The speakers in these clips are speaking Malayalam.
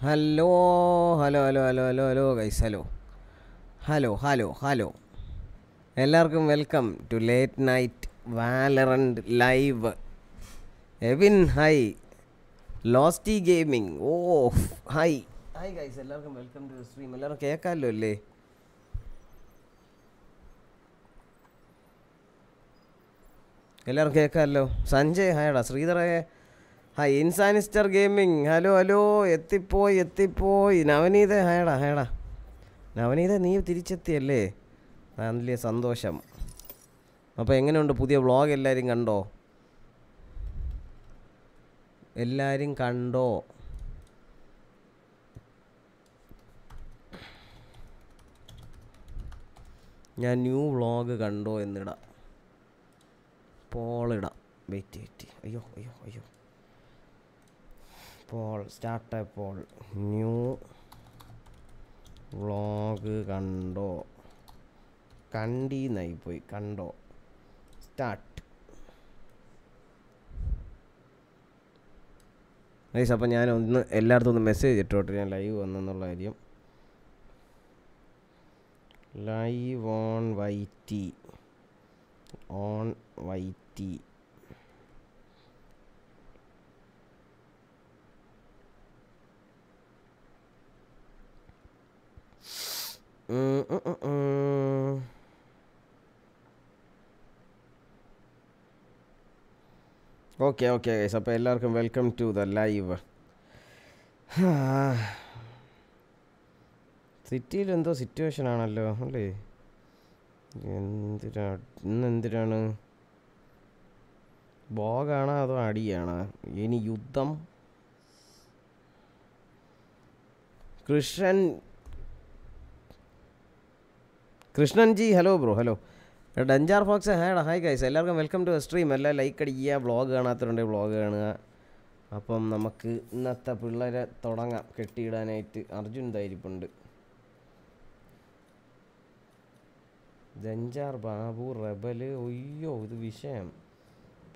Hello hello hello hello hello hello guys hello hello hello hello എല്ലാവർക്കും welcome to late night Valorant live Evin hi ലോസ്റ്റി gaming oh hi hi guys എല്ലാവർക്കും വെൽക്കം ടു സ്ട്രീം എല്ലാവരും കേൾക്കാമല്ലോ അല്ലേ? എല്ലാവരും കേൾക്കാമല്ലോ. സഞ്ജയ് ഹായടാ ശ്രീധറേ. ഹായ് ഇൻസാനിസ്റ്റർ ഗെയിമിംഗ്. ഹലോ ഹലോ എത്തിപ്പോയി എത്തിപ്പോയി. നവനീത ഹായടാ ഹായടാ. നവനീത നീ തിരിച്ചെത്തിയല്ലേ? നല്ല സന്തോഷം. അപ്പോൾ എങ്ങനെയുണ്ട് പുതിയ വ്ളോഗ് എല്ലാവരും കണ്ടോ? എല്ലാവരും കണ്ടോ? ഞാൻ ന്യൂ വ്ളോഗ് കണ്ടോ എന്നിടാം. പോളിടാം വെയിറ്റ് വെയിറ്റ് അയ്യോ അയ്യോ അയ്യോ. Poll start poll new vlog കണ്ടോ? കണ്ടീന്നായി പോയി കണ്ടോ? സ്റ്റാർട്ട് ഗൈസ് അപ്പോൾ ഞാൻ ഒന്ന് എല്ലായിടത്തും ഒന്ന് മെസ്സേജ് ഇട്ടോട്ടെ. ഞാൻ ലൈവ് വന്നെന്നുള്ള കാര്യം. Live on Y T on Y T okay okay guys അപ്പോൾ എല്ലാവർക്കും വെൽക്കം ടു ദ ലൈവ് സിറ്റിയിൽ എന്തോ സിറ്റുവേഷൻ ആണല്ലോ അല്ലേ? എന്തിനാ ഇന്ന് എന്തിനാണ്? ബോഗാണോ അതോ അടിയാണോ? ഇനി യുദ്ധം. Krishnan Krishnan ji hello bro hello danger fox hi hi guys എല്ലാവർക്കും വെൽക്കം ടു സ്ട്രീം എല്ലാം ലൈക്ക് അടിക്കുക വ്ളോഗ് കാണാത്തവരുണ്ടെങ്കിൽ വ്ളോഗ് കാണുക. അപ്പം നമുക്ക് ഇന്നത്തെ പിള്ളേരെ തുടങ്ങാം കെട്ടിയിടാനായിട്ട്. അർജുൻ ധൈര്യപ്പുണ്ട് ജഞ്ചാർ ബാബു റബൽ ഒയ്യോ ഇത് വിഷയം.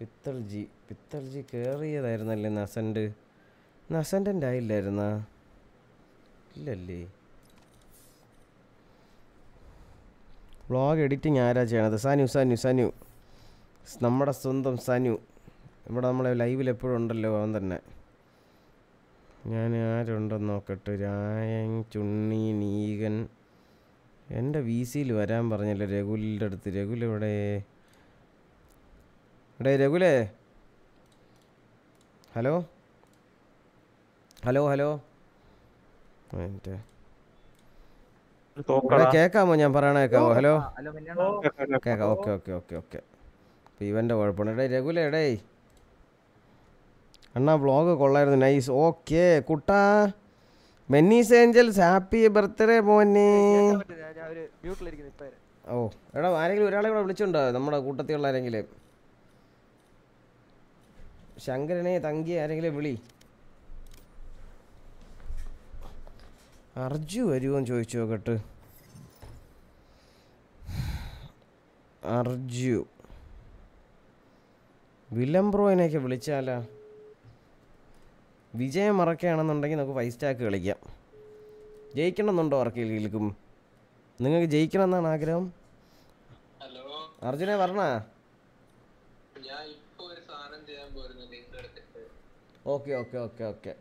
പിത്തൾജി പിത്തൾജി കയറിയതായിരുന്നല്ലേ നസന്റ്? നസന്റന്റെ ആയില്ലായിരുന്ന ഇല്ലല്ലേ? വ്ളോഗ് എഡിറ്റിംഗ് ആരാ ചെയ്യണത്? സനു സനു സനു. നമ്മുടെ സ്വന്തം സനു. ഇവിടെ നമ്മളെ ലൈവിൽ എപ്പോഴും ഉണ്ടല്ലോ അവൻ തന്നെ. ഞാൻ ആരുണ്ടെന്ന് നോക്കട്ടെ? രായൻ ചുണ്ണി നീകൻ എന്റെ വി സിയിൽ വരാൻ പറഞ്ഞല്ലോ രഘുലിന്റെ അടുത്ത്? രഘുൽ എവിടെ? എടേ രഘുലേ. ഹലോ? Hello hello? കേക്കാമോ ഞാൻ പറയണ കേക്കാമോ? ഹലോ? കേക്കാം ഓക്കെ ഓക്കെ ഓക്കെ ഓക്കെ. അപ്പോൾ ഇവന്റെ കുഴപ്പമാണ് എടേ രഘുലേ എടേ. അണ്ണാ വ്ളോഗ് കൊള്ളായിരുന്നു. നൈസ്. ഓക്കെ കുട്ടാ. മെന്നീസ് ഏഞ്ചൽസ് ഹാപ്പി ബർത്ത്ഡേ മോനെ. ഓ എടാ ആരെങ്കിലും ഒരാളെ കൂടെ വിളിച്ചുണ്ടോ നമ്മുടെ കൂട്ടത്തിലുള്ള ആരെങ്കിലും. ശങ്കരനെ തങ്കി ആരെങ്കിലും വിളി. അർജു വരുമോ ചോദിച്ചു നോക്കട്ട്. അർജു. വിലംബ്രോയിനെയൊക്കെ വിളിച്ചാലാ. വിജയം മറക്കുകയാണെന്നുണ്ടെങ്കിൽ നമുക്ക് ഫൈവ് സ്റ്റാക്ക് കളിക്കാം. ജയിക്കണമെന്നുണ്ടോ ആർക്കെങ്കിലും നിങ്ങൾക്ക് ജയിക്കണം എന്നാണ് ആഗ്രഹം അർജുനെ പറഞ്ഞാ? അഞ്ചു ഓക്കെ ഓക്കെ ഓക്കെ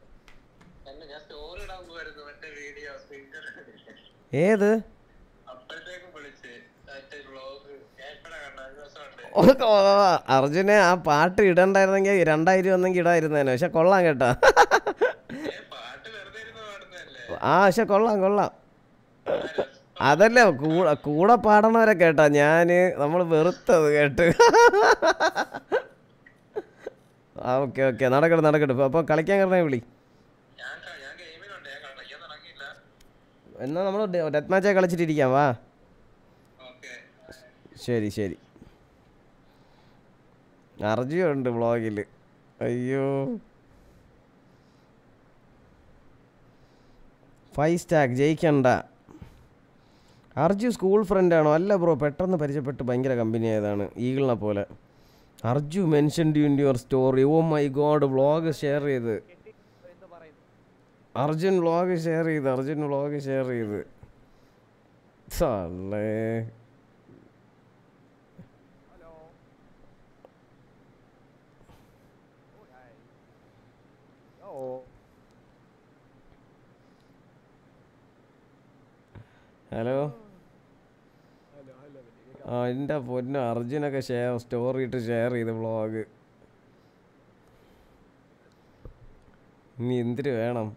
ഏത്? അർജുനെ ആ പാട്ട് ഇടണ്ടായിരുന്നെങ്കിൽ രണ്ടായിരം ഒന്നെങ്കിൽ ഇടായിരുന്നേനെ പക്ഷെ കൊള്ളാം കേട്ടോ. ആ പക്ഷെ കൊള്ളാം കൊള്ളാം. അതല്ല കൂടെ കൂടെ പാടണവരെ കേട്ടോ ഞാൻ നമ്മൾ വെറുത്തത് കേട്ട്. ആ ഓക്കെ ഓക്കെ. നടക്കട്ടെ നടക്കട്ടെ. അപ്പോൾ കളിക്കാൻ കയറണേ വിളി. എന്നാൽ നമ്മൾ ഡെത്ത് മാച്ചേ കളിച്ചിട്ടിരിക്കാം. വാ. ശരി ശരി. അർജിയുണ്ട് വ്ളോഗിൽ അയ്യോ. ഫൈവ് സ്റ്റാക്ക് ജയിക്കണ്ട. അർജു സ്കൂൾ ഫ്രണ്ട് ആണോ? അല്ല ബ്രോ പെട്ടെന്ന് പരിചയപ്പെട്ട് ഭയങ്കര കമ്പനി ആയതാണ്. ഈഗിളിനെ പോലെ. Arju mention in your story oh my god vlog share ചെയ്ത്. അർജുൻ വ്ളോഗ് ഷെയർ ചെയ്ത് അർജുൻ വ്ളോഗ് ഷെയർ ചെയ്ത്. സല്ലേ ഹലോ? എന്റെ പൊന്നു അർജുനൊക്കെ ഷെയർ സ്റ്റോറി ഇട്ട് ഷെയർ ചെയ്ത് വ്ളോഗ് ഇനി എന്തിന് വേണം?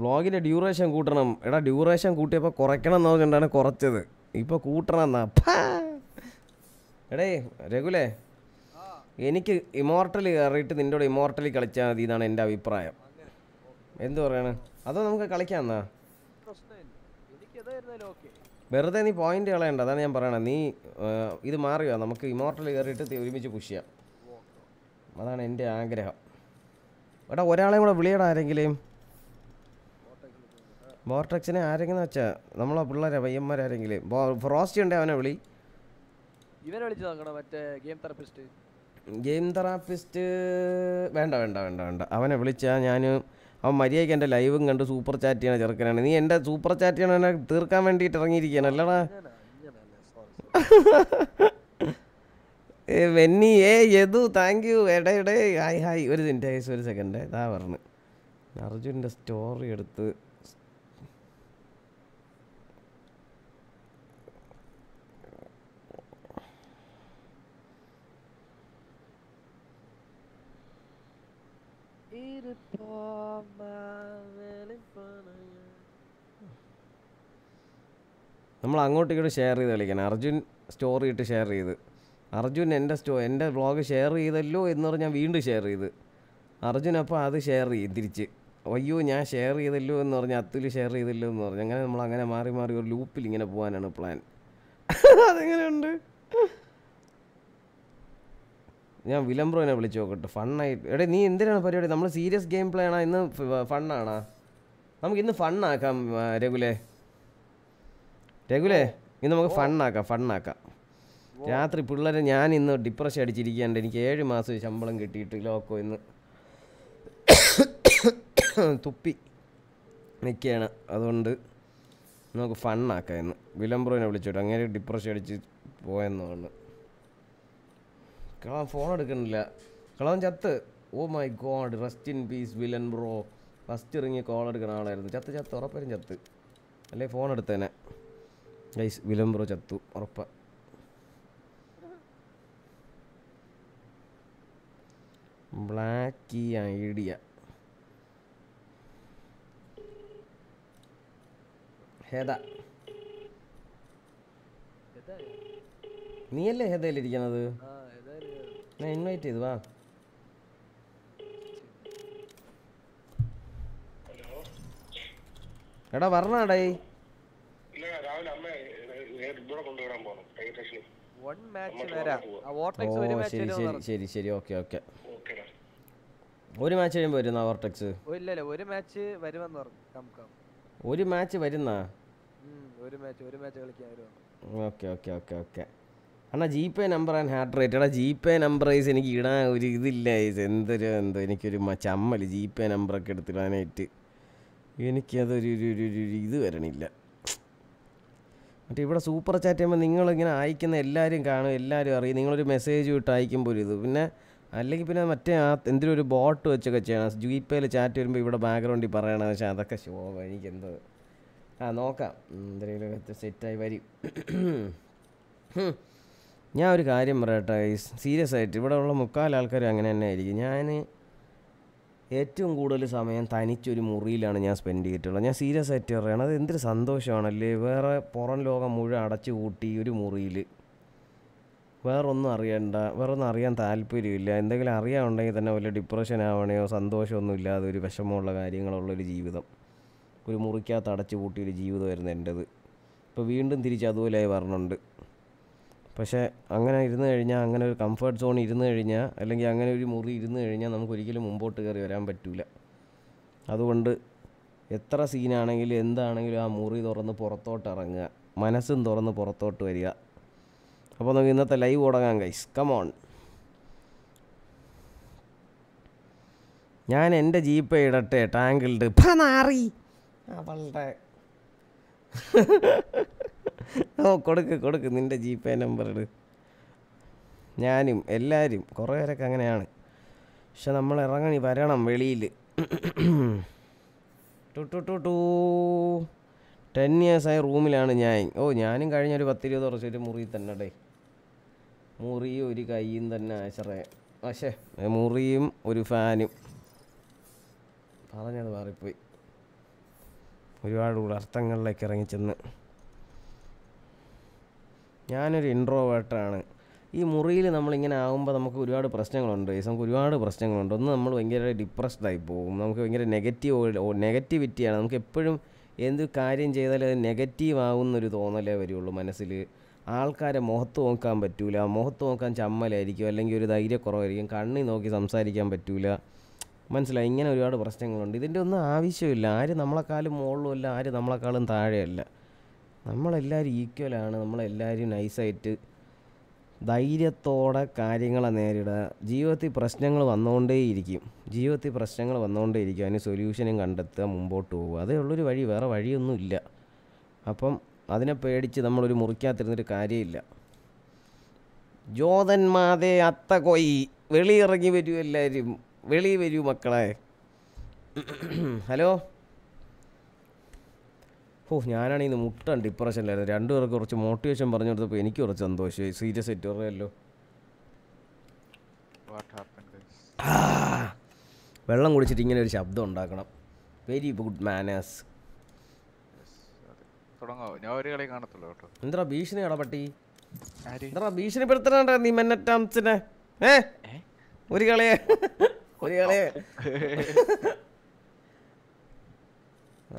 വ്ളോഗിന്റെ ഡ്യൂറേഷൻ കൂട്ടണം. എടാ ഡ്യൂറേഷൻ കൂട്ടിയപ്പോൾ കുറയ്ക്കണം എന്ന് പറഞ്ഞിട്ടാണ് കുറച്ചത്. ഇപ്പോൾ കൂട്ടണം എന്നാ എടേ രഘുലേ എനിക്ക് ഇമോർട്ടൽ കയറിയിട്ട് നിന്റെ കൂടെ ഇമോർട്ടലി കളിച്ചാൽ മതി എന്നാണ് എന്റെ അഭിപ്രായം. എന്തു പറയണേ? അതോ നമുക്ക് കളിക്കാം എന്നാ പ്രശ്നമില്ല എനിക്ക് ഏതായിരുന്നാലും ഓക്കെ വെറുതെ നീ പോയിന്റ് കളയണ്ട അതാണ് ഞാൻ പറയണത്. നീ ഇത് മാറിയോ? നമുക്ക് ഇമോർട്ടൽ കയറിയിട്ട് ഒരുമിച്ച് പുഷ് ചെയ്യാം. അതാണ് എന്റെ ആഗ്രഹം. എടാ ഒരാളെ കൂടെ വിളിയടാ ആരെങ്കിലും. ബോർട്ടക്സിനെ ആരെങ്കിലും വെച്ചാൽ നമ്മളെ പിള്ളേരെ പയ്യന്മാരാരെങ്കിലും. ഫ്രോസ്റ്റി ഫ്രോസ്റ്റ് ഉണ്ടേ അവനെ വിളി. ഇവനെ വിളിച്ചു നോക്കണം? മറ്റേ ഗെയിം തെറപ്പിസ്റ്റ് ഗെയിം തെറാപ്പിസ്റ്റ് വേണ്ട വേണ്ട വേണ്ട വേണ്ട. അവനെ വിളിച്ചാൽ ഞാൻ അവൻ മര്യാദയ്ക്ക് എന്റെ ലൈവും കണ്ട് സൂപ്പർ ചാറ്റ് ചെയ്യണ ചെറുക്കനാണ്. നീ എന്റെ സൂപ്പർ ചാറ്റ് ചെയ്യണ തീർക്കാൻ വേണ്ടിയിട്ട് ഇറങ്ങിയിരിക്കുകയാണ് അല്ലടാ. വെന്നി ഏ യദു താങ്ക് യു എടേ എടേ ഹായ് ഹായ്. ഒരു മിനിറ്റ് ഒരു സെക്കൻഡ് ഇതാ പറഞ്ഞു. അർജുന്റെ സ്റ്റോറി എടുത്ത് നമ്മൾ അങ്ങോട്ട് ഇങ്ങോട്ട് ഷെയർ ചെയ്ത് കളിക്കണം. അർജുൻ സ്റ്റോറി ഇട്ട് ഷെയർ ചെയ്ത്. അർജുൻ എന്റെ സ്റ്റോ എന്റെ വ്ളോഗ് ഷെയർ ചെയ്തല്ലോ എന്ന് പറഞ്ഞ് ഞാൻ വീണ്ടും ഷെയർ ചെയ്ത്. അർജുൻ അപ്പോൾ അത് ഷെയർ ചെയ്യും തിരിച്ച്. അയ്യോ ഞാൻ ഷെയർ ചെയ്തല്ലോ എന്ന് പറഞ്ഞ് അത്തുൽ ഷെയർ ചെയ്തല്ലോ എന്ന് പറഞ്ഞു. അങ്ങനെ നമ്മൾ അങ്ങനെ മാറി മാറി ഒരു ലൂപ്പിൽ ഇങ്ങനെ പോകാനാണ് പ്ലാൻ അതെങ്ങനെയുണ്ട്? ഞാൻ വിലംബ്രോനെ വിളിച്ച് നോക്കട്ടെ. ഫണ്ണായി എടേ നീ എന്തിനാണ് പരിപാടി? നമ്മൾ സീരിയസ് ഗെയിം പ്ലേ ആണോ. ഇന്ന് ഫണ്ണാണോ നമുക്ക് ഇന്ന് ഫണ്ണാക്കാം രഘുലേ. രഘുലേ ഇന്ന് നമുക്ക് ഫണ്ണാക്കാം ഫണ്ണാക്കാം രാത്രി പിള്ളേരെ ഞാൻ ഇന്ന് ഡിപ്രഷൻ അടിച്ചിരിക്കാണ്ട് എനിക്ക് ഏഴ് മാസം ശമ്പളം കിട്ടിയിട്ട് ലോക്കോ ഇന്ന് തുപ്പി നിൽക്കുകയാണ് അതുകൊണ്ട് നമുക്ക് ഫണ്ണാക്കാം ഇന്ന്. വിലംബ്രോനെ വിളിച്ചോട്ടെ. അങ്ങനെ ഡിപ്രഷൻ അടിച്ച് പോയെന്നാണ്. കളവൻ ഫോൺ എടുക്കണില്ല കളവൻ ചത്ത്. ഓ my God rest in peace villain bro first ഇറങ്ങി കോൾ എടുക്കുന്ന ആളായിരുന്നു. ചത്ത് ചത്ത് ഉറപ്പായും ചത്ത്. അല്ലേ ഫോൺ എടുത്തേനെ. ഗൈസ് വിലൻ ബ്രോ ചത്തു ഉറപ്പ. ബ്ലാക്ക് ഐഡിയ ഹേദ നീയല്ലേ ഹേദയിലിരിക്കുന്നത് ആ ഞാൻ ഇൻവൈറ്റ് ചെയ്തു വാ എടാ പറഞ്ഞാടേ ഇല്ല രാവിലെ അമ്മ ഇവിടെ കൊണ്ടുവിടാൻ പോകണം റെയിൽവേ സ്റ്റേഷനിൽ വൺ മാച്ച് വരാം. ആ വോർട്ടക്സ് വോട്ടെക്സ് ഒരു മാച്ച് ശരി ശരി ശരി ശരി. Okay okay. ഒരു മാച്ച് കഴിയുമ്പോൾ വരുന്ന വോർട്ടക്സ് ഇല്ല ഇല്ല. ഒരു മാച്ച് വരുമെന്ന് പറഞ്ഞു. കം ഒരു മാച്ച് വരുന്ന? ഒരു മാച്ച് ഒരു മാച്ച് കളിക്കാൻ okay okay okay okay. Anna G Pay number and heart rate എടാ ജി പേ നമ്പർ ഐസ് എനിക്ക് ഇടാൻ ഒരു ഇതില്ല ഐസ് എന്തൊരു എന്തോ എനിക്കൊരു ചമ്മൽ ജി പേ നമ്പറൊക്കെ എടുത്തിടാനായിട്ട്. എനിക്കതൊരു ഒരു ഇത് വരണില്ല. മറ്റേ ഇവിടെ സൂപ്പർ ചാറ്റ് ചെയ്യുമ്പോൾ നിങ്ങളിങ്ങനെ അയക്കുന്ന എല്ലാവരും കാണും എല്ലാവരും അറിയും. നിങ്ങളൊരു മെസ്സേജ് വിട്ട് അയക്കുമ്പോൾ ഒരു ഇത്. പിന്നെ അല്ലെങ്കിൽ പിന്നെ മറ്റേ ആ എന്തെങ്കിലും ഒരു ബോട്ട് വെച്ചൊക്കെ ചെയ്യണം. ജി പേയിൽ ചാറ്റ് വരുമ്പോൾ ഇവിടെ ബാക്ക്ഗ്രൗണ്ടിൽ പറയണം. പക്ഷേ അതൊക്കെ ശോഭ എനിക്കെന്തോ ആ നോക്കാം. എന്തെങ്കിലും സെറ്റായി വരും. ഞാൻ ഒരു കാര്യം പറയട്ടെ സീരിയസ് ആയിട്ട് ഇവിടെ ഉള്ള മുക്കാൽ ആൾക്കാരും അങ്ങനെ തന്നെ ആയിരിക്കും. ഞാൻ ഏറ്റവും കൂടുതൽ സമയം തനിച്ചൊരു മുറിയിലാണ് ഞാൻ സ്പെൻഡ് ചെയ്തിട്ടുള്ളത്. ഞാൻ സീരിയസ് ആയിട്ട് പറയണം അത് എന്തൊരു സന്തോഷമാണല്ലേ? വേറെ പുറം ലോകം മുഴുവൻ അടച്ചു കൂട്ടി ഒരു മുറിയിൽ വേറൊന്നും അറിയണ്ട വേറൊന്നും അറിയാൻ താല്പര്യമില്ല. എന്തെങ്കിലും അറിയാനുണ്ടെങ്കിൽ തന്നെ വല്ല ഡിപ്രഷൻ ആവണയോ സന്തോഷമൊന്നും ഇല്ലാതെ ഒരു വിഷമമുള്ള കാര്യങ്ങളുള്ളൊരു ജീവിതം. ഒരു മുറിക്കകത്ത് അടച്ചു കൂട്ടിയൊരു ജീവിതമായിരുന്നു എന്റെത്. ഇപ്പോൾ വീണ്ടും തിരിച്ച് അതുപോലെ വരണുണ്ട്. പക്ഷേ അങ്ങനെ ഇരുന്ന് കഴിഞ്ഞാൽ അങ്ങനെ ഒരു കംഫർട്ട് സോൺ ഇരുന്ന് കഴിഞ്ഞാൽ അല്ലെങ്കിൽ അങ്ങനെ ഒരു മുറി ഇരുന്ന് കഴിഞ്ഞാൽ നമുക്ക് ഒരിക്കലും മുമ്പോട്ട് കയറി വരാൻ പറ്റില്ല അതുകൊണ്ട് എത്ര സീനാണെങ്കിലും എന്താണെങ്കിലും ആ മുറി തുറന്ന് പുറത്തോട്ട് ഇറങ്ങുക. മനസ്സും തുറന്ന് പുറത്തോട്ട് വരിക. അപ്പോൾ നമുക്ക് ഇന്നത്തെ ലൈവ് തുടങ്ങാം കൈസ് കമോൺ ഞാൻ എന്റെ ജീപ്പ് ഇടട്ടെ ടാങ്കിൾഡ് നാറി അവളുടെ ഓ കൊടുക്ക് കൊടുക്ക്. നിന്റെ ജി പേ നമ്പർ ഇട്. ഞാനും എല്ലാവരും കുറേ പേരൊക്കെ അങ്ങനെയാണ്. പക്ഷെ നമ്മൾ ഇറങ്ങണി വരണം വെളിയിൽ. Two two two two. Ten ഇയേഴ്സായി റൂമിലാണ് ഞാൻ. ഓ ഞാനും കഴിഞ്ഞ ഒരു പത്തിരുപത് വർഷം ഒരു മുറി തന്നെ ഡേ മുറിയും ഒരു കൈയും തന്നെ ആശ്രയം. പക്ഷേ മുറിയും ഒരു ഫാനും. പറഞ്ഞത് മാറിപ്പോയി. ഒരുപാട് കൂടെ അർത്ഥങ്ങളിലേക്ക് ഇറങ്ങിച്ചെന്ന്. ഞാനൊരു ഇൻട്രോവേർട്ടാണ് ഈ മുറിയിൽ നമ്മളിങ്ങനെ ആകുമ്പോൾ നമുക്ക് ഒരുപാട് പ്രശ്നങ്ങളുണ്ട്. നമുക്ക് ഒരുപാട് പ്രശ്നങ്ങളുണ്ട്. ഒന്ന് നമ്മൾ ഭയങ്കര ഡിപ്രസ്ഡ് ആയി പോകും. നമുക്ക് ഭയങ്കര നെഗറ്റീവ് നെഗറ്റിവിറ്റിയാണ് നമുക്ക് എപ്പോഴും എന്ത് കാര്യം ചെയ്താലും അത് നെഗറ്റീവ് ആകുന്നൊരു തോന്നലേ വരുള്ളൂ മനസ്സിൽ. ആൾക്കാരെ മുഖത്ത് നോക്കാൻ പറ്റൂല. മുഖത്ത് നോക്കാൻ ചമ്മലായിരിക്കും. അല്ലെങ്കിൽ ഒരു ധൈര്യക്കുറവായിരിക്കും. കണ്ണി നോക്കി സംസാരിക്കാൻ പറ്റൂല. മനസ്സിലായി? ഇങ്ങനെ ഒരുപാട് പ്രശ്നങ്ങളുണ്ട്. ഇതിന്റെ ഒന്നും ആവശ്യമില്ല. ആര് നമ്മളെക്കാളും മുകളിലും അല്ല ആര് നമ്മളെക്കാളും താഴെയല്ല. നമ്മളെല്ലാവരും ഈക്വലാണ് നമ്മളെല്ലാവരും നൈസായിട്ട് ധൈര്യത്തോടെ കാര്യങ്ങളെ നേരിടുക. ജീവിതത്തിൽ പ്രശ്നങ്ങൾ വന്നുകൊണ്ടേയിരിക്കും. ജീവിതത്തിൽ പ്രശ്നങ്ങൾ വന്നുകൊണ്ടേയിരിക്കും. അതിന് സൊല്യൂഷനും കണ്ടെത്തുക മുമ്പോട്ട് പോകുക അതേ ഉള്ളൊരു വഴി വേറെ വഴിയൊന്നുമില്ല. അപ്പം അതിനെ പേടിച്ച് നമ്മളൊരു മുറിക്കാത്തിരുന്നൊരു കാര്യമില്ല. ജ്യോതന്മാതെ അത്ത കൊയി. വെളിയിറങ്ങി വരൂ എല്ലാവരും. വെളി വരൂ മക്കളെ. ഹലോ? ഓ ഞാനാണെങ്കിൽ മുട്ടൻ ഡിപ്രഷനിലായിരുന്നു രണ്ടുപേർക്ക് കുറച്ച് മോട്ടിവേഷൻ പറഞ്ഞു കൊടുത്തപ്പോൾ എനിക്ക് കുറച്ച് സന്തോഷമായി സീരിയസ് ആയിട്ട് പറയല്ലോ വെള്ളം കുടിച്ചിട്ട് ഇങ്ങനെ ഒരു ശബ്ദം ഉണ്ടാക്കണം. വെരി ഗുഡ് മാനേഴ്സ് എന്താ ഭീഷണി പട്ടി? ആര്? എന്താ ഭീഷണിപ്പെടുത്തണ നീ മെന്നറ്റാംസിനെ? ഏ? ഒരു കളിയെ ഒരു കളിയെ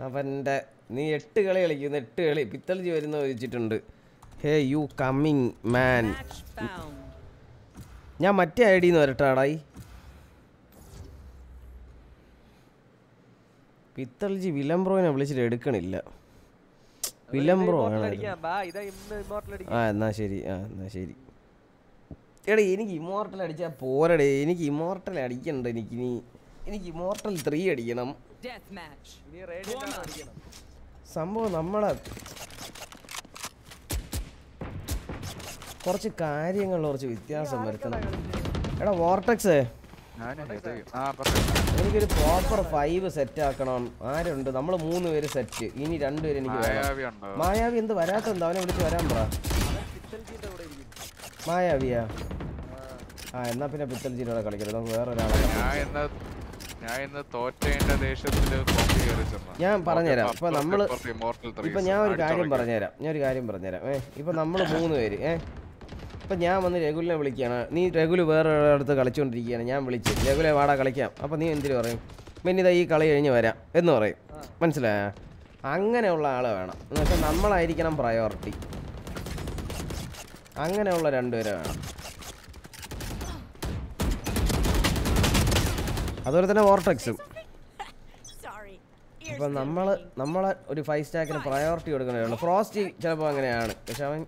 അവന്റെ നീ എട്ട് കളി കളിക്കുന്നു എട്ട് കളി. പിത്തൽജി വരുന്ന ചോദിച്ചിട്ടുണ്ട് ഹേ യു കമ്മിങ് മാൻ. ഞാൻ മറ്റേ ഐ ഡിന്ന് വരട്ടാടായി പിത്തളിച്ച് വിലംബ്രോനെ വിളിച്ചിട്ട് എടുക്കണില്ല. വിലംബ്രോ ആണ് അടിക്കാം ബാ ഇതാ ഇന്ന് ഇമ്മോർട്ടൽ അടിക്കാം ആ എന്നാ ശരി. ആ എന്നാ ശരി. എടാ എനിക്ക് ഇമോർട്ടൽ അടിച്ചാൽ പോരടേ. എനിക്ക് ഇമോർട്ടൽ അടിക്കണ്ട എനിക്ക് ഇനി എനിക്ക് ഇമോർട്ടൽ ത്രീ അടിക്കണം. സംഭവം നമ്മളെ കുറച്ച് കാര്യങ്ങൾ കുറച്ച് വ്യത്യാസം വരുത്തണം. എടാ വോർട്ടക്സ് എനിക്കൊരു പ്രോപ്പർ ഫൈവ് സെറ്റ് ആക്കണം. ആരുണ്ട്? നമ്മൾ മൂന്ന് പേര് സെറ്റ് ഇനി രണ്ടുപേര് എനിക്ക് മായാവി ഉണ്ടോ? മായാവി എന്ത് വരാത്തെന്താ അവനെ വിളിച്ച് വരാൻ പറ. മായാവിയാ? ആ. എന്നാ പിന്നെ പിത്തൽജിയിലൂടെ കളിക്കരുത്. നമുക്ക് വേറെ ഒരാളെ ഞാൻ പറഞ്ഞുതരാം. ഇപ്പൊ നമ്മൾ ഇപ്പൊ ഞാൻ ഒരു കാര്യം പറഞ്ഞുതരാം. ഞാൻ ഒരു കാര്യം പറഞ്ഞുതരാം. ഏ ഇപ്പൊ നമ്മൾ മൂന്ന് പേര് ഏ? ഇപ്പൊ ഞാൻ വന്ന് രഘുലിനെ വിളിക്കുകയാണ്. നീ രഘുൽ വേറെ ഒരിടത്ത് കളിച്ചുകൊണ്ടിരിക്കുകയാണ് ഞാൻ വിളിച്ച് രഘുലെ വാടാ കളിക്കാം. അപ്പൊ നീ എന്തിനു പറയും? മിന്നിത ഈ കളി കഴിഞ്ഞ് വരാം എന്ന് പറയും. മനസ്സിലായ? അങ്ങനെയുള്ള ആൾ വേണം. എന്ന് വെച്ചാൽ നമ്മളായിരിക്കണം പ്രയോറിറ്റി അങ്ങനെയുള്ള രണ്ടുപേരെ വേണം. അതുപോലെ തന്നെ വോർട്ടക്സും. അപ്പം നമ്മൾ നമ്മളെ ഒരു ഫൈവ് സ്റ്റാക്കിന് പ്രയോറിറ്റി കൊടുക്കണേ ഫ്രോസ്റ്റി ചിലപ്പോൾ അങ്ങനെയാണ്. പക്ഷെ അവൻ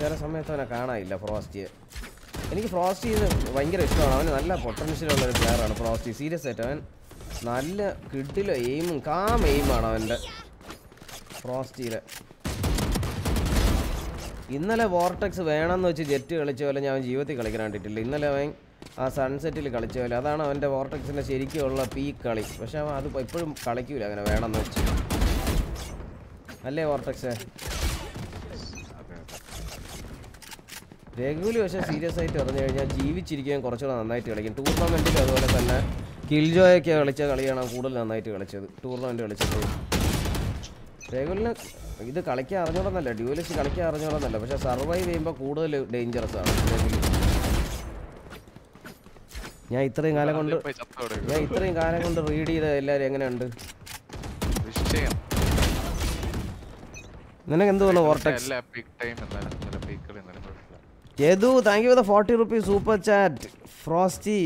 ചില സമയത്ത് അവനെ കാണാനില്ല ഫ്രോസ്റ്റിയെ എനിക്ക് ഫ്രോസ്റ്റി ഭയങ്കര ഇഷ്ടമാണ്. അവന് നല്ല പൊട്ടൻഷ്യലുള്ള ഒരു പ്ലെയറാണ് ഫ്രോസ്റ്റി സീരിയസ് ആയിട്ട് അവൻ നല്ല കിഡിലോ എയിമും കാം എയിമാണ് അവന്റെ ഫ്രോസ്റ്റിയിലെ ഇന്നലെ വോർട്ടക്സ് വേണമെന്ന് വെച്ച് ജെറ്റ് കളിച്ച പോലെ ഞാൻ അവൻ ജീവിതത്തിൽ കളിക്കാൻ കണ്ടിട്ടില്ല. ഇന്നലെ അവൻ ആ സൺസെറ്റിൽ കളിച്ച പോലെ. അതാണ് അവന്റെ വോർട്ടക്സിന്റെ ശരിക്കുള്ള പീക്ക് കളി. പക്ഷെ അവൻ അത് ഇപ്പോഴും കളിക്കൂല അങ്ങനെ വേണമെന്ന് വെച്ച്. അല്ലേ വോർട്ടക്സ് രഘുലി പക്ഷേ സീരിയസ് ആയിട്ട് പറഞ്ഞു കഴിഞ്ഞാൽ ജീവിച്ചിരിക്കാൻ കുറച്ചുകൂടെ നന്നായിട്ട് കളിക്കും. ടൂർണമെന്റിൽ അതുപോലെ തന്നെ കിൽജോയൊക്കെ കളിച്ച കളിയാണ് കൂടുതൽ നന്നായിട്ട് കളിച്ചത്. ടൂർണമെന്റ് കളിച്ചത്. രഘുലിന് ഇത് കളിക്കാൻ അറിഞ്ഞോളന്നല്ല ഡ്യൂലിസ്റ്റ് കളിക്കാൻ അറിഞ്ഞോളന്നല്ല പക്ഷെ സർവൈവ് ചെയ്യുമ്പോൾ കൂടുതൽ ഡേഞ്ചറസ് ആണ്. ഞാൻ ഇത്രയും കാലം കൊണ്ട് ഞാൻ ഇത്രയും കാലം കൊണ്ട് റീഡ് ചെയ്ത എല്ലാരും എങ്ങനെയുണ്ട്? നിനക്ക് എന്ത് തോന്നുന്നു വോർട്ടക്സ് എല്ലാ പീക്ക് ടൈം എന്നാലും ഇന്നലെ പീക്ക് കളി Yadu thank you forty rupees super chat Frosty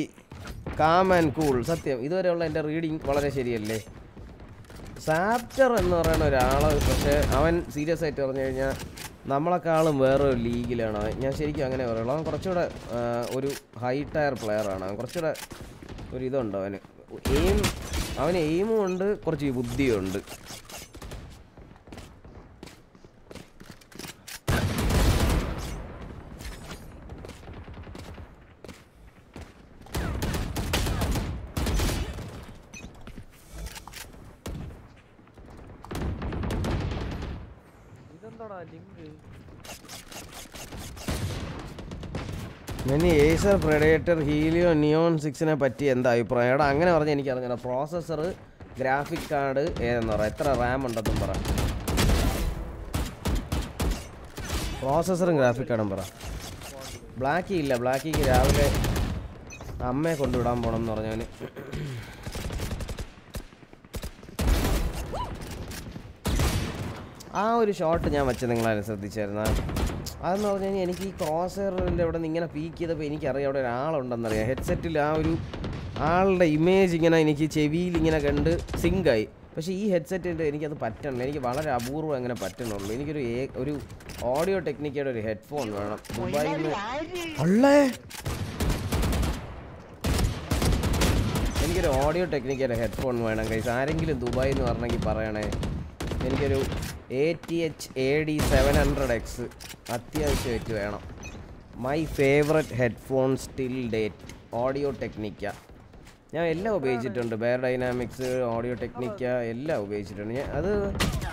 calm and cool സത്യം ഇതുവരെയുള്ള എന്റെ റീഡിങ് വളരെ ശരിയല്ലേ? സാപ്റ്റർ എന്ന് പറയുന്ന ഒരാൾ പക്ഷേ അവൻ സീരിയസ് ആയിട്ട് പറഞ്ഞു കഴിഞ്ഞാൽ നമ്മളെക്കാളും വേറൊരു ലീഗിലാണ്. ഞാൻ ശരിക്കും അങ്ങനെ പറയുള്ളൂ അവൻ കുറച്ചുകൂടെ ഒരു ഹൈ ടയർ പ്ലെയറാണ് അവൻ കുറച്ചുകൂടെ ഒരു ഇതുണ്ട് അവന്. എയിം അവന് എയിമും ഉണ്ട് കുറച്ച് ബുദ്ധിയും ഉണ്ട് ഇതെന്താടാ ലിങ്ക് ഇനി ഏസർ പ്രെഡേറ്റർ ഹീലിയോ നിയോൺ സിക്സിനെ പറ്റി എന്താ അഭിപ്രായം? എടാ അങ്ങനെ പറഞ്ഞാൽ എനിക്ക് അറിഞ്ഞാൽ പ്രോസസ്സർ ഗ്രാഫിക് കാർഡ് ഏതെന്ന് പറ? എത്ര റാം ഉണ്ടെന്നും പറ. പ്രോസസ്സറും ഗ്രാഫിക് കാർഡും പറ. ബ്ലാക്കി ഇല്ല. ബ്ലാക്കിക്ക് രാവിലെ അമ്മയെ കൊണ്ടുവിടാൻ പോകണം എന്ന് പറഞ്ഞവന്. ആ ഒരു ഷോട്ട് ഞാൻ വെച്ച് നിങ്ങളാരും ശ്രദ്ധിച്ചായിരുന്ന? അതെന്ന് പറഞ്ഞു കഴിഞ്ഞാൽ എനിക്ക് ഈ ക്രോസറിന്റെ അവിടെ നിന്ന് ഇങ്ങനെ പീക്ക് ചെയ്തപ്പോൾ എനിക്കറിയാം അവിടെ ഒരാളുണ്ടെന്നറിയാം. ഹെഡ്സെറ്റിൽ ആ ഒരു ആളുടെ ഇമേജ് ഇങ്ങനെ എനിക്ക് ചെവിയിൽ ഇങ്ങനെ കണ്ട് സിങ്കായി പക്ഷേ ഈ ഹെഡ്സെറ്റിന്റെ എനിക്കത് പറ്റണില്ല. എനിക്ക് വളരെ അപൂർവം അങ്ങനെ പറ്റണുള്ളൂ. എനിക്കൊരു ഒരു ഓഡിയോ ടെക്നിക്കയുടെ ഒരു ഹെഡ്ഫോൺ വേണം. ദുബായിൽ എനിക്കൊരു ഓഡിയോ ടെക്നിക്കയുടെ ഹെഡ്ഫോൺ വേണം കൈസ് ആരെങ്കിലും ദുബായി എന്ന് പറഞ്ഞെങ്കിൽ പറയണേ. എനിക്കൊരു A T H A D seven hundred X അത്യാവശ്യമായിട്ട് വേണം. My favourite headphone still date audio technica ഞാൻ എല്ലാം ഉപയോഗിച്ചിട്ടുണ്ട്. ബെയർ ഡൈനാമിക്സ് ഓഡിയോ ടെക്നിക്ക എല്ലാം ഉപയോഗിച്ചിട്ടുണ്ട്. ഞാൻ അത്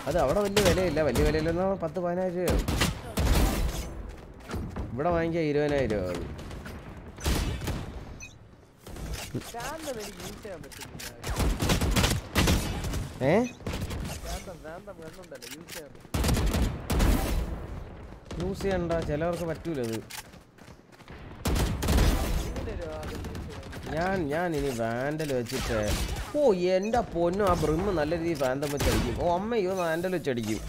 അത് അവിടെ വലിയ വിലയില്ല. വലിയ വിലയില്ലെന്നോ? പത്ത് പതിനായിരം രൂപയാവും ഇവിടെ വാങ്ങിക്കാൻ ഇരുപതിനായിരം രൂപ അത് ഏ? യൂസ് ചെയ്യണ്ട ചിലവർക്ക് പറ്റൂല അത്. ഞാൻ ഞാൻ ഇനി വാൻഡൽ വെച്ചിട്ട് ഓ എന്റെ പൊന്നും ആ ബ്രിമ്മ് നല്ല രീതിയിൽ ഫാന്തം വെച്ചടിക്കും ഓ അമ്മയോ വാൻഡൽ വെച്ചടിക്കും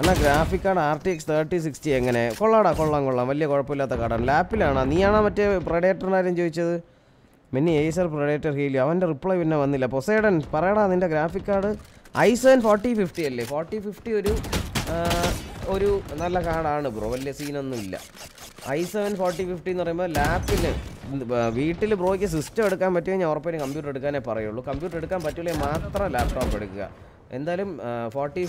എന്നാ graphic card R T X thirty sixty എങ്ങനെ? കൊള്ളാടാ കൊള്ളാം കൊള്ളാം. വലിയ കുഴപ്പമില്ലാത്ത കാർഡാണ് ലാപ്പിലാണോ നീയാണോ മറ്റേ പ്രൊഡേറ്ററിനാരും ചോദിച്ചത്? മിനി ഏസർ പ്രൊഡേറ്റർ ഹീലി അവന്റെ റിപ്ലൈ പിന്നെ വന്നില്ല. പൊസൈഡൻ പറയടാ നിന്റെ graphic card i seven forty fifty അല്ലേ? ഫോർട്ടി ഫിഫ്റ്റി ഒരു ഒരു നല്ല കാർഡാണ് ബ്രോ. വലിയ സീനൊന്നും ഇല്ല ഐ സെവൻ ഫോർട്ടി ഫിഫ്റ്റി എന്ന് പറയുമ്പോൾ ലാപ്പിന് വീട്ടിൽ ബ്രോയ്ക്ക് സിസ്റ്റം എടുക്കാൻ പറ്റുമെങ്കിൽ ഞാൻ ഉറപ്പായിട്ടും കമ്പ്യൂട്ടർ എടുക്കാനേ പറയുള്ളൂ. കമ്പ്യൂട്ടർ എടുക്കാൻ പറ്റില്ലെങ്കിൽ മാത്രം ലാപ്ടോപ്പ് എടുക്കുക. എന്തായാലും ഫോർട്ടി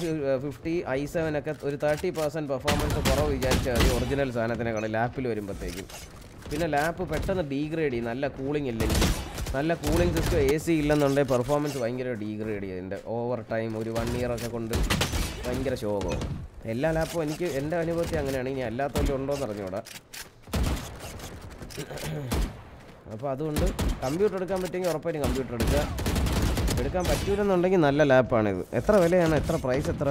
ഫിഫ്റ്റി ഐ സെവൻ ഒക്കെ ഒരു തേർട്ടി പെർസെന്റ് പെർഫോമൻസ് കുറവ് വിചാരിച്ചാൽ മതി. ഒറിജിനൽ സാധനത്തിനേക്കാളും ലാപ്പിൽ വരുമ്പോഴത്തേക്കും പിന്നെ ലാപ്പ് പെട്ടെന്ന് ഡീഗ്രേഡ് ചെയ്യും. നല്ല കൂളിംഗ് ഇല്ലെങ്കിൽ. നല്ല കൂളിംഗ് സിസ്റ്റം എ സി ഇല്ലെന്നുണ്ടെങ്കിൽ പെർഫോമൻസ് ഭയങ്കര ഡീഗ്രേഡ് ചെയ്യും. ഇതിന്റെ ഓവർ ടൈം ഒരു വൺ ഇയർ ഒക്കെ കൊണ്ട് ഭയങ്കര ശോകവും എല്ലാ ലാപ്പും എനിക്ക് എന്റെ അനുഭവത്തിൽ അങ്ങനെയാണ്. ഇനി അല്ലാത്തവരും ഉണ്ടോയെന്ന് അറിഞ്ഞൂടാ. അപ്പോൾ അതുകൊണ്ട് കമ്പ്യൂട്ടർ എടുക്കാൻ പറ്റുമെങ്കിൽ ഉറപ്പായിട്ടും കമ്പ്യൂട്ടർ എടുക്കുക. എടുക്കാൻ പറ്റൂലെന്നുണ്ടെങ്കിൽ നല്ല ലാപ്പാണിത് എത്ര വിലയാണ്? എത്ര പ്രൈസ് എത്ര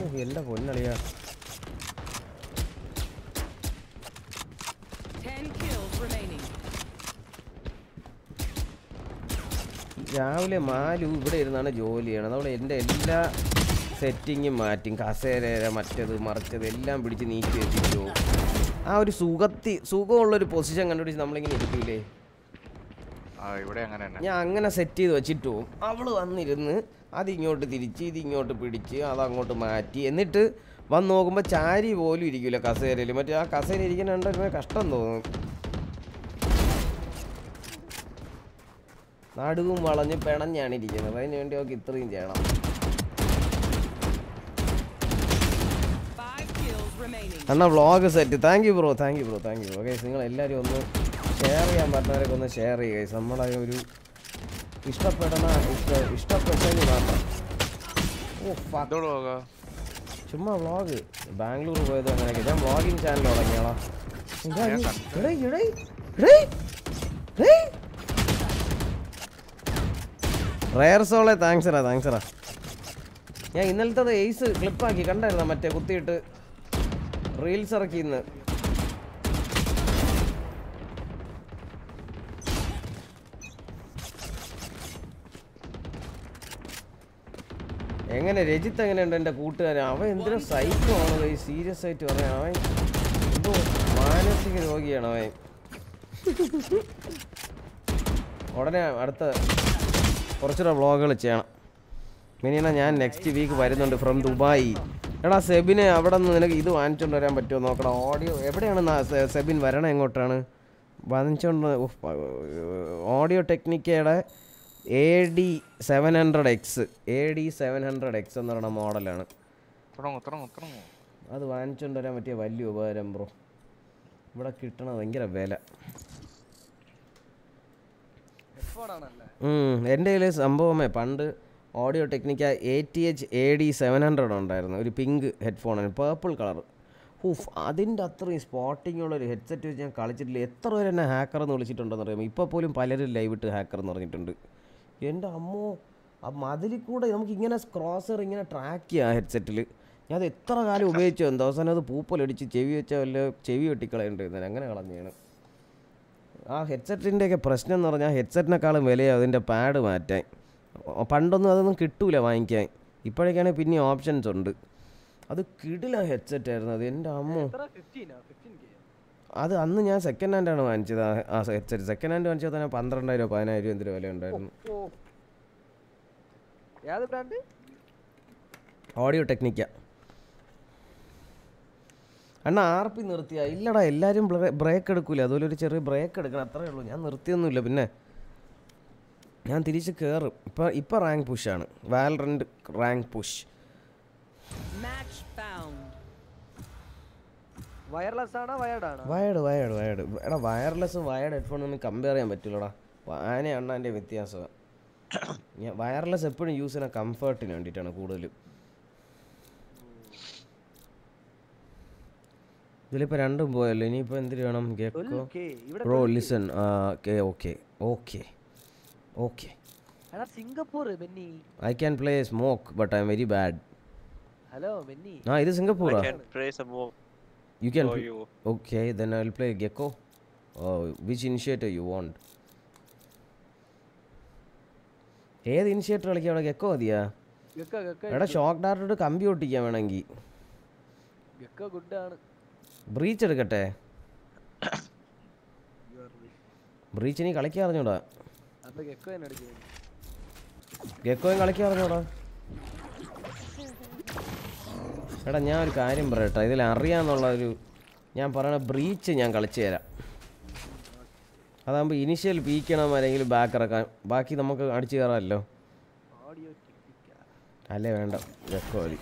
ഓ എന്റെ പൊന്നളിയാ Ten kills remaining. രാവിലെ മാലു ഇവിടെ ഇരുന്നാണ് ജോലി ചെയ്യണത്. അവിടെ എന്റെ എല്ലാ സെറ്റിങ്ങും മാറ്റും. കസേര മറ്റത് മറിച്ചത് എല്ലാം പിടിച്ച് നീക്കി വെച്ചിട്ടോ ആ ഒരു സുഖത്തി സുഖമുള്ളൊരു പൊസിഷൻ കണ്ടുപിടിച്ച് നമ്മളിങ്ങനെ ഇരിക്കൂലേ. ആ ഇവിടെ അങ്ങനെ തന്നെ. ഞാൻ അങ്ങനെ സെറ്റ് ചെയ്ത് വെച്ചിട്ട് അവൾ വന്നിരുന്ന് അതിങ്ങോട്ട് തിരിച്ച് ഇതിങ്ങോട്ട് പിടിച്ച് അതങ്ങോട്ട് മാറ്റി. എന്നിട്ട് വന്ന് നോക്കുമ്പോൾ ചാരി പോലും ഇരിക്കില്ല കസേരയിൽ മറ്റേ ആ കസേര ഇരിക്കുന്ന കണ്ടിരുന്ന കഷ്ടം തോന്നും. നടുവും വളഞ്ഞ് പിണഞ്ഞാണ് ഇരിക്കുന്നത്. അതിന് വേണ്ടി അവർക്ക് ഇത്രയും ചെയ്യണം. അണ്ണാ vlog set thank you bro thank you bro thank you okay നിങ്ങൾ എല്ലാവരും ഒന്ന് ഷെയർ ചെയ്യാൻ പറ്റുന്നവരൊക്കെ ഒന്ന് ഷെയർ ചെയ്യുക നമ്മളെ ഒരു ഇഷ്ടപ്പെടണ ഇഷ്ട ഇഷ്ടപ്പെട്ടതിന് മാത്രം ഓ ചുമ്മാ വ്ളോഗ്. ബാംഗ്ലൂർ പോയത് അങ്ങനെയൊക്കെ. ഞാൻ വ്ളോഗിങ് ചാനൽ തുടങ്ങിയാളോ. റയർ സോളെ താങ്ക്സ് എടാ താങ്ക്സ് എടാ ഞാൻ ഇന്നലത്തെ എയ്സ് ക്ലിപ്പാക്കി കണ്ടായിരുന്ന മറ്റേ കുത്തിയിട്ട്? റീൽസ് ഇറക്കി ഇന്ന് എങ്ങനെ രജിത്ത് എങ്ങനെയുണ്ട് എന്റെ കൂട്ടുകാരൻ അവൻ എന്തിനു സൈക്കോ ആണ് സീരിയസ് ആയിട്ട് പറയാം അവൻ എന്തോ മാനസിക രോഗിയാണ് അവൻ ഉടനെ അടുത്ത കുറച്ചുകൂടെ വ്ളോഗുകൾ ചെയ്യണം മിനിയണ ഞാൻ നെക്സ്റ്റ് വീക്ക് വരുന്നുണ്ട് ഫ്രം ദുബായി എടാ സെബിനെ അവിടെ നിന്ന് നിനക്ക് ഇത് വാങ്ങിച്ചുകൊണ്ട് വരാൻ പറ്റുമോ നോക്കണം ഓഡിയോ എവിടെയാണ് സെബിൻ വരണം എങ്ങോട്ടാണ് വാങ്ങിച്ചുകൊണ്ട് audio ടെക്നിക്കയുടെ A D seven hundred X A D seven hundred X എന്ന് പറയുന്ന മോഡലാണ്. അത് വാങ്ങിച്ചുകൊണ്ട് വരാൻ പറ്റിയ വലിയ ഉപകാരം ബ്രോ. ഇവിടെ കിട്ടണ ഭയങ്കര വില. എന്റെ കയ്യിൽ സംഭവമേ പണ്ട് audio technica A T H A D seven hundred ഉണ്ടായിരുന്നു. ഒരു പിങ്ക് ഹെഡ്ഫോണാണ് പേർപ്പിൾ കളർ ഹൂഫ് അതിന്റെ അത്രയും സ്പോട്ടിംഗ് ഉള്ളൊരു ഹെഡ്സെറ്റ് വെച്ച് ഞാൻ കളിച്ചിട്ടില്ല. എത്ര പേര് എന്നെ ഹാക്കർ എന്ന് വിളിച്ചിട്ടുണ്ടെന്ന് അറിയാം ഇപ്പോൾ പോലും പലരും ലൈവ് ഇട്ട് ഹാക്കർ എന്ന് പറഞ്ഞിട്ടുണ്ട്. എന്റെ അമ്മോ മതിലിൽ കൂടെ നമുക്ക് ഇങ്ങനെ ക്രോസർ ഇങ്ങനെ ട്രാക്ക് ചെയ്യാം ഹെഡ്സെറ്റിൽ ഞാൻ അത് എത്ര കാലം ഉപയോഗിച്ചു എന്തോ അവസാനം അത് പൂപ്പലടിച്ച് ചെവി വെച്ചാൽ വല്ല ചെവി വെട്ടിക്കളയേണ്ടിരുന്നത്. അങ്ങനെ കളഞ്ഞാണ്. ആ ഹെഡ്സെറ്റിന്റെയൊക്കെ പ്രശ്നം എന്ന് പറഞ്ഞാൽ ഹെഡ്സെറ്റിനേക്കാളും വിലയാണ് അതിന്റെ പാഡ് മാറ്റാൻ. പണ്ടൊന്നും അതൊന്നും കിട്ടൂല വാങ്ങിക്കാൻ. ഇപ്പോഴൊക്കെയാണെങ്കിൽ പിന്നെ ഓപ്ഷൻസ് ഉണ്ട്. അത് കിടില ഹെഡ്സെറ്റ് ആയിരുന്നു അത്. എന്റെ അമ്മോ എത്ര ഫിഫ്റ്റീനാ ഫിഫ്റ്റീൻ കെ അത് അന്ന് ഞാൻ സെക്കൻഡ് ഹാൻഡ് ആണ് വാങ്ങിച്ചത്. ആ- ഹെഡ്സെറ്റ് സെക്കൻഡ് ഹാൻഡ് വാങ്ങിച്ചത് തന്നെ പന്ത്രണ്ടായിരം പതിനായിരം എന്തൊരു വില ഉണ്ടായിരുന്നു ഏത് ബ്രാൻഡ് ഓഡിയോ ടെക്നിക്ക അണ്ണ ആർ പി നിർത്തിയ. ഇല്ലടാ എല്ലാവരും ബ്രേക്ക് എടുക്കൂല. അതുപോലെ ഒരു ചെറിയ ബ്രേക്ക് എടുക്കണം. അത്രേ ഉള്ളൂ. ഞാൻ നിർത്തിയൊന്നുമില്ല പിന്നെ. ഞാൻ തിരിച്ച് കയറും ഇപ്പം ഇപ്പം rank പുഷാണ് Valorant rank push found. Wireless ആണോ വയർഡ് ആണോ വയർഡ് വയർഡ്. വയർഡ് എടാ വയർലെസ്സും വയർഡ് ഹെഡ്ഫോൺ കമ്പയർ ചെയ്യാൻ പറ്റില്ലടാ. ആന അണ്ണാന്റെ വ്യത്യാസം ഞാൻ വയർലെസ് എപ്പോഴും യൂസ് ചെയ്യുന്ന കംഫർട്ടിന് വേണ്ടിയിട്ടാണ് കൂടുതലും. ഇതിലിപ്പോൾ രണ്ടും പോയല്ലോ. ഇനിയിപ്പോൾ എന്തിനു വേണം ഗെക്കോ 12K. ഇവിടെ bro listen okay okay okay okay എടാ Singapore Benny. I can play smoke but I am very bad hello Benny. ആ ഇത് സിംഗപ്പൂറാ? I can for you. Okay, then I'll play Gecko. Gecko which initiator you want? ഏത് ഇനിഷ്യേറ്റർ കളിക്കാം അവിടെ ഗെക്കോ മതിയാ? എടാ ഷോക്ക് ഡാർട്ടോട് കമ്പി ഒട്ടിക്കാൻ വേണമെങ്കിൽ ബ്രീച്ച് എടുക്കട്ടെ? ബ്രീച്ച് നീ കളിക്കാൻ അറിഞ്ഞൂടാ ഗെക്കോയും കളിക്കാൻ അറിഞ്ഞൂടാ എടാ ഞാൻ ഒരു കാര്യം പറയട്ടെ. ഇതിൽ അറിയാന്നുള്ള ഒരു ഞാൻ പറയണ ബ്രീച്ച് ഞാൻ കളിച്ചു തരാം. അതാകുമ്പോൾ ഇനിഷ്യൽ പീക്കണം അല്ലെങ്കിൽ ബാക്ക് ഇറക്കാൻ. ബാക്കി നമുക്ക് അടിച്ചു കയറാമല്ലോ അല്ലേ വേണ്ട. വെക്കോലി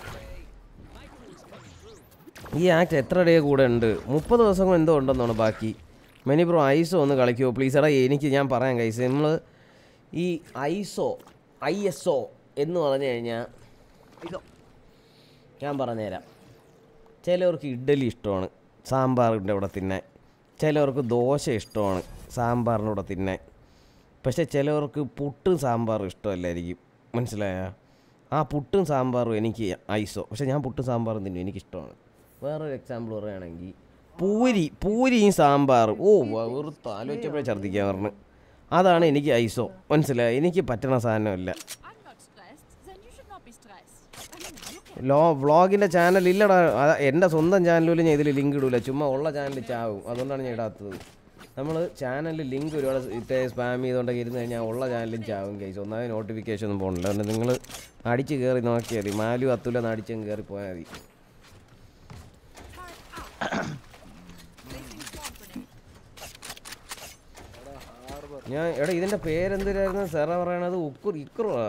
ഈ ആക്ട് എത്ര ഡേ കൂടെ ഉണ്ട്? മുപ്പത് ദിവസം എന്തോ ഉണ്ടെന്നാണ് ബാക്കി. മെനി ബ്രോ ഐസോ ഒന്ന് കളിക്കുമോ പ്ലീസ് എടാ എനിക്ക് ഞാൻ പറയാം കൈസ് നമ്മൾ ഈ ഐസോ ഐ എസ് ഒ എന്ന് പറഞ്ഞു കഴിഞ്ഞാൽ ഞാൻ പറഞ്ഞുതരാം. ചിലവർക്ക് ഇഡ്ഡലി ഇഷ്ടമാണ് സാമ്പാറിന്റെ കൂടെ തിന്നെ ചിലവർക്ക് ദോശ ഇഷ്ടമാണ് സാമ്പാറിന്റെ കൂടെ തിന്നെ പക്ഷേ ചിലവർക്ക് പുട്ടും സാമ്പാറും ഇഷ്ടമല്ലായിരിക്കും. മനസ്സിലായ? ആ പുട്ടും സാമ്പാറും എനിക്ക് ഐസോ. പക്ഷെ ഞാൻ പുട്ടും സാമ്പാറും തിന്നും എനിക്കിഷ്ടമാണ്. വേറൊരു എക്സാമ്പിൾ പറയുകയാണെങ്കിൽ പൂരി പൂരിയും സാമ്പാറും. ഓ വെറുത്ത് ആലോചിച്ചപ്പോഴേ ഛർദ്ദിക്കാൻ പറഞ്ഞു. അതാണ് എനിക്ക് ഐസോ. മനസ്സിലായോ? എനിക്ക് പറ്റണ സാധനമല്ല. ലോ വ്ളോഗിന്റെ ചാനൽ ഇല്ലടാ. എന്റെ സ്വന്തം ചാനലിൽ ഞാൻ ഇതിൽ ലിങ്ക് ഇടൂല. ചുമ്മാ ഉള്ള ചാനൽ ചാവും. അതുകൊണ്ടാണ് ഞാൻ ഇടാത്തത്. നമ്മൾ ചാനലിൽ ലിങ്ക് ഒരുപാട് ഇട്ടേ സ്പാം ചെയ്തുകൊണ്ടൊക്കെ ഇരുന്ന് കഴിഞ്ഞാൽ ഉള്ള ചാനലും ചാവും കേസ് ഒന്നാമത് നോട്ടിഫിക്കേഷൻ ഒന്നും പോകണില്ല അതുകൊണ്ട് നിങ്ങൾ അടിച്ച് കയറി നോക്കിയാൽ മതി. മാലു അത്തുല അടിച്ചും കയറി പോയാൽ മതി. ഞാൻ എടാ ഇതിന്റെ പേരെന്തിനായിരുന്നു? സെറ പറയണത്? ഉക്കുർ ഇക്രുവാ.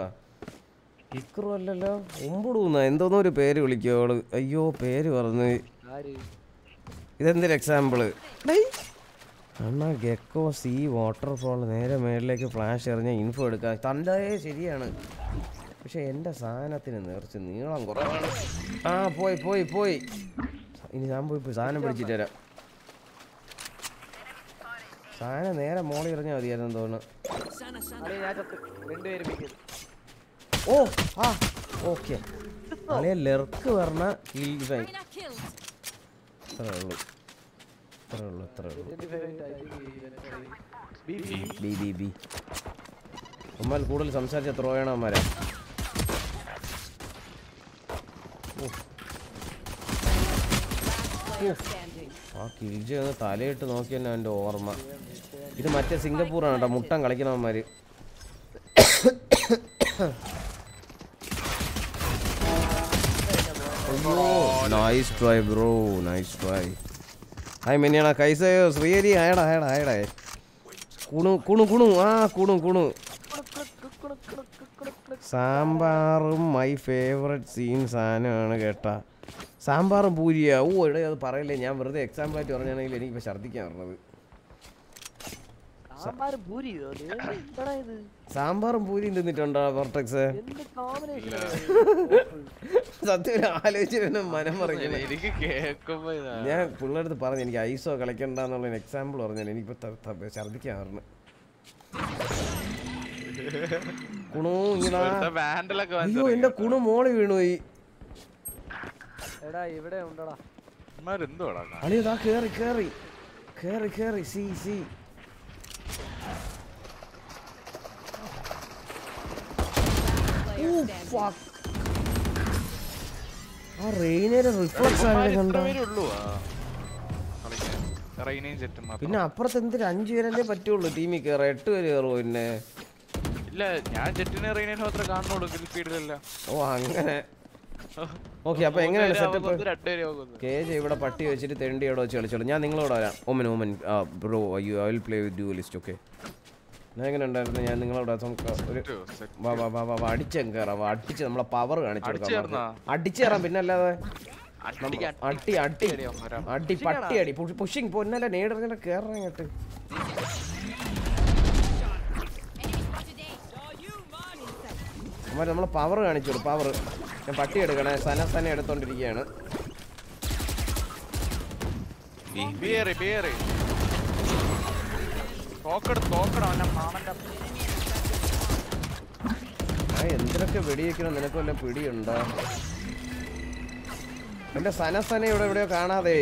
ഇക്രു അല്ലല്ലോ ഉമ്പുടൂന്ന എന്തോന്നോ ഒരു പേര് വിളിക്കും അവൾ. അയ്യോ പേര് പറഞ്ഞു ഇതെന്തൊരു എക്സാമ്പിൾ അണ്ണാ ഗെക്കോ സീ വാട്ടർഫോൾ നേരെ മേളിലേക്ക് ഫ്ലാഷ് എറിഞ്ഞ ഇൻഫോ എടുക്കാം തന്റെ ശരിയാണ്. പക്ഷെ എന്റെ സാധനത്തിന് നേർച്ച് നീളം കുറവാണ്. ആ പോയി പോയി പോയി. ഇനി ഞാൻ പോയി പോയി സാധനം പിടിച്ചിട്ട് വരാം. സാധനം നേരെ മോളി എറിഞ്ഞാൽ മതിയായിരുന്നു തോന്നുന്നു അതെ ഞാൻ ചത്ത് രണ്ടുപേരും പിക്കത് ഓ ആ ഓക്കെ. അളിയ ലെർക്ക് പറഞ്ഞ കിൽ ഫൈൻ Arena killed. ഇത്രേ ഉള്ളൂ. ഇത്രേ ഉള്ളൂ ഇത്രേ ഉള്ളൂ. B B B B B Ummal കൂടുതൽ സംസാരിച്ച ത്രോ വേണം അമ്മാരെ. ആ കിഴിച്ച് ഒന്ന് തലയിട്ട് നോക്കി തന്നെ എന്റെ ഓർമ്മ. ഇത് മറ്റേ സിംഗപ്പൂറാണ് കേട്ടോ മുട്ടം കളിക്കണവന്മാര്. Nice try bro nice try hi മെനിയാണ. കൈസയോ ശ്രീഹരി ആയടാ ആയടാ ആയടാ. കുണു കുണു കുണു. ആ കുണു കുണു. സാമ്പാറും മൈ ഫേവററ്റ് സീൻ സാധനമാണ് കേട്ടാ. സാമ്പാറും പൂരിയാ. ഓ ഇവിടെ അത് പറയല്ലേ? ഞാൻ വെറുതെ എക്സാമ്പിൾ ആയിട്ട് പറഞ്ഞാണെങ്കിൽ എനിക്കിപ്പോൾ ഛർദ്ദിക്കാൻ പറഞ്ഞത് സാമ്പാർ പൂരിയോ ദേ, എന്താടാ ഇത് സാമ്പാറും പൂരിയും തിന്നിട്ടുണ്ടോ വർട്ടെക്സ് സത്യം ആലോചിച്ചു പിന്നെ മനം പറഞ്ഞു എനിക്ക് കേൾക്കുമ്പോ ഞാൻ പിള്ളേടുത്ത് പറഞ്ഞു എനിക്ക് ഐസോ കളിക്കണ്ടെന്നുള്ള എക്സാമ്പിൾ പറഞ്ഞു എനിക്കിപ്പോ ഛർദിക്കാൻ പറഞ്ഞു കുണു അയ്യോ എന്റെ കുണു മോളി വീണുപോയി. എടാ ഇവിടെ ഉണ്ടടാ. അളിയതാ കേറി കേറി. കേറി കേറി. C C. ആ റിഫ്ലക്സ് കണ്ട? പിന്നെ അപ്പുറത്ത് എന്തിന് അഞ്ചു പേരല്ലേ പറ്റുള്ളൂ ടീമിൽ കയറാൻ എട്ട് പേര് കയറുമോ പിന്നെ? ഇല്ല ഞാൻ ജെറ്റിനെ റെയിനെ മാത്രമേ കാണുന്നുള്ളൂ ഓ അങ്ങനെ. ഓക്കെ അപ്പൊ എങ്ങനെയാണ് സെറ്റപ്പ് രണ്ടുപേരും ആകുന്നു കെ ജെ ഇവിടെ പട്ടി വെച്ചിട്ട് തെണ്ടി അവിടെ വെച്ച് കളിച്ചോളൂ. ഞാൻ നിങ്ങളോട് വരാം. Omen Omen bro you I will play with duelist okay ഞാൻ എങ്ങനെ ഉണ്ടായിരുന്നു? ഞാൻ നിങ്ങളോട് ഒരു വാ വാ വാ വാ അടിച്ചങ്ങ് കയറാം അടിച്ച് നമ്മളെ പവർ കാണിച്ചു അടിച്ച് കൊടുക്കാം കയറാം പിന്നെ അല്ലാതെ അടി അട്ടി അടി പട്ടി അടി. പുഷിങ് പൊന്നല്ല നേടിങ്ങനെ കയറാൻ ഇങ്ങോട്ട്. അമ്മ നമ്മൾ പവർ കാണിച്ചു പവർ ഞാൻ പട്ടി എടുക്കണേ സന സന എടുത്തോണ്ടിരിക്കുകയാണ് എന്തിനൊക്കെ വെടിവെക്കണം? നിനക്ക് വല്ല പിടിയുണ്ടോ? എന്റെ സന സന ഇവിടെ എവിടെയോ കാണാതെ.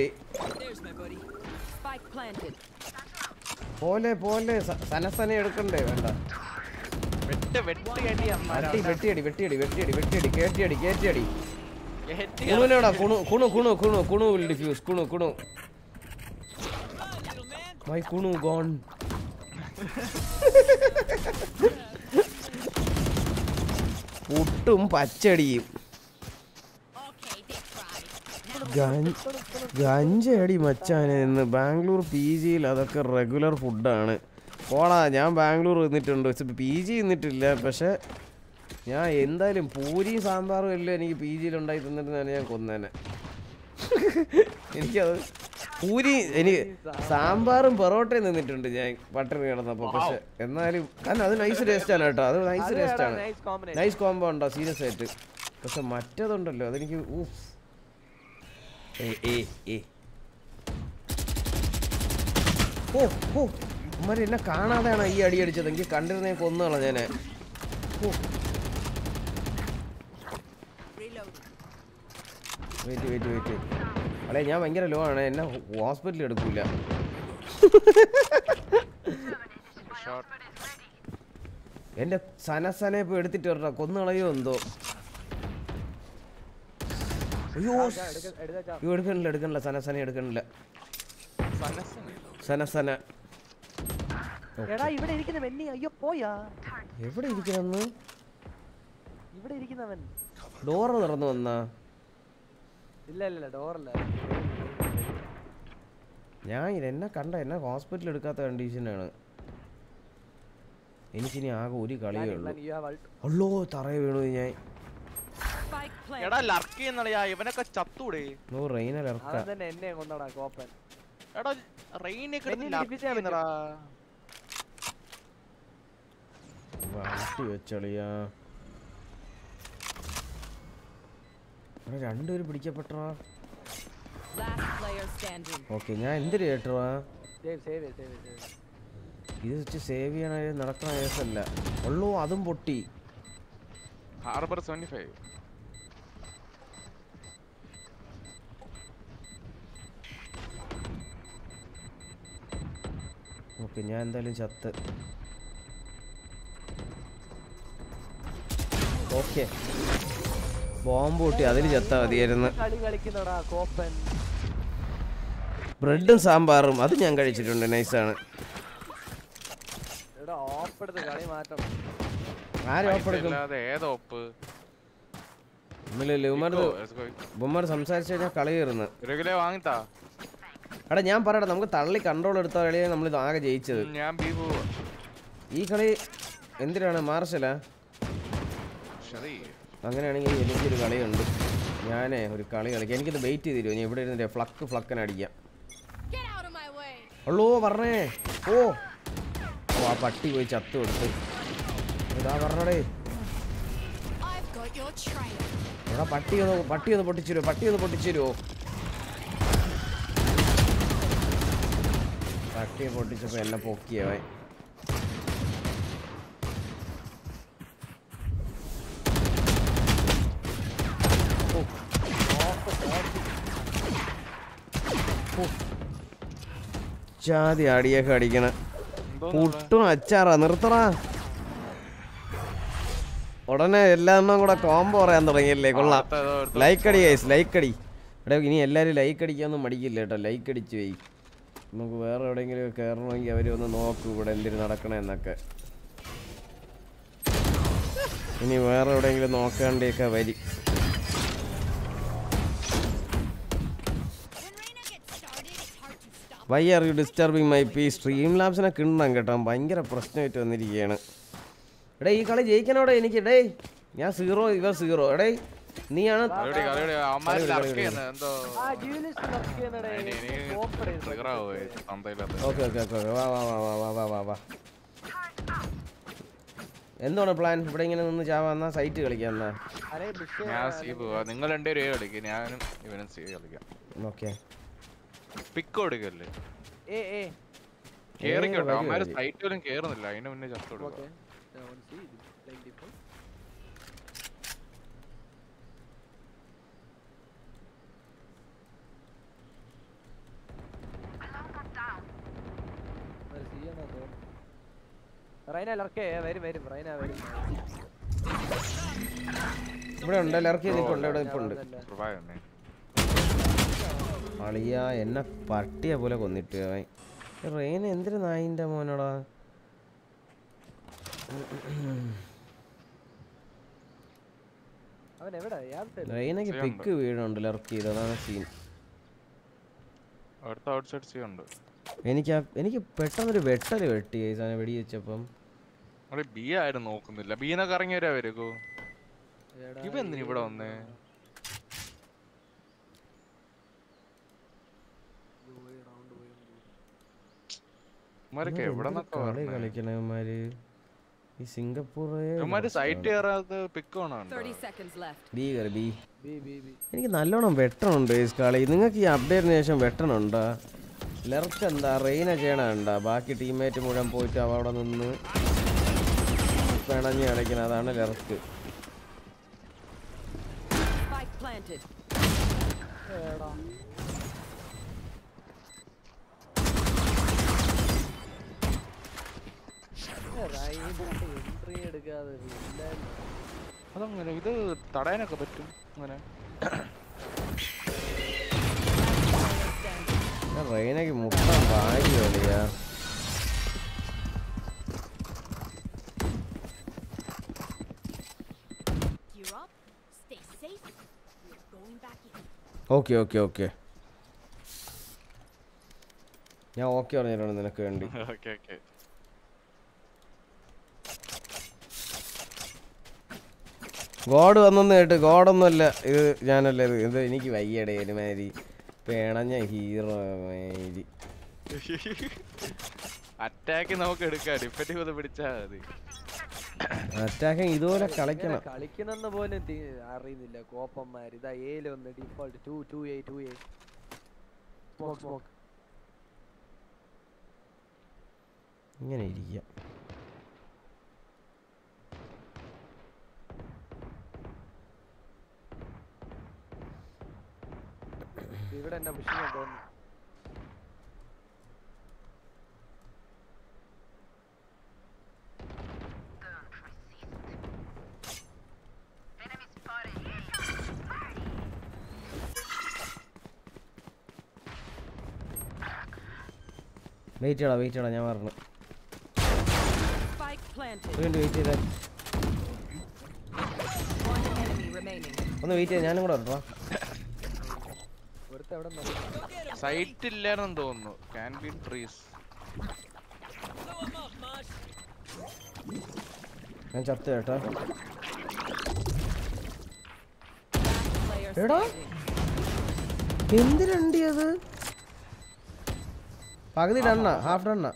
പോലെ പോലെ സ- സന സന എടുക്കണ്ടേ? വേണ്ട വെട്ട് വെട്ട് കടി അട്ടി വെട്ടിയടി വെട്ടിയടി വെട്ടിയടി വെട്ടിയടി കേറ്റിയടി കേറ്റിയടി കേറ്റി കുണുവിനെവിടാ കുണു കുണു കുണു കുണു കുണു വിൽ ഡിഫ്യൂസ് കുണു കുണു. മൈ കുണു ഗോൺ പുട്ടും പച്ചടിയും. ഗഞ്ചടി ഗഞ്ചയടി മച്ചാനെ ഇന്ന് ബാംഗ്ലൂർ പി ജിയിൽ അതൊക്കെ റെഗുലർ ഫുഡാണ് പോടാ ഞാൻ ബാംഗ്ലൂർ നിന്നിട്ടുണ്ട്. പി ജി നിന്നിട്ടില്ല. പക്ഷെ ഞാൻ എന്തായാലും പൂരിയും സാമ്പാറും എല്ലാം എനിക്ക് പി ജിയിൽ ഉണ്ടായി തന്നിരുന്നാണ് ഞാൻ കൊന്നേനെ. എനിക്കത് പൂരി എനിക്ക് സാമ്പാറും പൊറോട്ടയും നിന്നിട്ടുണ്ട് ഞാൻ ബട്ടർ കിടന്നപ്പോൾ പക്ഷെ എന്നാലും കാരണം അത് നൈസ് ടേസ്റ്റാണ് കേട്ടോ. അത് നൈസ് ടേസ്റ്റാണ് ആണ്. നൈസ് കോംബോ ഉണ്ടോ? സീരിയസ് ആയിട്ട്. പക്ഷെ മറ്റേതുണ്ടല്ലോ. അതെനിക്ക് ഊഫ് ഏ ഏ ഏ ഓ ഓ. ഉമ്മര് എന്നെ കാണാതെയാണ് ഈ അടി അടിച്ചത്. എനിക്ക് കണ്ടിരുന്നേ കൊന്നുകള ഞാൻ. വെയിറ്റ് വെയിറ്റ് വെയിറ്റ് അളേ ഞാൻ ഭയങ്കര ലോ ആണ്. എന്നെ ഹോസ്പിറ്റലിൽ എടുക്കൂല. എന്റെ സനസനെ ഇപ്പൊ എടുത്തിട്ട് വരട്ടെ കൊന്നുകളയോ എന്തോ. അയ്യോ, എടുക്കണില്ല എടുക്കണില്ല. സനസന എടുക്കണില്ല. സനസന. എടാ ഇവിടെ ഇരിക്കുന്ന വെന്നി അയ്യോ പോയാ? എവിടെ ഇരിക്കണെന്ന് ഇവിടെ ഇരിക്കുന്നവൻ. ഡോർ തുറന്നു വന്നാ. ഇല്ല ഇല്ല ഡോറല്ല ഞാൻ ഇത് എന്നെ കണ്ട എന്നെ ഹോസ്പിറ്റലിൽ എടുക്കാത്ത കണ്ടീഷനാണ് എനിക്കിനി ആകെ ഒരു കളിയേ ഉള്ളൂ. അല്ലോ തറയെ വീണു ഞാൻ. എടാ ലർക്ക് ഇവനൊക്കെ ചത്തൂടെ. നോ റെയിനൽ ഇറക്ക എന്നെ കൊന്നടാ കോപ്പൻ. എടാ റെയിനെ വാട്ടി വെച്ചളിയാ. എടാ, രണ്ടുപേരും പിടിക്കപ്പെട്ടാ. ഓക്കെ ഞാൻ എന്തിനു കേട്ടുവാ? സേവ് സേവ് സേവ് സേവ് ഇത് വെച്ച് സേവ് ചെയ്യണ നടക്കണ കേസല്ല. ഉള്ളൂ അതും പൊട്ടി. ഹാർബർ സെവന്റി ഫൈവ് ഓക്കെ ഞാൻ എന്തായാലും ചത്ത്. ഓക്കെ. ബോംബ് അതിൽ ചത്താ മതിയായിരുന്നു. ബ്രെഡും സാമ്പാറും അത് ഞാൻ കഴിച്ചിട്ടുണ്ട് നൈസാണ്. സംസാരിച്ചു കളി എടാ ഞാൻ പറയട്ടെ നമുക്ക് തള്ളി കൺട്രോൾ എടുത്ത കളിയാണ് നമ്മൾ ആകെ ജയിച്ചത്. ഈ കളി എന്തിനാണ് മാർഷലാ? അങ്ങനെയാണെങ്കിൽ എനിക്കൊരു കളിയുണ്ട്. ഞാനേ ഒരു കളി കളിക്കാം. എനിക്കിത് വെയിറ്റ് ചെയ്ത് തരുമോ ഇനി ഇവിടെ ഇരുന്നിട്ട് ഫ്ലക്ക് ഫ്ലക്കന് അടിക്കാം. ഉള്ളൂ പറഞ്ഞേ. ഓ. ഓ ആ പട്ടി പോയി ചത്ത് കൊടുത്ത്. ഇതാ പറഞ്ഞടേ. Trail. എടാ പട്ടി ഒന്ന് പട്ടി ഒന്ന് പൊട്ടിച്ചിരുവോ പട്ടി ഒന്ന് പൊട്ടിച്ചിരുവോ പട്ടിയെ പൊട്ടിച്ചപ്പോ എന്നെ പൊക്കിയവൻ. ജാതി അടിയൊക്കെ അടിക്കണ. പുട്ടും അച്ചാറാ നിർത്തടാ. ഉടനെ എല്ലാം കൂടെ കോംബോ പറയാൻ തുടങ്ങിയല്ലേ കൊള്ളാം. ലൈക്ക് അടി ഗൈസ് ലൈക്ക് അടി. എടാ ഇനി എല്ലാവരും ലൈക്ക് അടിക്കാനൊന്നും മടിക്കില്ല കേട്ടോ ലൈക്ക് അടിച്ച് പോയി. നമുക്ക് വേറെ എവിടെയെങ്കിലും കയറണമെങ്കിൽ അവർ ഒന്ന് നോക്കൂ ഇവിടെ എന്തിനു നടക്കണമെന്നൊക്കെ ഇനി വേറെ എവിടെയെങ്കിലും നോക്കേണ്ടിയൊക്കെ വരി. Why are you disturbing my P stream ലാബ്സിനെ കിണ്ണാൻ കേട്ടോ. ഭയങ്കര പ്രശ്നമായിട്ട് വന്നിരിക്കുകയാണ്. എടേ ഈ കളി ജയിക്കണോടെ എനിക്ക്? എടേ ഞാൻ സീറോ ഇവ സീറോ എടേ നീയാണ് എന്താണ് പ്ലാൻ ഇവിടെ ഇങ്ങനെ നിന്ന് ചാവാന്നാ സൈറ്റ് കളിക്കാം നിങ്ങൾ രണ്ടുപേരും ഞാനും ഇവനും ഓക്കെ പിക്ക് കൊടുക്കല്ലേ? ഏ ഏ. കേറിക്കോ അവന്മാര് സൈറ്റ് പോലും കേറുന്നില്ല. അതിന് മുന്നേ ചത്ത് കൊടുക്കും. റൈന ലർക്കേ റൈന ഇവിടെ ഉണ്ട് ലർക്ക് ചെയ്തിട്ടുണ്ട് ഇവിടെ ഇപ്പൊ ഉണ്ട് അളിയ എന്നെ പട്ടിയെ പോലെ കൊന്നിട്ട് അവൻ. റെയിൻ എന്തിനു നായിന്റെ മോനടാ? റെയിനൊക്കെ പിക്ക് വീടുണ്ട് ലർക്ക് ചെയ്ത് അതാണ് സീൻ എനിക്ക് എനിക്ക് പെട്ടെന്നൊരു വെട്ടൽ വെട്ടി സാധനം വെടി വെച്ചപ്പം ബി ആരും നോക്കുന്നില്ല. ബീനൊക്കെ ഇറങ്ങി വരാ. വരുക്കോ ഇവ എന്തിനാ ഇവിടെ വന്നേ ഇവന്മാരൊക്കെ എവിടെ നിന്നൊക്കെ കളി കളിക്കണവന്മാര് ഈ സിംഗപ്പൂർ ഇവന്മാര് സൈറ്റ് കയറാത്ത പിക്ക് വേണോ 30 seconds left. ബി കയറി ബി ബി. ബി ബി എനിക്ക് നല്ലോണം വെട്ടണുണ്ട് ഈ കളി. നിങ്ങൾക്ക് ഈ അപ്ഡേറ്റിന് ശേഷം വെട്ടണുണ്ടോ? ലെർക്ക് എന്താ? റെയിന ചെയ്യണുണ്ടാ ബാക്കി ടീംമേറ്റ് മുഴുവൻ പോയിട്ട് അവിടെ നിന്ന് പിണഞ്ഞ് കളിക്കണം. അതാണ് ലെർക്ക് Spike planted. എടാ എൻട്രി എടുക്കാതെ ഇല്ലായിരുന്നു. അതങ്ങനെ ഇത് തടയാനൊക്കെ പറ്റും അങ്ങനെ. റെയിനക്ക് മുട്ടാൻ in. Okay okay okay. ഞാൻ ഓക്കെ പറഞ്ഞിട്ടുണ്ട് നിനക്ക് വേണ്ടി. Okay okay. ഗോഡ് വന്നെന്ന് കേട്ട് ഗോഡൊന്നുമല്ല. ഇത് ഞാനല്ല ഇത് ഇത് എനിക്ക് വയ്യടേ ഒരുമാതിരി പേണഞ്ഞ ഹീറോ മാതിരി. അറ്റാക്ക് നമുക്ക് എടുക്കാം. ഡിഫൻഡ് ചെയ്ത് പിടിച്ചാ മതി. അറ്റാക്ക് ഇതുപോലെ കളിക്കണം. കളിക്കുന്നെന്ന് പോലും അറിയുന്നില്ല. കോപ്പന്മാർ ഇതാ ഏൽ ഒന്ന് default two two A two A smoke smoke ഇങ്ങനെ ഇരിക്കാം. ഇവിടെ എന്നെ മിഷൻ കൊണ്ടുവന്നു വെയിറ്റ് ചെയ്യണം വെയിറ്റ് ചെയ്യണം ഞാൻ പറഞ്ഞു വീണ്ടും വെയിറ്റ് ചെയ്താൽ ഒന്ന് വെയിറ്റ് ചെയ്യാം ഞാനും കൂടെ വരട്ടോ ഒരുത്ത എവിടെ സൈറ്റ് ഇല്ലായിരുന്നു തോന്നുന്നു. ക്യാൻ ബി ട്രീസ് ഞാൻ ചത്ത് കേട്ടോ. എടാ. എന്തിനണ്ടി അത് പകുതി ഡണ്ണ ഹാഫ് ഡണ്ണ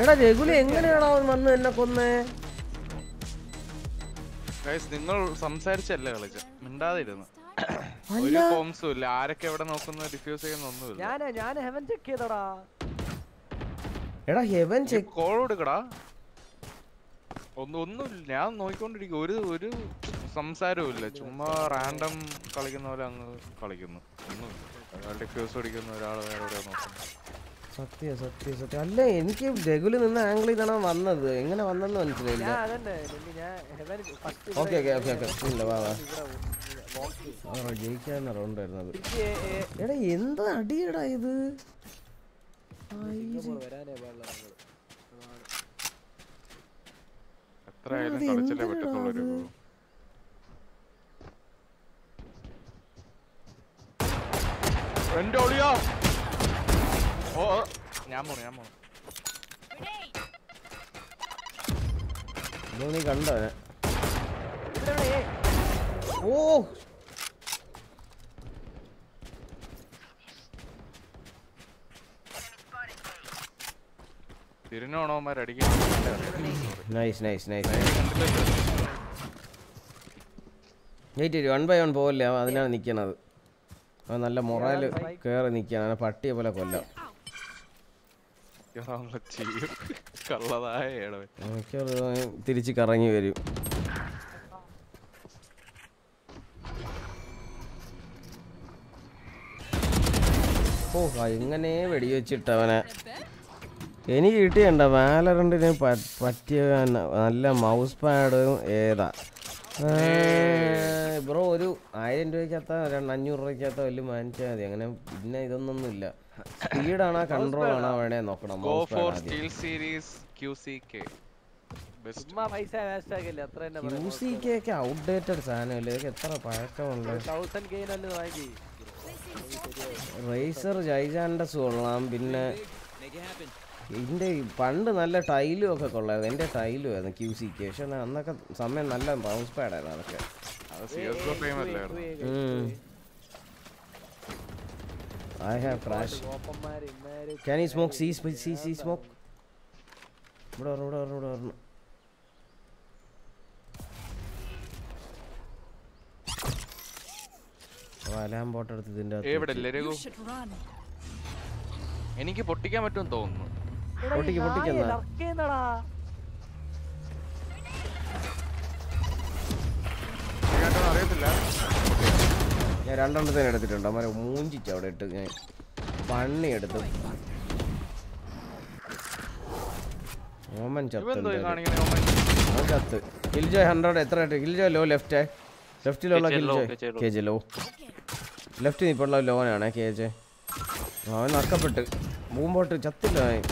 എടാ രഘുലി എങ്ങനെയാണോ അവൻ വന്ന് എന്നെ കൊന്നേ? നിങ്ങൾ സംസാരിച്ചല്ലേ കളിച്ച? മിണ്ടാതിരുന്നു. ഒരു ഫോംസും ഇല്ല. ആരൊക്കെ എവിടെ നോക്കുന്ന ഡിഫ്യൂസ് ചെയ്യുന്ന ഒന്നുമില്ല. ഞാൻ ഞാൻ ഹെവൻ ചെക്ക് ചെയ്തടാ. എടാ ഹെവൻ ചെക്ക് കോൾ കൊടുക്കടാ. ഒന്നും ഒന്നുമില്ല ഞാൻ നോക്കിക്കൊണ്ടിരിക്കും ഒരു ഒരു സംസാരവും ഇല്ല. ചുമ്മാ റാൻഡം കളിക്കുന്ന പോലെ അങ്ങ് കളിക്കുന്നു. ഒന്നുമില്ല. ഡിഫ്യൂസ് അടിക്കുന്ന ഒരാൾ വേറെ എവിടെയോ നോക്കുന്നു. സത്യ സത്യ സത്യം. അല്ല എനിക്ക് രഘുൽ നിന്ന് ആംഗിൾ ഇതാണ് വന്നത്? എങ്ങനെ വന്നെന്ന് മനസ്സിലായില്ല. ഞാൻ അതന്നെ ഞാൻ heaven first okay okay okay okay ഇല്ല വാ ജയിക്കാന്ന റൗണ്ട് വരുന്നത്. എടാ എന്താ അടിയടാ ഇത്? എന്റെ ഒളിയോ ഓ ഞാൻ പോണു ഞാൻ പോണു. നീ കണ്ടോ. ഓ. തിരിഞ്ഞോണോമാർ നൈസ് നൈസ് നൈസ് വെയിറ്റ് ചെയ്യും വൺ ബൈ വൺ പോവല്ലേ? അവൻ അതിനാണ് നിൽക്കണത് നല്ല മൊറാൽ കയറി നിൽക്കുകയാണ് പട്ടിയെ പോലെ കൊല്ലാം ചെയ്യും കള്ളതായ ഏടവൻ മിക്കവാറും അവൻ തിരിച്ച് കറങ്ങി വരും. ഓ എങ്ങനെ വെടിവെച്ചിട്ടവനെ. എനിക്ക് കിട്ടിയണ്ട വാലറണ്ടിന് പറ്റിയ നല്ല മൗസ് പാഡും ഏതാ? ബ്രോ ഒരു ആയിരം രൂപയ്ക്കകത്ത രണ്ട് അഞ്ഞൂറ് രൂപയ്ക്കകത്ത വലിയ വാങ്ങിച്ചാൽ മതി. അങ്ങനെ പിന്നെ ഇതൊന്നൊന്നുമില്ല. സ്പീഡാണോ കൺട്രോൾ ആണോ വേണേ നോക്കണം. Go for steel series QCK C K best ചുമ്മാ പൈസ വേസ്റ്റ് ആക്കില്ല അത്ര തന്നെ യു സി കെ ഒക്കെ ഔട്ട്ഡേറ്റഡ് സാധനമല്ലേ? ഇതൊക്കെ എത്ര പഴക്കമുണ്ട് 1000 ഗെയിൻ അല്ലേ വാങ്ങി. റേസർ ജൈജാൻഡസ് കൊള്ളാം പിന്നെ ഇന്റെ പണ്ട് നല്ല ടൈലും ഒക്കെ കൊള്ളായിരുന്നു. എന്റെ ടൈലും ആയിരുന്നു ക്യൂ സി കെ പക്ഷെ അന്നൊക്കെ സമയം നല്ല ബൗൺസ് പാഡായിരുന്നു അതൊക്കെ അത് സി എസ് ഗോ ടൈം അല്ലായിരുന്നു ഐ ഹാവ് ക്രാഷ് കോപ്പന്മാര് ഇമ്മാര് ക്യാൻ ഈ smoke C C C smoke ഇവിടെ വരണം ഇവിടെ വരണം ഇവിടെ വരണം അലാം ബോട്ട് എടുത്ത് run. എനിക്ക് പൊട്ടിക്കാൻ പറ്റുമെന്ന് തോന്നുന്നു. പൊട്ടിക്ക്, പൊട്ടിക്ക് എന്നാ. ലർക്കേന്നടാ ശരിയായിട്ടൊന്നും അറിയത്തില്ല. ഞാൻ രണ്ടെണ്ണത്തിന് എടുത്തിട്ടുണ്ട്. അമ്മ മൂഞ്ചിച്ച് അവിടെ ഇട്ട് ഞാൻ പണ്ണി എടുത്തു. ഓമൻ ചത്ത് കിൽജോയ് ഹൺഡ്രഡ് എത്ര Killjoy low left ലെഫ്റ്റിലുള്ള Killjoy. K J low left നിപ്പുള്ള ലോനാണ് കെ ജെ അവൻ നക്കപ്പെട്ട്. മൂമ്പോട്ട് ചത്തില്ല അവൻ.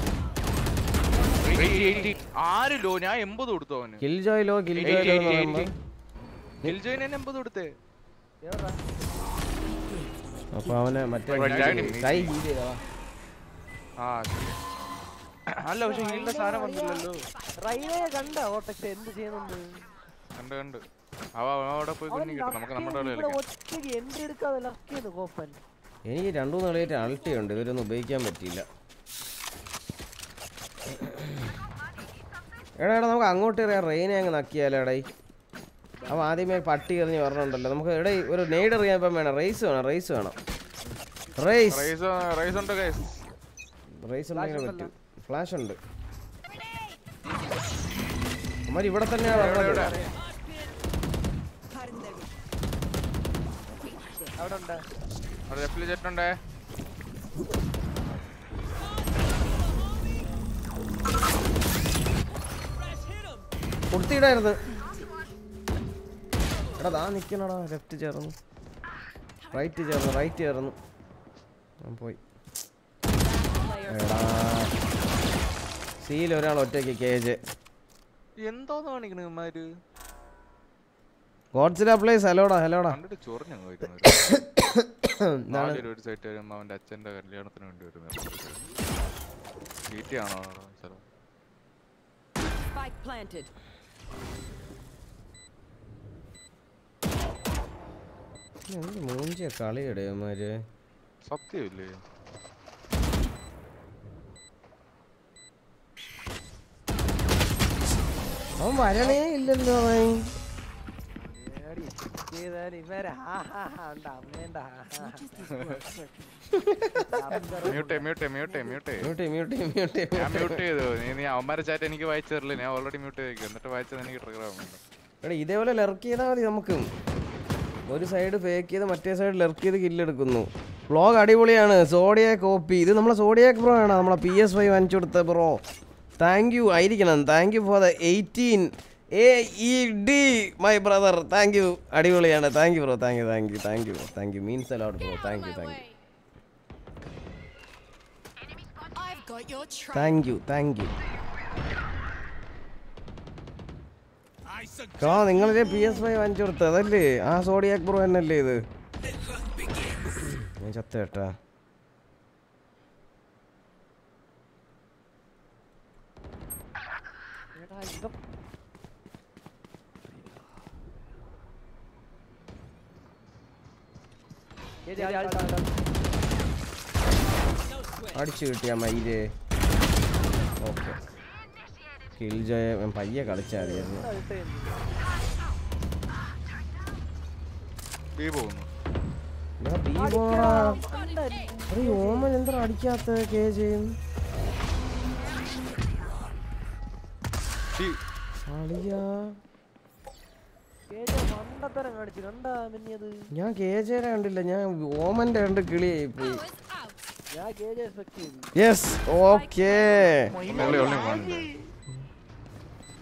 Eighty, eighty. ആര് ലോ ഞാൻ എൺപത് കൊടുത്തു അവന്. Killjoy low Killjoy Eighty, low ഗിൽജോയിന് എൺപത് കൊടുത്തേ. അപ്പൊ അവനെ മറ്റേ ഹീൽ. അല്ല പക്ഷെ ഹീലിന്റെ സാധനം വന്നില്ലല്ലോ. കണ്ട ഓട്ടക്സ് എന്ത് ചെയ്യുന്നുണ്ട്? കണ്ട് കണ്ട്. അവ അവിടെ പോയി കിട്ടും. നമുക്ക് നമ്മുടെ ഒറ്റയ്ക്ക് എടുക്കാതെ കോപ്പൻ. എനിക്ക് രണ്ടു മൂന്ന് കളിയായിട്ട് അൾട്ടി ഉണ്ട്. ഇവരൊന്നും ഉപയോഗിക്കാൻ പറ്റിയില്ല. എടാ എടാ നമുക്ക് അങ്ങോട്ട് എറിയാം റെയിനെ അങ്ങ് നക്കിയാലോ എടേ. അവ ആദ്യമേ പട്ടി എറിഞ്ഞ് പറഞ്ഞുണ്ടല്ലോ നമുക്ക് ഇവിടെ ഒരു നെയ്ഡ് എറിയാൻ ഇപ്പം വേണം. റേസ് വേണം റേസ് വേണം. റേസ്. റേസ് റൈസ് ഉണ്ട് റേസ് ഉണ്ടെങ്കിൽ പറ്റും. ഫ്ലാഷ് ഉണ്ട്. അമ്മ ഇവിടെ തന്നെയാണ് എവിടെ എടാ ദാ നിക്കണടാ ലെഫ്റ്റ് ചേർന്നു. റൈറ്റ് ചേർന്നു റൈറ്റ് ചേർന്നു. ഞാൻ പോയി. എടാ. സീൽ ഒരാൾ ഒറ്റയ്ക്ക് കേജ് എന്തോന്ന് കാണിക്കണ ഇവന്മാര്? ഗോഡ്സില പ്ലേസ് ഹലോടാ ഹലോടാ. കണ്ടിട്ട് ചൊറിഞ്ഞു വരുന്നത് എന്താണ് ഒരു സൈറ്റ് വരുമ്പോ അവന്റെ അച്ഛന്റെ കല്യാണത്തിന് വേണ്ടി വരുന്നത് വീട്ടിയാണോ സ്ഥലം Spike planted. എന്ത് മൂഞ്ചിയ കളിയുടെ സത്യമില്ലേ? അവൻ വരണേ ഇല്ലല്ലോ അവൻ. അവന്മാരെ ചാറ്റ് എനിക്ക് വായിച്ചു തരില്ല ഞാൻ ഓൾറെഡി മ്യൂട്ട് ചെയ്തു എന്നിട്ട് വായിച്ചത് എനിക്ക് ട്രിഗർ ആവുന്നുണ്ട്. ഇതേപോലെ ലർക്ക് ചെയ്താൽ മതി നമുക്ക്. ഒരു സൈഡ് ഫേക്ക് ചെയ്ത് മറ്റേ സൈഡ് ലർക്ക് ചെയ്ത് കില്ലെടുക്കുന്നു വ്ളോഗ് അടിപൊളിയാണ്. സോഡിയാ കോപ്പി ഇത് നമ്മളെ സോഡിയാക്ക് ബ്രോ ആണ്. നമ്മളെ പി എസ് ഫൈവ് വാങ്ങിച്ചു കൊടുത്ത ബ്രോ താങ്ക് യു ആയിരിക്കണം. Thank you for the eighteen A E D my brother thank you അടിപൊളിയാണ്. Thank you bro thank you thank you thank you thank you means allowed bro thank you thank you thank you thank you ആ നിങ്ങളിതേ പി എസ് ഫൈവ് വാങ്ങിച്ചു കൊടുത്തത് അതല്ലേ? ആ സോഡിയാക് ബ്രോ തന്നെയല്ലേ ഇത്? ഞാൻ ചത്ത കേട്ടാ. അടിച്ചു കിട്ടിയ മയിലേ. ഓക്കെ. കിൽ ജയ പയ്യെ കളിച്ചായിരുന്നു. ഓമൻ എന്താ അടിക്കാത്ത കേ ചെയ്യും ഞാൻ കെ ജെയുടെ കണ്ടില്ല. ഞാൻ ഓമന്റെ കണ്ട് കിളിയായി പോയി. യെസ് ഓക്കേ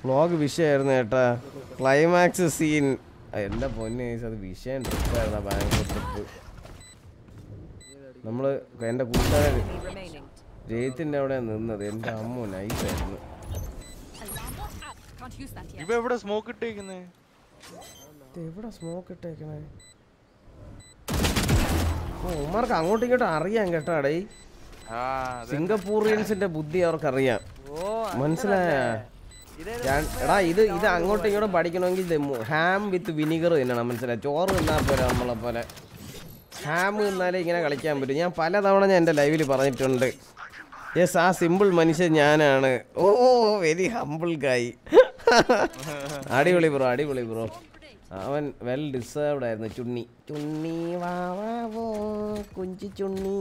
വ്ളോഗ് വിഷയമായിരുന്നു ചേട്ടാ ക്ലൈമാക്സ് സീൻ എന്റെ പൊന്നു ചോദിച്ചത് അത് വിഷയം ട്രിപ്പായിരുന്നു ബാംഗ്ലൂർ ട്രിപ്പ് നമ്മൾ എന്റെ കൂട്ടുകാരൻ ജയത്തിന്റെ അവിടെ നിന്നത് എന്റെ അമ്മ നൈസായിരുന്നു എവിടെ സ്മോക്ക് ഇട്ടേക്കുന്നേ? എവിടെ സ്മോക്ക് ഇട്ടേക്കണേ ഉമ്മാർക്ക് അങ്ങോട്ടും ഇങ്ങോട്ടും അറിയാം കേട്ടോ അടേ സിംഗപ്പൂറിയൻസിന്റെ ബുദ്ധി അവർക്കറിയാം. മനസ്സിലായ? എടാ ഇത് ഇത് അങ്ങോട്ടും ഇങ്ങോട്ടും പഠിക്കണമെങ്കിൽ ഹാം വിത്ത് വിനിഗർ തിന്നണം മനസ്സിലായി? ചോറ് തിന്നാൽ പോലെ നമ്മളെ പോലെ. ഹാം തിന്നാലേ ഇങ്ങനെ കളിക്കാൻ പറ്റും. ഞാൻ പലതവണ ഞാൻ എന്റെ ലൈവിൽ പറഞ്ഞിട്ടുണ്ട്. യെസ് ആ സിമ്പിൾ മനുഷ്യൻ ഞാനാണ്. ഓ വെരി ഹംബിൾ ഗായി അടിപൊളി ബ്രോ അടിപൊളി ബ്രോ അവൻ വെൽ ഡിസേർവ്ഡ് ആയിരുന്നു ചുണ്ണി. ചുണ്ണി വാ വാ വോ കുഞ്ചി ചുണ്ണി.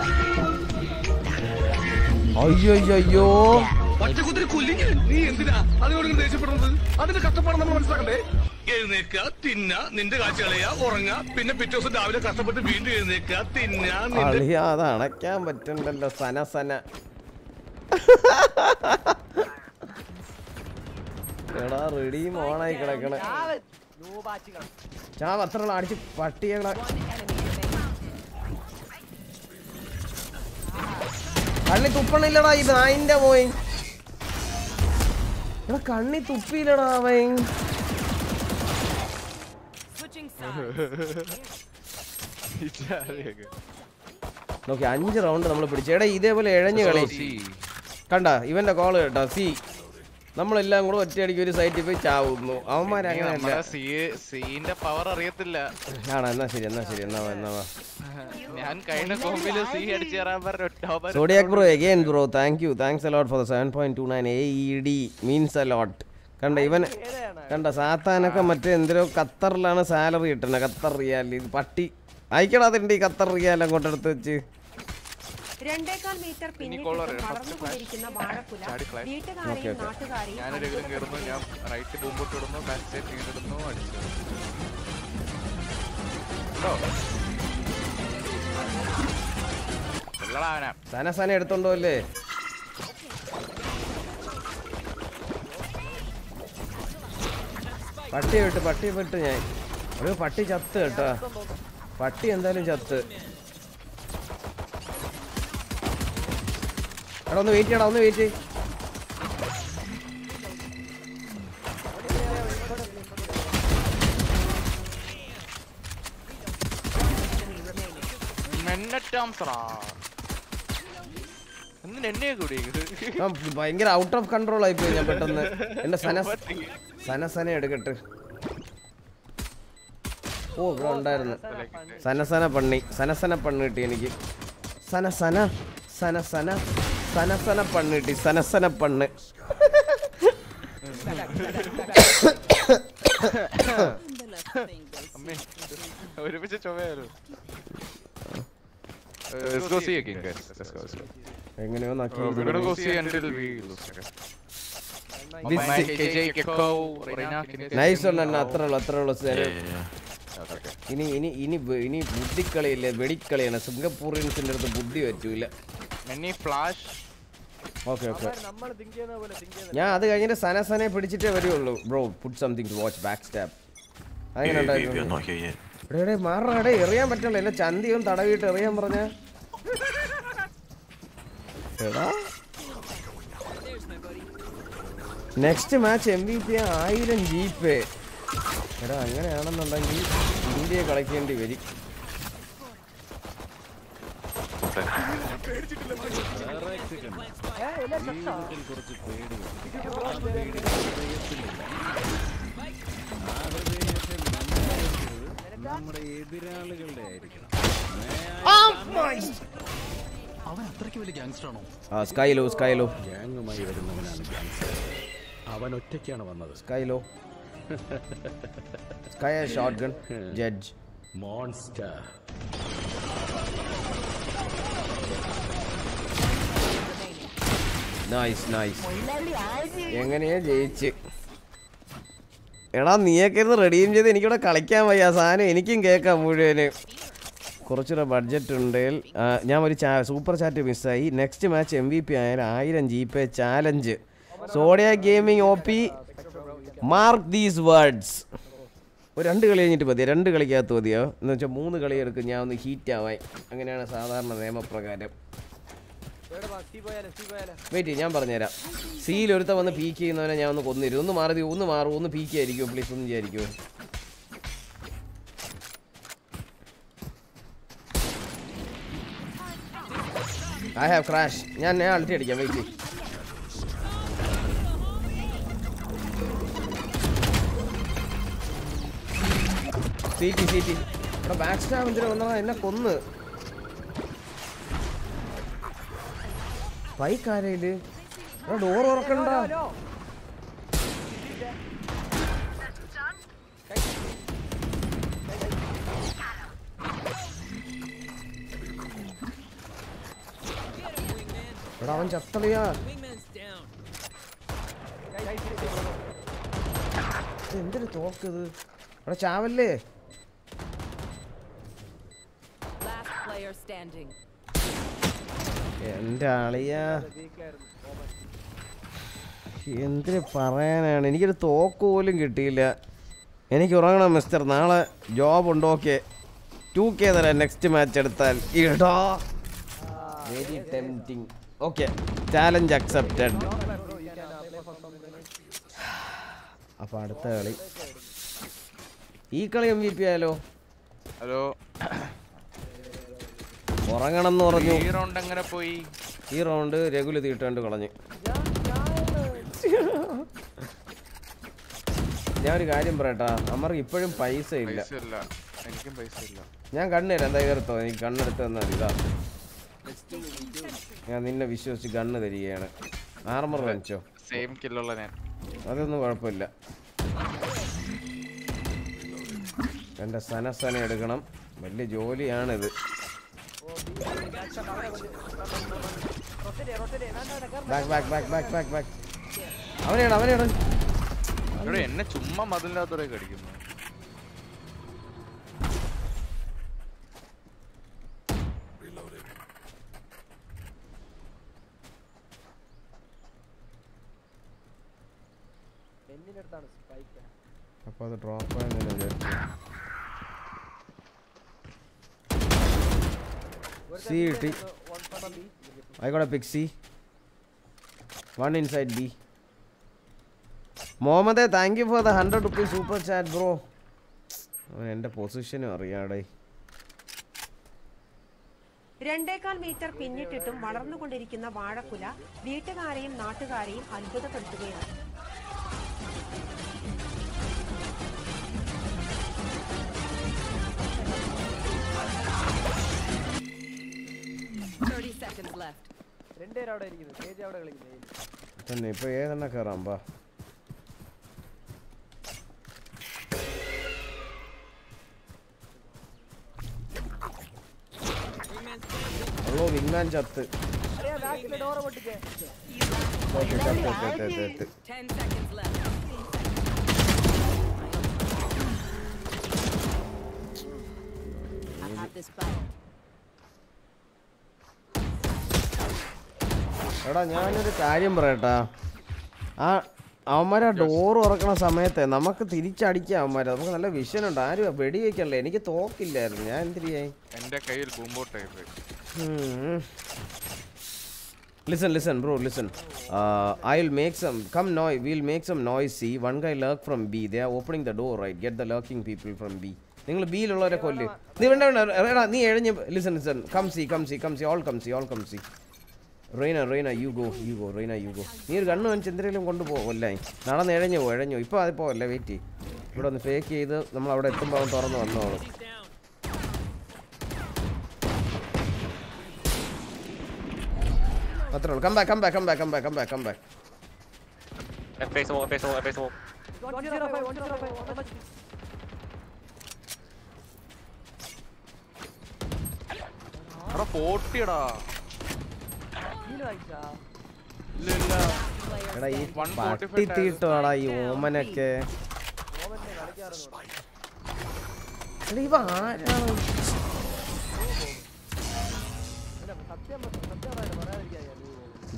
Thank sentry. അയ്യോ അയ്യോ കൊല്ലിങ്ങ നീ എന്തിനാ അതിനോട് ഇങ്ങനെ ദേഷ്യപ്പെടുന്നത് അതിന്റെ കഷ്ടപ്പാട് നമ്മൾ മനസ്സിലാക്കണ്ടേ എഴുന്നേക്ക തിന്ന നിന്റെ കാഴ്ച ഉറങ്ങ പിന്നെ പിറ്റേ ദിവസം രാവിലെ കഷ്ടപ്പെട്ട് വീണ്ടും എഴുന്നേക്ക തിന്ന അണയ്ക്കാൻ പറ്റണ്ടല്ലോ സന സന എടാ റെഡിയും ഓണായി കിടക്കണേ ചാവ് അത്ര അടിച്ച് പട്ടിയടാ കണ്ണി തുപ്പണില്ലടാ ഈ നായിന്റെ പോയി എടാ കണ്ണി തുപ്പിയില്ലടാ അവൻ. അഞ്ച് റൗണ്ട് നമ്മൾ പിടിച്ചു. എടാ ഇതേപോലെ ഇഴഞ്ഞു കളി. കണ്ട ഇവന്റെ കോൾ കേട്ടോ സി. നമ്മളെല്ലാം കൂടെ ഒറ്റയടിക്ക് ഒരു സൈറ്റിൽ പോയി ചാവുന്നു. അവന്മാരങ്ങനെ പവർ അറിയത്തില്ല. ആണോ? എന്നാ ശരി എന്നാ ശരി എന്നാ എന്നാ ഞാൻ കഴിഞ്ഞ കോമ്പിൽ സി അടിച്ചു കയറാൻ പറഞ്ഞു Zodiac bro again bro thank you thanks a lot for seven point two nine A E D means a lot കണ്ട ഇവൻ കണ്ട സാത്താനൊക്കെ മറ്റേ എന്തിനോ ഖത്തറിലാണ് സാലറി കിട്ടുന്നത് ഖത്തർ റിയാൽ ഇത് പട്ടി. അതിന്റെ ഈ ഖത്തർ റിയാൽ അങ്ങോട്ട് എടുത്ത് വെച്ച്. രണ്ടേകാൽ മീറ്റർ പിന്നിട്ട് വളർന്നുകൊണ്ടിരിക്കുന്ന വാഴക്കുല വീട്ടുകാരെയും. നാട്ടുകാരെയും ഞാനൊരു കയറുന്നു. ഞാൻ റൈറ്റ് ബോംബോട്ട് ഇടുന്നു. ബാക്ക് സൈഡ് വീണിടുന്നു. അടിച്ചു സന സന എടുത്തോണ്ടോ അല്ലേ? പട്ടി വിട്ട് പട്ടി വിട്ട് ഞാൻ. ഒരു പട്ടി ചത്ത് കേട്ടോ. പട്ടി എന്തായാലും ചത്ത്. എടാ ഒന്ന് വെയിറ്റ് ചെയ്യടാ ഒന്ന് വെയിറ്റ് ചെയ്യ്. ഭയങ്കര ഔട്ട് ഓഫ് കൺട്രോൾ ആയി പോയി ഞാൻ പെട്ടെന്ന്. എന്റെ സന സനസന എടുക്കട്ടെ. ഓ ഇവിടെ ഉണ്ടായിരുന്നു. സനസന പണ്ണി സനസന പണ്ണ് കിട്ടി എനിക്ക്. സനസന സനസന. സനസന പണ്ണ് കിട്ടി. സനസന പണ്ണ്. ഒരുമിച്ച് എങ്ങനെയോ നൈസ് അത്ര അത്ര ഇനി ഇനി ഇനി ഇനി ബുദ്ധിക്കളിയില്ലേ വെടിക്കളിയാണ്. സിംഗപ്പൂറിയൻസിന്റെ അടുത്ത് ബുദ്ധി പറ്റൂല്ല ഓക്കെ ഓക്കെ ഞാൻ അത് കഴിഞ്ഞിട്ട് സനസനെ പിടിച്ചിട്ടേ വരുള്ളൂ. Bro put something to watch back stab അങ്ങനെ ഉണ്ടായിരുന്നു എടേ, എറിയാൻ പറ്റണല്ലോ. എന്നെ ചന്തിയും തടവിട്ട് എറിയാൻ പറഞ്ഞ. എടാ. Next match M V P ആയിരം ജി പേ എടാ അങ്ങനെയാണെന്നുണ്ടെങ്കിൽ ഇന്ത്യയെ കളിക്കേണ്ടി വരും. നമ്മുടെ എതിരാളികളുടെ ആയിരിക്കണം അവൻ അത്രയ്ക്ക് വലിയ ഗാങ്സ്റ്ററാണോ ആ സ്കൈലോ സ്കൈലോ ഗ്യാങ്ങുമായി വരുന്നവനാണ് ഗാങ്സ്റ്റർ അവൻ ഒറ്റയ്ക്കാണ് വന്നത് Skye low Skye shotgun judge monster nice nice എങ്ങനെയാ ജയിച്ച്? എടാ നീയൊക്കെ ഇരുന്ന് റെഡിയും ചെയ്ത് എനിക്കിവിടെ കളിക്കാൻ വയ്യ. സാധനം എനിക്കും കേൾക്കാം മുഴുവൻ. കുറച്ചുകൂടെ ബഡ്ജറ്റ് ഉണ്ടെങ്കിൽ ഞാൻ ഒരു സൂപ്പർ ചാറ്റ് മിസ്സായി next match M V P ആയാലും ആയിരം G pay challenge Zodia gaming O P mark these words ഒരു രണ്ട് കളി കഴിഞ്ഞിട്ട് മതിയോ? രണ്ട് കളിക്കകത്ത് മതിയോ? എന്ന് വെച്ചാൽ മൂന്ന് കളി എടുക്കും. ഞാൻ ഒന്ന് ഹീറ്റ് ആവാൻ. അങ്ങനെയാണ് സാധാരണ നിയമപ്രകാരം. വെയിറ്റ് ഞാൻ പറഞ്ഞുതരാം. സിയിൽ ഒരുത്ത വന്ന് പീക്ക് ചെയ്യുന്നവനെ ഞാൻ ഒന്ന് കൊന്നിരും. ഒന്ന് മാറി ഒന്ന് മാറും ഒന്ന് പീക്ക് ആയിരിക്കും പ്ലീസ് ഒന്ന് വിചാരിക്കുമോ ഐ ഹാവ് ക്രാഷ് ഞാൻ ഞാൻ അൾട്ടി അടിക്കാം വെയിറ്റ് സീറ്റി സീറ്റി ഇവിടെ ബാക്ക് സ്റ്റാഫ് എന്തിനാ വന്നതാ എന്നെ കൊന്ന്. ബൈക്കാരയിൽ ഡോർ ഉറക്കണ്ട എടാ അവൻ ചത്തളിയാ. എന്തൊരു തോക്കത്? എടാ ചാവല്ലേ. എന്റെ അളിയ. എന്തിന് പറയാനാണ്? എനിക്കൊരു തോക്ക് പോലും കിട്ടിയില്ല. എനിക്ക് ഉറങ്ങണം മിസ്റ്റർ. നാളെ ജോബ് ഉണ്ട് ഓക്കെ ടു കെ തരാം നെക്സ്റ്റ് മാച്ച് എടുത്താൽ. ഇടാ. Very tempting okay challenge accepted അപ്പോൾ അടുത്ത കളി. ഈ കളി എം വി പി ആയാലോ? ഹലോ ഉറങ്ങണം എന്ന് പറഞ്ഞു. ഈ റൗണ്ട് എങ്ങനെ പോയി? ഈ റൗണ്ട് രഘുല തീട്ടാണ്ട് കളഞ്ഞു. ഞാൻ ഒരു കാര്യം പറയട്ടാ അമ്മർക്ക് ഇപ്പോഴും പൈസ ഇല്ല പൈസ ഇല്ല എനിക്കും പൈസ ഇല്ല ഞാൻ കണ്ണുതരാം എന്താ കയറത്തോ എനിക്ക് കണ്ണെടുത്ത് തന്നാൽ ഇതാ. ഞാൻ നിന്നെ വിശ്വസിച്ച് കണ്ണ് തരികയാണ്. ആർമർ വാങ്ങിച്ചോ? സെയിം കില്ലുള്ള ഞാൻ. അതൊന്നും കുഴപ്പമില്ല. എന്റെ സനസന എടുക്കണം. വലിയ ജോലിയാണിത്. Back back back back back അവനെയാണ് അവനെയാണ്. ഇവിടെ എന്നെ ചുമ്മാ മതിലിനകത്തോടെ കടിക്കുന്നു. അപ്പൊ അത് ഡ്രോപ്പ് ആയെന്ന് വിചാരിച്ചു സി കിട്ടി. ആയിക്കോട്ടെ Pixie one inside B മുഹമ്മദേ thank you for the hundred rupees super chat bro എന്റെ പൊസിഷനും അറിയാടേ. രണ്ടേകാൽ മീറ്റർ പിന്നിട്ടിട്ടും വളർന്നുകൊണ്ടിരിക്കുന്ന വാഴക്കുല വീട്ടുകാരെയും നാട്ടുകാരെയും അത്ഭുതപ്പെടുത്തുകയാണ്. Thirty seconds left. രണ്ടുപേരും അവിടെ ഇരിക്കുന്നു കേജി അവിടെ കളിക്കുന്നത് തന്നെ ഇപ്പോൾ ഏതെണ്ണ കയറാം ബാ അല്ലോ വിങ്ങാൻ ചത്ത് ഡോറ് പൊട്ടിക്കേ ഓക്കെ ചത്ത് ചത്ത് ചത്ത് ചത്ത് Ten seconds left. I have this battle. എടാ ഞാനൊരു കാര്യം പറയട്ടാ ആ അവന്മാരെ ഡോർ ഉറക്കണ സമയത്തെ നമുക്ക് തിരിച്ചടിക്കാം അവന്മാരെ നമുക്ക് നല്ല വിഷൻ ഉണ്ട് ആരും വെടി വെക്കണല്ലേ എനിക്ക് തോക്കില്ലായിരുന്നു ഞാൻ എന്തിരിയായി എന്റെ കയ്യിൽ listen listen bro, listen. Uh, I'll make some. Come, noise. We'll make some noise. See, one guy lurk from B. They are opening the door, right? Get the lurking people from B. നിങ്ങൾ ബിയിലുള്ളവരെ കൊല്ല് നീ വേണ്ട വേണ്ട നീ എഴഞ്ഞ് listen listen come C come C come C all come C all come C Reyna Reyna you go you go Reyna you go നീ ഒരു കണ്ണ് വെച്ച് എന്തെങ്കിലും കൊണ്ടുപോകും നടന്ന് ഇഴഞ്ഞു പോ ഇഴഞ്ഞു ഇപ്പോൾ അത് പോകല്ല വെയിറ്റ് ഇവിടെ ഒന്ന് ഫേക്ക് ചെയ്ത് നമ്മൾ അവിടെ എത്തുമ്പോൾ അവൻ തുറന്ന് വന്നോളും. അത്രേ ഉള്ളൂ. കമ്പാ കമ്പാ കമ്പാ കമ്പാ കം ബാക്ക് കം എടാ ഈ 145 പട്ടി തീട്ടോടാ ഈ ഓമനൊക്കെ. ഇവ ആരാണ്?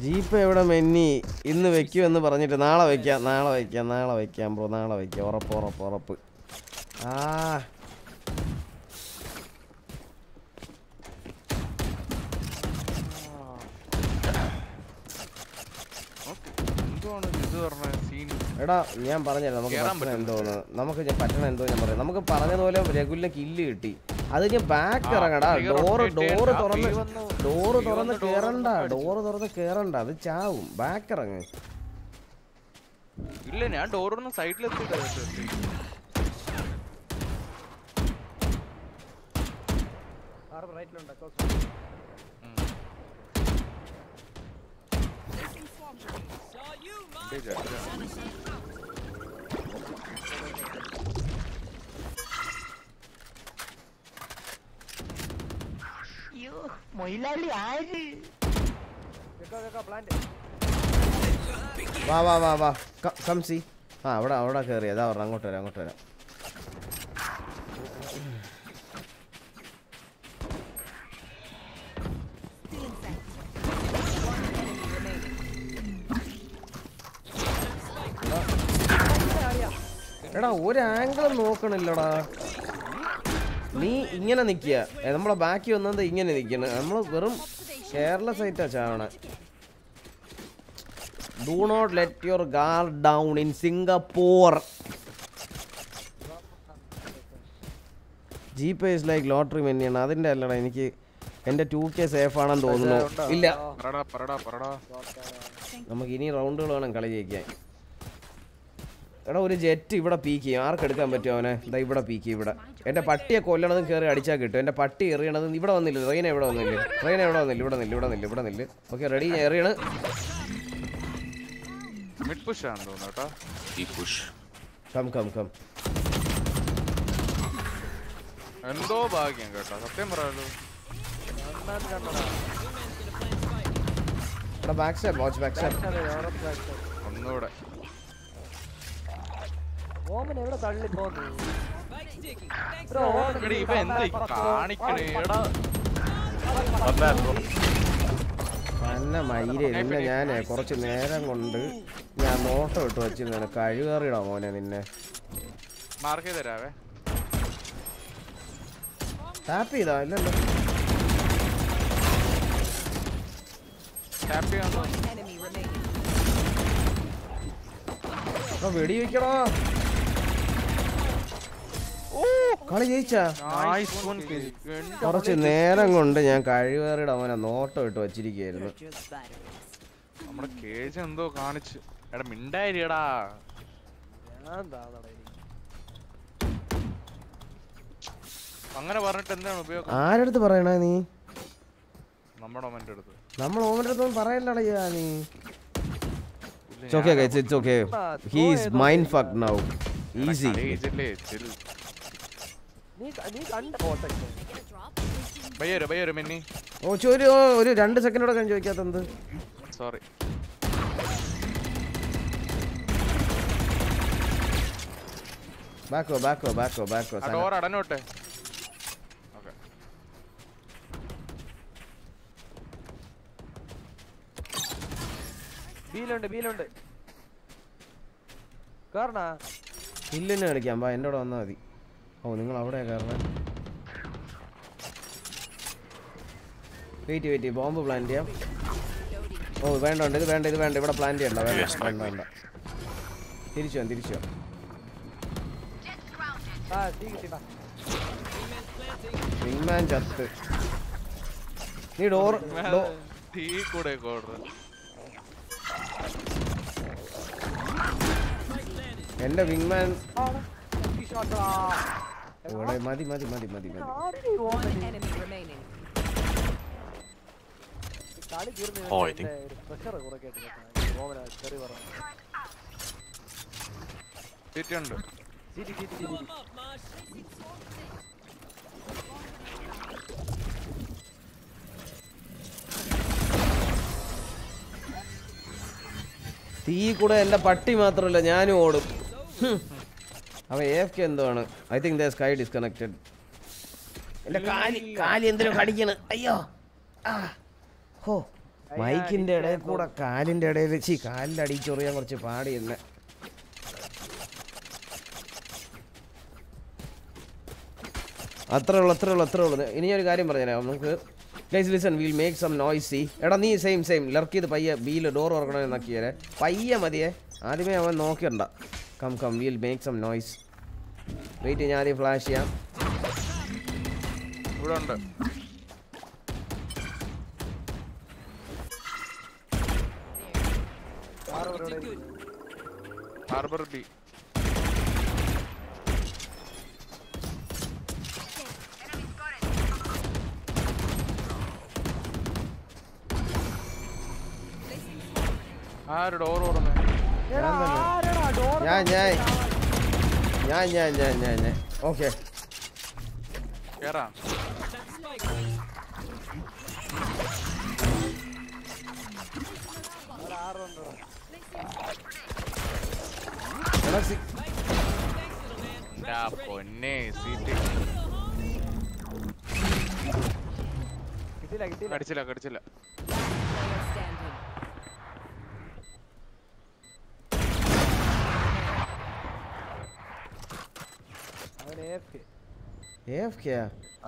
ജീപ്പ് എവിടെ മെന്നി? ഇന്ന് വെക്കൂ എന്ന് പറഞ്ഞിട്ട് നാളെ വെക്കാം നാളെ വെക്കാം നാളെ വെക്കാം ബ്രോ നാളെ വെക്കാം. ഉറപ്പ് ഉറപ്പ് ഉറപ്പ്. ആ ഓക്കെ എന്തുവാണ് ഇത് പറഞ്ഞ സീൻ എടാ ഞാൻ പറഞ്ഞല്ലോ നമുക്ക് പറ്റണ എന്തോന്ന്. നമുക്ക് ഞാൻ പറ്റണ എന്തോ ഞാൻ പറയാം. നമുക്ക് പറഞ്ഞതുപോലെ രഘുലിന് കില്ല് കിട്ടി. അത് ഞാൻ ബാക്ക് ഇറങ്ങടാ. ഡോറ്. ഡോറ് തുറന്ന്. ഡോറ് തുറന്ന് കേറണ്ട. ഡോറ് തുറന്ന് കേറണ്ട. അത് ചാവും. ബാക്ക് ഇറങ്ങ്. ഇല്ല ഞാൻ ഡോറൊന്നും സൈഡിലെത്തിയില്ല റൈറ്റിലുണ്ടോ റൈറ്റിലുണ്ട് ക്ലോസ് കേട്ടോ കേട്ടോ പ്ലാന്റ് വാ വാ വാ വാ. കം സി ആ അവിടെ അവിടെ കയറി അതാ പറഞ്ഞ. അങ്ങോട്ട് വരാം അങ്ങോട്ട് വരാം. എടാ ഒരു ആംഗിളും നോക്കണില്ലടാ. നീ ഇങ്ങനെ നിക്കുക നമ്മളെ ബാക്കി വന്നത് ഇങ്ങനെ നിൽക്കണം നമ്മൾ വെറും കേരള സൈറ്റാ ചാവണേ. Do not let your guard down in Singapore G pay is like lottery മെന്നിയാണ് അതിന്റെ അല്ലടാ എനിക്ക് എന്റെ ടു കെ സേഫ് ആണെന്ന് തോന്നുന്നു. ഇല്ല. പറടാ പറടാ പറടാ നമുക്ക് ഇനി റൗണ്ടുകൾ വേണം കളി ജയിക്കാൻ. എടാ ഒരു ജെറ്റ് ഇവിടെ പീക്ക് ചെയ്യും. ആർക്ക് എടുക്കാൻ പറ്റും അവനെ? ഇതാ ഇവിടെ പീക്ക് ചെയ്യും ഇവിടെ. എന്റെ പട്ടിയെ കൊല്ലണതും കയറി അടിച്ചാൽ കിട്ടും. എന്റെ പട്ടി എറിയണതും ഇവിടെ വന്നില്ല? ട്രെയിൻ എവിടെ വന്നില്ല? ട്രെയിൻ എവിടെ വന്നില്ല? ഇവിടെ നില്ല ഇവിടെ നില്ല ഇവിടെ നില്ല ഓക്കെ റെഡി ഞാൻ എറിയണ്. കം കം കം എന്തോ ഭാഗ്യം കേട്ടോ. സത്യം പറയാലോ. Back step watch back step ഒന്നുകൂടെ. ഓമൻ എവിടെ തള്ളി നല്ല മയിലെ നിന്നെ ഞാൻ കുറച്ച് നേരം കൊണ്ട് ഞാൻ നോട്ടം ഇട്ട് വെച്ചിരുന്നാണ് കഴിവേറിയിടാ മോനെ നിന്നെ. മാർക്ക് തരാവേ. ടാപ്പ് ചെയ്താ ഇല്ലല്ലോ. ടാപ്പ് ചെയ്യാൻ വെടി വെക്കടാ കളി ജയിച്ചാ? Nice one kill. കുറച്ച് നേരം കൊണ്ട് ഞാൻ കഴിവേറിയുടെ അവനെ നോട്ടം ഇട്ട് വച്ചിരിക്കുകയായിരുന്നു. നമ്മുടെ കേജ് എന്തോ കാണിച്ച്. എടാ മിണ്ടായിരിക്കടാ അങ്ങനെ പറഞ്ഞിട്ട് എന്താണ് ഉപയോഗം? ആരടുത്ത് പറയണ നീ? നമ്മുടെ ഓമന്റെ അടുത്ത്. നമ്മൾ ഓമന്റെ അടുത്തൊന്നും പറയല്ലടയ്യാ നീ. ഇല്ല, ഇറ്റ്സ് ഓക്കെ ഞാൻ guys it's mind fucked now. Mind ഒരു ഒരു രണ്ട് സെക്കൻഡോടെ ഞാൻ ചോദിക്കാത്തത് സോറി ബാക്കോ ബാക്കോ ബാക്കോ ബാക്കോ ഡോർ അടനോട്ടെ ഓക്കെ ബീലുണ്ട് ബീലുണ്ട്. കാരണ ഇല്ലെന്നെ കളിക്കാം. ബാ എന്നോട് വന്നാൽ മതി. ഓ നിങ്ങൾ അവിടെ കയറണം വെയിറ്റ് വെയിറ്റ് ബോംബ് പ്ലാൻ ചെയ്യാം. ഓ വേണ്ട ഉണ്ട് ഇത് വേണ്ട ഇത് വേണ്ട ഇവിടെ പ്ലാൻ ചെയ്യണ്ട വേണ്ട വേണ്ട വേണ്ട. തിരിച്ചു വാ തിരിച്ചു വാ. എന്റെ വിങ്മാൻ ചത്ത്. നീ ഡോർ തീ കൂടെ എന്റെ വിങ്മാൻ ഇവിടെ മതി മതി മതി മതി Oh, തീ കൂടെ എന്റെ പട്ടി മാത്രല്ല ഞാനും ഓടും. എ എഫ് കെ എന്താണ് I think the Skye disconnected എന്റെ കാലി കാലി എന്തിനോ കടിക്കണ്? അയ്യോ. ആ. ഹോ. മൈക്കിന്റെ ഇടയിൽ കൂടെ കാലിന്റെ ഇടയിൽ ചി കാലിന്റെ അടിച്ചൊറിയാൻ കുറച്ച് പാടി എന്നെ അത്രേ ഉള്ളൂ അത്രേ ഉള്ളൂ അത്രേ ഉള്ളൂ. ഇനി ഒരു കാര്യം പറഞ്ഞുതരാം. നമുക്ക് guys listen will make some noise C എടാ നീ സെയിം സെയിം ലർക്ക് ചെയ്ത് പയ്യെ ബീൽ ഡോർ ഉറക്കണമെന്നാക്കിയേ പയ്യെ മതിയേ. ആദ്യമേ അവൻ നോക്കിയണ്ട come come will make some noise wait ഞാൻ ആദ്യം ഫ്ലാഷ് ചെയ്യാം ഇവിടെ ഉണ്ട് ഹാർബർ ബി ആര് ഡോർ ഓടുന്നേ ഞാൻ ഞാൻ ഞാൻ ഞാൻ ഞാൻ ഞാൻ ഞാൻ ഓക്കെ കേറാം എടാ സി- എന്റെ പൊന്നെ സീറ്റ് കിട്ടില്ല കിട്ടില്ല കടിച്ചില്ല കടിച്ചില്ല Player standing. അവൻ AFK. AFK യാ?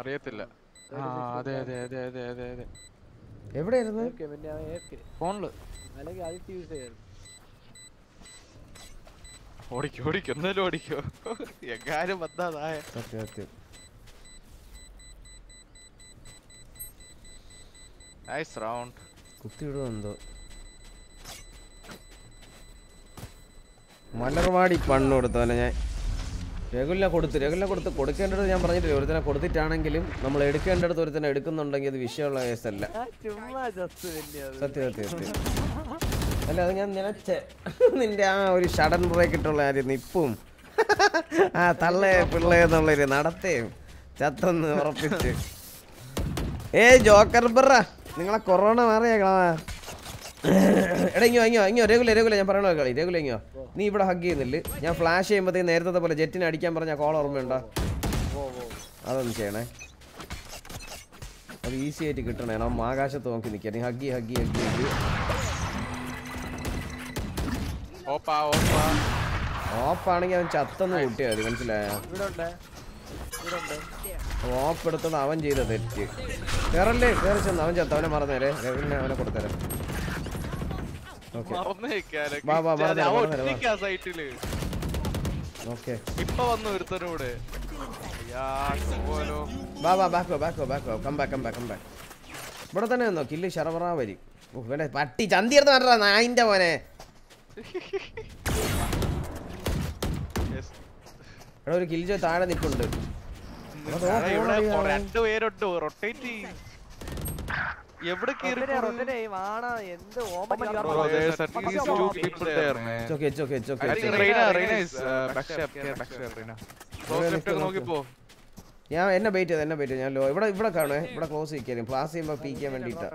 അറിയത്തില്ല. ആ അതെ അതെ അതെ അതെ എവിടെയായിരുന്നു. ഫോണിൽ. ഓടിക്കോ ഓടിക്കോ എന്നാലും ഓടിക്കോ. എങ്ങാനും വന്നതായ സത്യം സത്യം. നൈസ് റൗണ്ട് കുത്തിയിടുന്നുണ്ടോ മലർവാടി പണ്ണ് കൊടുത്തോലെ ഞാൻ രഘുലിനെ കൊടുത്ത് രഘുല കൊടുത്ത് കൊടുക്കേണ്ടത് ഞാൻ പറഞ്ഞിട്ടില്ല ഒരുത്തനെ കൊടുത്തിട്ടാണെങ്കിലും നമ്മൾ എടുക്കേണ്ടടുത്ത് ഒരുത്തനെ എടുക്കുന്നുണ്ടെങ്കിൽ അത് വിഷയമുള്ള കേസല്ല. സത്യം സത്യം സത്യം. അല്ല അത് ഞാൻ നിലച്ചേ നിന്റെ ആ ഒരു ഷടൻ ബ്രേക്ക് ഇട്ടുള്ള കാര്യം നിപ്പും. ആ തള്ളേ പിള്ളേ എന്നുള്ളൊരു നടത്തേയും ചത്തെന്ന് ഉറപ്പിച്ച്. ഏ ജോക്കർ ബ്ര നിങ്ങളെ കൊറോണ മാറിയ കളാ എടാ ഇങ്ങോ ഇങ്ങോ ഇങ്ങോ രഘുല രഘുല ഞാൻ പറയണോ കളി രഘുല ഇങ്ങോ. നീ ഇവിടെ ഹഗ് ചെയ്യുന്നില്ല? ഞാൻ ഫ്ലാഷ് ചെയ്യുമ്പോഴത്തേക്ക് നേരത്തെ പോലെ ജെറ്റിനെ അടിക്കാൻ പറഞ്ഞ കോൾ ഓർമ്മയുണ്ടോ? അതൊന്നും ചെയ്യണേ. അത് ഈസി ആയിട്ട് കിട്ടണേ. നമ്മ ആകാശത്ത് നോക്കി നിൽക്കുക നീ ഹഗ്ഗി ഹഗ്ഗി ഹഗ്ഗി ഹഗ്ഗി ഓപ്പാ ഓപ്പാ. ഓപ്പാണെങ്കിൽ അവൻ ചത്തന്ന് കൂട്ടിയത് മനസ്സിലായോ? ഓപ്പ് എടുത്തോണ്ട് അവൻ ചെയ്ത തെറ്റ്. കയറല്ലേ കയറി ചെന്ന് അവൻ ചത്ത. അവനെ മറന്നേരെ. അവനെ കൊടുത്തേരെ. ഇപ്പൊ വന്നു ഒരുത്തനൂടെ. ഇവിടെ തന്നെ നിന്നോ? കില്ല് ശറവറ വരും. ഓ പട്ടി ചന്തി എടുത്ത് പറഞ്ഞ നായിന്റെ മോനെ. ഇവിടെ ഒരു കില്ല് താഴെ നിൽപ്പുണ്ട്. ഇവിടെ രണ്ടുപേരുണ്ട് റൊട്ടേറ്റ് എവിടെ. ഞാൻ എന്നെ ബൈറ്റ് ചെയ്ത് എന്നെ ബൈറ്റ് ചെയ്ത്. ഞാൻ ലോ ഇവിടെ ഇവിടെ കാണേ ഇവിടെ ക്ലോസ് ചെയ്യിക്കാനും ക്ലാസ് ചെയ്യുമ്പോൾ പീക്കാൻ വേണ്ടിയിട്ടാ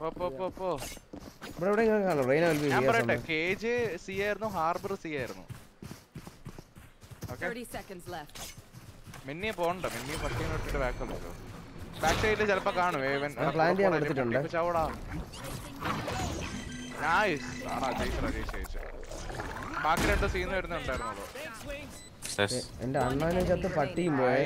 പോ, പോ, പോ, പോ. ഇവിടെ എവിടെ ഇങ്ങനെ കാണും. റെയിന ഞാൻ പറയട്ടെ കേജ് സി ആയിരുന്നു ഹാർബർ സി ആയിരുന്നു. Okay 30 seconds left. മിന്നിയെ പോണ്ട മിന്നിയെ പട്ടിയെ നോട്ടിട്ട് ബാക്ക് ഉണ്ടല്ലോ ബാക്ക് സൈഡിൽ ചിലപ്പോ കാണും. ഏവൻ പ്ലാൻ ചെയ്യാൻ എടുത്തിട്ടുണ്ട് ചവടാ. നൈസ് ആടാ ജയിച്ചു ജയിച്ചു ജയിച്ചു. ബാക്കി രണ്ട് സീൻ വരുന്നുണ്ടായിരുന്നല്ലോ. എന്റെ അണ്ണാനെ ചത്ത് പട്ടിയും പോയേ.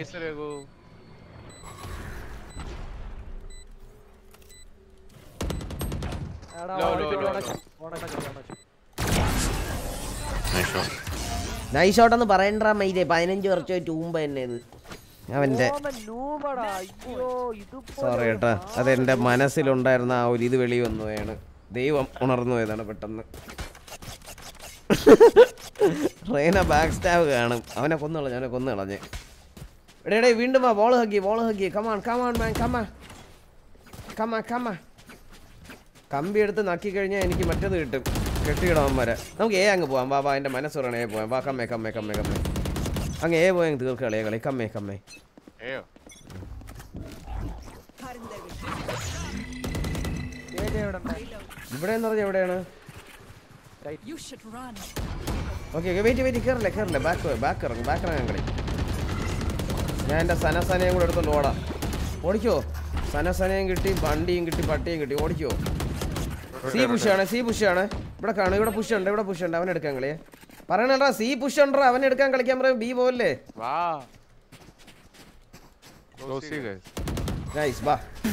നൈസ് ഷോട്ടെന്ന് പറയണ്ടാ മൈതേ പതിനഞ്ച് വർഷം ടൂമ്പ തന്നെ ഇത്. അവന്റെ സോറി കേട്ടാ. അതെന്റെ മനസ്സിലുണ്ടായിരുന്ന ആ ഒരു ഇത് വെളി വന്നുപോയാണ്. ദൈവം ഉണർന്നു പോയതാണ് പെട്ടെന്ന്. റെയ്ന ബാക്ക് സ്റ്റാവ് കാണും. അവനെ കൊന്നു കളഞ്ഞു അവനെ കൊന്നു കളഞ്ഞ്. എടേ എടേ വീണ്ടും വാ ബോൾ ഹക്കി ball Hakki come on come on man come on come on come on കമ്പി എടുത്ത് നക്കി കഴിഞ്ഞാൽ എനിക്ക് മറ്റേത് കിട്ടും. കെട്ടിയിടാൻ വരെ നമുക്ക് ഏ അങ്ങ് പോവാം. ബാബാ വാ എന്റെ മനസ്സ് പറയണേ ഏ പോവാം വാ കമ്മേ കമ്മേ കമ്മേ കമ്മേ അങ്ങ് ഏ പോയങ്ങ് തീർക്കളെ കളി കമ്മേ കമ്മേ. ഇവിടെ എന്ന് പറഞ്ഞ എവിടെയാണ്. ഓക്കെ ഓക്കെ വെയിറ്റ് വെയിറ്റ് കയറില്ല കയറില്ല ബാക്ക് ബാക്ക് ഇറങ്ങും ബാക്ക് ഇറങ്ങാൻ കളി ഞാൻ എന്റെ സനസനയും കൂടെ എടുത്തോണ്ട് ഓടാം. ഓടിക്കോ? സനസനയും കിട്ടി വണ്ടിയും കിട്ടി പട്ടിയും കിട്ടി. ഓടിക്കോ? സി പുഷാണ് സി പുഷാണ് ഇവിടെ കാണും ഇവിടെ പുഷ് ഉണ്ട് ഇവിടെ പുഷ് ഉണ്ട്. അവനെടുക്കാൻ കളിയെ പറയണടാ സി പുഷ് ഉണ്ടോ? അവൻ എടുക്കാൻ കളിക്കാൻ പറയും ബി പോലെ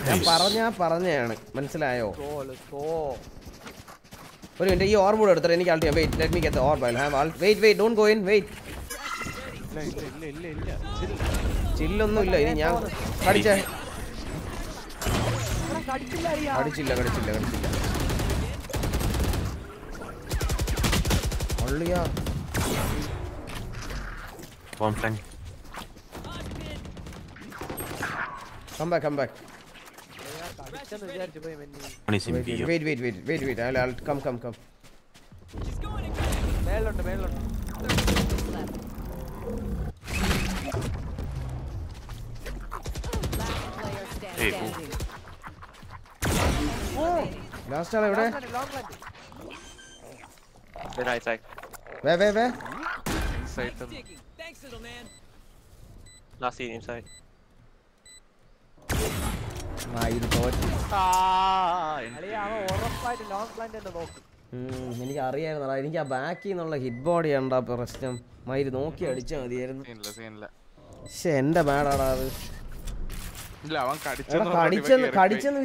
ഞാൻ പറഞ്ഞാ പറഞ്ഞാണ് മനസ്സിലായോ. ഒരു മിനിറ്റ് ഈ ഓർമ്മ കൂടെ എടുത്തിട്ട് എനിക്ക് ആൾട്ട് ചെയ്യാം. വെയിറ്റ് ലെറ്റ് മീ ഗെറ്റ് ഓർമ്മ have all wait wait don't go in wait ഇല്ല ഇല്ല ഇല്ല ഇല്ല ഇല്ല. chill. ചില്ലൊന്നും ഇല്ല ഇനി ഞാൻ കടിച്ചേ. കടിച്ചില്ല കടിച്ചില്ല കടിച്ചില്ല കടിച്ചില്ല. കടിച്ചില്ല ഒള്ളിയാ One flank. Come back come back കടിച്ചെന്ന് വിചാരിച്ചു പോയി മെന്നി One is in B. Wait wait wait wait wait അല്ല കം കം കം മേലുണ്ട് മേലുണ്ട്. Player stand- Hey, standing. Last ആണ് എവിടെ long land The way way way Inside them. Last scene inside. നോക്കും എനിക്ക് അറിയായിരുന്നടാ എനിക്ക് ആ ബാക്കിൽ നിന്നുള്ള ഹിറ്റ് ബോഡി ഉണ്ടാ പ്രശ്നം മയിൽ നോക്കി അടിച്ചാൽ മതിയായിരുന്നു. പക്ഷെ എന്റെ ബാഡാടാ അത് കടിച്ചെന്ന് കടിച്ചെന്ന്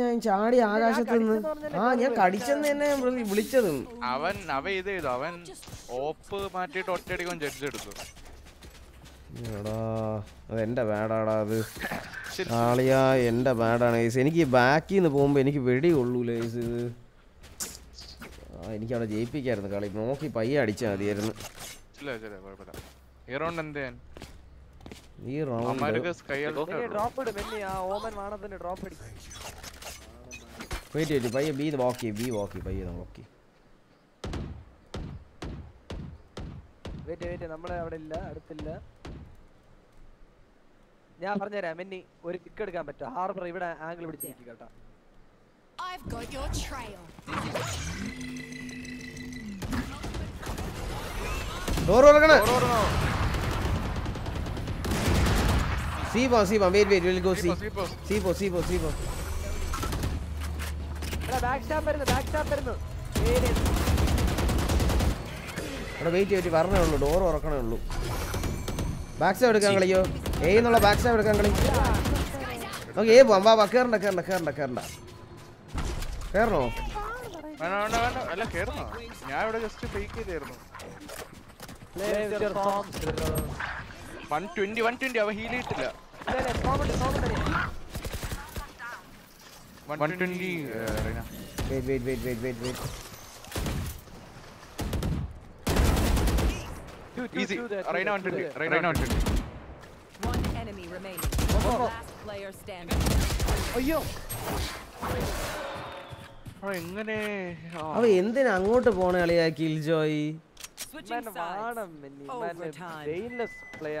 ഞാൻ ചാടി ആകാശത്ത് നിന്ന് ആ ഞാൻ കടിച്ചെന്ന് തന്നെ വിളിച്ചത് വിളിച്ചതും. അവൻ അവ ഇത് ചെയ്തു. അവൻ ഓപ്പ് മാറ്റിട്ട് ഒറ്റയടിക്കും ജഡ്ജ് എടുത്തു. എടാ അത് എന്റെ ബാഡാടാ അത്. ആളിയാ എന്റെ ബാഡാണ് ഏസ് എനിക്ക് ബാക്കിൽ നിന്ന് പോകുമ്പോ എനിക്ക് വെടി കൊള്ളൂല ഇത്. എനിക്ക് അവിടെ ജയിപ്പിക്കായിരുന്നു കളി. നോക്കി പയ്യെ അടിച്ചാൽ മതിയായിരുന്നു. എന്ത് ഈ റൗണ്ട് ഡ്രോപ്പ് ഇട് മെന്നി ആ ഓമൻ വാണത്തിന് ഡ്രോപ്പ് അടി വെയിറ്റ് വെയിറ്റ് പയ്യെ ബി വാക്കി ബി വാക്കി പയ്യെ നോക്കി വെയിറ്റ് വെയിറ്റ് നമ്മളെ അവിടെ ഇല്ല അടുത്തില്ല. ഞാൻ പറഞ്ഞുതരാം മെന്നി ഒരു കിക്ക് എടുക്കാൻ പറ്റും ഹാർബർ ഇവിടെ ആംഗിൾ പിടിച്ചിരിക്കും കേട്ടോ. I've got your trail. Door തുറക്കണ. C4, C4. Wait, wait. We'll go C. C4, C4, C4. C4. അവിടെ വെയിറ്റ് ചെയ്തിട്ട് വരണേ ഉള്ളൂ ഡോർ ഉറക്കണേ ഉള്ളൂ. ബാക്ക് സ്റ്റൈവ് എടുക്കാൻ കളിയോ? എ എന്നുള്ള ബാക്ക് സ്റ്റൈവ് എടുക്കാൻ കളി. നമുക്ക് ഏ പോവാം. വാ വാ കേറണ്ട കേറണ്ട കേറണ്ട കേറണ്ട. കേറണോ? വേണ്ട വേണ്ട വേണ്ട. അല്ല കേറണോ? ഞാൻ ഇവിടെ ജസ്റ്റ് ഫേക്ക് ചെയ്തായിരുന്നു. വൺ ട്വന്റി വൺ ട്വന്റി അവ ഹീൽ കിട്ടില്ല. One twenty wait wait wait wait wait One enemy remaining. Last player standing. അയ്യോ. അവ എന്തിനാ അങ്ങോട്ട് പോണ കളിയാ കിൽ ജോയി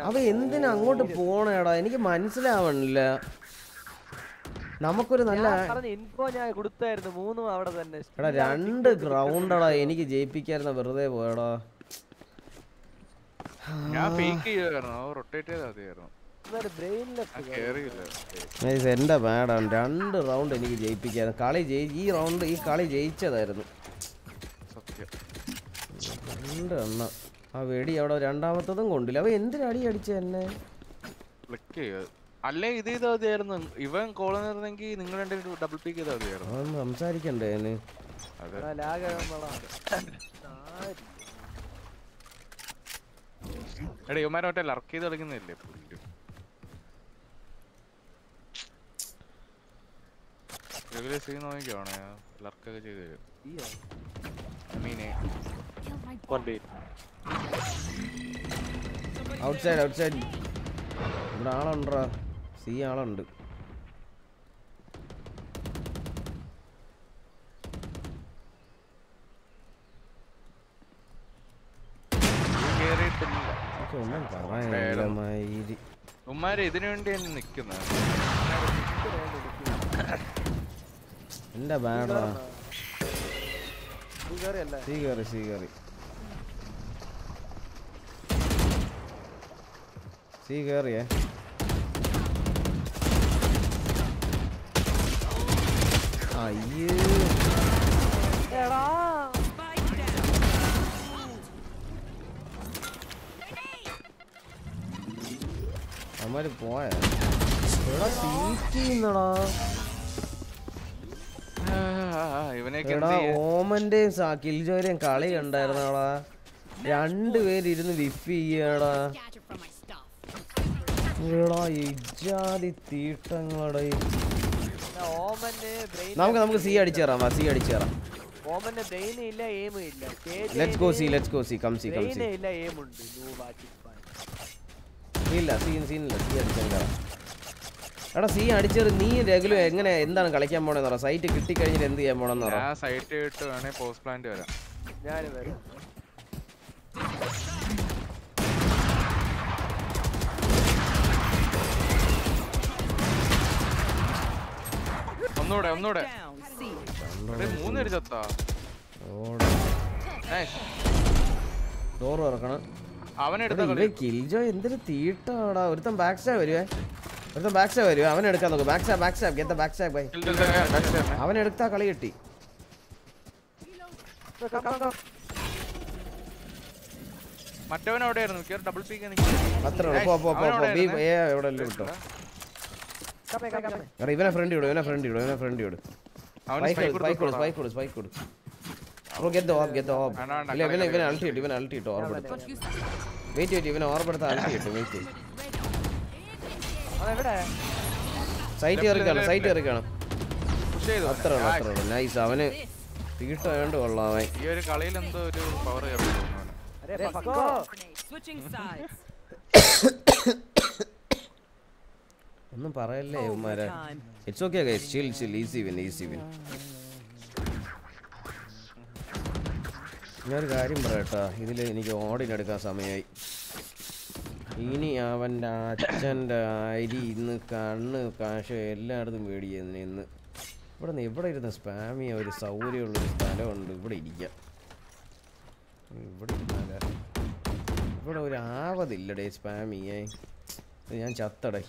അവ എന്തിനാ അങ്ങോട്ട് പോണേടാ? എനിക്ക് മനസ്സിലാവണില്ല. നമുക്കൊരു നല്ല ഇൻഫോ ഞാൻ കൊടുത്തായിരുന്നു. മൂന്നും അവിടെ തന്നെ. എടാ രണ്ട് ഗ്രൗണ്ടടാ എനിക്ക് ജയിപ്പിക്കായിരുന്ന വെറുതെ പോയടാ. ഞാൻ ഫേക്ക് ചെയ്യുമായിരുന്നു റൊട്ടേറ്റ് ചെയ്താൽ മതിയായിരുന്നു. ബ്രെയിൻലെസ് കേറിയില്ല. ഗൈസ്, എന്റെ ബാഡാണ് രണ്ട് റൗണ്ട് എനിക്ക് ജയിപ്പിക്കായിരുന്നു. കളി ജയി ഈ റൗണ്ട് ഈ കളി ജയിച്ചതായിരുന്നു. സത്യം. രണ്ട് എണ്ണ ആ വെടി അവിടെ രണ്ടാമത്തതും കൊണ്ടില്ല. അവ എന്തിനടി അടിച്ച എന്നെ? ക്ലിക്ക് അല്ലേ ഇത് ചെയ്താ മതിയായിരുന്നു. ഇവൻ കോൾ നിന്നെങ്കിൽ നിങ്ങൾ ഡബിൾ പിക്ക് ചെയ്താ മതിയായിരുന്നു. അതൊന്നും സംസാരിക്കണ്ടേ എടാ ഇവന്മാരെ മറ്റേ ലർക്ക് ചെയ്ത് കളിക്കുന്നില്ലേ സീൻ നോക്കിയാണേ ലർക്കൊക്കെ ചെയ്തു തരും. മീനെ One B. Outside outside ഇവിടെ ആളുണ്ടാ? സി ആളുണ്ട്. ഉമ്മാര് ഇതിനു വേണ്ടിയാണ് നിക്കുന്നത്. എന്റെ ബാഡാ കേറിയല്ലേ സീ കയറി സീ കയറി സീ കയറിയേ അയ്യോ. എടാ. അവന്മാര് പോയ. ഇവനെയൊക്കെ എടാ ഓമന്റെയും കിൽജോയുടെയും കളി കണ്ടായിരുന്നടാ രണ്ടുപേരിരുന്ന് വിഫ് ചെയ്യടാ. എടാ ഇജാതി തീട്ടങ്ങളുടെ. നമുക്ക് നമുക്ക് സി അടിച്ചു തരാം സി അടിച്ചു ബ്രെയിൻ ഇല്ല എയിം ഇല്ല. Let's go C let's go C come C come C. ഇല്ല എയിം ഉണ്ട്. നോ ഇല്ല സീൻ സീനില്ല സി അടിച്ചാൽ എടാ സീ അടിച്ചേറി. നീ രഗുലു എങ്ങനെ എന്താണ് കളിക്കാൻ പോണെന്ന് പറ. സൈറ്റ് കിട്ടി കഴിഞ്ഞിട്ട് എന്ത് ചെയ്യാൻ പോണെന്ന് പറ. ഞാൻ സൈറ്റ് ഇട്ട് വേണേ പോസ്റ്റ് പ്ലാന്റ് വരാം. ഞാൻ വരും. ഒന്നൂടെ ഒന്നൂടെ. Down. മൂന്ന് എടേ, മൂന്നേര് ചത്താ ഡോർ തുറക്കണം. അവനെടുത്ത കളി. കിൽജോ എന്തൊരു തീട്ടാടാ. ഒരുത്തൻ ബാക്ക് സ്റ്റാ വരുവേ. ഒരുത്തൻ ബാക്ക് സ്റ്റാബ് വരുവേ. അവൻ എടുക്കാൻ നോക്കും. Back stab back stab get back stab bye. അവൻ എടുത്താ കളി കിട്ടി. മറ്റവൻ എവിടെയായിരുന്നു കേറി ഡബിൾ പീക്ക് അത്ര ഉള്ളൂ. പോ പോ പോ പോ. ബി എ എവിടെ അല്ലേ കിട്ടും എടാ ഇവനെ ഫ്രണ്ട് ഇടും ഇവനെ ഫ്രണ്ട് ഇടും ഇവനെ ഫ്രണ്ട് ഇടും. അവന് സ്പൈക്ക് കൊടു സ്പൈക്ക് കൊടു. സ്പൈക്ക് കൊടു സ്പൈക്ക് കൊടു bro get the orb get the വേണ്ട, ഇല്ല ഇവനെ ഇവനെ അൾട്ടി ഇട്ടു ഇവനെ അൾട്ടി ഇട്ടു ഓർബ് What വെയിറ്റ് വെയിറ്റ് ഇവനെ ഓർബെടുത്ത് അൾട്ടി ഇട്ടു വെയിറ്റ് സൈറ്റ് ഇറക്കണം സൈറ്റ്. ഇറക്കണം അത്ര അത്ര നൈസ് അവന് തീട്ടായോണ്ട് കൊള്ളാം അവൻ ഈ ഒരു കളിയിൽ എന്തോ ഒരു പവർ. ഒന്നും പറയല്ലേ ഉമ്മാരെ. It's okay guys chill chill easy win easy win ഞാനൊരു കാര്യം പറയട്ടാ. ഇതിൽ എനിക്ക് ഓടിനെടുക്കാൻ സമയമായി ഇനി അവന്റെ അച്ഛന്റെ അരി ഇന്ന് കണ്ണ് കാശ് എല്ലായിടത്തും പേടിയെന്ന് ഇന്ന്. ഇവിടെ നിന്ന് ഇവിടെ ഇരുന്ന് സ്പാമിയ ഒരു സൗകര്യമുള്ളൊരു സ്ഥലമുണ്ട്. ഇവിടെ ഇരിക്കാം. ഇവിടെ ഇരുന്നാല. ഇവിടെ ഒരു ആവതില്ലടേ സ്പാമിയെ ഇത് ഞാൻ ചത്തടേ.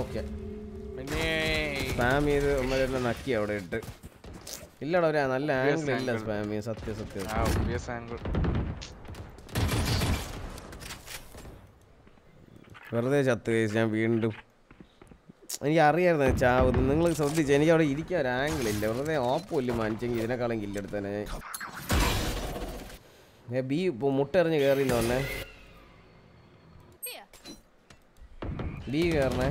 ഓക്കെ. സ്പാം ചെയ്ത് നക്കി അവിടെ ഇട്ട്. ഇല്ലടാ ഒരു നല്ല ആംഗിൾ ഇല്ല സ്പാമി സത്യം സത്യം. വെറുതെ ചത്ത് കേസ് ഞാൻ വീണ്ടും എനിക്ക് അറിയായിരുന്നു ചാവുന്നു നിങ്ങൾ ശ്രദ്ധിച്ചു എനിക്ക് അവിടെ ഇരിക്കാൻ ഒരു ആംഗിൾ ഇല്ല. വെറുതെ ഓപ്പില്ല മാനിച്ചെങ്കിൽ ഇതിനേക്കാളും കില്ലെടുത്തേനെ ഞാൻ ബി മുട്ടെറിഞ്ഞ് കയറി പറഞ്ഞേ. Here. ബി കയറണേ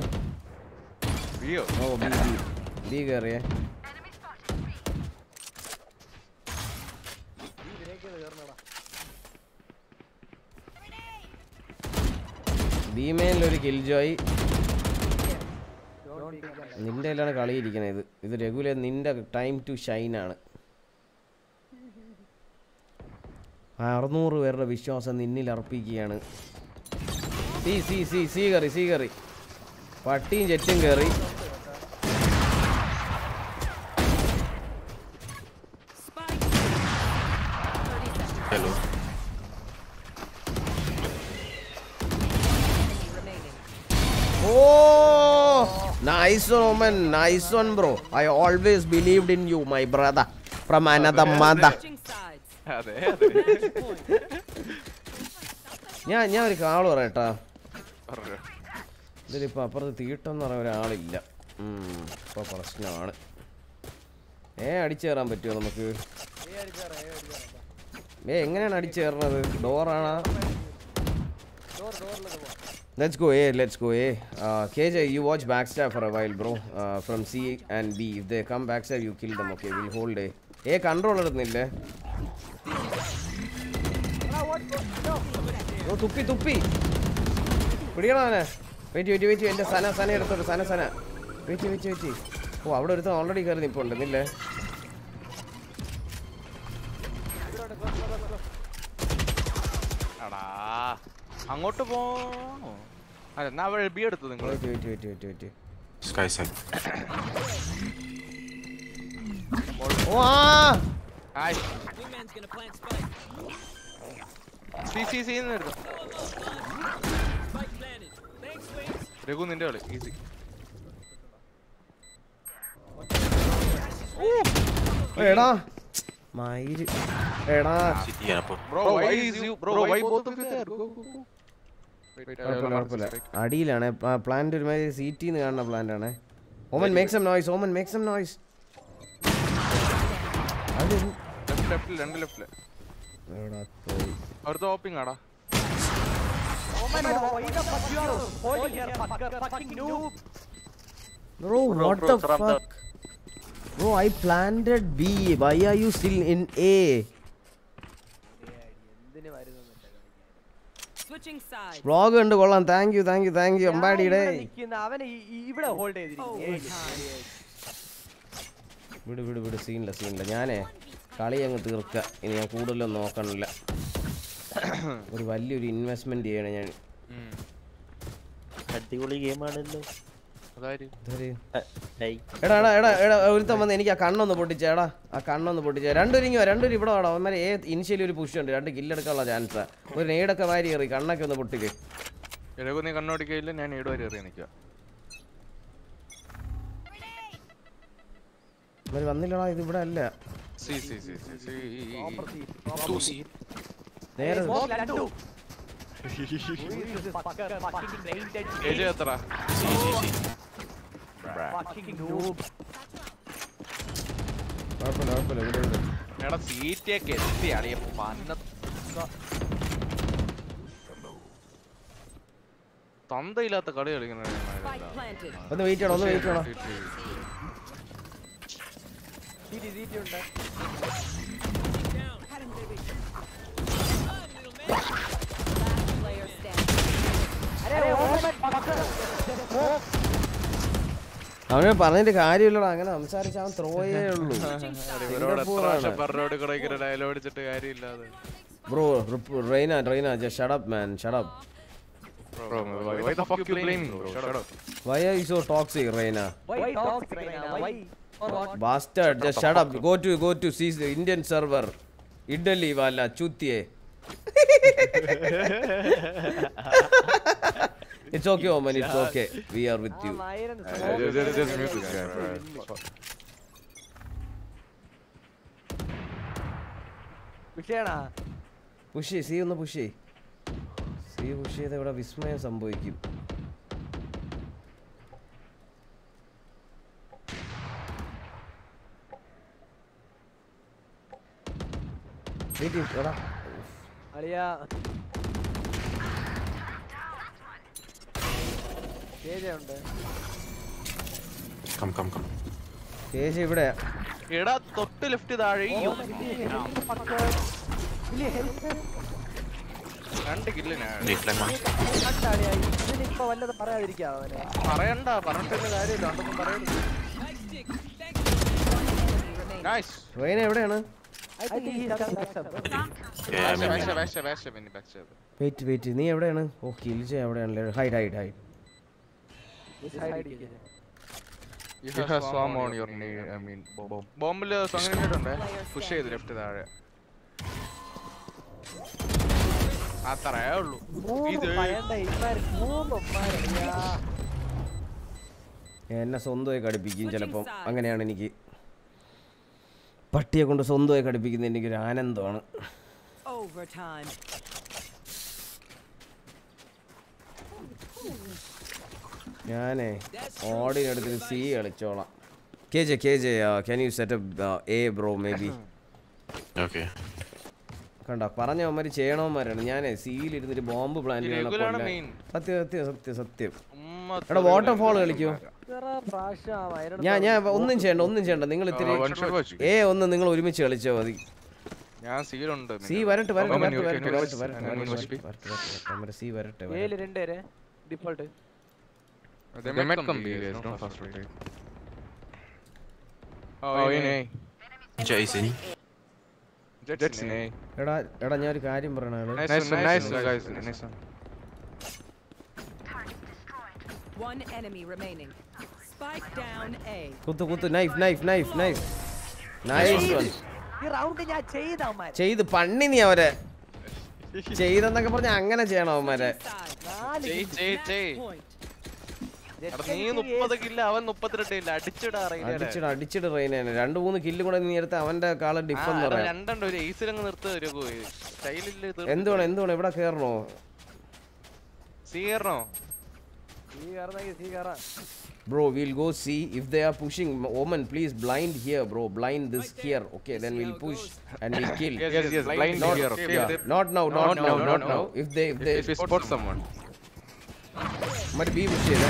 വിയോ ഓ ബി ബി ബി കയറിയേ ഭീമേനിലൊരു കിൽ ജോയി നിന്റെ എല്ലാണ് കളിയിരിക്കുന്നത് ഇത് ഇത് രഘുല നിന്റെ ടൈം ടു ഷൈൻ ആണ്. അറുന്നൂറ് പേരുടെ വിശ്വാസം നിന്നിൽ അർപ്പിക്കുകയാണ്. സി സി സി സി കറി സി കറി പട്ടിയും ചെറ്റും കയറി. Oh, Omen nice one bro I always believe in you my brother from another mother ഞാൻ ഞാൻ ഒരു കാൾ പറയട്ടാ. ഇതിലിപ്പോ അപ്പുറത്ത് തീട്ടെന്ന് പറയാൻ ഒരാളില്ല. ഇപ്പൊ പ്രശ്നമാണ്. ഏ അടിച്ചു കയറാൻ പറ്റുമോ നമുക്ക്? ഏ എങ്ങനെയാണ് അടിച്ചു കയറുന്നത്? ഡോറാണോ Let's go A, let's go A. Uh, KJ, you watch backstab for a while, bro. Uh, from C and B. If they come backstab, you kill them, okay? We'll hold A. A control എടുക്കുന്നില്ലേ ഓ തുപ്പി തുപ്പി Wait, അവനെ വെയിറ്റ് വെയിറ്റ് വെയിറ്റ് എന്റെ sana സന എടുത്തോട്ട് സന സന വെയിറ്റ് വെയിറ്റ് വെയിറ്റ് ഓ അവിടെ ഒരുത്തൻ ഓൾറെഡി കയറി നിൽപ്പുണ്ട് എന്നില്ലേ എടാ അങ്ങോട്ട് പോണോ അല്ല എന്നാ അവൾ ബി എടുത്തു നിങ്ങൾ രഘു നിന്റെ കളി. ഈസി എടാ. മയിൽ എടാ. Bro why's you bro why both of you there go go go അടിയിലാണ്. പ്ലാന്റ് ഒരുമാതിരി സീറ്റിൽ നിന്ന് കാണുന്ന പ്ലാന്റ് ആണ്. Omen make some noise Omen make some noise Bro, what the fuck? Bro, I planted B. Why are you still in A? Vlog ഉണ്ട് കൊള്ളാം. Thank you thank you thank you അമ്പാടിയുടെ ഇവിടെ ഹോൾഡ് ചെയ്തിരിക്കുന്നു. വിട് വിട് വിട്. സീനില്ല സീനില്ല ഞാനേ കളി അങ്ങ് തീർക്ക. ഇനി ഞാൻ കൂടുതലൊന്നും നോക്കണില്ല. ഒരു വലിയൊരു ഇൻവെസ്റ്റ്മെന്റ് ചെയ്യണം ഞാൻ. അടിപൊളി ഗെയിമാണല്ലോ എടാ എടാ എടാ എടാ ഒരുത്തൻ വന്ന് എനിക്ക് ആ കണ്ണൊന്ന് പൊട്ടിച്ച എടാ. ആ കണ്ണൊന്ന് പൊട്ടിച്ചേ. രണ്ടുരിങ്ങി രണ്ടൊരു ഇവിടെ വേണം അവന്മാരെ ഏ ഇനിഷ്യലി ഒരു പുഷ് ഉണ്ട്. രണ്ട് കില്ലെടുക്കാനുള്ള ചാൻസ് ഒരു നേടൊക്കെ വാരി കയറി കണ്ണൊക്കെ ഒന്ന് പൊട്ടിക്ക്. രഘു നീ കണ്ണോടിക്കയില്ല ഞാൻ ഈട് വരെ എറിയ നിൽക്കുക. അവർ വന്നില്ലടാ ഇത് ഇവിടെ അല്ല. C C. സി നേരെ കുഴപ്പമില്ല കുഴപ്പമില്ല ഇവിടെ എടാ സീറ്റൊക്കെ എത്തിയാണ് ഈ പന്ന തന്തയില്ലാത്ത കളി കളിക്കുന്ന Spike planted. ഒന്ന് വെയിറ്റ് ചെയ്യണം ഒന്ന് വെയിറ്റ് ചെയ്യണം. സീറ്റി സീറ്റി ഉണ്ട്. Last player standing. അവനെ പറഞ്ഞിട്ട് കാര്യമില്ലടാ അങ്ങനെ സംസാരിച്ചാൽ അവൻ ത്രോയേ ഉള്ളൂ bro Reyna Reyna up man Bro, why, why the fuck you blaming bro? Shut up. Why are you so toxic Reyna Why toxic Reina? Why? Bastard just shut up go to go to see the indian server idli wala chutiye It's okay, Oman. It's okay. We are with you. Pushy, see you on the pushy. See, pushy, they would have ismay some boy. Did you, brother? Aria. ഉണ്ട് കം കം കം കേശ ഇവിടെ. എടാ തൊട്ട് ലെഫ്റ്റ് താഴെ. രണ്ട് കില്ലിനാണ് വല്ലതും പറയാതിരിക്കാവോ അവനെ. പറയണ്ട പറഞ്ഞിട്ടുള്ള കാര്യമില്ല. രണ്ടൊന്നും പറയരുത്. എവിടെയാണ്? വെയിറ്റ് വെയിറ്റ് നീ എവിടെയാണ്? ഓ എവിടെയാണല്ലേ? Hide hide hide You have swarm on your knee, I mean, bomb. ബോംബിൽ അങ്ങനെ ഇട്ടിട്ടുണ്ട്. പുഷ് ചെയ്ത് ലെഫ്റ്റ് താഴെ. അത്രേ ഉള്ളൂ. ഇത്. എന്നെ സ്വന്തമായി കടുപ്പിക്കും ചിലപ്പം. അങ്ങനെയാണ് എനിക്ക് പട്ടിയെ കൊണ്ട് സ്വന്തമായി കടുപ്പിക്കുന്നത് എനിക്കൊരു ആനന്ദമാണ്. ഞാനേ ഓടിനടുത്ത് C കളിച്ചോളാം K J K J can you set A bro maybe okay കണ്ട പറഞ്ഞവന്മാർ ചെയ്യണവന്മാരാണ് ഞാനേ സിയിലിരുന്നിട്ട് ബോംബ് പ്ലാൻ ചെയ്യണം സത്യ സത്യ സത്യ സത്യം എടാ വാട്ടർഫോൾ കളിക്കോ ഞാൻ ഞാൻ ഒന്നും ചെയ്യണ്ട ഒന്നും ചെയ്യണ്ട നിങ്ങൾ ഇത്തിരി ഏ ഒന്ന് നിങ്ങൾ ഒരുമിച്ച് കളിച്ചാൽ മതി ഞാൻ സി വരട്ടെ വരട്ടെ വരട്ടെ വരട്ടെ വരട്ടെ വരട്ടെ സി വരട്ടെ default They might come B, guys, don't fast rotate. Oh, in A. Jason. Jets in A. എടാ എടാ ഞാൻ ഒരു കാര്യം പറയണ Nice one, nice one, guys. Nice one. One enemy remaining. Spike down A. കുത്തു കുത്തു knife knife knife knife nice one ഈ റൗണ്ട് ഞാൻ ചെയ്ത അവന്മാര് ചെയ്ത് പണ്ണി നീ അവരെ ചെയ്തെന്നൊക്കെ പറഞ്ഞ അങ്ങനെ ചെയ്യണം അവന്മാരെ ചെയ്, ചെയ്, ചെയ്. എടാ, നീ മുപ്പത് കില്ല അവൻ മുപ്പത്തിരണ്ട് കില്ല അടിച്ചിടാ അറിയില്ല അടിച്ചിട് അടിച്ചിട് മൂന്ന് കില്ല് കൂടെ നീ എടുത്ത് അവന്റെ കാളെ ഡിഫെന്ന് പറയാം എന്തുവാണ് എന്തുവാണ് ഇവിടെ കേറണോ Bro, we'll go see if they are pushing. Omen, please blind here, bro. Blind this here. Okay, then we'll push and we'll kill. Yes, yes, yes, blind Not, here, okay, yeah, not now, not, Not now, now, not now. now. If they, if they, if we spot someone മറ്റേ be with ചെയ്ത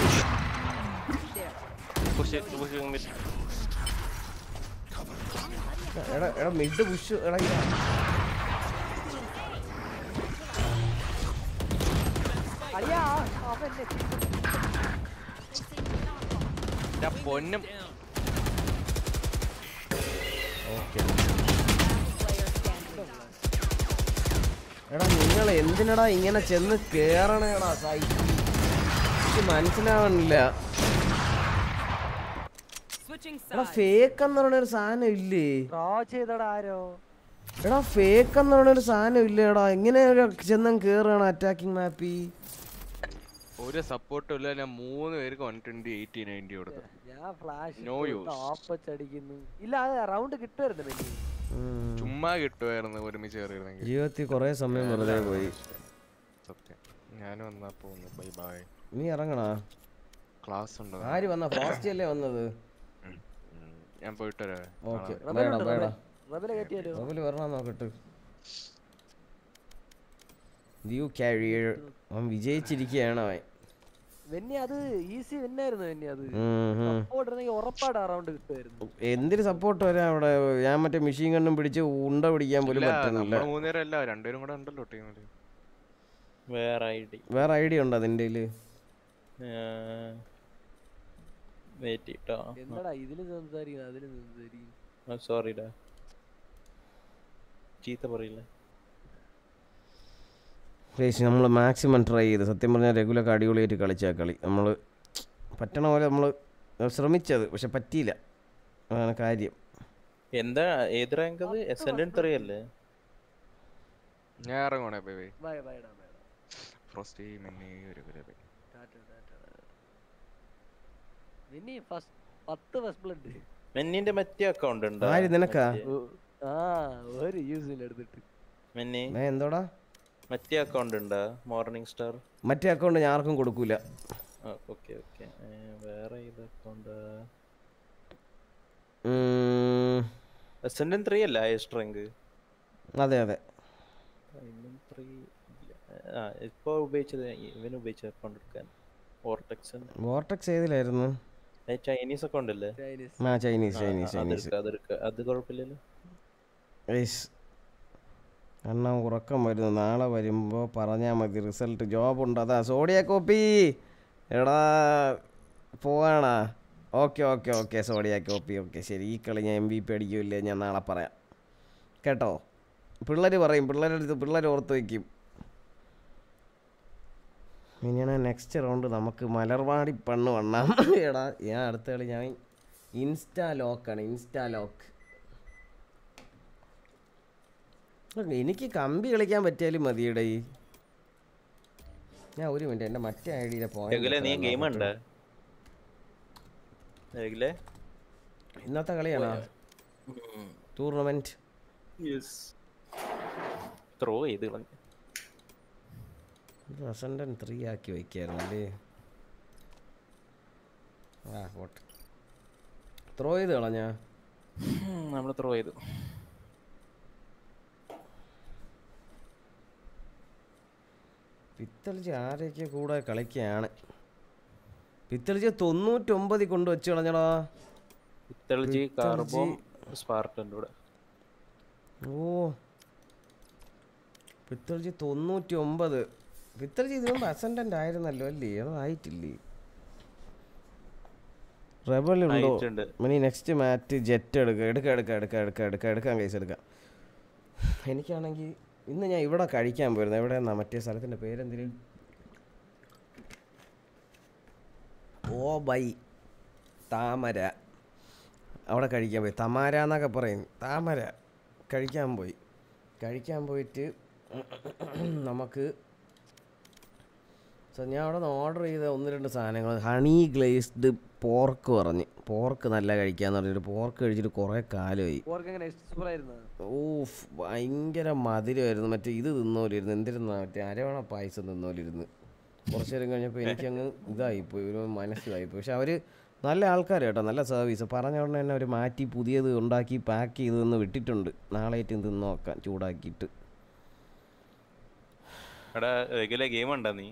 എടാ എടാ മിഡ് പുഷ് എടാ പൊന്നും Okay. എടാ നിങ്ങൾ എന്തിനടാ ഇങ്ങനെ ചെന്ന് കേറണേടാ സൈറ്റ് എനിക്ക് മനസ്സിലാവണില്ല. ഫേക്ക് എന്ന് പറയുന്ന ഒരു സാധനം ഇല്ലേ? എടാ ഫേക്ക് എന്ന് പറയുന്ന ഒരു സാധനം എങ്ങനെ ഒരു ചെന്നം കേറുകയാണ് അറ്റാക്കിംഗ് മാപ്പി ഒരു സപ്പോർട്ടും ഇല്ല. ഞാൻ മൂന്ന് പേർക്ക് വൺ ട്വന്റി എയ്റ്റി നയന്റി കൊടുത്തു. ഞാൻ ഫ്ലാഷ് നോ യൂസ് ഇല്ല അത് റൗണ്ട് കിട്ടുമായിരുന്നു ചുമ്മാ കിട്ടുമായിരുന്നു ഒരുമിച്ച് കയറിയിരുന്നെങ്കിൽ ജീവിതത്തിൽ കുറെ സമയം വെറുതെ പോയി. സത്യം. ഞാൻ വന്നാ പോകുന്നു. ബൈ ബൈ നീ ഇറങ്ങണാ? ക്ലാസ് ഉണ്ട് ആര് വന്ന? ഫാസ്റ്റ് അല്ലേ വന്നത്? ഞാൻ പോയിട്ട് വരാം. ഓക്കെ. നാളെ വേടാ റബല റബലെ റബല വരണം നോക്കട്ടെ ന്യൂ കാരിയർ അവൻ വിജയിച്ചിരിക്കുകയാണ് അവൻ. വെന്നി അത് ഈസി വെന്നായിരുന്നു വെന്നി അത്. സപ്പോർട്ട് ഉണ്ടെങ്കിൽ ഉറപ്പാട് റൗണ്ട് കിട്ടുമായിരുന്നു. എന്തിന് സപ്പോർട്ട് വരാ അവിടെ? ഞാൻ മറ്റേ മെഷീൻ കണ്ണും പിടിച്ച് ഉണ്ട പിടിക്കാൻ പോലും പറ്റുന്നില്ല. അല്ല രണ്ടുപേരും കൂടെ ഉണ്ടല്ലോ ടീമിൽ വേറെ ഐഡി വേറെ വേറെ ഐഡിയ ഉണ്ടോ അതിന്റെ വെയിറ്റ് ചെയ്ട്ടോ എന്താടാ ഇതിൽ സംസാരിക്കുന്നത് അതിൽ സംസാരിക്കുന്നു? സോറിടാ ചീത്ത പറയില്ല? ചേച്ചി നമ്മൾ മാക്സിമം ട്രൈ ചെയ്ത് സത്യം പറഞ്ഞാൽ റെഗുലർ അടിപൊളിയായിട്ട് കളിച്ച കളി. നമ്മൾ പറ്റണ പോലെ നമ്മൾ ശ്രമിച്ചത് പക്ഷെ പറ്റിയില്ല. അതാണ് കാര്യം. എന്താ ഏത് റാങ്ക് അത്? എസ് എൻ ത്രീ അല്ലേ? ഞാൻ ഇറങ്ങണേ ബൈ ബൈ. ബൈ ബൈ ഡാ ഫ്രോസ്റ്റി മെന്നി ഒരു ബൈ ബൈ ടാറ്റ ടാറ്റ വെന്നി ഫസ്റ്റ് പത്ത് ഫസ്റ്റ് ബ്ലഡ് മെന്നിന്റെ മറ്റേ അക്കൗണ്ട് ഉണ്ടോ? ആര് നിനക്കാ? ആ ഒരു യൂസിൽ എടുത്തിട്ട്. മെന്നി? ഞാൻ എന്തോടാ? മറ്റേ അക്കൗണ്ട് ഉണ്ടോ? മോർണിംഗ് സ്റ്റാർ മറ്റേ അക്കൗണ്ട് ഞാൻ ആർക്കും കൊടുക്കൂല. ഓക്കെ ഓക്കെ വേറെ ഏത് അക്കൗണ്ട് ഉം, എസ് എൻ ത്രീ അല്ല റാങ്ക് അതെ അതെ. ഇപ്പോൾ ഉപയോഗിച്ചത് ഇവൻ ഉപയോഗിച്ച അക്കൗണ്ട് എടുക്കാൻ. Vortex vortex ഏതിലായിരുന്നു? ചൈനീസ് ഒക്കെ ഉണ്ടല്ലേ? ആ ചൈനീസ് ചൈനീസ് ചൈനീസ്. അത് കുഴപ്പമില്ലല്ലോ. അണ്ണ ഉറക്കം വരുന്നു. നാളെ വരുമ്പോൾ പറഞ്ഞാൽ മതി. റിസൾട്ട് ജോബ് ഉണ്ട്? അതാ സോഡിയ കോപ്പി. എടാ പോവാണാ. Okay okay okay Zodia copy. Okay ശരി. ഈ കളി ഞാൻ എം വി പി അടിക്കില്ലേ ഞാൻ നാളെ പറയാം. കേട്ടോ? പിള്ളേർ പറയും പിള്ളേരെടുത്ത് പിള്ളേർ ഓർത്ത് വയ്ക്കും. ഇനിയാണ് നെക്സ്റ്റ് റൗണ്ട് നമുക്ക് മലർവാടി പണ്ണ് വണ്ണാം. എടാ ഞാൻ അടുത്ത കളി ഞാൻ ഇൻസ്റ്റാ ലോക്കാണ് ഇൻസ്റ്റാ ലോക്ക്. എനിക്ക് കമ്പി കളിക്കാൻ പറ്റിയാലും മതിയുടെ. ഈ ഞാൻ ഒരു മിനിറ്റ് എന്റെ മറ്റേ ഐ ഡിയിലെ രഘുലെ നീ ഗെയിം ഉണ്ട് രഘുലെ? ഇന്നത്തെ കളിയാണോ? ടൂർണമെന്റ് യെസ് ത്രോ ചെയ്ത് കളഞ്ഞു പ്രസന്റൻ ത്രീ ആക്കി വയ്ക്കായിരുന്നു അല്ലേ? ആ പോട്ടെ. ത്രോ ചെയ്ത് കളഞ്ഞാ? നമ്മൾ ത്രോ ചെയ്തു. പിത്തളിച്ച് ആരൊക്കെ കൂടെ കളിക്കുകയാണ് പിത്തളിച്ച് തൊണ്ണൂറ്റൊമ്പതിൽ കൊണ്ട് വെച്ച് കളഞ്ഞടാ. കാർബോ സ്പാർട്ടന്റെ കൂടെ. ഓ. പിത്തളിച്ച് തൊണ്ണൂറ്റി ഒമ്പത് പിത്തളിച്ച് ഇതിനു മുമ്പ് അസൻഡന്റ് ആയിരുന്നല്ലോ അല്ലേ? അതായിട്ടില്ലേ റബൽ ഉണ്ടോ. ഇനി നെക്സ്റ്റ് മാറ്റ് ജെറ്റ് എടുക്കുക എടുക്കുക എടുക്കുക എടുക്കുക എടുക്കുക എടുക്കുക എടുക്കാൻ കേസ് എടുക്കാം. എനിക്കാണെങ്കിൽ ഇന്ന് ഞാൻ ഇവിടെ കഴിക്കാൻ പോയിരുന്നു. എവിടെ എന്നാ മറ്റേ സ്ഥലത്തിന്റെ പേരെന്തിനും? ഓ ബൈ താമര. അവിടെ കഴിക്കാൻ പോയി. തമാര എന്നൊക്കെ പറയും. താമര. കഴിക്കാൻ പോയി. കഴിക്കാൻ പോയിട്ട് നമുക്ക് സോ ഞാൻ അവിടെ നിന്ന് ഓർഡർ ചെയ്ത ഒന്ന് രണ്ട് സാധനങ്ങൾ ഹണി ഗ്ലേസ്ഡ് പോർക്ക് പറഞ്ഞ്. പോർക്ക് നല്ല കഴിക്കാന്ന് പറഞ്ഞിട്ട് പോർക്ക് കഴിച്ചിട്ട് കുറേ കാലമായി. ഓഫ് ഭയങ്കര മധുരമായിരുന്നു. മറ്റേ ഇത് തിന്നോലിരുന്നു. എന്തിരുന്ന മറ്റേ അരവണ പായസം തിന്നോലിരുന്ന്. കുറച്ചു നേരം കഴിഞ്ഞപ്പോൾ എനിക്കങ്ങ് ഇതായിപ്പോയി. ഒരു മനസ്സിലായിപ്പോയി. പക്ഷെ അവർ നല്ല ആൾക്കാർ കേട്ടോ. നല്ല സർവീസ് പറഞ്ഞ ഉടനെ തന്നെ അവർ മാറ്റി പുതിയത് ഉണ്ടാക്കി പാക്ക് ചെയ്ത് തന്ന് വിട്ടിട്ടുണ്ട്. നാളെയായിട്ടും തിന്ന് നോക്കാം ചൂടാക്കിയിട്ട്. ഗെയിം ഉണ്ടോ നീ?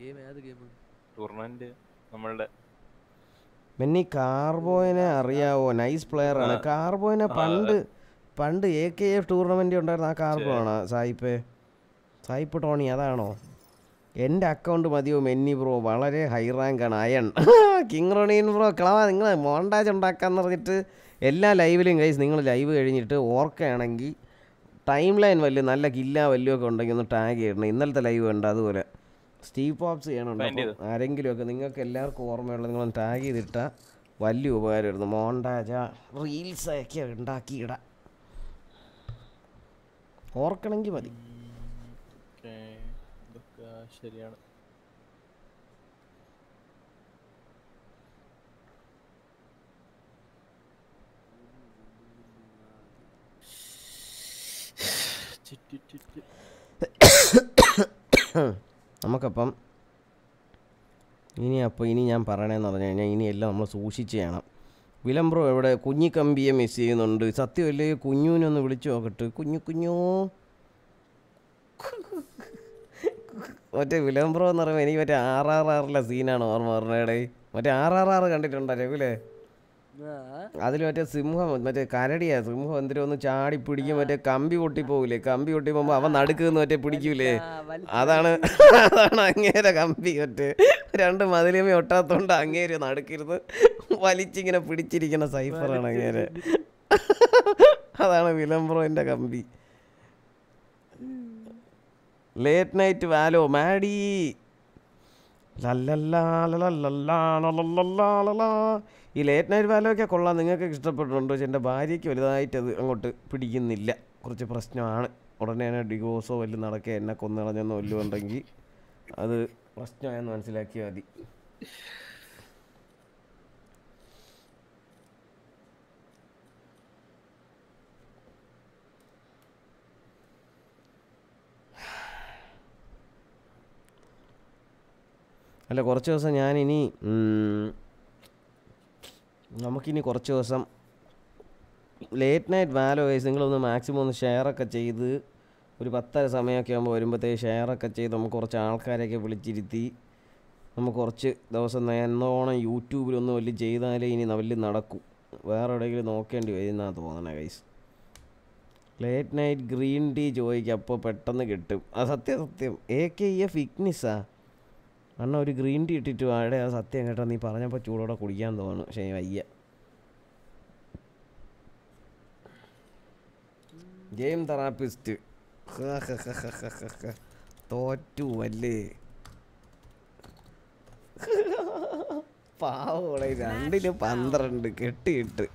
ഗെയിം ഏത് ഗെയിം? ടൂർണമെന്റ് നമ്മളുടെ മെന്നി കാർബോയിനെ അറിയാവോ? നൈസ് പ്ലെയർ ആണ്. കാർബോയിനെ പണ്ട് പണ്ട് എ കെ എഫ് ടൂർണമെന്റ് ഉണ്ടായിരുന്ന ആ കാർബോ ആണ് സായിപ്പ്. സായിപ്പ് ടോണി അതാണോ? എന്റെ അക്കൗണ്ട് മതിയോ മെന്നി ബ്രോ? വളരെ ഹൈ റാങ്ക് ആണ് അയൺ. കിങ് റോണീൻ ബ്രോ കളവാ. നിങ്ങൾ മോണ്ടാജ് ഉണ്ടാക്കാന്ന് പറഞ്ഞിട്ട് എല്ലാ ലൈവിലും കഴിച്ച് നിങ്ങൾ ലൈവ് കഴിഞ്ഞിട്ട് ഓർക്കുകയാണെങ്കിൽ ടൈം ലൈൻ വല്ലതും നല്ല കില്ല വല്ലതും ഒക്കെ ഉണ്ടെങ്കിൽ ഒന്ന് ടാഗ് ചെയ്യണം ഇന്നലത്തെ ലൈവ് ഉണ്ട് അതുപോലെ. സ്റ്റീവ് പോപ്സ് ചെയ്യണുണ്ട് ആരെങ്കിലും ഒക്കെ നിങ്ങൾക്ക് എല്ലാവർക്കും ഓർമ്മയുള്ള നിങ്ങൾ ടാഗ് ചെയ്തിട്ട വലിയ ഉപകാരമായിരുന്നു മോണ്ടാജ റീൽസൊക്കെ ഉണ്ടാക്കിയിട ഓർക്കണമെങ്കിൽ മതി ശരിയാണ് നമുക്കപ്പം ഇനി അപ്പോൾ ഇനി ഞാൻ പറയണതെന്ന് പറഞ്ഞു കഴിഞ്ഞാൽ ഇനി എല്ലാം നമ്മൾ സൂക്ഷിച്ച് ചെയ്യണം. വിലംബ്രോ എവിടെ? കുഞ്ഞിക്കമ്പിയെ മിസ് ചെയ്യുന്നുണ്ട്. സത്യമല്ലേ കുഞ്ഞുവിനെ ഒന്ന് വിളിച്ചു നോക്കട്ടെ. കുഞ്ഞു കുഞ്ഞു. മറ്റേ വിലംബ്രോ എന്ന് പറയുമ്പോൾ എനിക്ക് മറ്റേ ആർ ആർ ആറിലെ സീനാണ് ഓർമ്മ പറഞ്ഞേടേ മറ്റേ ആർ ആർ ആർ കണ്ടിട്ടുണ്ടോ അതിൽ മറ്റേ സിംഹം മറ്റേ കരടിയാ സിംഹം എന്തിനോ ഒന്ന് ചാടി പിടിക്കും മറ്റേ കമ്പി പൊട്ടി പോകൂലേ കമ്പി പൊട്ടി പോകുമ്പോ അവൻ നടുക്കുന്ന് മറ്റേ പിടിക്കൂലേ അതാണ് അതാണ് അങ്ങേരെ കമ്പി മറ്റേ രണ്ട് മതിലുമേ ഒട്ടാത്തോണ്ട് അങ്ങേര് നടുക്കിരുന്ന് വലിച്ചിങ്ങനെ പിടിച്ചിരിക്കുന്ന സൈഫറാണ് അങ്ങേരെ അതാണ് വിലംബ്രോന്റെ കമ്പി ലേറ്റ് നൈറ്റ് വാലോ മാഡി ലല്ലല്ലാ ലല്ലല്ലാ ലല്ലല്ലാ ലലാ. ഈ ലേറ്റ് നൈറ്റ് വാലോ ഒക്കെ കൊള്ളാം. നിങ്ങൾക്ക് ഇഷ്ടപ്പെട്ടിട്ടുണ്ട്? പക്ഷെ എന്റെ ഭാര്യയ്ക്ക് വലുതായിട്ട് അത് അങ്ങോട്ട് പിടിക്കുന്നില്ല. കുറച്ച് പ്രശ്നമാണ്. ഉടനെ തന്നെ ഡിവോഴ്സോ വല്ലതും നടക്കുക. എന്നെ കൊന്നുകളഞ്ഞെന്നോ വല്ലതും ഉണ്ടെങ്കിൽ അത് പ്രശ്നമായെന്ന് മനസ്സിലാക്കിയാൽ മതി. അല്ല കുറച്ച് ദിവസം ഞാനിനി നമുക്കിനി കുറച്ച് ദിവസം ലേറ്റ് നൈറ്റ് വാലോ വൈസ് നിങ്ങളൊന്ന് മാക്സിമം ഒന്ന് ഷെയറൊക്കെ ചെയ്ത് ഒരു പത്തര സമയമൊക്കെ ആകുമ്പോൾ വരുമ്പോഴത്തേക്ക് ഷെയറൊക്കെ ചെയ്ത് നമുക്ക് കുറച്ച് ആൾക്കാരെയൊക്കെ വിളിച്ചിരുത്തി നമുക്ക് കുറച്ച് ദിവസം എന്നോണം യൂട്യൂബിലൊന്നും വലിയ ചെയ്താലേ ഇനി വലിയ നടക്കും. വേറെ എവിടെയെങ്കിലും നോക്കേണ്ടി വരുന്നാണ് തോന്നണേ guys late night green tea ചോദിക്കും അപ്പോൾ പെട്ടെന്ന് കിട്ടും. അത് സത്യം സത്യം. എ കെ ഇ എഫ് ഇഗ്നിസാ അണ്ണ ഒരു ഗ്രീൻ ടീ ഇട്ടിട്ട് വാടെ ആ സത്യം കേട്ടോ നീ പറഞ്ഞപ്പോൾ ചൂടോടെ കുടിക്കാൻ തോന്നുന്നു. പക്ഷേ വയ്യ. Game therapist. തോറ്റു അല്ലേ? പാവോളെ രണ്ടിന് പന്ത്രണ്ട്. കെട്ടിയിട്ട്.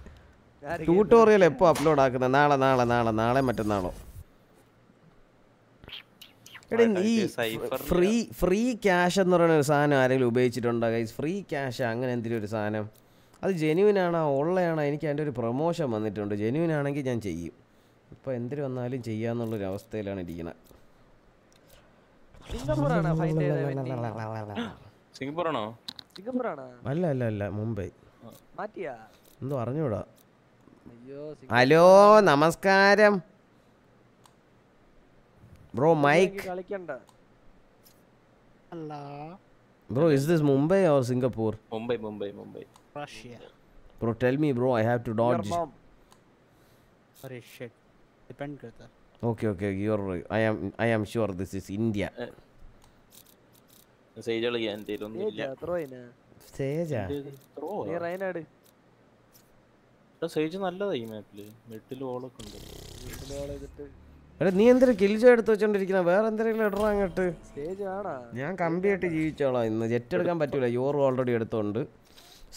ട്യൂട്ടോറിയൽ എപ്പോൾ അപ്ലോഡ് ആക്കുന്നത് നാളെ നാളെ നാളെ നാളെ മറ്റന്നാളോ? ഈ ഫ്രീ ഫ്രീ ക്യാഷ് എന്ന് പറയുന്ന ഒരു സാധനം ആരെങ്കിലും ഉപയോഗിച്ചിട്ടുണ്ടോ ഗൈസ് ഫ്രീ ക്യാഷ് അങ്ങനെ എന്തെങ്കിലും ഒരു സാധനം. അത് ജെന്യൂൻ ആണോ ഉള്ളയാണോ? എനിക്ക് അതിന്റെ ഒരു പ്രൊമോഷൻ വന്നിട്ടുണ്ട്. ജെന്യൂൻ ആണെങ്കിൽ ഞാൻ ചെയ്യും. ഇപ്പോൾ എന്തിനു വന്നാലും ചെയ്യാന്നുള്ളൊരു അവസ്ഥയിലാണ് ഇരിക്കുന്നത് സിംഗപ്പൂറാണോ ഫൈൻഡ് ചെയ്തത് സിംഗപ്പൂറാണോ സിംഗപ്പൂറാണോ അല്ല അല്ല അല്ല മുംബൈ. എന്തോ അറിഞ്ഞൂടാ. ഹലോ നമസ്കാരം. ബ്രോ മൈക്ക് കളിക്കണ്ട bro is this Mumbai or Singapore Mumbai Mumbai Mumbai Russia. Bro tell me bro I have to dodge अरे shit. Depend करता है. Okay okay your I am I am sure this is India Sage കളിക്കാൻ എന്തേലും ഒന്നും ഇല്ല ത്രോയിന് സ്റ്റേജാ ത്രോ നീ റൈനാട് സേജ് നല്ലതാ ഈ മാപ്പില് മിഡിൽ ഓളൊക്കെ ഉണ്ട് ചെയ്തിട്ട് എടാ നീ എന്തൊരു കിൽജോ എടുത്ത് വെച്ചോണ്ടിരിക്കുന്ന? വേറെ എന്തെങ്കിലും ഇടറാ അങ്ങോട്ട്. ഞാൻ കമ്പിയായിട്ട് ജീവിച്ചോളാം ഇന്ന്. ജെറ്റ് എടുക്കാൻ പറ്റൂല. യോർ ഓൾറെഡി എടുത്തോണ്ട്.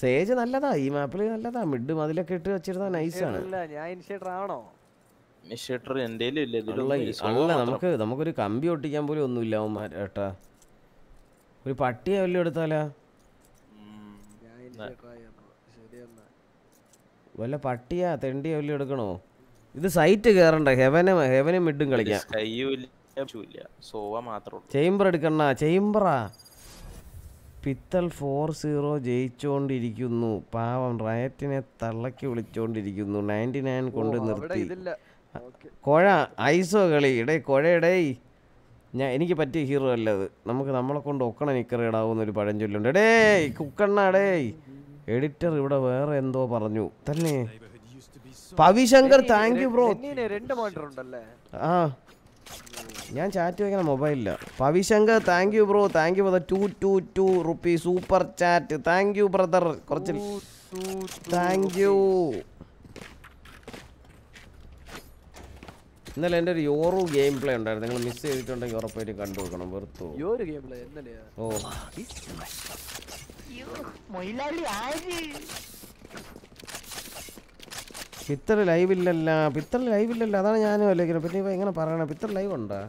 സേജ് നല്ലതാ. ഈ മാപ്പിൽ നല്ലതാ. മിഡ് മതിലൊക്കെ ഇട്ട് വെച്ചിരുന്ന നൈസാണ് അല്ല നമുക്ക് നമുക്കൊരു കമ്പി ഒട്ടിക്കാൻ പോലും ഒന്നുമില്ല അവന്മാർ ഏട്ടാ. ഒരു പട്ടിയെ വല്ലതും എടുത്താലാ. വല്ല പട്ടിയാ തെണ്ടിയെ വല്ലതും എടുക്കണോ? ഇത് സൈറ്റ് കേറണ്ട. ഹെവനും ഹെവനും മിഡും കളിക്കാം. ചേംബർ എടുക്കണ ചേംബറാ പിത്തൽ ഫോർ സീറോ ജയിച്ചുകൊണ്ടിരിക്കുന്നു പാവം റയറ്റിനെ തള്ളക്കി വിളിച്ചുകൊണ്ടിരിക്കുന്നു നയന്റി നയൻ കൊണ്ട് നിർത്തി. കുഴ ഐസോ കളി. ഇടേ കോഴയുടെ ഞാൻ എനിക്ക് പറ്റിയ ഹീറോ അല്ല അത്. നമുക്ക് നമ്മളെ കൊണ്ട് ഒക്കണ ഒരു പഴഞ്ചൊല്ലുണ്ട്. എടേ കുക്കണ്ണ ഡേ എഡിറ്റർ ഇവിടെ വേറെ എന്തോ പറഞ്ഞു. തന്നെ. പവിശങ്കർ താങ്ക് യു ബ്രോ രണ്ട് മോണിറ്റർ ഉണ്ടല്ലേ? ആ. ഞാൻ ചാറ്റ് വയ്ക്കണ മൊബൈലില്ല Pavishankar thank you bro thank you for the two two two rupee super chat thank you brother കുറച്ച് താങ്ക് യു ഇന്നലെ എന്റെ ഒരു യോറു ഗെയിം പ്ലേ ഉണ്ടായിരുന്നു. നിങ്ങൾ മിസ് ചെയ്തിട്ടുണ്ടെങ്കിൽ ഉറപ്പായിട്ട് കണ്ടു നോക്കണം വെറുത്തു. ഓ. മൊയിലാളി പിത്തർ ലൈവ് ഇല്ലല്ല പിത്തർ ലൈവ് ഇല്ലല്ല അതാണ് ഞാനും അല്ലെങ്കിലും പിന്നെ ഇപ്പം എങ്ങനെ പറയണ? പിത്തർ ലൈവ് ഉണ്ടോ?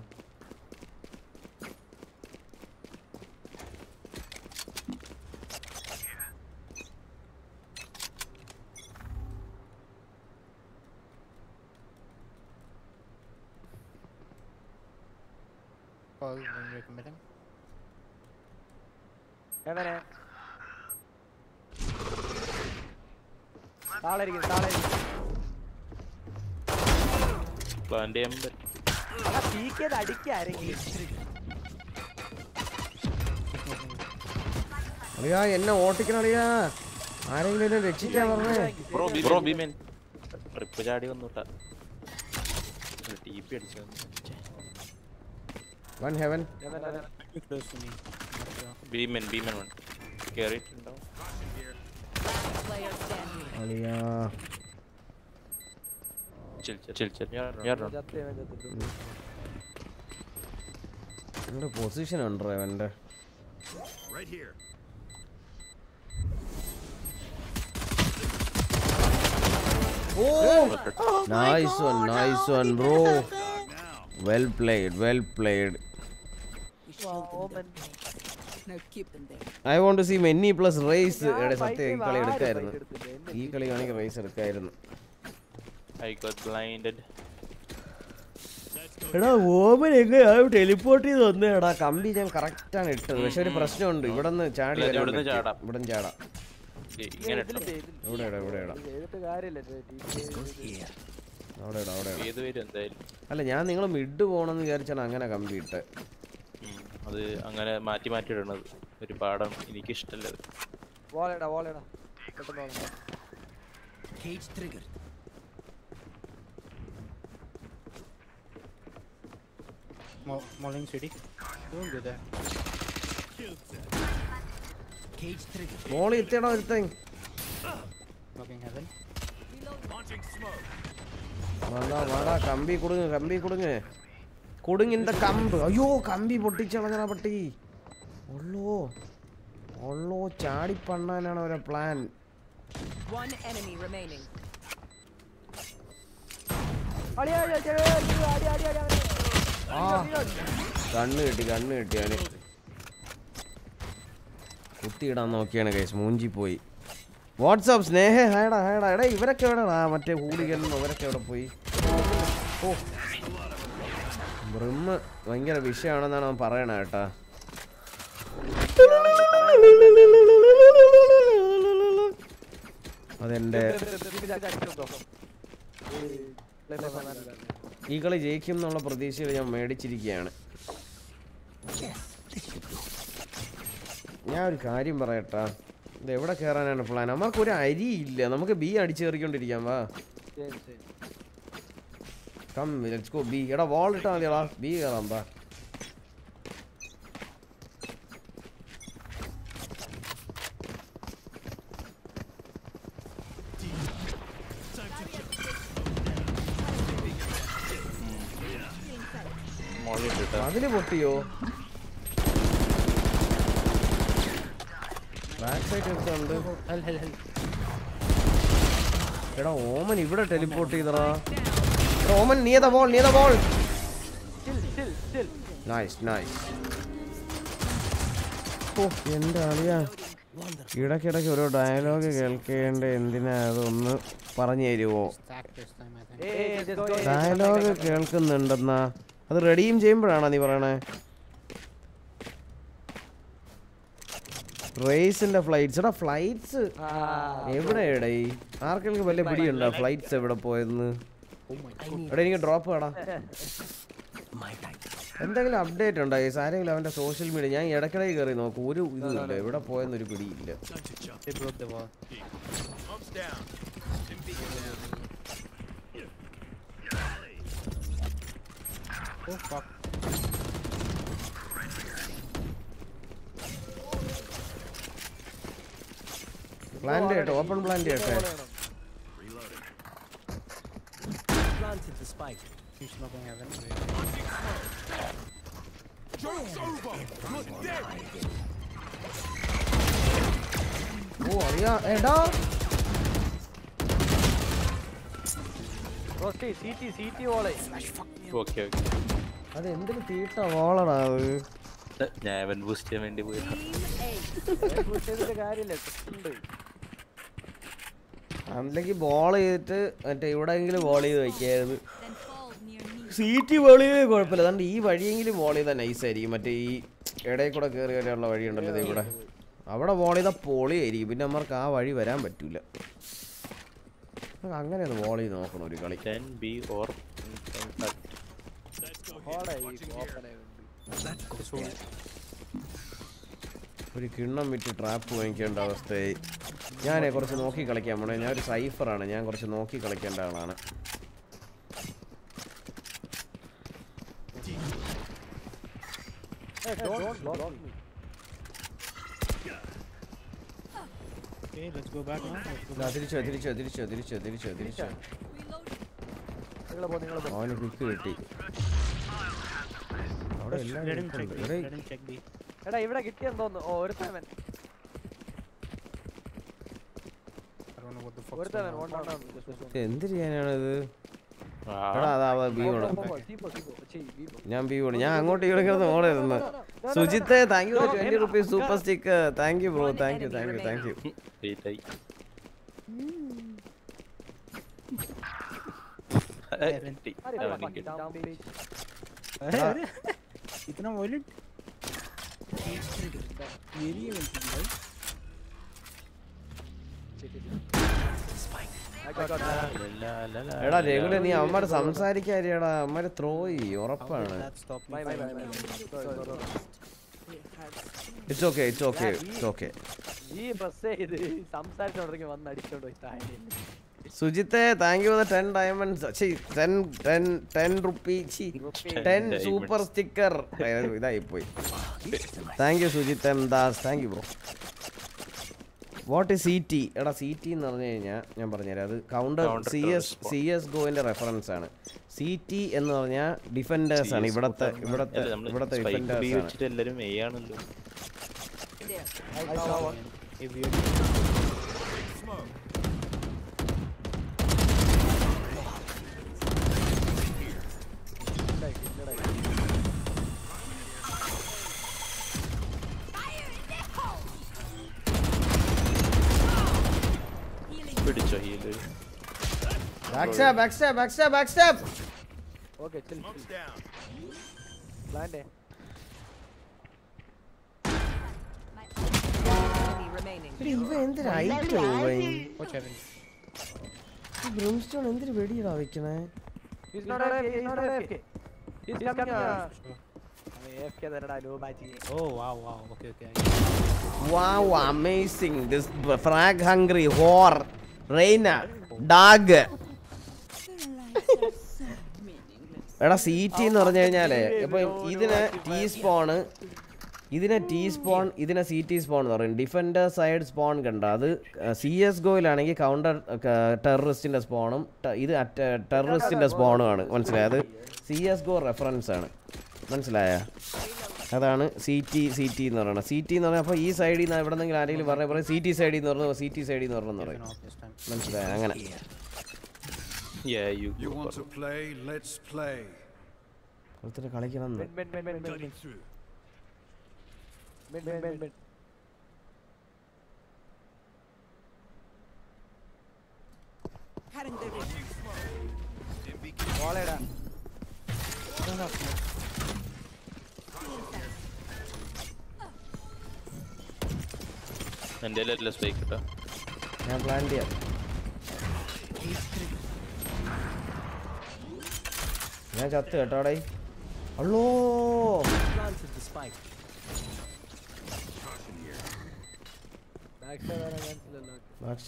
Call when പ്ലാൻ ചെയ്യാൻ പറ്റും. അടിക്കാരെങ്കിലും അളിയാ എന്നെ ഓട്ടിക്കണം അളിയാ. ആരെങ്കിലും എന്നെ രക്ഷിക്കാൻ പറഞ്ഞേ. ബ്രോ ട്രിപ്പ് ചാടി വന്നുട്ടാ. ടി പി അടിച്ചു വൺ ഹെവൻ ഭീമൻ ഭീമൻ വൺ കേറിയിട്ടുണ്ടാവും അളിയാ. പൊസിഷൻ ഉണ്ടോ അവന്റെ Right here. Nice one nice one bro well played well played No, keep I want to see മെന്നി plus Raze എടെ സത്യം ഈ കളി എടുക്കായിരുന്നു. ഈ കളി വേണമെങ്കിൽ റേസ് എടുക്കായിരുന്നു. I got blinded. എടാ ഓമൻ എങ്ങനെയാ ടെലിപ്പോർട്ട് ചെയ്ത് വന്നേടാ. കംപ്ലീറ്റ് ഞാൻ കറക്റ്റ് ആണ് ഇട്ടത്. പക്ഷെ ഒരു പ്രശ്നമുണ്ട്. ഇവിടെ നിന്ന് ചാടി ഇവിടെ ചാടാം. ഇവിടെ ചാടാം. ഇങ്ങനെ ഇവിടെ ഇടാ ഇവിടെ ഇടാം. അവിടെ ഇടാ അവിടെ അല്ല ഞാൻ നിങ്ങൾ മിഡ് പോണെന്ന് വിചാരിച്ചാണ് അങ്ങനെ കമ്പ്ലീറ്റ് അത് അങ്ങനെ മാറ്റി മാറ്റി ഇടണത്. ഒരു പാഠം എനിക്ക് ഇഷ്ടമല്ല Molling city. Don't do that. Cage trigger. Molly, it's another thing. Fucking heaven. Launching smoke. വാടാ വാടാ കമ്പി കൊടുങ്ങ് കമ്പി കൊടുങ്ങ് കൊടുങ്ങിന്റെ കമ്പ് അയ്യോ കമ്പി പൊട്ടിച്ചളഞ്ഞ പട്ടി ഉള്ളോ ഉള്ളോ ചാടി പണ്ണാനാണ് അവരെ പ്ലാൻ One enemy remaining. അടി അടി അടി അടി അടി അടി കണ്ണ് കിട്ടി കണ്ണ് കിട്ടി അവന്. കുത്തിയിടാൻ നോക്കിയാണ് കേസ് മൂഞ്ചി പോയി വാട്സാപ്പ് സ്നേഹ? ഹായടാ ഹായടാ എടാ ഇവരൊക്കെ ആ മറ്റേ ഹൂളികനും അവരൊക്കെ എവിടെ പോയി? ഓ. ബ്രിമ്മ് ഭയങ്കര വിഷയമാണെന്നാണ് അവൻ പറയണ കേട്ടാ. അതെന്റെ ഈ കളി ജയിക്കും എന്നുള്ള പ്രതീക്ഷയിൽ ഞാൻ മേടിച്ചിരിക്കുകയാണ്. ഞാൻ ഒരു കാര്യം പറയട്ടാ. ഇത് എവിടെ കയറാനാണ് പ്ലാൻ നമുക്ക് ഒരു അരി ഇല്ല. നമുക്ക് ബി അടിച്ചു കയറിക്കൊണ്ടിരിക്കാം വാ. Come let's go B. എടാ വാൾ ഇട്ടാ മതിയടാ ബി കയറാം വാ. അതിന് പൊട്ടിയോ? സൈഡ് എടാ ഓമൻ ഇവിടെ teleport ചെയ്തടാ. Omen near the ball near the ball nice nice എന്റെ അളിയാ. ഇടക്കിടക്ക് ഒരു ഡയലോഗ് കേൾക്കേണ്ട എന്തിനാ അതൊന്ന് പറഞ്ഞു തരുമോ ഡയലോഗ് കേൾക്കുന്നുണ്ടെന്നാ. അത് റെഡിയും ചെയ്യുമ്പോഴാണോ നീ പറയണേ? റേസിന്റെ ഫ്ലൈറ്റ്സ് എടാ ഫ്ലൈറ്റ്സ് എവിടെ എടൈ ആർക്കെങ്കിലും വല്ല പിടിയുണ്ടോ ഫ്ലൈറ്റ്സ് എവിടെ പോയെന്ന്? എടാ എനിക്ക് ഡ്രോപ്പ് വേടാ. എന്തെങ്കിലും അപ്ഡേറ്റ് ഉണ്ടോ? ഈ ആരെങ്കിലും അവന്റെ സോഷ്യൽ മീഡിയ ഞാൻ ഇടയ്ക്കിടയിൽ കയറി നോക്കും. ഒരു ഇതുമില്ല എവിടെ പോയെന്നൊരു പിടിയില്ല. Oh fuck. Plant oh, it, open plant it. Reloading. Planted the spike. He's smoking heaven. Joke's over! Good day! Oh, yeah, and uh? Bro, stay, CT, CT, all right. Okay, okay. അത് തീട്ട വോളടാ ഞാൻ ബൂസ്റ്റ് ചെയ്യാൻ വേണ്ടി പോയി. അല്ലെങ്കിൽ ബോൾ ചെയ്തിട്ട് മറ്റേ എവിടെയെങ്കിലും ബോൾ ചെയ്ത് വെക്കായിരുന്നു. സീറ്റ് ബോൾ ചെയ്ത് കുഴപ്പമില്ല. അതുകൊണ്ട് ഈ വഴിയെങ്കിലും ബോൾ ചെയ്താൽ നൈസായിരിക്കും മറ്റേ ഈ ഇടയിൽ കൂടെ കയറി വരാനുള്ള വഴിയുണ്ടല്ലോ ഇതേ കൂടെ. അവിടെ ബോൾ ചെയ്താൽ പൊളിയായിരിക്കും. പിന്നെ നമ്മൾക്ക് ആ വഴി വരാൻ പറ്റൂല. നമുക്ക് അങ്ങനെ ഒന്ന് ബോൾ ചെയ്ത് നോക്കണം ഒരു കളി ക്യാൻ ബി ഓർ ഓടെ ഈ open ആയതുകൊണ്ട്. ഒരു കിണ്ണം വിറ്റ് ട്രാപ്പ് വാങ്ങിക്കേണ്ട അവസ്ഥയായി. ഞാനേ കുറച്ച് നോക്കി കളിക്കാൻ പോണേ. ഞാൻ ഒരു സൈഫറാണ്. ഞാൻ കുറച്ച് നോക്കി കളിക്കേണ്ട ആളാണ്. തിരിച്ചോ തിരിച്ചോ തിരിച്ചോ തിരിച്ചോ തിരിച്ചോ തിരിച്ചോ. അവന് കുക്ക് കിട്ടി. എടാ ഇവിടെ കിട്ടിയെന്ന് തോന്നുന്നു. ഒരു തവൻ എന്ത് ചെയ്യാനാണത്? ഞാൻ ബി പോണു ഞാൻ അങ്ങോട്ട് കിടക്കുന്നത് ഓടായിരുന്നു സുജിത്തെ thank you twenty rupees super stick thank bro thank you thank you thank you Guarantee. इतना वॉयलेंट ये नहीं है भाई എടാ രഘുല നീ അമ്മ സംസാരിക്കാരിയടാ അമ്മര് ത്രോ ഉറപ്പാണ്. It's okay it's okay it's okay ഈ ബസ്സേ ഇത് വന്ന് അടിച്ചോണ്ട് പോയി സുജിത്തെ thank you ten diamonds ten ten ten rupee ten super sticker ഇതായി പോയി thank you Sujith M Das. Thank you bro what is C T എടാ സി ടി എന്ന് പറഞ്ഞു കഴിഞ്ഞാൽ ഞാൻ പറഞ്ഞുതരാം. അത് counter C S C S ഗോവിന്റെ reference ആണ്. സി ടി എന്ന് പറഞ്ഞാൽ ഡിഫൻഡേഴ്സ് ആണ്. ഇവിടത്തെ ഇവിടത്തെ ഇവിടത്തെ ഡിഫൻഡേഴ്സ് എ ആണല്ലോ. പിടിച്ചോ heal back stop back stop back stop back stop okay chill പ്ലാന്റെ Enemy remaining. ഇവ എന്തൊരു ഐറ്റോ Watch heaven. ബ്രൂംസ്റ്റോൺ എന്തൊരു വെടിയിടാ വെക്കണേ He's not AFK, he's not AFK. He's coming. uh, അവൻ AFK തന്നെടാ, low batch ചെയ്യും. Oh wow wow. Okay okay. Wow, amazing. This b- frag hungry whore. Reina. ഡാഗ് എടാ സി ടി എന്ന് പറഞ്ഞു കഴിഞ്ഞാലേ ഇപ്പൊ ഇതിന് ടീ സ്പോണ് ഇതിനെ ടീ സ്പോൺ ഇതിനെ സി ടി സ്പോൺ എന്ന് പറയും. ഡിഫൻഡർ സൈഡ് സ്പോൺ കണ്ട. അത് സി എസ് ഗോയിലാണെങ്കിൽ കൗണ്ടർ ടെററിസ്റ്റിന്റെ സ്പോണും ഇത് ടെററിസ്റ്റിന്റെ സ്പോണുമാണ് മനസ്സിലായത് സി എസ് ഗോ റെഫറൻസ് ആണ്. മനസ്സിലായ? അതാണ് സി ടി സി ടി എന്ന് പറയുന്നത്. സി ടി എന്ന് പറഞ്ഞാൽ അപ്പോൾ ഈ സൈഡിൽ നിന്ന് എവിടെ നിന്നെങ്കിലും ആരെങ്കിലും പറഞ്ഞാൽ പറയും സി ടി സൈഡിൽ നിന്ന് പറഞ്ഞു സി ടി സൈഡിൽ നിന്ന് പറഞ്ഞു പറയും മനസ്സിലായി? അങ്ങനെ. Yeah, you You എന്റെ എല്ലാം സ്പൈക്ക് കേട്ടോ ഞാൻ പ്ലാൻ ചെയ്യാം. ഞാൻ ചത്ത് കേട്ടോടെ അള്ളോ. Side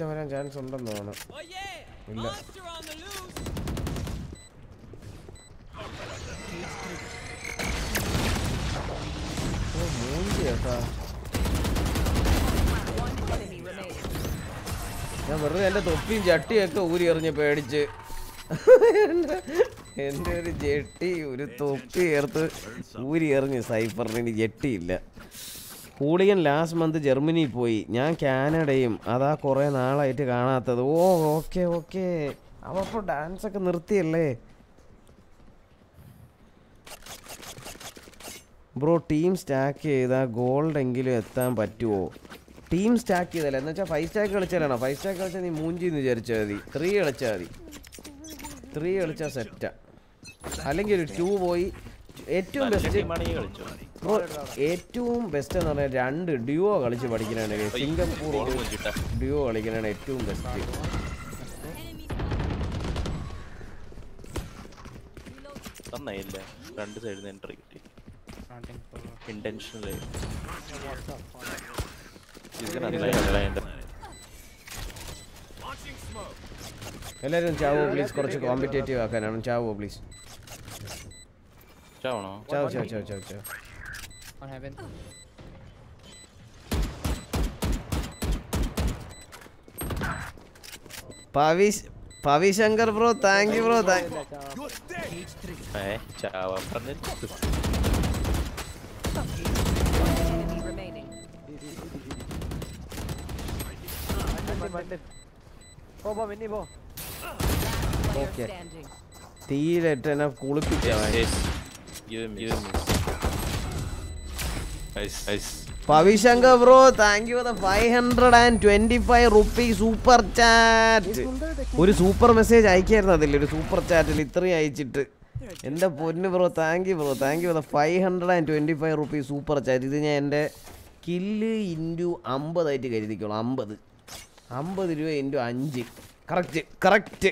വരാൻ ചാൻസ് ഉണ്ടെന്ന് തോന്നുന്നു. ഇല്ല. മൂഞ്ചി കേട്ടാ One enemy remaining. ഞാൻ വെറുതെ എന്റെ തൊപ്പിയും ചട്ടിയൊക്കെ ഊരി എറിഞ്ഞ് പേടിച്ച്. എന്റെ ഒരു ജെട്ടി ഒരു തൊപ്പി ചേർത്ത് ഊരി എറിഞ്ഞ് സൈഫറിന് ജെട്ടിയില്ല. കൂളിയൻ ലാസ്റ്റ് മന്ത് ജർമ്മനിയിൽ പോയി. ഞാൻ കാനഡയും അതാ കുറേ നാളായിട്ട് കാണാത്തത്. Oh okay okay. അവപ്പോൾ ഡാൻസ് ഒക്കെ നിർത്തിയല്ലേ? ബ്രോ ടീം സ്റ്റാക്ക് ചെയ്താൽ ഗോൾഡ് എങ്കിലും എത്താൻ പറ്റുമോ ടീം സ്റ്റാക്ക് ചെയ്തല്ല? എന്ന് വെച്ചാൽ ഫൈവ് സ്റ്റാക്ക് കളിച്ചാലാണോ? ഫൈവ് സ്റ്റാക്ക് കളിച്ചാൽ നീ മൂഞ്ചി എന്ന് വിചാരിച്ചാൽ മതി. ത്രീ കളിച്ചാൽ മതി. ത്രീ കളിച്ചാൽ സെറ്റാ അല്ലെങ്കിൽ ഒരു ടു പോയി. ഏറ്റവും ബെസ്റ്റ് ബ്രോ ഏറ്റവും ബെസ്റ്റ് എന്ന് പറഞ്ഞാൽ രണ്ട് ഡ്യുവോ കളിച്ച് പഠിക്കണാണ് സിംഗപ്പൂർ ഡ്യുവോ കളിക്കണാണ് ഏറ്റവും ബെസ്റ്റ് നന്നായില്ല രണ്ട് സൈഡിൽ നിന്ന് എൻട്രി കിട്ടി. Planting for. ഇന്റൻഷനലി എല്ലാവരും ചാവോ പ്ലീസ് കുറച്ച് കോമ്പറ്റേറ്റീവ് ആക്കാനാണ് ചാവോ പ്ലീസ് ചാവണോ? ചാവ് ചാവ് ചാവ് ചാവ് ചാവ്. On heaven. Pavish Pavishankar bro thank you bro thank ഏ ചാവാ പറഞ്ഞു Enemy പോ, മിന്നി എന്നെ Pavishankar bro thank you the five hundred and twenty five rupee super chat ഒരു സൂപ്പർ മെസ്സേജ് അയക്കായിരുന്നു അതിൽ ഒരു സൂപ്പർ ചാറ്റിൽ ഇത്രയും അയച്ചിട്ട്. എന്റെ പൊന്ന് bro thank you bro thank you the five hundred and twenty five rupees super chat ഇത് ഞാൻ എന്റെ കില്ല് ഇന്റു അമ്പതായിട്ട് കരുതിക്കോളൂ അമ്പത്. അമ്പത് രൂപ ഇന്റു അഞ്ച്. കറക്റ്റ് കറക്റ്റ്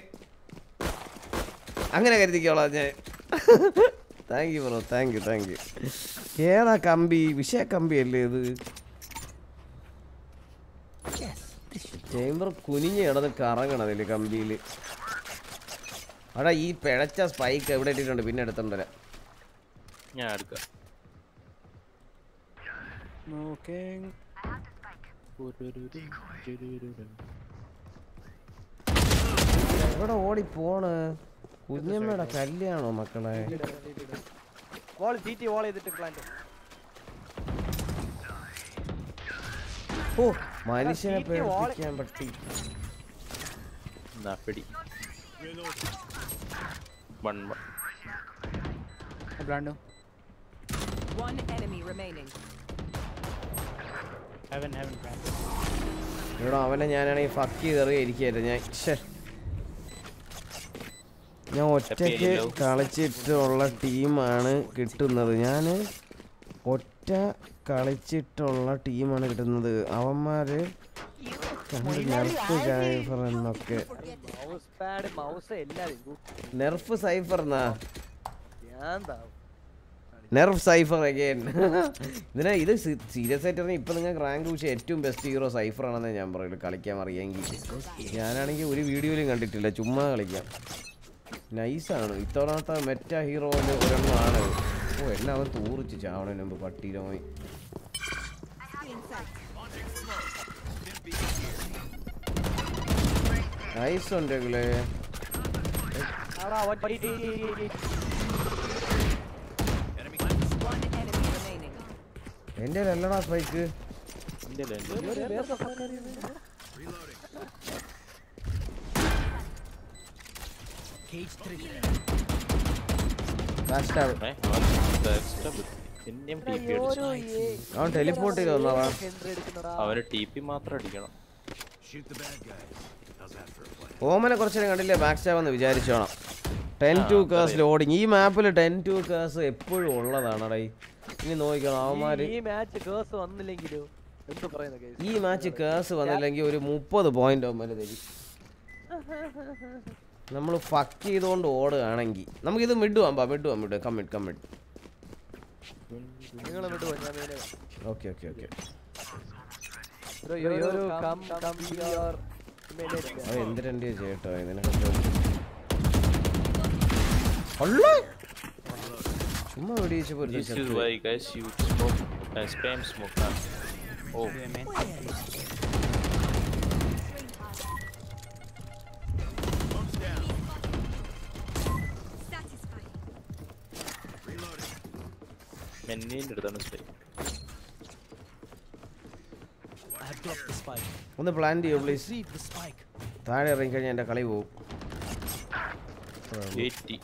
അങ്ങനെ കരുതിക്കോളാം ഞാൻ. Thank you bro thank you thank you ഏതാ കമ്പി? വിഷയ കമ്പി അല്ലേ ഇത്? ചേമ്പർ കുനിഞ്ഞ് കിടന്ന് കറങ്ങണം അതിൽ കമ്പിയിൽ അവിടെ ഈ പിഴച്ച സ്പൈക്ക് എവിടെ ഇട്ടിട്ടുണ്ട്? പിന്നെ എടുത്തോണ്ടര ഞാൻ എടുക്കാം. എവിടെ ഓടി പോണ്? കുഞ്ഞമ്മയുടെ കല്യാണോ മക്കളെ? വോൾ ജി ടി വോൾ ചെയ്തിട്ട് പ്ലാന്റ് ഓ മനുഷ്യനെ പേടിപ്പിക്കാൻ പറ്റി. എന്നാ പിടി. One one. One enemy remaining. ഇവിടെ അവനെ ഞാനാണെങ്കിൽ ഫക്ക് കയറി ഇരിക്കുകയായിരുന്നു ഞാൻ ഞാൻ ഒറ്റയ്ക്ക്. കളിച്ചിട്ടുള്ള ടീമാണ് കിട്ടുന്നത്. ഞാൻ ഒറ്റ കളിച്ചിട്ടുള്ള ടീമാണ് കിട്ടുന്നത്. അവന്മാര് നെർഫ് സൈഫർ എന്നൊക്കെ. നെർഫ് സൈഫർ എന്നാ? ഞാൻ നെർഫ് സൈഫർ അഗൈൻ ഇതിനെ ഇത് സീരിയസ് ആയിട്ട് പറഞ്ഞാൽ ഇപ്പം നിങ്ങൾക്ക് റാങ്ക് പൂച്ച ഏറ്റവും ബെസ്റ്റ് ഹീറോ സൈഫർ ആണെന്ന് ഞാൻ പറയുള്ളൂ കളിക്കാൻ അറിയാമെങ്കിൽ ഞാനാണെങ്കിൽ ഒരു വീഡിയോയിലും കണ്ടിട്ടില്ല. ചുമ്മാ കളിക്കാം. നൈസാണ് ഇത്തവണത്തെ മെറ്റ ഹീറോന്റെ ഒരെണ്ണമാണ് ഓ എല്ലാം അവൻ തൂറിച്ച് ചാവണതിന് മുമ്പ് പട്ടിയിലോ നൈസ് ഉണ്ടെങ്കിലേ ആടാ one T T T T One enemy remaining. എന്റെ അല്ലടാ സ്പൈക്ക് എന്റെ അല്ലേ എന്റെ ഒരു ബേസ് ഓഫ് അറിയുന്നില്ല ലാസ്റ്റ് ഏ അവൻ extra ബുദ്ധി. എന്നെയും ടി പി ഓരോ അല്ലടാ സ്പൈക്ക് അവൻ ടെലിപ്പോർട്ട് ചെയ്ത് വന്നതാ. entry എടുക്കുന്നടാ. അവന് ടി പി മാത്രം അടിക്കണം. ഓമനെ കുറച്ചു കണ്ടില്ലേ? ബാക്ക് സ്റ്റാവെന്ന് വിചാരിച്ചോണം. Ten two. കേസ് ലോഡിങ് ഈ മാപ്പിൽ ടെൻ ടു കേസ് എപ്പോഴും ഉള്ളതാണടേ ഇനി നോക്കണം അവന്മാര്. ഈ മാച്ച് കേസ് വന്നില്ലെങ്കിലോ എന്ത് പറയുന്നു ഈ മാച്ച് കേസ് വന്നില്ലെങ്കിൽ ഒരു മുപ്പത് പോയിന്റ് അവന്മാര് തരും. നമ്മൾ ഫക്ക് ചെയ്തുകൊണ്ട് ഓടുകയാണെങ്കിൽ ഇത് മിഡ് വാമ്പാ മിഡ് വാ മിഡ് കമ്മിട്ട് നിങ്ങൾ വിടുവോ ഞാൻ മേലെ ഓക്കെ ഓക്കെ ഓക്കെ ബ്രോ ചേട്ടോ? യു കം കം യുവർ മേലെ അത് എന്തിനെ ചെയ്യട്ടോ ഇതിനൊക്കെ അള്ളേ! ചുമ്മാ വെടിവെച്ചപ്പോ ഒരു This is ചത്തു. why guys you smoke uh, spam smoke huh? Oh Yeah, man. മെന്നീന്റെ അടുത്താണ് സ്പൈ ഒന്ന് പ്ലാൻ ചെയ്യൂ പ്ലീസ് താഴെ ഇറങ്ങി കഴിഞ്ഞാൽ എന്റെ കളി പോകും എയ്റ്റി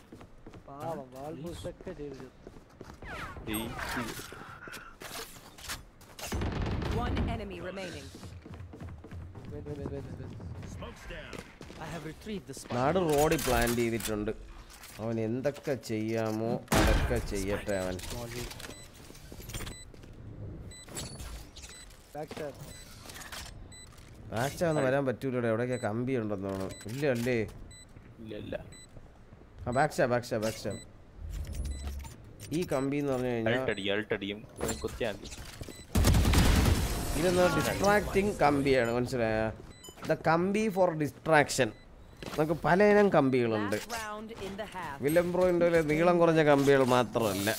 പാവം വാൾ ഒക്കെ ചെയ്തു One enemy remaining. നാട് റോഡിൽ പ്ലാൻ ചെയ്തിട്ടുണ്ട്. അവൻ എന്തൊക്കെ ചെയ്യാമോ അതൊക്കെ ചെയ്യട്ടെ അവൻ. ബാക്ക് ഒന്ന് ഒന്നും വരാൻ പറ്റൂലോ എവിടെയൊക്കെ കമ്പി ഉണ്ടെന്ന് തോന്നുന്നു. ഇല്ല അല്ലേ? ഇല്ല. ഇല്ല ബാക്ക് സ്റ്റാബ് ബാക്ക് സ്റ്റാബ് ഈ കമ്പി എന്ന് പറഞ്ഞു കഴിഞ്ഞാൽ ഇതൊന്ന് ഡിസ്ട്രാക്റ്റിംഗ് കമ്പിയാണ് മനസ്സിലായ? ദ കമ്പി ഫോർ ഡിസ്ട്രാക്ഷൻ നമുക്ക് പലയിനം കമ്പികളുണ്ട്. വില്ലംബ്രോയിന്റെ നീളം കുറഞ്ഞ കമ്പികൾ മാത്രമല്ല.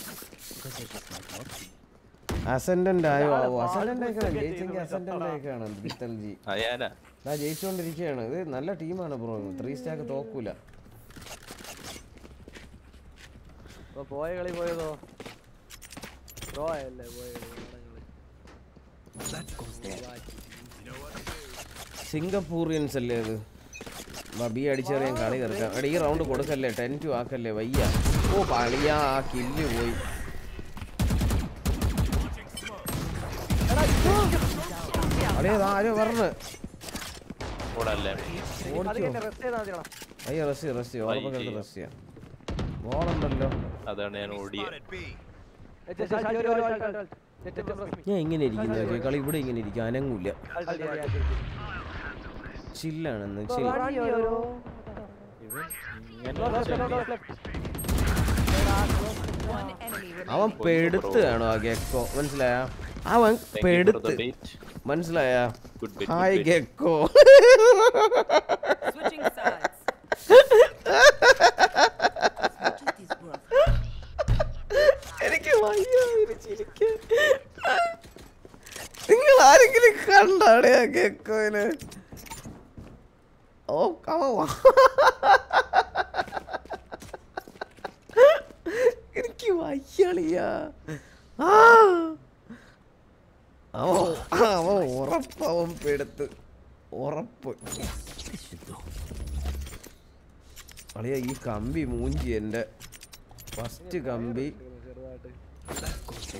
അസെൻഡന്റ് ആയോ ആവോ അസെൻഡന്റ് ആയിക്കാണ് ജയിച്ചെങ്കിൽ അസെൻഡന്റ് ആയിക്കാണ് ബിത്തൽജി അയാനാ. ഞാൻ ജയിച്ചുകൊണ്ടിരിക്കുകയാണ്. ഇത് നല്ല ടീമാണ് ബ്രോ. Three stack തോക്കൂല. അപ്പൊ പോയ കളി പോയതോ? ഡ്രോ അല്ലേ പോയ സിംഗപ്പൂറിയൻസ് അല്ലേ അത്? ബബി അടിച്ചെറിയാൻ കളി തീർക്കാം. എടാ ഈ റൗണ്ട് കൊടുക്കല്ലേ? ടെൻ ടു ആക്കല്ലേ? വയ്യ. ഓ പളിയാ ആ കില്ല് പോയി. അളിയതാ ആരോ പറഞ്ഞ്. ഓടല്ലേ മതിയാ അയ്യോ റെസ്റ്റ് റെസ്റ്റ് ഓർമ്മ റെസ്റ്റ് ചെയ്യാം. ബോളുണ്ടല്ലോ അതാണ് ഞാൻ ഓടിയത് ഞാൻ ഇങ്ങനെ ഇരിക്കുന്നു കളി ഇവിടെ ഇങ്ങനെ ഇരിക്കും അനങ്ങൂല. ചില്ലാണെന്ന് enemy അവൻ കാണും ആ ഗെക്കോ? മനസ്സിലായ? അവൻ പെടുത്ത്. മനസ്സിലായ? ഹായ്. ഗെക്കോ. നിങ്ങൾ ആരെങ്കിലും കണ്ടാണ് ആ ഗെക്കോയിന് ഓ കാ എനിക്ക് വയ്യളിയാ. ആ. അവൻ അവൻ ഉറപ്പ് പെടുത്ത്. ഉറപ്പ്. അളിയ ഈ കമ്പി മൂഞ്ചി എന്റെ ഫസ്റ്റ് കമ്പി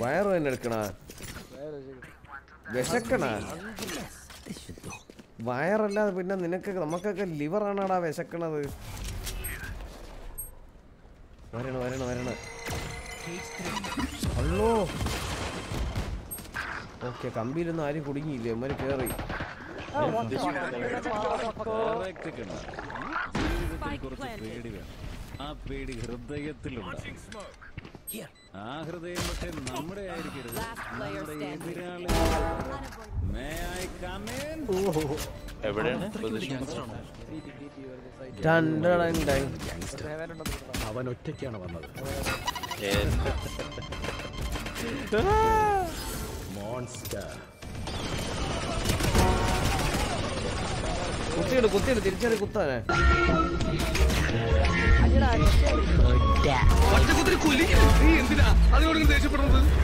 വയറ് തന്നെ എടുക്കണ. വിശക്കണ. വയറല്ലാതെ പിന്നെ നിനക്ക് നമുക്കൊക്കെ ലിവർ ആണാടാ വിശക്കണത്. വരണ വരണ വരണ. അല്ലോ ഓക്കെ കമ്പിയിലൊന്നും ആരും കുടുങ്ങിയില്ലേ? അമ്മര് കേറി. ആ പേടി ഹൃദയത്തിലുണ്ട് ആ ഹൃദയം പക്ഷെ നമ്മുടെ ആയിരിക്കരുത്. നമ്മുടെ. എതിരാളി? എവിടെയാണ്. അവൻ ഒറ്റയ്ക്കാണ് വന്നത്. മോൺസ്റ്റർ കുത്തിയിട് കുത്തിയിട് തിരിച്ചറി കുത്താനെ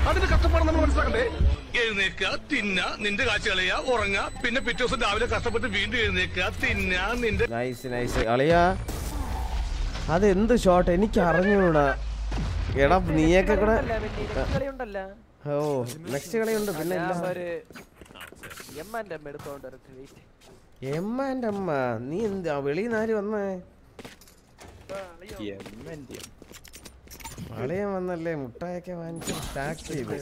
അതിന്റെ കഷ്ടപ്പാട് നമ്മൾ മനസ്സിലാക്കണ്ടേ? എഴുന്നേക്ക തിന്ന നിന്റെ കാഴ്ച ഉറങ്ങ പിന്നെ പിറ്റേ ദിവസം രാവിലെ കഷ്ടപ്പെട്ട് വീണ്ടും എഴുന്നേക്ക തിന്ന നിന്റെ നൈസ് നൈസ് അത് അതെന്ത് ഷോട്ട് എനിക്ക് അറിഞ്ഞൂടാ. എടാ നീയൊക്കെ കൂടെ കളിയുണ്ടല്ലോ. ഓ നെക്സ്റ്റ് കളിയുണ്ട് പിന്നെ ഇല്ല. എം എമ്മാന്റെ അമ്മ എടുത്തോണ്ട് വെയിറ്റ് അമ്മ നീ എന്താ വെളിയിൽ നിന്ന് ആര് വന്നേ? അളിയൻ വന്നല്ലേ മുട്ടായൊക്കെ വാങ്ങിച്ച് സ്റ്റാക്ക് ചെയ്ത്.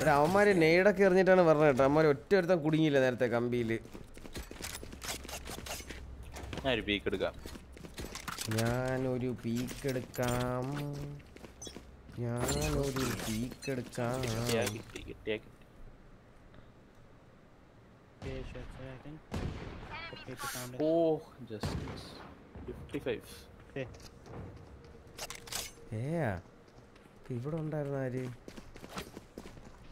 എടാ അവന്മാര് നെയ്ഡൊക്കെ എറിഞ്ഞിട്ടാണ് പറഞ്ഞത് കേട്ടോ. അവന്മാർ ഒറ്റ ഒരുത്തം കുടുങ്ങിയില്ല നേരത്തെ കമ്പിയിൽ. ഞാൻ പീക്ക് എടുക്കാം. ഞാനൊരു പീക്ക് എടുക്കാം. ഞാനൊരു പീക്ക് എടുക്കാം. കിട്ടിയാ കിട്ടി കിട്ടിയാ കിട്ടി the. Oh just fifty five Okay. ഇവിടെ ഉണ്ടായിരുന്ന ആര്?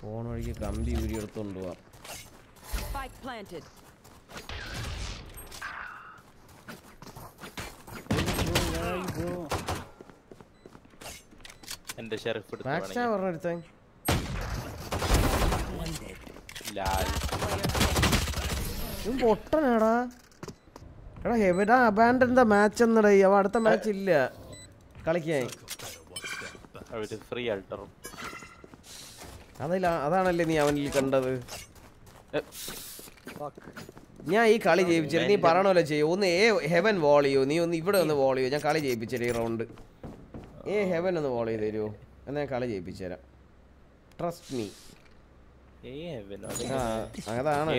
പോണ വഴിക്ക് കമ്പി ഊരി എടുത്തോണ്ട് പോവാം. എന്റെ ഷെറിഫ്. പറഞ്ഞെടുത്തേ പൊട്ടനാടാ. എടാ എവിടാ? അബാൻഡൻ ദ മാച്ച് എന്നടേ അവ അടുത്ത മാച്ച് ഇല്ല. കളിക്കാൻ ഫ്രീ ആൾട്ടറും. അതില്ല അതാണല്ലേ നീ അവനിൽ കണ്ടത്? ഞാൻ ഈ കളി ജയിപ്പിച്ചത് നീ പറയണ പോലെ ചെയ്യും ഒന്ന് ഏ ഹെവൻ വോൾ ചെയ്യൂ. നീ ഒന്ന് ഇവിടെ ഒന്ന് വോൾ ചെയ്യൂ. ഞാൻ കളി ജയിപ്പിച്ചത് ഈ റൗണ്ട് ഏ ഹെവൻ ഒന്ന് വോൾ ചെയ്ത് തരുമോ എന്നാ ഞാൻ കളി ജയിപ്പിച്ചു തരാം ട്രസ്റ്റ് മീ ഏ heaven, ആ അതെങ്ങനെ? അതാണ്?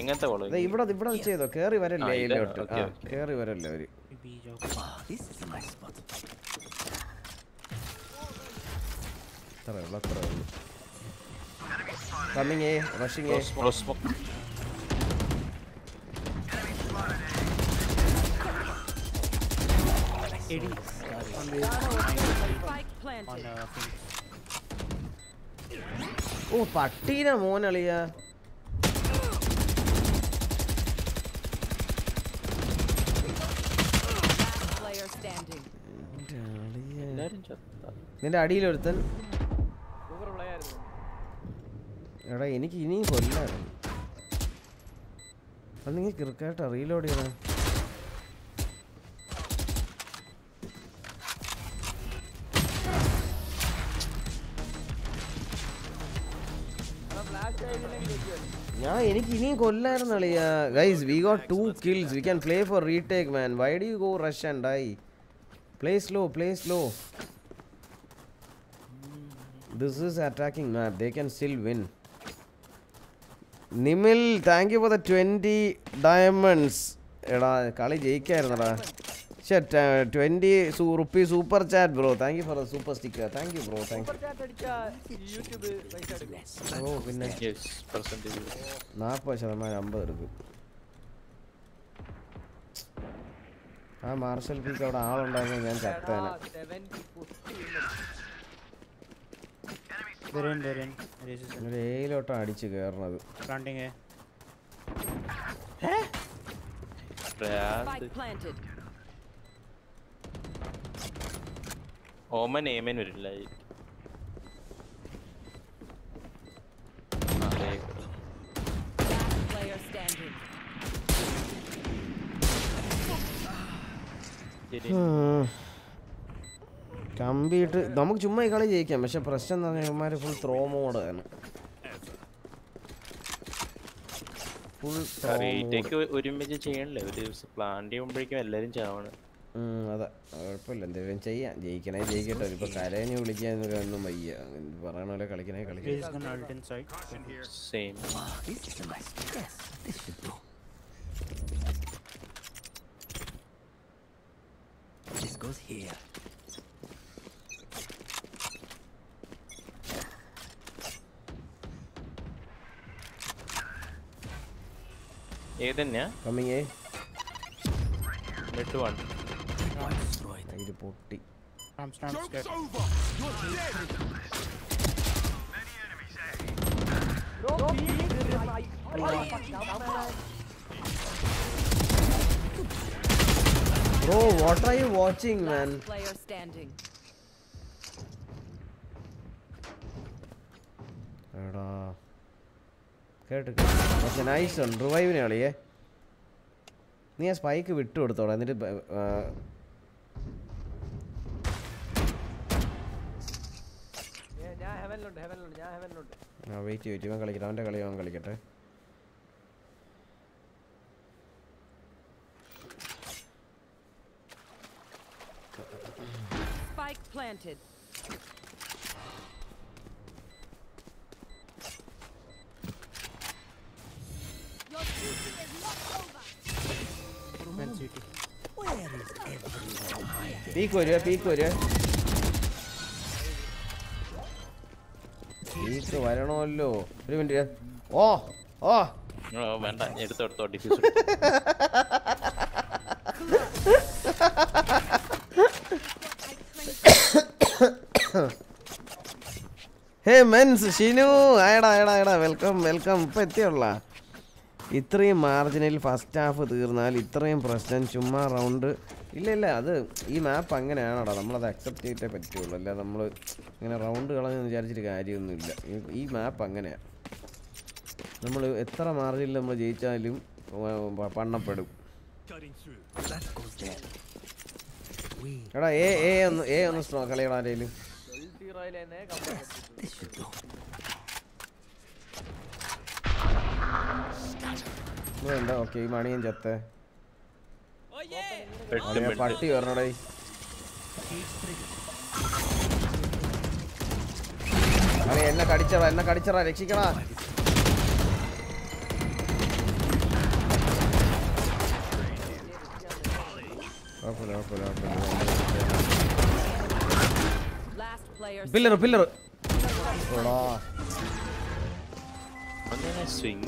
എങ്ങനത്തെ ഇവിടെ ഇവിടെ ചെയ്തോ കേറി വരല്ലേ. ഇതിലോട്ട്. കേറി വരല്ലേ അവർ അത്രേ ഉള്ളൂ അത്രേ ഉള്ളൂ കമ്മിങ് ഏ റഷിങ് ഏ AD. On the on planted. ഓ പട്ടീന മോനളിയ നിന്റെ ആയിരുന്നു എടാ എനിക്ക് ഇനിയും കൊല്ലായിരുന്നു അത് നിങ്ങൾ ക്രിക്കറ്റ് റീലോഡ് ചെയ്യണം ഞാൻ എനിക്ക് ഇനിയും കൊല്ലായിരുന്നു അളിയ. Guys we got two kills we can play for retake man why do you go rush and die play slow play slow this is attacking map they can still win Nimil thank you for the twenty diamonds എടാ കളി ജയിക്കായിരുന്നടാ. ഷേ twenty rupee super chat bro. Thank you for super sticker thank you bro. Thank you oh പിന്നെ നാൽപ്പത് ശതമാനം അമ്പത് എടുക്കും ആ മാർഷൽ പീക്ക് അവിടെ ആളുണ്ടായിരുന്നു. ഞാൻ ചത്തേനെ. സെവന്റി അടിച്ച് കേറണത്. They're in. Races in. ഒരു ഏയിലോട്ടാ അടിച്ച് കയറണത് Planting A. Spike planted. ഓമൻ ഏമൻ വരില്ല. കമ്പിയിട്ട് നമുക്ക് ചുമ്മാ ഈ കളി ജയിക്കാം. പക്ഷെ പ്രശ്നം എന്ന് പറഞ്ഞാൽ ഇവന്മാർ ഫുൾ ത്രോ മോഡ് ആണ്. ഫുൾ ഒരുമിച്ച് ചെയ്യണല്ലേ? ഒരു ദിവസം പ്ലാൻ ചെയ്യുമ്പോഴേക്കും എല്ലാരും ചാവണം. അതെ. കുഴപ്പമില്ല. എന്തെങ്കിലും ചെയ്യാം. ജയിക്കണേ ജയിക്കട്ടെ. ഇപ്പൊ കരേനെ വിളിക്കാൻ ഒന്നും വയ്യ. പറയണ പോലെ കളിക്കണേ This goes here. ഏതന്നെയാ കമ്മിങ് ഏ ലെറ്റ് വൺ ഇത് പൊട്ടി what are you watching man Last player standing. എടാ കേട്ട് പക്ഷെ നൈസ് ഉണ്ട് റിവൈവിനെ കളിയേ. നീ ആ സ്പൈക്ക് വിട്ടു കൊടുത്തോടാ. എന്നിട്ട് ഹെവനിലുണ്ട് ഹെവനിലുണ്ട് ഞാൻ ഹെവനിലുണ്ട് ആ വെയിറ്റ് വെയിറ്റ് ഇവൻ കളിക്കട്ടെ അവന്റെ കളി അവൻ കളിക്കട്ടെ Spike planted. Your duty is not over. Where is everyone hiding? Peek വരുവേ പീക്ക് പീക്ക് വരണമല്ലോ. ഒരു മിനിറ്റ് ഓ ഓ. ഓ വേണ്ട. എടുത്തോ എടുത്തോ ഡിഫ്യൂസ് ഹേ മെൻസ് ഷിനു. ആയടാ ആയടാ ആയടാ. വെൽക്കം വെൽക്കം ഇപ്പം എത്തിയുള്ള. ഇത്രയും മാർജിനിൽ ഫസ്റ്റ് ഹാഫ് തീർന്നാൽ ഇത്രയും പ്രശ്നം ചുമ്മാ റൗണ്ട് ഇല്ല ഇല്ല അത് ഈ മാപ്പ് അങ്ങനെയാണോടാ. നമ്മളത് അക്സെപ്റ്റ് ചെയ്തിട്ടേ പറ്റുള്ളൂ. അല്ല നമ്മൾ ഇങ്ങനെ റൗണ്ട് കളഞ്ഞെന്ന് വിചാരിച്ചിട്ട് കാര്യമൊന്നുമില്ല. ഈ- മാപ്പ് അങ്ങനെയാണ് നമ്മൾ എത്ര മാർജിനിൽ നമ്മൾ ജയിച്ചാലും പണ്ണപ്പെടും. എടാ എ എ ഒന്ന് എ ഒന്ന് സ്ട്രോ ആരെങ്കിലും ഓക്കെ ഈ മണിയും ചത്തേ. പട്ടി വരണടേ അളിയ എന്നെ കടിച്ചടാ എന്നെ കടിച്ചടാ രക്ഷിക്കടാ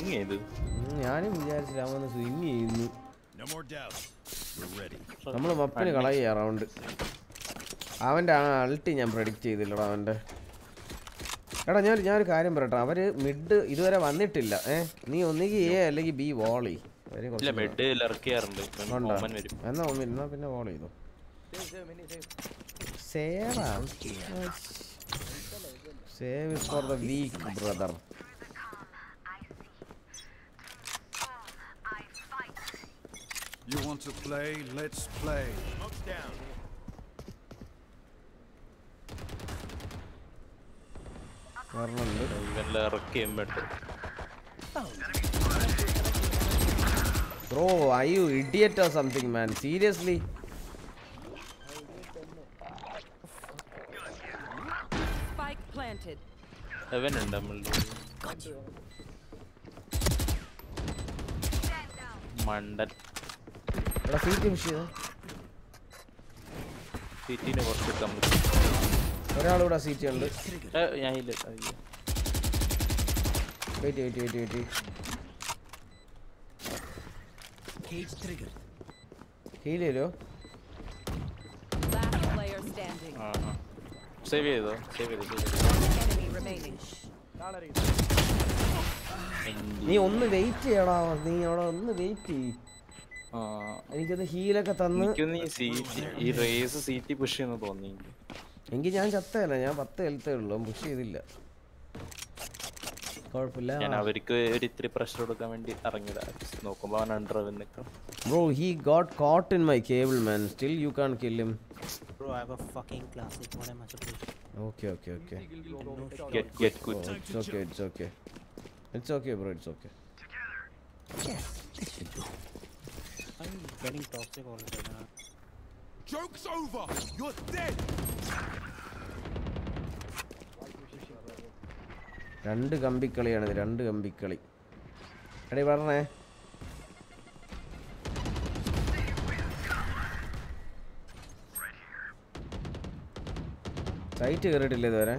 ചെയ്തു ഉം, ഞാനും വിചാരിച്ചില്ല അവൻ സ്വിങ് ചെയ്യുന്നു No more doubts. We're ready. നമ്മൾ മപ്പിന് കളയ റൗണ്ട് അവന്റെ ആ അൾട്ടി ഞാൻ പ്രെഡിക്റ്റ് ചെയ്തില്ലടാ അവന്റെ എടാ ഞാൻ ഞാനൊരു കാര്യം പറയട്ടെ. അവർ മിഡ് ഇതുവരെ വന്നിട്ടില്ല. ഏ? നീ ഒന്നുകിൽ എ അല്ലെങ്കിൽ ബി വോളി എന്നാ പിന്നെ വോൾ ചെയ്തു. Save save save save for the week brother You want to play? Let's play. വരണുണ്ട് ഇവനെല്ലാം ഇറക്കി എടുത്ത് bro I you idiot or something man seriously Spike planted. അവൻ ഉണ്ട് നമ്മളുടെ Got you. മണ്ടൻ എടാ സീറ്റ് പുഷ് ചെയ്ത. സിറ്റിനെ കുറച്ച് എടുക്കാൻ ഒരാളിവിടെ സീറ്റ് ഉണ്ട്. ഞാൻ ഇല്ല അയ്യോ. Wait wait wait wait heal ചെയ്തോ? സേവ് ചെയ്തോ? സേവ് ചെയ്തോ. നീ ഒന്ന് വെയിറ്റ് ചെയ്യടാ നീ അവിടെ ഒന്ന് വെയിറ്റ് ചെയ്യ്. ആ എനിക്കൊന്ന് ഹീലൊക്കെ തന്ന് ഈ റേസ് സീറ്റി പുഷ് ചെയ്യുന്ന തോന്നി. എങ്കിൽ ഞാൻ ചത്തല്ല ഞാൻ പത്ത് ഹെൽത്തേ ഉള്ളൂ പുഷ് ചെയ്തില്ല. കുഴപ്പമില്ല. ഞാൻ അവർക്ക് ഒരു ഇത്തിരി പ്രഷർ കൊടുക്കാൻ വേണ്ടി ഇറങ്ങിയതാ. നോക്കുമ്പോൾ അവൻ under bro he got caught in my cable man still you can kill him bro I have a fucking classic what I supposed okay okay okay get get good. It's okay it's okay it's okay bro it's okay Yes. I'm getting toxic all the time. Joke's over. You're dead. രണ്ട് കമ്പിക്കളിയാണിത് രണ്ട് കമ്പിക്കളി എടീ പറഞ്ഞേ സൈറ്റ് കയറിയിട്ടില്ല ഇതുവരെ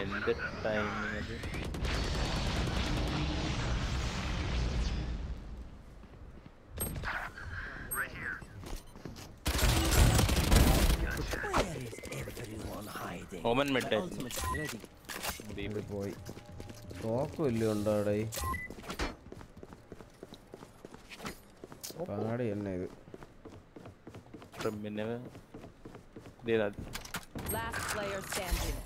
എന്ത് ടൈമിങ് അത് Where is everyone hiding? Omen My mid ultimate is ready. ഇത് പോയി. തോക്കും ഇല്ല ഉണ്ടോ അവിടെ? പാടി തന്നെ ഇത്. പിന്നെ ഇതേതാ Last player standing.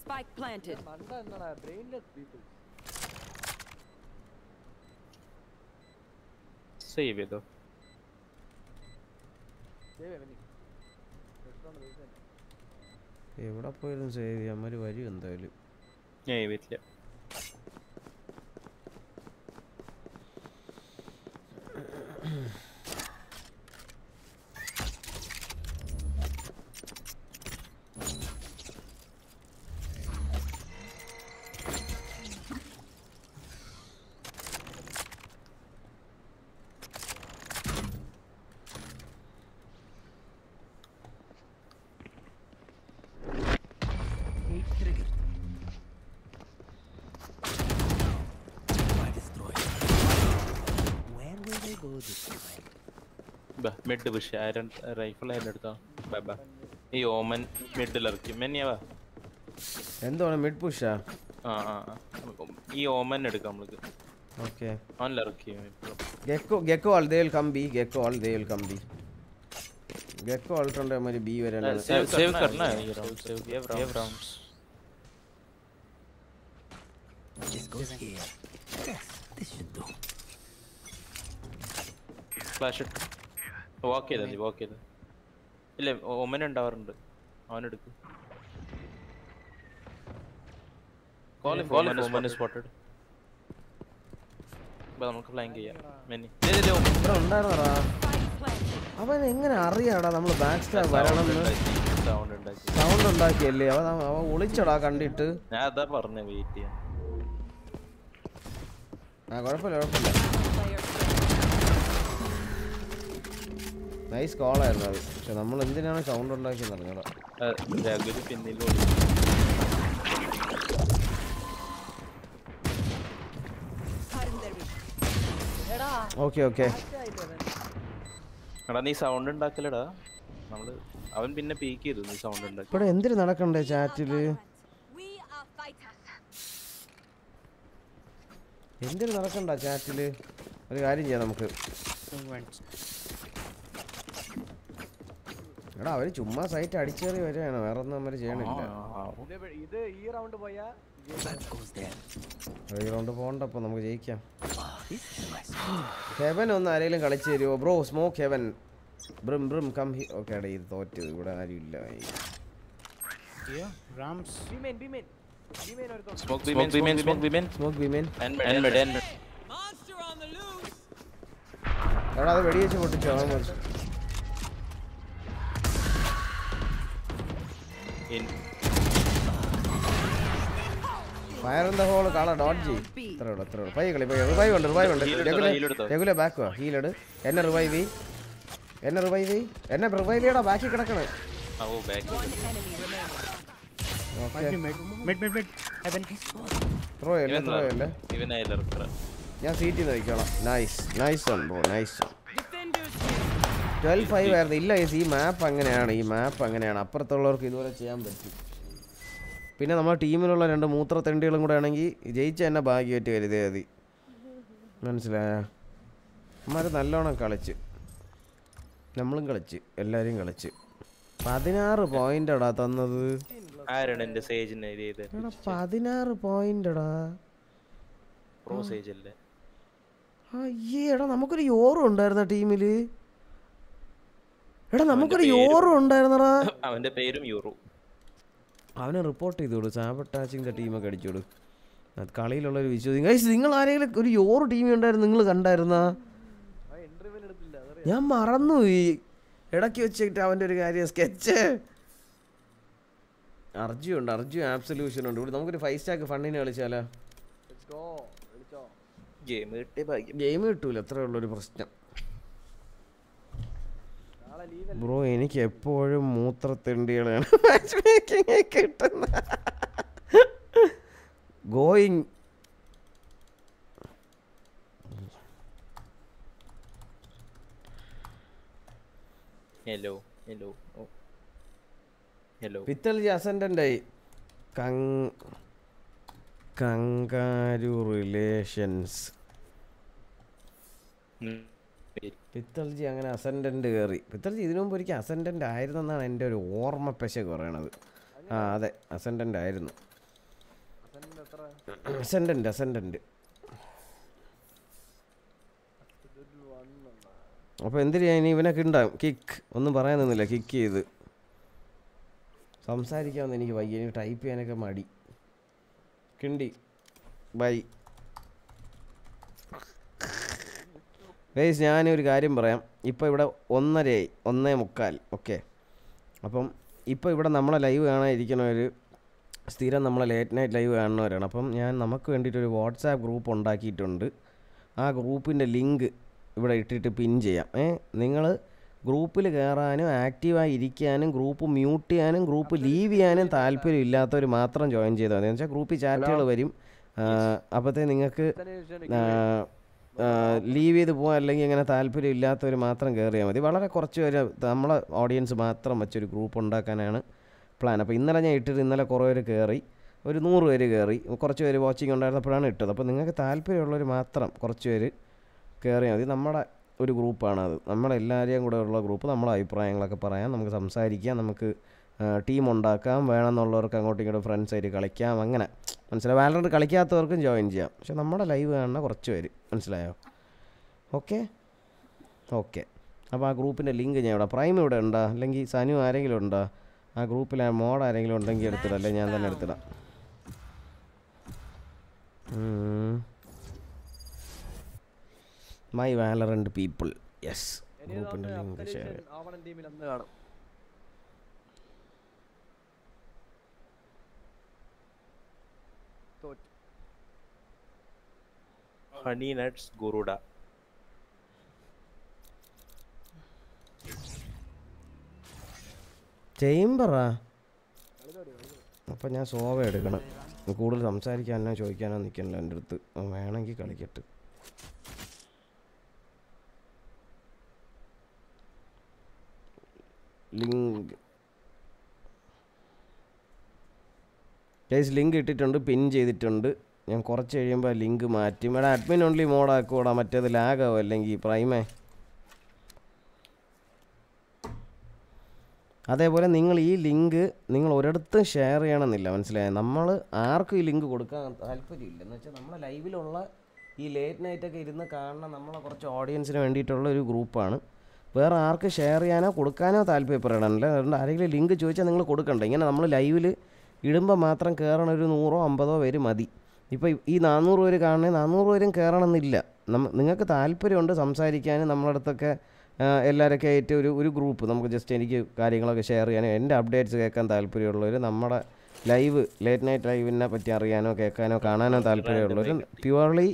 Spike planted. മണ്ട എന്നടാ ബ്രെയിൻലെസ് പീപ്പിൾ സേവ് ചെയ്തോ എവിടെ പോയാലും സേവ് ചെയ്യാൻ അമ്മര് വരും എന്തായാലും. ഞാൻ ചെയ്തിട്ടില്ല Cage Trigger. Why destroy? Where will go this time? Bah, mid bush. Iron rifle ആയിരുന്നു എടുത്തോ. Bye bye. ഈ ഓമൻ മിഡിൽ ഇറക്കി മെന്നിയാവാ എന്താണ് മിഡ് പുഷാ ആ ഈ ഓമൻ എടുക്കാം നമ്മൾക്ക് ഓക്കേ ഓൻ ഇറക്കി Gecko Gecko ult they will come B Gecko ult they will come B Gecko ആൾട്ടുണ്ട് മരി ബി വരാനാണ് സേവ് സേവ് കർണ save gave rounds This goes here. Yes, this should do. Flash ഇട്ട് വാക്ക് ചെയ്താ മതി വാക്ക് ചെയ്ത് ഇല്ല ഓമൻ ഉണ്ടാവാറുണ്ട് അവനെടുക്ക് നമുക്ക് ഫ്ലൈങ് ചെയ്യാം. അവൻ എങ്ങനെ അറിയാടാ നമ്മൾ ബാക്ക് സ്റ്റാർ വരണമെന്ന്? സൗണ്ട് ഉണ്ടാക്കിയല്ലേ? അവൻ ഒളിച്ചടാ കണ്ടിട്ട്. ഞാൻ അതാ പറഞ്ഞ വെയിറ്റ് ചെയ്യാൻ. ആ കുഴപ്പമില്ല കുഴപ്പമില്ല നൈസ് കോളായിരുന്നു അത്. പക്ഷെ നമ്മൾ എന്തിനാണ് സൗണ്ട് ഉണ്ടാക്കിയെന്ന് അറിഞ്ഞോടാ. രഘുൽ ഓക്കെ ഓക്കെ എടാ നീ സൗണ്ട് ഉണ്ടാക്കലടാ. നമ്മൾ അവൻ പിന്നെ പീക്ക് ചെയ്തു നീ സൗണ്ട് ഉണ്ടാക്കി. ഇവിടെ എന്തിനു നടക്കണ്ടേ ചാറ്റിൽ എന്തിനു നടക്കണ്ട ചാറ്റിൽ ഒരു കാര്യം ചെയ്യാം നമുക്ക്. എടാ അവർ ചുമ്മാ സൈറ്റ് അടിച്ചേറി വരികയാണ്. വേറെ ഒന്നും അവർ ചെയ്യണില്ല. ഈ റൗണ്ട് പോകണ്ടപ്പോ നമുക്ക് ജയിക്കാം. ഹെവൻ ഒന്ന് ആരെങ്കിലും കളിച്ചു തരുമോ bro smoke heaven Brim Brim come he okay ഇത് തോറ്റ്. ഇവിടെ ആരും ഇല്ല Yeah, Rams. B main B main B main ഒരു smoke B main B main smoke B main smoke B main and mid and എടാ അത് വെടിവെച്ച് പൊട്ടിച്ചോ അവൻ മരിച്ചു. In fire in the hole കാണാ ഡോട്ട് ചെയ് ഇത്ര ഉള്ളു ഇത്ര ഉള്ളു. പയ്യ കളി പയ്യ റിവൈവ് ഉണ്ട് റിവൈവ് ഉണ്ട്. രഘുലെ എടുത്തോ. ബാക്ക് വാ ഹീൽ എന്നെ റിവൈവ് ചെയ് എന്നെ റിവൈവ് എന്നെ റിവൈവ് ചെയ്യടാ ബാക്കി കിടക്കണേ. ഓ ബാക്ക് ഞാൻ സീറ്റിൽ നിൽക്കണം nice nice bro nice twelve five ആയിരുന്നു. ഇല്ല ഈ മാപ്പ് അങ്ങനെയാണ്. ഈ മാപ്പ് അങ്ങനെയാണ്. അപ്പുറത്തുള്ളവർക്ക് ഇതുപോലെ ചെയ്യാൻ പറ്റും. പിന്നെ നമ്മുടെ ടീമിലുള്ള രണ്ട് മൂത്രത്തെണ്ടികളും കൂടെ ആണെങ്കിൽ ജയിച്ച എന്നെ ഭാഗ്യമായിട്ട് വരുതേ മതി. മനസ്സിലായ? അമ്മമാർ നല്ലോണം കളിച്ച്. നമ്മളും കളിച്ച്. എല്ലാവരും കളിച്ച്. പതിനാറ് പോയിന്റടാ തന്നത്. ആരാണ് എന്റെ സേജിനെ ഇത് ചെയ്ത് എടാ പതിനാറ് പോയിന്റടാ പ്രോ സേജ് അല്ലേ അയ്യേ എടാ നമുക്കൊരു യോറും ഉണ്ടായിരുന്ന ടീമിൽ? എടാ നമുക്കൊരു യോറും ഉണ്ടായിരുന്നടാ. അവന്റെ പേരും യൂറോ. അവനെ റിപ്പോർട്ട് ചെയ്തോളൂ സാബട്ടാച്ചിങ്ങിന്റെ ടീമൊക്കെ അടിച്ചോളൂ അത് കളിയിലുള്ള ഒരു വിശ്വസിക്കും ഗൈസ് നിങ്ങൾ ആരെങ്കിലും ഒരു യോറ് ടീം ഉണ്ടായിരുന്നു നിങ്ങൾ കണ്ടായിരുന്നാ? ഞാൻ മറന്നു ഈ ഇടയ്ക്ക് വെച്ചിട്ട് അവന്റെ ഒരു കാര്യം സ്കെച്ച് അർജു ഉണ്ട് അർജു ആബ്സല്യൂഷൻ ഉണ്ട്. ഇവിടെ നമുക്കൊരു ഫൈവ് സ്റ്റാക്ക് ഫണ്ടിനെ കളിച്ചാലോ? ഗെയിം കിട്ടിയ ഭാഗ്യം. ഗെയിം കിട്ടൂല അത്രേ ഉള്ളൊരു പ്രശ്നം. ബ്രോ എനിക്ക് എപ്പോഴും മൂത്രത്തിണ്ടികളാണ് മാച്ച് മേക്കിംഗ് കിട്ടുന്ന. ഗോയിങ് ഹലോ ഹലോ ആയി കങ് കങ്കാരു റിലേഷൻസ്. പിത്തൾജി അങ്ങനെ അസെൻഡന്റ് കയറി. പിത്തൽജി ഇതിനു മുമ്പ് അസെൻഡന്റ് ആയിരുന്നു എന്നാണ് എന്റെ ഒരു ഓർമ്മ പെശ പറയണത്. ആ അതെ അസെൻഡന്റ് ആയിരുന്നു അസെൻഡന്റ് അസെൻഡന്റ് അപ്പോൾ എന്തിനാ ഇനി ഇവനൊക്കെ ഉണ്ടാവും കിക്ക് ഒന്നും പറയാൻ നിന്നില്ല. കിക്ക് ചെയ്ത്. സംസാരിക്കാമെന്ന് എനിക്ക് വയ്യ. എനിക്ക് ടൈപ്പ് ചെയ്യാനൊക്കെ മടി. കിണ്ടി. ബൈ. ഗൈസ് ഞാനൊരു കാര്യം പറയാം. ഇപ്പോൾ ഇവിടെ ഒന്നരയായി. ഒന്നേ മുക്കാൽ. ഓക്കെ അപ്പം ഇപ്പോൾ ഇവിടെ നമ്മളെ ലൈവ് കാണാനിരിക്കുന്നവർ സ്ഥിരം നമ്മളെ ലേറ്റ് നൈറ്റ് ലൈവ് കാണുന്നവരാണ്. അപ്പം ഞാൻ നമുക്ക് വേണ്ടിയിട്ടൊരു വാട്സാപ്പ് ഗ്രൂപ്പ് ഉണ്ടാക്കിയിട്ടുണ്ട്. ആ ഗ്രൂപ്പിന്റെ ലിങ്ക് ഇവിടെ ഇട്ടിട്ട് പിൻ ചെയ്യാം. ഏ നിങ്ങൾ ഗ്രൂപ്പിൽ കയറാനും ആക്റ്റീവായി ഇരിക്കാനും ഗ്രൂപ്പ് മ്യൂട്ട് ചെയ്യാനും ഗ്രൂപ്പ് ലീവ് ചെയ്യാനും താല്പര്യം ഇല്ലാത്തവർ മാത്രം ജോയിൻ ചെയ്താൽ മതി. വെച്ചാൽ ഗ്രൂപ്പിൽ ചാറ്റുകൾ വരും. അപ്പോഴത്തേ നിങ്ങൾക്ക് ലീവ് ചെയ്ത് പോകാൻ അല്ലെങ്കിൽ അങ്ങനെ താല്പര്യം ഇല്ലാത്തവർ മാത്രം കയറിയാൽ മതി. വളരെ കുറച്ച് പേര് നമ്മളെ ഓഡിയൻസ് മാത്രം വെച്ചൊരു ഗ്രൂപ്പ് ഉണ്ടാക്കാനാണ് പ്ലാൻ അപ്പോൾ ഇന്നലെ ഞാൻ ഇട്ടിട്ട് ഇന്നലെ കുറേ പേര് കയറി ഒരു നൂറ് പേര് കയറി കുറച്ച് പേര് വാച്ചിങ് ഉണ്ടായിരുന്നപ്പോഴാണ് ഇട്ടത്. അപ്പോൾ നിങ്ങൾക്ക് താല്പര്യമുള്ളവർ മാത്രം കുറച്ച് പേര് കയറിയാൽ മതി. നമ്മുടെ ഒരു ഗ്രൂപ്പാണ് അത്. നമ്മളെല്ലാവരെയും കൂടെ ഉള്ള ഗ്രൂപ്പ് നമ്മളെ അഭിപ്രായങ്ങളൊക്കെ പറയാം നമുക്ക് സംസാരിക്കാം നമുക്ക് ടീം ഉണ്ടാക്കാം വേണമെന്നുള്ളവർക്ക് അങ്ങോട്ടും ഇങ്ങോട്ടും ഫ്രണ്ട്സ് ആയിട്ട് കളിക്കാം അങ്ങനെ. മനസ്സിലായി? വാലറന്റ് കളിക്കാത്തവർക്കും ജോയിൻ ചെയ്യാം. പക്ഷെ നമ്മുടെ ലൈവ് കാണുന്ന കുറച്ച് പേര്. മനസ്സിലായോ? ഓക്കെ ഓക്കെ അപ്പോൾ ആ ഗ്രൂപ്പിന്റെ ലിങ്ക് ഞാൻ ഇവിടെ പ്രൈം ഇവിടെ ഉണ്ടോ? അല്ലെങ്കിൽ സനു ആരെങ്കിലും ഉണ്ടോ? ആ ഗ്രൂപ്പിൽ ആ മോഡ് ആരെങ്കിലും ഉണ്ടെങ്കിൽ എടുത്തിടാം. അല്ലെങ്കിൽ ഞാൻ തന്നെ എടുത്തിടാം. മൈ വാലറന്റ് പീപ്പിൾ യെസ് ഗ്രൂപ്പിന്റെ ലിങ്ക് ഷെയർ ചെയ്യാം. ആവണൻ ടീമിൽ അന്ന് കാണും? തോറ്റ്. ഹണി നട്ട്സ് ഗുരുഡ ചേംബറാ അപ്പം ഞാൻ സോവ എടുക്കണം. കൂടുതൽ സംസാരിക്കാനോ ചോദിക്കാനോ നിൽക്കണല്ലോ എന്റെ അടുത്ത്. വേണമെങ്കിൽ കളിക്കട്ടെ. ലിങ്ക്. ഗൈസ് ലിങ്ക് ഇട്ടിട്ടുണ്ട് പിൻ ചെയ്തിട്ടുണ്ട്. ഞാൻ കുറച്ച് കഴിയുമ്പോൾ ലിങ്ക് മാറ്റി. മേഡം അഡ്മിൻ ഓൺലി മോഡാക്കൂടാ മറ്റേത് ലാഗാവും അല്ലെങ്കിൽ പ്രൈമേ അതേപോലെ നിങ്ങൾ ഈ ലിങ്ക് നിങ്ങൾ ഒരിടത്തും ഷെയർ ചെയ്യണമെന്നില്ല മനസ്സിലായോ? നമ്മൾ ആർക്കും ഈ ലിങ്ക് കൊടുക്കാൻ താല്പര്യമില്ല. എന്ന് വെച്ചാൽ നമ്മളെ ലൈവിലുള്ള ഈ ലേറ്റ് നൈറ്റൊക്കെ ഇരുന്ന് കാണുന്ന നമ്മളെ കുറച്ച് ഓഡിയൻസിന് വേണ്ടിയിട്ടുള്ള ഒരു ഗ്രൂപ്പാണ് വേറെ ആർക്ക് ഷെയർ ചെയ്യാനോ കൊടുക്കാനോ താല്പര്യപ്പെടണമല്ല അതുകൊണ്ട് ആരെങ്കിലും ലിങ്ക് ചോദിച്ചാൽ നിങ്ങൾ കൊടുക്കണ്ട. ഇങ്ങനെ നമ്മൾ ലൈവിൽ ഇടുമ്പോൾ മാത്രം കയറണ ഒരു നൂറോ അമ്പതോ പേര് മതി. ഇപ്പോൾ ഈ നാനൂറ് പേര് കാണണേ നാനൂറ് പേരും കയറണമെന്നില്ല നമ്മ നിങ്ങൾക്ക് താല്പര്യമുണ്ട് സംസാരിക്കാൻ നമ്മുടെ അടുത്തൊക്കെ എല്ലാവരൊക്കെ ആയിട്ട് ഒരു ഒരു ഗ്രൂപ്പ് നമുക്ക് ജസ്റ്റ് എനിക്ക് കാര്യങ്ങളൊക്കെ ഷെയർ ചെയ്യാനും എന്റെ അപ്ഡേറ്റ്സ് കേൾക്കാൻ താല്പര്യമുള്ളവർ നമ്മുടെ ലൈവ് ലേറ്റ് നൈറ്റ് ലൈവിനെ പറ്റി അറിയാനോ കേൾക്കാനോ കാണാനോ താല്പര്യമുള്ളവർ പ്യുവർലി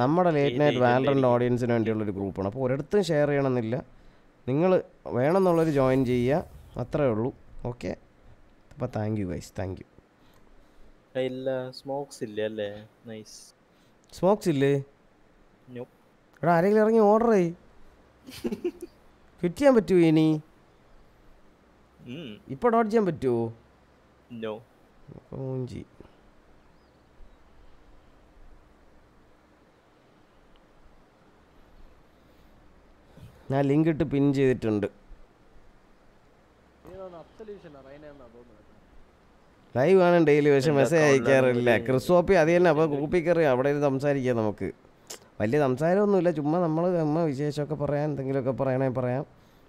നമ്മുടെ ലേറ്റ് നൈറ്റ് വാലറന്റ് ഓഡിയൻസിന് വേണ്ടിയുള്ളൊരു ഗ്രൂപ്പാണ് അപ്പോൾ ഒരിടത്തും ഷെയർ ചെയ്യണമെന്നില്ല. നിങ്ങൾ വേണമെന്നുള്ളൊരു ജോയിൻ ചെയ്യുക. അത്രേ ഉള്ളൂ. ഓക്കെ? അപ്പോൾ thank you guys. Thank you. ഇല്ല. സ്മോക്സ് ഇല്ല? അല്ലേ? നൈസ്. സ്മോക്സ് ഇല്ലേ. എടാ ആരെങ്കിലും ഇറങ്ങി ഓർഡർ ചെയ് ഫിറ്റ് ചെയ്യാൻ പറ്റുമോ ഇനി. ഇപ്പോൾ ഡോട്ട് ചെയ്യാൻ പറ്റുമോ നോ മൂഞ്ചി ഞാൻ ലിങ്ക് ഇട്ട് പിൻ ചെയ്തിട്ടുണ്ട്. ലൈവ് ആണ് ഡെയിലി പക്ഷെ മെസ്സേജ് അയക്കാറില്ല. ക്രിസ്തോപ്പി അത് തന്നെ. അപ്പോൾ ഗ്രൂപ്പിൽ കയറി അവിടെ ഇരുന്ന് സംസാരിക്കാം നമുക്ക്. വലിയ സംസാരമൊന്നുമില്ല. ചുമ്മാ നമ്മൾ അമ്മ വിശേഷമൊക്കെ പറയാം. എന്തെങ്കിലുമൊക്കെ പറയണേ പറയാം.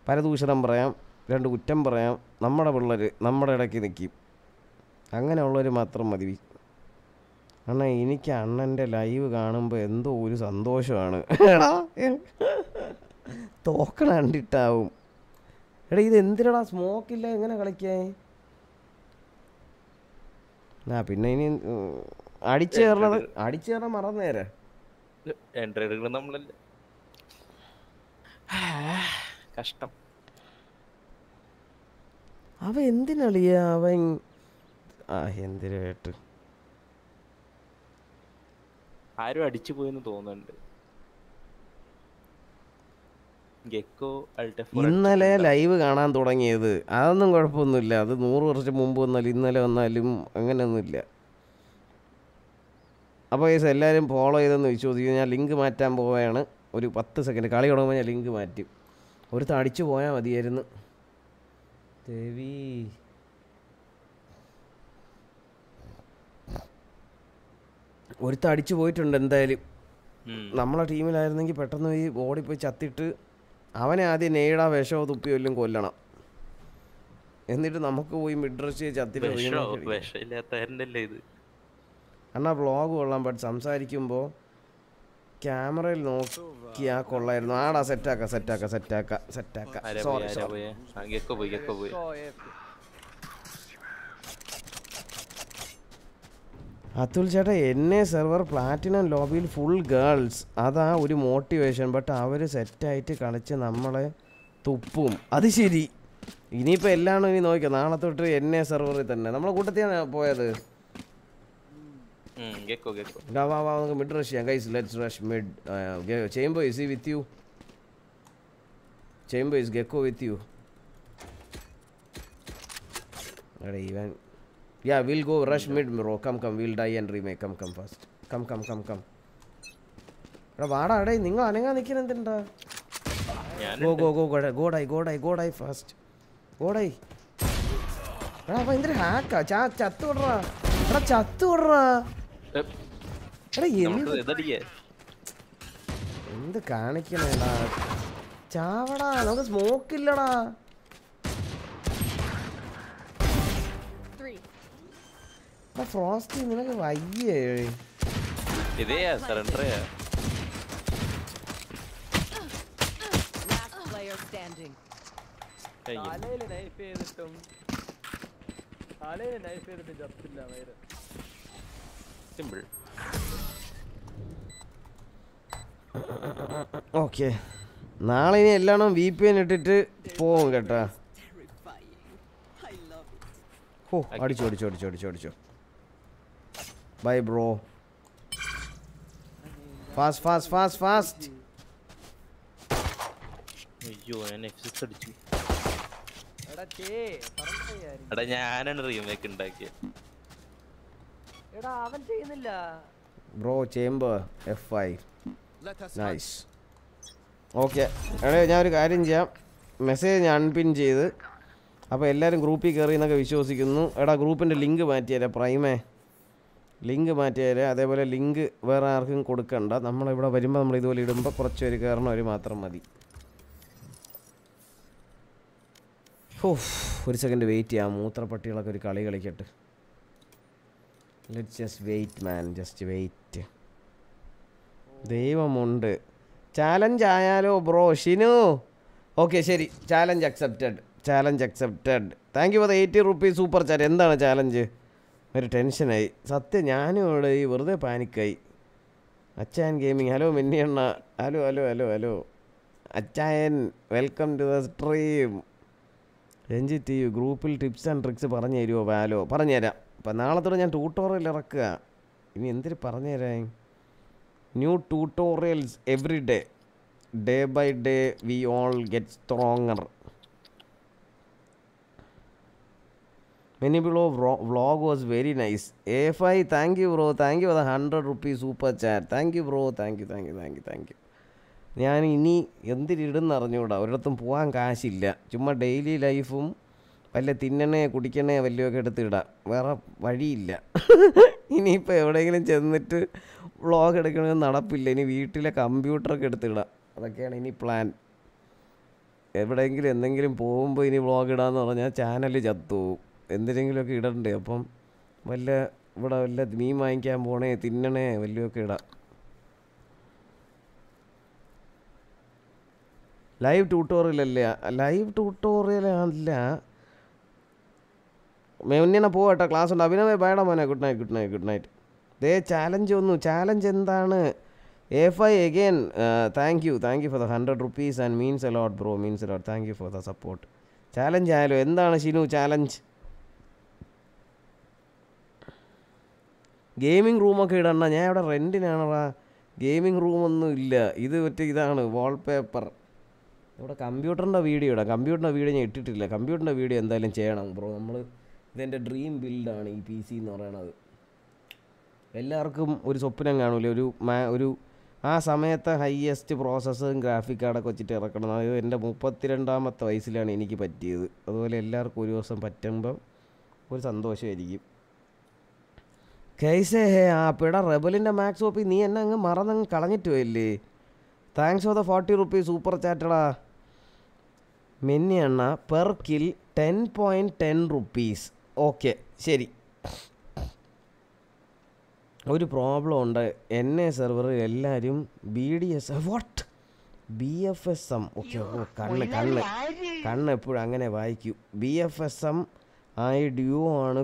പരദൂഷണം പറയാം. രണ്ട് കുറ്റം പറയാം. നമ്മുടെ പിള്ളേർ നമ്മുടെ ഇടയ്ക്ക് നിൽക്കും അങ്ങനെയുള്ളവർ മാത്രം മതി. അണ്ണാ എനിക്ക് അണ്ണന്റെ ലൈവ് കാണുമ്പോൾ എന്തോ ഒരു സന്തോഷമാണ്. എടാ. തോക്കണ കണ്ടിട്ടാവും. എടാ ഇത് എന്തിനടാ? സ്മോക്കില്ല എങ്ങനെ കളിക്കേ? ആ പിന്നെ ഇനി അടിച്ചു കയറണത് അടിച്ചു കയറാൻ മറന്നേരെ എൻട്രി എടുക്കണം നമ്മളല്ലേ? കഷ്ടം. അവ എന്തിനളിയ? അവൻ ആ എന്തിനായിട്ട് ആരും അടിച്ചു പോയെന്ന് തോന്നുന്നുണ്ട് ഗെക്കോ അൾട്ടഫ് ഇന്നലെ ലൈവ് കാണാൻ തുടങ്ങിയത്. അതൊന്നും കുഴപ്പമൊന്നുമില്ല. അത് നൂറ് വർഷം മുമ്പ് വന്നാലും ഇന്നലെ വന്നാലും അങ്ങനെയൊന്നുമില്ല. അപ്പോൾ ഈ എല്ലാവരും ഫോളോ ചെയ്തെന്ന് വിശ്വസിക്കുന്നു. ഞാൻ ലിങ്ക് മാറ്റാൻ പോവുകയാണ്. ഒരു പത്ത് സെക്കൻഡ് കളി തുടങ്ങുമ്പോൾ ഞാൻ ലിങ്ക് മാറ്റി. ഒരു തടിച്ചു പോയാൽ മതിയായിരുന്നു. ദേവി. ഒരുത്ത അടിച്ചു പോയിട്ടുണ്ട് എന്തായാലും. നമ്മളെ ടീമിലായിരുന്നെങ്കിൽ പെട്ടെന്ന് ഈ ഓടിപ്പോയി ചത്തിട്ട് അവനെ ആദ്യം നെയ്ടാ വിഷമോ തുപ്പി വല്ലതും കൊല്ലണം. എന്നിട്ട് നമുക്ക് പോയി മിഡ്രസ് ചത്തിട്ട് അണ്ണാ വ്ളോഗ് കൊള്ളാം ബട്ട് സംസാരിക്കുമ്പോൾ ക്യാമറയിൽ നോക്കിയാ കൊള്ളായിരുന്നു. ആടാ സെറ്റാക്ക സെറ്റാക്ക സെറ്റാക്ക സെറ്റാക്ക സോറി സോറി പോയി ഗെക്കോ പോയി അതുൽ ചേട്ടാ എന്നെ സെർവർ പ്ലാറ്റിനം ലോബിയിൽ ഫുൾ ഗേൾസ് അതാ ഒരു മോട്ടിവേഷൻ ബട്ട് അവർ സെറ്റായിട്ട് കളിച്ച് നമ്മളെ തുപ്പും. അത് ശരി. ഇനിയിപ്പോൾ എല്ലാണോ ഇനി നോക്കിയോ? നാളെ തൊട്ട് എന്നെ സെർവറിൽ തന്നെ. നമ്മളെ കൂട്ടത്തിയാണ് പോയത്? വാ വാ വാ നമുക്ക് മിഡ് റഷ് ചെയ്യാം. Guys let's rush mid Chamber is ഈ with you Chamber is Gecko with you ഇവൻ ya will go rush mid bro come come will die and remake come come fast come come come come എടാ വാടാ എടേ നിങ്ങൾ അനങ്ങാൻ നിൽക്കുന്ന എന്തിണ്ടാ ഗോ ഗോ ഗോ ഗോഡായി ഗോഡായി ഗോഡായി ഫാസ്റ്റ് ഗോഡായി എടാ അപ്പൊ എന്തൊരു ഹാക്കാ ചാ ചത്തു വിടറാ എടാ ചത്തു വിടറാ എടാ എന്ത് കാണിക്കണേടാ? ചാവടാ നമുക്ക് സ്മോക്ക് ഫ്രോസ്റ്റി നിനക്ക് വയ്യേ. ഇതേയാ സറണ്ടർ സിമ്പിൾ ഓക്കെ നാളെ ഇനി എല്ലാണോ വി പി എൻ ഇട്ടിട്ട് പോവും കേട്ടാ. ഓ അടിച്ചു അടിച്ചു അടിച്ചു അടിച്ചു അടിച്ചു. Bye bro fast fast fast fast അയ്യോ ഞാൻ എഫ് അടിച്ചു. എടാ ഞാനാണ് റീമേക്ക് ഉണ്ടാക്കിയത് എടാ അവൻ ചെയ്യുന്നില്ല. Bro Chamber F five nice okay എടേ ഞാൻ ഒരു കാര്യം ചെയ്യാം. മെസ്സേജ് ഞാൻ അൺപിൻ ചെയ്ത്. അപ്പോൾ എല്ലാവരും ഗ്രൂപ്പിൽ കയറി എന്നൊക്കെ വിശ്വസിക്കുന്നു. എടാ ഗ്രൂപ്പിന്റെ ലിങ്ക് മാറ്റിയല്ലേ പ്രൈമേ ലിങ്ക് മാറ്റിയാൽ അതേപോലെ ലിങ്ക് വേറെ ആർക്കും കൊടുക്കണ്ട. നമ്മളിവിടെ വരുമ്പോൾ നമ്മൾ ഇതുപോലെ ഇടുമ്പോൾ കുറച്ച് പേര് ഒരു മാത്രം മതി. ഓ ഒരു സെക്കൻഡ് വെയിറ്റ് ചെയ്യാം. മൂത്രപ്പട്ടികളൊക്കെ ഒരു കളി കളിക്കട്ടെ. Let just wait man just wait ദൈവമുണ്ട്. ചാലഞ്ച് ആയാലോ ബ്രോ ഷിനു? ഓക്കെ ശരി. Challenge accepted challenge accepted thank you for eighty rupees super chat എന്താണ് ചാലഞ്ച് ഒരു ടെൻഷനായി. സത്യം ഞാനും ഇവിടെ ഈ വെറുതെ പാനിക്കായി. Achayan gaming. Hello മിന്നിയണ്ണ. Hello hello hello hello. Achayan welcome to the stream. Ranjith ഈ ഗ്രൂപ്പിൽ ടിപ്സ് ആൻഡ് ട്രിക്സ് പറഞ്ഞു തരുമോ വാലോ പറഞ്ഞുതരാം അപ്പം നാളത്തോടെ ഞാൻ ട്യൂട്ടോറിയൽ ഇറക്കുക. ഇനി എന്തിന് പറഞ്ഞു തരാൻ? New tutorials every day. Day by day we all get stronger. Many below vlog was very nice A AFI, thank you bro thank you for hundred 100 super chat thank you bro thank you thank you thank you thank you. ഞാൻ ഇനി എന്തിനിടുന്ന് അറിഞ്ഞുകൂടാ ഒരിടത്തും പോകാൻ കാശില്ല. ചുമ്മാ ഡെയിലി ലൈഫും വല്ല തിന്നണേ കുടിക്കണേ വല്ലതൊക്കെ എടുത്ത് ഇടാം വേറെ വഴിയില്ല. ഇനിയിപ്പോൾ എവിടെയെങ്കിലും ചെന്നിട്ട് വ്ളോഗ് എടുക്കണമെന്ന് നടപ്പില്ല. ഇനി വീട്ടിലെ കമ്പ്യൂട്ടറൊക്കെ എടുത്തിടാം. അതൊക്കെയാണ് ഇനി പ്ലാൻ എവിടെയെങ്കിലും എന്തെങ്കിലും പോകുമ്പോൾ ഇനി വ്ളോഗ് ഇടാന്ന് പറഞ്ഞാൽ ചാനൽ ചത്തുപോകും എന്തിനെങ്കിലുമൊക്കെ ഇടണ്ടേ? അപ്പം വല്ല ഇവിടെ വല്ല മീൻ വാങ്ങിക്കാൻ പോണേ തിന്നണേ വല്ലതൊക്കെ ഇടാം. ലൈവ് ട്യൂട്ടോറിയൽ അല്ല? ലൈവ് ട്യൂട്ടോറിയൽ അല്ല. മുന്നേ പോകട്ടെ ക്ലാസ് ഉണ്ട്. അഭിനവേ ബാഡ മോനെ. Good night good night good night ദേ ചാലഞ്ച് ഒന്നു ചാലഞ്ച് എന്താണ്? AFI again thank you thank you for the hundred rupees and means a lot bro means a lot thank you for the support challenge ആയാലോ? എന്താണ് ഷിനു ചാലഞ്ച് ഗെയിമിംഗ് റൂമൊക്കെ ഇടണ്ട ഞാൻ ഇവിടെ റെന്റിനാണടാ ഗെയിമിംഗ് റൂമൊന്നും ഇല്ല. ഇത് മറ്റേ ഇതാണ് വാൾപേപ്പർ ഇവിടെ കമ്പ്യൂട്ടറിന്റെ വീഡിയോ ഇടാം. കമ്പ്യൂട്ടറിന്റെ വീഡിയോ ഞാൻ ഇട്ടിട്ടില്ല. കമ്പ്യൂട്ടറിന്റെ വീഡിയോ എന്തായാലും ചെയ്യണം ബ്രോ നമ്മൾ ഇതെന്റെ ഡ്രീം ബിൽഡാണ് ഈ പി സി എന്ന് പറയണത്. എല്ലാവർക്കും ഒരു സ്വപ്നം കാണൂലേ? ഒരു ഒരു ആ സമയത്തെ ഹയ്യസ്റ്റ് പ്രോസസ്സും ഗ്രാഫിക് കാർഡൊക്കെ വെച്ചിട്ട് ഇറക്കണം അത് എന്റെ മുപ്പത്തിരണ്ടാമത്തെ വയസ്സിലാണ് എനിക്ക് പറ്റിയത്. അതുപോലെ എല്ലാവർക്കും ഒരു ദിവസം പറ്റുമ്പം ഒരു സന്തോഷമായിരിക്കും. കൈസേ ഹേ ആ പിട റെബലിന്റെ മാക്സ് കോപ്പി നീ എന്നെ അങ്ങ് മറന്നങ്ങ് കളഞ്ഞിട്ട് പോയില്ലേ thanks for the forty rupees super ചാറ്റടാ Minni എണ്ണ per kill ten point ten rupees okay ശരി. ഒരു പ്രോബ്ലം ഉണ്ട്. എൻ എ സെർവർ എല്ലാവരും B D S what B F S M okay ഓ കണ്ണ് കണ്ണ്. കണ്ണ് എപ്പോഴും അങ്ങനെ വായിക്കൂ. ബി എഫ് എസ് എം ആയി ഡ്യൂ ആണ്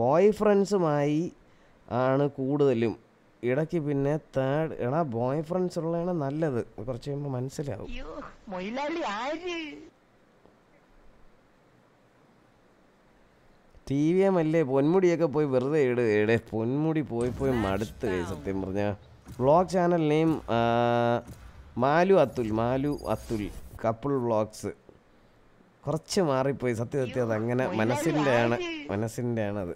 ബോയ് ഫ്രണ്ട്സുമായി ആണ് കൂടുതലും. ഇടയ്ക്ക് പിന്നെ തേർഡ് എടാ ബോയ് ഫ്രണ്ട്സ് ഉള്ളതാണ് നല്ലത്. കുറച്ച് കഴിയുമ്പോൾ മനസ്സിലാവും. ടി വി എം അല്ലേ? പൊന്മുടിയൊക്കെ പോയി വെറുതെ ഇട് എടേ പൊന്മുടി പോയി പോയി മടുത്ത് സത്യം പറഞ്ഞ. Vlog channel name Malu Athul Malu Athul couple vlogs കുറച്ച് മാറിപ്പോയി സത്യസത്യം അത് അങ്ങനെ മനസ്സിന്റെ ആണ് അത് ആണത്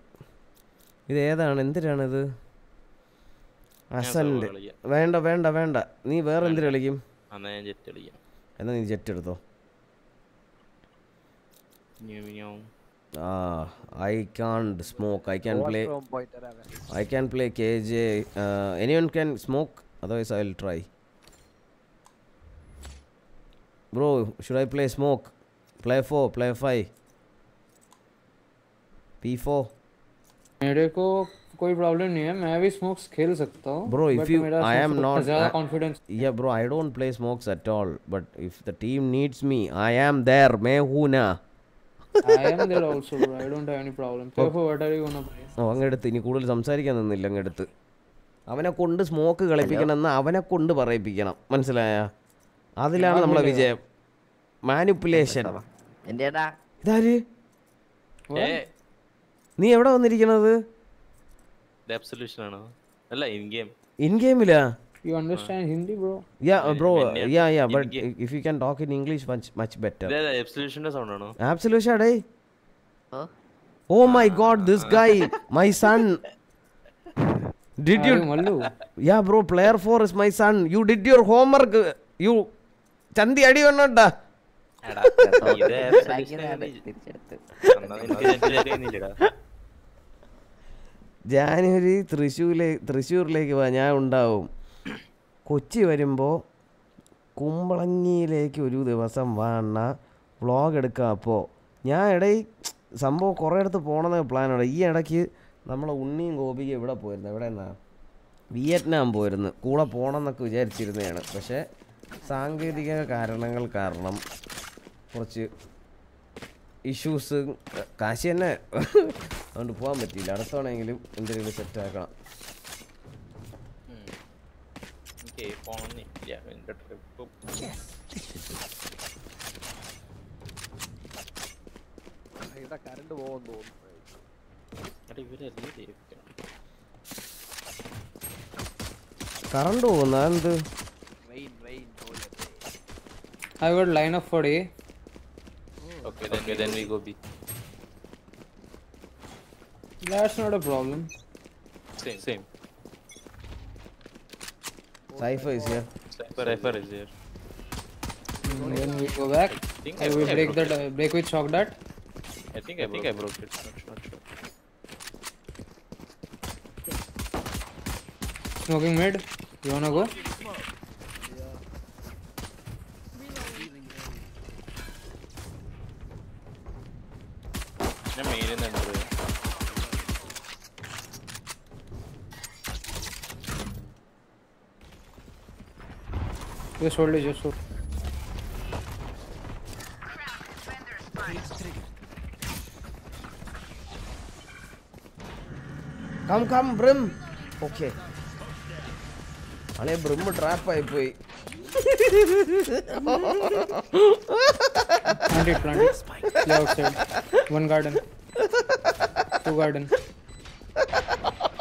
ഇത് ഏതാണ് എന്തിനാണിത് അസലിന്റെ വേണ്ട വേണ്ട വേണ്ട. നീ വേറെ എന്തിനു കളിക്കും എന്നാ ഞാൻ ജെറ്റ് കളിക്കാം എന്നാ നീ ജെറ്റ് എടുത്തോ? I can smoke I can play I can play K J any one can smoke otherwise I will try bro should I play play smoke? Play 4, play 5. P4. मेरे को कोई प्रॉब्लम नहीं है मैं भी स्मोक्स खेल सकता हूँ Bro, if but you, मेरा I smokes am पे not. ज्यादा I- confidence Yeah, bro, I don't play smokes at all. But if the team needs me, I am there. मैं हूँ ना. I am there also bro I don't have any problem therefore what are you gonna play ഓ അങ്ങെടുത്ത് ഇനി കൂടുതൽ സംസാരിക്കാൻ നിന്നില്ല അങ്ങെടുത്ത് അവനെ കൊണ്ട് സ്മോക്ക് കളിപ്പിക്കണമെന്ന് അവനെ കൊണ്ട് പറയിപ്പിക്കണം മനസ്സിലായ അതിലാണ് നമ്മളെ വിജയം മാനിപ്പുലേഷൻ ഇതാര് നീ എവിടെ വന്നിരിക്കണത് അല്ല ഇൻ ഗെയിം ഇൻ ഗെയിമിലാ you understand Hindi bro Yeah, uh, bro. when Yeah, yeah. But if you can talk in English, much much better. ഇതേ Absolution sound, sound Absolution, Absolutely, Shadai. Oh my God, this guy, my son. Did you? Yeah, bro. Player four is my son. You did your homework. You. Chandi അടി വന്നോട്ടാ ഇതേ ജാനുവരി തൃശ്ശൂരിലെ തൃശ്ശൂരിലേക്ക് വാ ഞാൻ ഉണ്ടാവും. കൊച്ചി വരുമ്പോൾ കുമ്പളങ്ങിയിലേക്ക് ഒരു ദിവസം വാണ വ്ളോഗ് എടുക്കാം അപ്പോൾ ഞാൻ ഇടയിൽ സംഭവം കുറേ അടുത്ത് പോകണമെന്ന് പ്ലാനുണ്ട് ഈ ഇടയ്ക്ക് നമ്മളെ ഉണ്ണിയും ഗോപിയും ഇവിടെ പോയിരുന്നു? എവിടെ നിന്നാ വിയറ്റ്നാം പോയിരുന്നു. കൂടെ പോകണമെന്നൊക്കെ വിചാരിച്ചിരുന്നതാണ്. പക്ഷേ സാങ്കേതിക കാരണങ്ങൾ കാരണം കുറച്ച് ഇഷ്യൂസ് കാശി തന്നെ അതുകൊണ്ട് പോകാൻ പറ്റിയില്ല. അടുത്തവണെങ്കിലും എന്തെങ്കിലും സെറ്റ് ആക്കണം. കറണ്ട് പോകും കറണ്ട് പോകുന്ന എന്ത് rain rain I Okay, then, okay, then we go B. That's not a problem. Same, same. Cypher is here. Cypher, Cypher is here. And then we go back. think I I- will break that. Uh, break with shock dart. I think I, think I broke it. Not, not sure. Smoking mid. You wanna go? ഞാൻ മെയിനിൽ നിന്നുണ്ട് Just hold it. Just hold. Come come Brim okay അളെ Brim planted, planted. Spike. Yeah, outside. One garden. Two garden.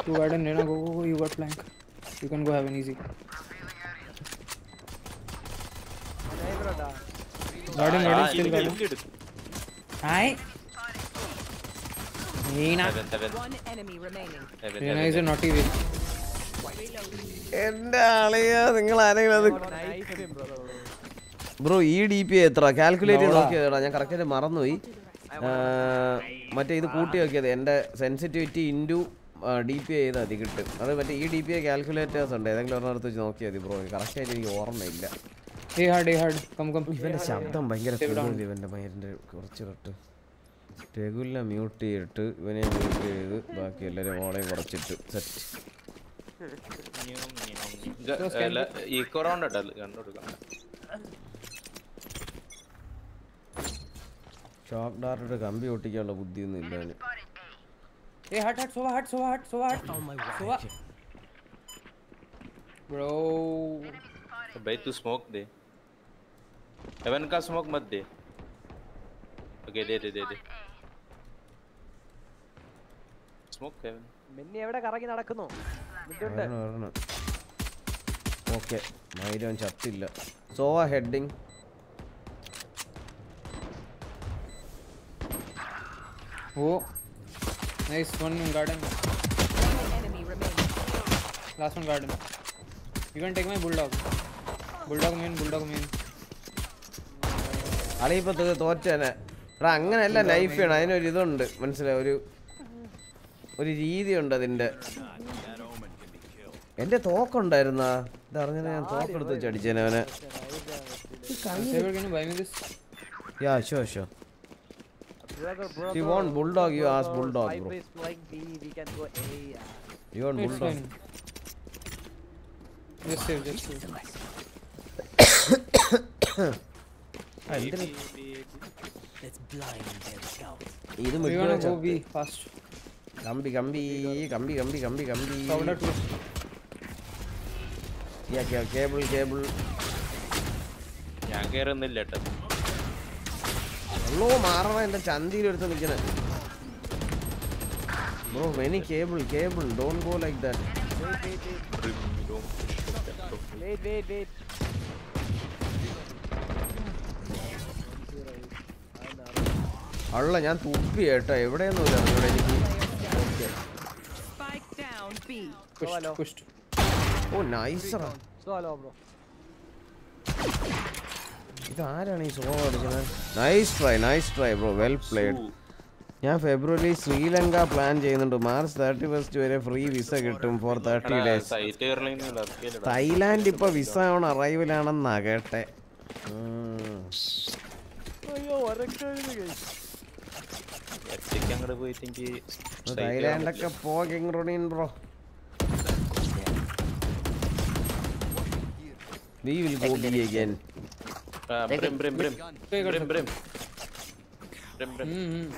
Two garden, Nena, go, go, go. You got flank. You can go have an easy. Garden, garden, still garden. Hi. Nina. One enemy remaining. Nina is a naughty witch. എന്റെ അളിയ നിങ്ങൾ ആരെങ്കിലും അത് ബ്രോ ഈ ഡി പി എത്ര? കാൽക്കുലേറ്റ് ചെയ്ത്. നോക്കിയതാ ഞാൻ കറക്റ്റ് മറന്നുപോയി. മറ്റേ ഇത് കൂട്ടി നോക്കിയത് എന്റെ sensitivity into D P I ചെയ്താൽ മതി കിട്ടും. അത് മറ്റേ ഈ ഡി പി ഐ കാൽക്കുലേറ്റേഴ്സ് ഉണ്ട്. ഏതെങ്കിലും ഒരെണ്ണം എടുത്ത് വെച്ച് നോക്കിയാൽ മതി ബ്രോ. കറക്റ്റായിട്ട് എനിക്ക് ഓർമ്മയില്ല. Come. ശബ്ദം ഭയങ്കര ഇവന്റെ മയറിന്റെ കുറച്ച് തൊട്ട്. രഘുല മ്യൂട്ട് ചെയ്തിട്ട് ഇവനെ മ്യൂട്ട് ചെയ്ത് ബാക്കി എല്ലാവരും ഓളെ കുറച്ചിട്ട്. സെറ്റ് ഈക്കോ റൗണ്ട് ഇട്ടത് കണ്ടുകൊടുക്കാം ഷോക്ക് ഡാർട്ടിട്ട് കമ്പി ഒട്ടിക്കാനുള്ള ബുദ്ധിയൊന്നും ഇല്ല അവന് Hey hard, hard. Sova hard, sova hard, sova hard. On my way. Sova. Bro. भाई तू स्मोक दे हेवन का स्मोक मत दे ओके दे दे दे दे स्मोक हेवन മിന്നി എവിടെ കറങ്ങി നടക്കുന്നു? ഓക്കെ മൈരോൻ ചത്തില്ല. So ah oh nice one garden last one garden you can take my bulldog bulldog mean bulldog mean അളിയിപ്പോ തോറ്റനെ. എടാ അങ്ങനെയല്ല ലൈഫ് ആണ് അതിനൊരു ഇതുണ്ട് മനസ്സിലായി? ഒരു ഒരു രീതി ഉണ്ട് അതിന്റെ എന്റെ തോക്കുണ്ടായിരുന്ന? ഇത് അറിഞ്ഞത് ഞാൻ തോക്കെടുത്ത് വെച്ച് അടിച്ചവനെ ഇത് കമ്പി കമ്പി കമ്പി കമ്പി കമ്പി കമ്പി കേബിൾ കേബിൾ ഞാൻ കേറുന്നില്ല കേട്ടോ. ഉള്ളോ മാറണ എന്റെ ചന്തിയിൽ എടുത്ത് നിൽക്കണേ. Bro many cable cable don't go like that Wait, wait, wait. അള്ള ഞാൻ തുപ്പി കേട്ടോ. എവിടെയൊന്നുമില്ല ഇവിടെ എനിക്ക്. Pushed, pushed. nice. നൈസറാ So hello, bro. ഇത് ആരാണ് ഈ സോളോ അടിക്കുന്നത്? Nice try nice try bro well played ഞാൻ ഫെബ്രുവരി ശ്രീലങ്ക പ്ലാൻ ചെയ്യുന്നുണ്ട്. മാർച്ച് തേർട്ടി ഫസ്റ്റ് വരെ ഫ്രീ വിസ കിട്ടും ഫോർ തേർട്ടി ഡേയ്സ് തായ്ലാൻഡ് ഇപ്പൊ വിസ ഓൺ അറൈവിലാണെന്നാകട്ടെ തായ്ലാൻഡൊക്കെ പോകിങ് റൊണീൻ bro We will go B again. Uh, brim, brim, brim. Brim, brim. Brim, brim.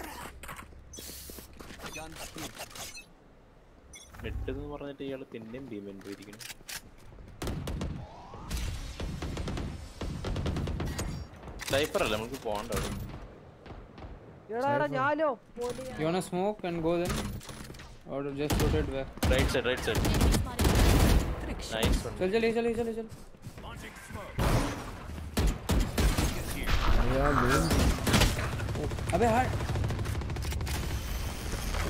Net എന്ന് പറഞ്ഞിട്ട് ഇയാൾ പിന്നെയും ബീം പോയിരിക്കുന്നു സ്നൈപ്പർ അല്ലേ? നമുക്ക് പോകണ്ട അവിടെ. യോണ smoke and go then or just right side right side nice ചൽ ചൽ ചൽ ചൽ ചൽ अबे हट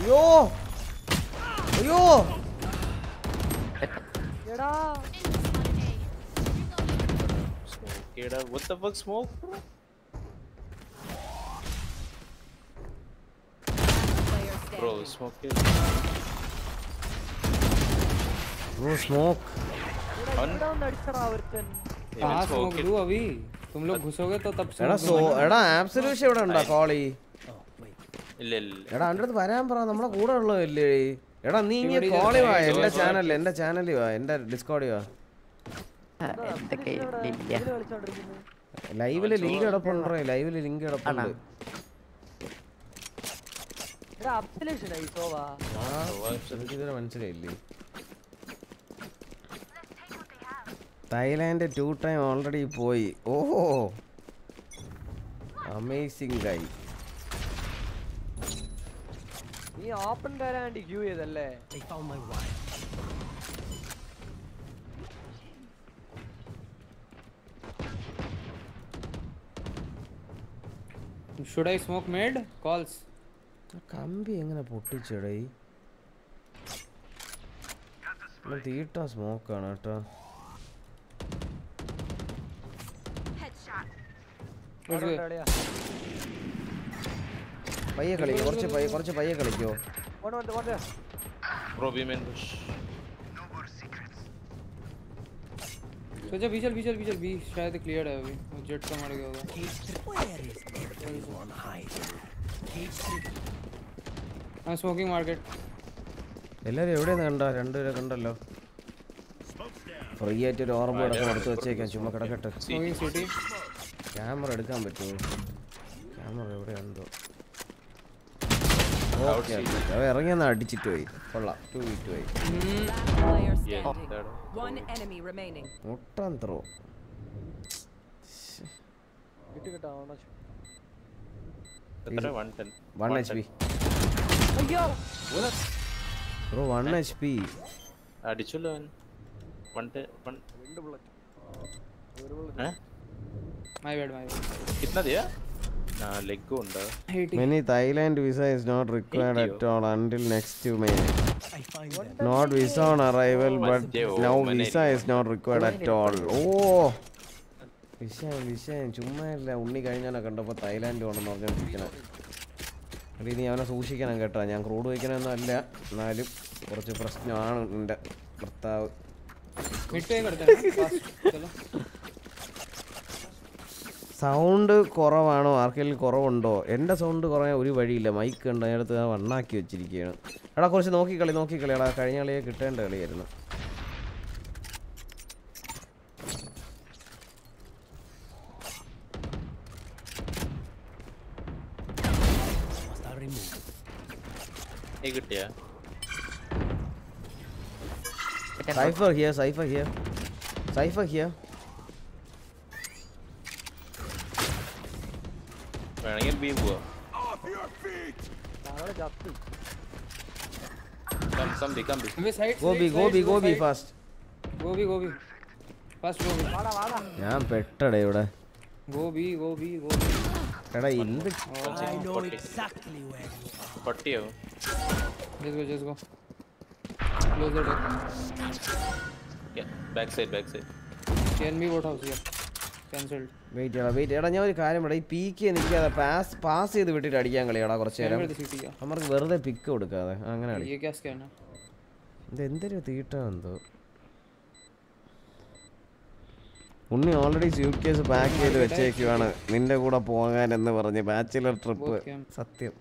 यो यो केड़ा केड़ा what the fuck smoke? Bro bro smoke kill bro ah, smoke. On down adchara avarthan ah तुम लोग घुसोगे तो तब എടാ smoke സോ दूंगा। എടാ ആബ്സല്യൂഷൻ ഇവിടെ ഉണ്ടോ കോളി ഇല്ല ഇല്ല എടാ എൻ്റെ അടുത്ത് വരാൻ പറ നമ്മളെ കൂടെ ഉള്ളതല്ലേ എടാ നീ ഇനി ഇവിടെ കോളി വാ ഇരുന്ന് എന്റെ ചോദിച്ചോ. ചാനലിൽ എന്റെ ചാനലിൽ വാ എന്റെ ഡിസ്കോഡിൽ വാ ലൈവില് ലിങ്ക് കിടപ്പുണ്ടോ ലൈവില് ലിങ്ക് കിടപ്പുണ്ട് എടാ അബ്സലേഷൻ ആയി സോവാ ആ എനിക്കിതുവരെ മനസ്സിലായില്ലേ തായ്ലാൻഡ് ടു ടൈം ഓൾറെഡി പോയി. ഓഹോ. അമേസിംഗ് ഗൈ നീ ഓപ്പൺ കയറാൻ ക്യൂ ചെയ്തല്ലേ. Should I smoke mid? Calls. കമ്പി എങ്ങനെ പൊട്ടിച്ചടേ? തീട്ട സ്മോക്കാണ് കേട്ടോ Let's go. പയ്യെ കളിക്കോ കുറച്ച് പയ്യെ കുറച്ച് പയ്യെ കളിക്കോ One, one, one there. bro be main push तो जब बीचल बीचल बीचल बी शायद क्लियर है अभी वो जेट का मार गया होगा Where is everyone hiding? Cage three. I'm smoking market. എല്ലാരും എവിടെയെന്ന് കണ്ടോ രണ്ടുപേരെ കണ്ടല്ലോ ഫ്രീ ആയിട്ട് ഒരു ഓർമ്മ അടക്കം എടുത്ത് വെച്ചേക്കാം ചുമ്മാ കിടക്കട്ടെ Smoking city. ക്യാമറ എടുക്കാൻ പറ്റുമോ? ക്യാമറ എവിടെ ഉണ്ടോ അവ ഇറങ്ങിയെന്നാ അടിച്ചിട്ട് പോയി കൊള്ളാം ടു വീറ്റ് പോയി. Player Yeah, standing. that- One enemy remaining. മുട്ടാൻ ത്രോ കിട്ടി കിട്ടാ അവനെ ചു- എത്ര one ten one H P അയ്യോ! ബ്രോ വൺ എച്ച് പി അടിച്ചല്ലോ രണ്ട് ബുള്ളറ്റ് ഒരു ബുള്ളറ്റ് माय बैड माय कितना दिया ना लेग को उंडा मैंने Thailand visa is not required at all until next two May Not visa on arrival, but now visa is not required at all. Oh, വിഷയം വിഷയം ചുമ്മാ ഇല്ല ഉണ്ണി കഴിഞ്ഞാലോ കണ്ടപ്പോൾ തായ്ലാൻഡ് വേണമെന്ന് പറഞ്ഞോണ്ടിരിക്കണേ. അടി നീ അവനെ സൂക്ഷിക്കണം കേട്ടോ. ഞാൻ ക്രൂഡ് വയ്ക്കണമെന്നും അല്ല. എന്നാലും കുറച്ച് പ്രശ്നമാണ് എന്റെ ഭർത്താവ്. സൗണ്ട് കുറവാണോ? ആർക്കെങ്കിലും കുറവുണ്ടോ? എന്റെ സൗണ്ട് കുറയാൻ ഒരു വഴിയില്ല. മൈക്ക് ഉണ്ട്. അതിനടുത്ത് ഞാൻ വണ്ണാക്കി വെച്ചിരിക്കുകയാണ്. എടാ കുറച്ച് നോക്കി കളി നോക്കി കളി എടാ കഴിഞ്ഞ കളിയെ കിട്ടേണ്ട കളിയായിരുന്നു. കിട്ടിയാ? Cypher here Cypher here Cypher here വേണമെങ്കിൽ ബീം പോവാം Come, some be, come be. Hame side go be, go be, go be fast. Go be, go be. Fast go be. വാടാ വാടാ. ഞാൻ പെട്ടടേ ഇവിടെ. Go be, go be, go be. എടാ എന്ത് I know exactly where. പട്ടിയോ? Just go, just go. Close the door. Yeah, back side, back side. Can be what house here. Yeah. Wait ചെയ്യണം വെയിറ്റ് എടാ ഞാൻ ഒരു കാര്യം ഇവിടെ ഈ പീക്ക് നിൽക്കാതെ പാസ് പാസ് ചെയ്ത് വിട്ടിട്ട് അടിക്കാൻ കളിയാടാ കുറച്ച് നേരം. അവർക്ക് വെറുതെ പിക്ക് കൊടുക്കാതെ അങ്ങനെ കളി ഇത് എന്തൊരു തീട്ട എന്തോ. Unni already suitcase pack ചെയ്ത് വെച്ചേക്കുവാണ്. നിന്റെ കൂടെ പോകാൻ എന്ന് പറഞ്ഞ് ബാച്ചിലർ ട്രിപ്പ് സത്യം.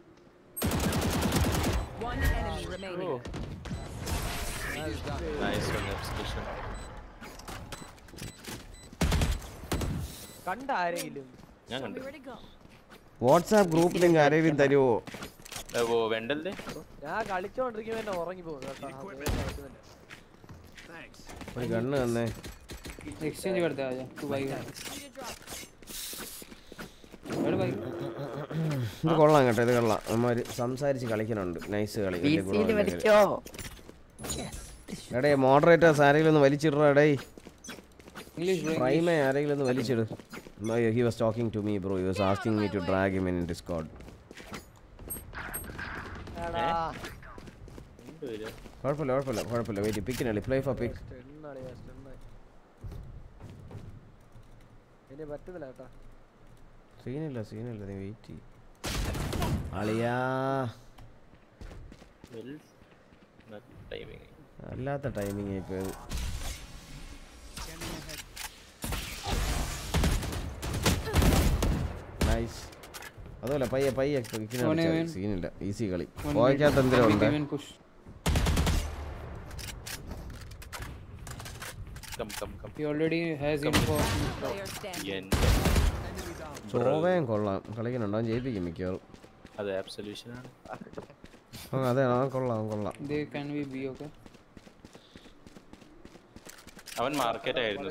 Nice one, execution. കണ്ട ആരെങ്കിലും ഞാൻ Are കണ്ടു we ready to go? WhatsApp group link ആരെങ്കിലും തരുമോ ഏ, ഓ വെണ്ടലിന്റെ ഞാൻ കളിച്ചോണ്ടിരിക്കുമ്പോ എന്നെ ഉറങ്ങി പോകും കേട്ടോ ആ, വേഗം കളിക്കുന്നില്ല. ഒരു ഗണ്ണ് തന്നെ exchange करते हैं आजा तू भाई Need a drop. ഇത് കൊള്ളാം കേട്ടോ ഇത് കൊള്ളാം അമ്മ സംസാരിച്ച് കളിക്കുന്നുണ്ട് നൈസ് കളി വലിയ VC ല് ഗുണമില്ല വലിക്കോ? എടേ മോഡറേറ്റേഴ്സ് ആരെങ്കിലും ഒന്ന് വലിച്ചിടറ എടേ English bro, പ്രൈമേ ആരെങ്കിലും ഒന്ന് വലിച്ചിട്. He was talking to me bro he was asking me to drag him in Discord എടാ. കുഴപ്പമില്ല കുഴപ്പമില്ല കുഴപ്പമില്ല. വെയിറ്റ് പിക്കിനല്ലേ പ്ലേ ഫോർ പിക്ക് സീനില്ല സീനില്ല. നീ വെയിറ്റ് അളിയാ. Well, not timing. അല്ലാത്ത ടൈമിങ് ആയിപ്പോയത് നൈസ് അതുപോലെ പയ്യെ പയ്യെ. സീനില്ല ഈസി കളി പോയിക്കാത്ത പോയക്കകത്ത് mid, എന്തിനും big ഉണ്ട് even push. Come, come, come. He already has info. Player standing. Yen. ചോവയും കൊള്ളാം കളിക്കുന്നുണ്ടാവും ജയിപ്പിക്കും മിക്കവാറും അത് അവൻ കൊള്ളാം അവൻ കൊള്ളാം അവൻ മാർക്കറ്റ് ആയിരുന്നു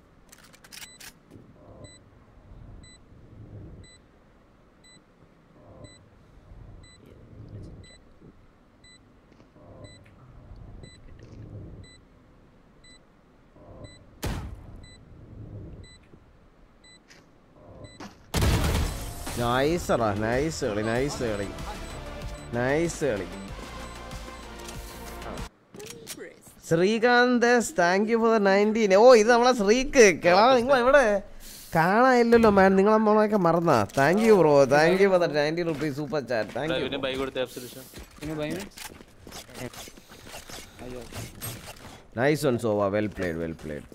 നൈസറാ നൈസ് കളി നൈസ് കളി. നൈസ് കളി. Srikanth thank you for the nineteen ഓ ഇത് നമ്മളെ ശ്രീക്ക്. കേളാ നിങ്ങൾ എവിടെ? കാണാനില്ലല്ലോ മാൻ നിങ്ങൾ നമ്മളൊക്കെ മറന്നാ. Thank you bro thank you for nineteen rupees super chat thank you? Nice one Sova well played well played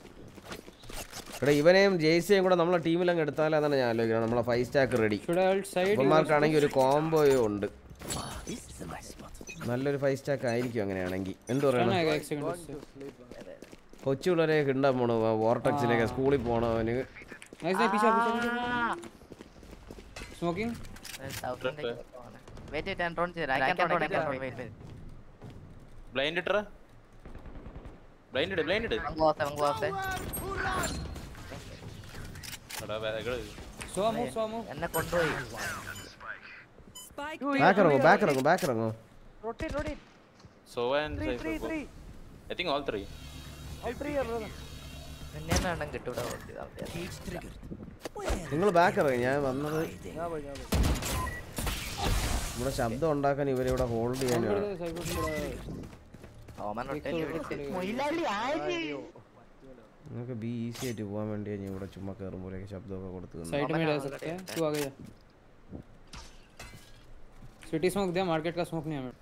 ഇവിടെ ഇവനെയും ജെയ്സിയും കൂടെ നമ്മളെ ടീമിൽ അങ്ങ് എടുത്താലേ തന്നെ ഞാൻ ആലോചിക്കണം നമ്മളെ ഫൈവ് സ്റ്റാക്ക് റെഡി ആണെങ്കിൽ ഒരു കോംബോയോ ഉണ്ട്. നല്ലൊരു ഫൈവ് സ്റ്റാക്ക് ആയിരിക്കും അങ്ങനെയാണെങ്കിൽ. എന്ത് പറയണം? കൊച്ചുള്ളവരെ കിണ്ടാൻ പോണു വോർട്ടക്സിലേക്ക് സ്കൂളിൽ പോണോ blind smoking blind wait blind run there i എന്നെ കൊണ്ടുപോയി. ബാക്ക് ഇറങ്ങും ബാക്ക് ഇറങ്ങും ബാക്ക് ഇറങ്ങും. Rotate rotate Sova and Three, I three, all three. All three എന്നെ വേണം കിട്ടൂടാ നിങ്ങൾ ബാക്ക് ഇറങ്ങി ഞാൻ വന്നത് നമ്മുടെ ശബ്ദം ഉണ്ടാക്കാൻ ഇവരിവിടെ ഹോൾഡ് ചെയ്യാനാണ്. ഓമൻ റൊട്ടേറ്റ് പിടിച്ച്. നിങ്ങൾക്ക് ബി ഈസി ആയിട്ട് പോകാൻ വേണ്ടി ഞാൻ ഇവിടെ ചുമ്മാ കയറുമ്പോഴേക്ക് ശബ്ദമൊക്കെ കൊടുത്തു തന്നു. साइड में रह सकते हैं तू आगे जा सिटी स्मोक दिया मार्केट का स्मोक नहीं है मेरे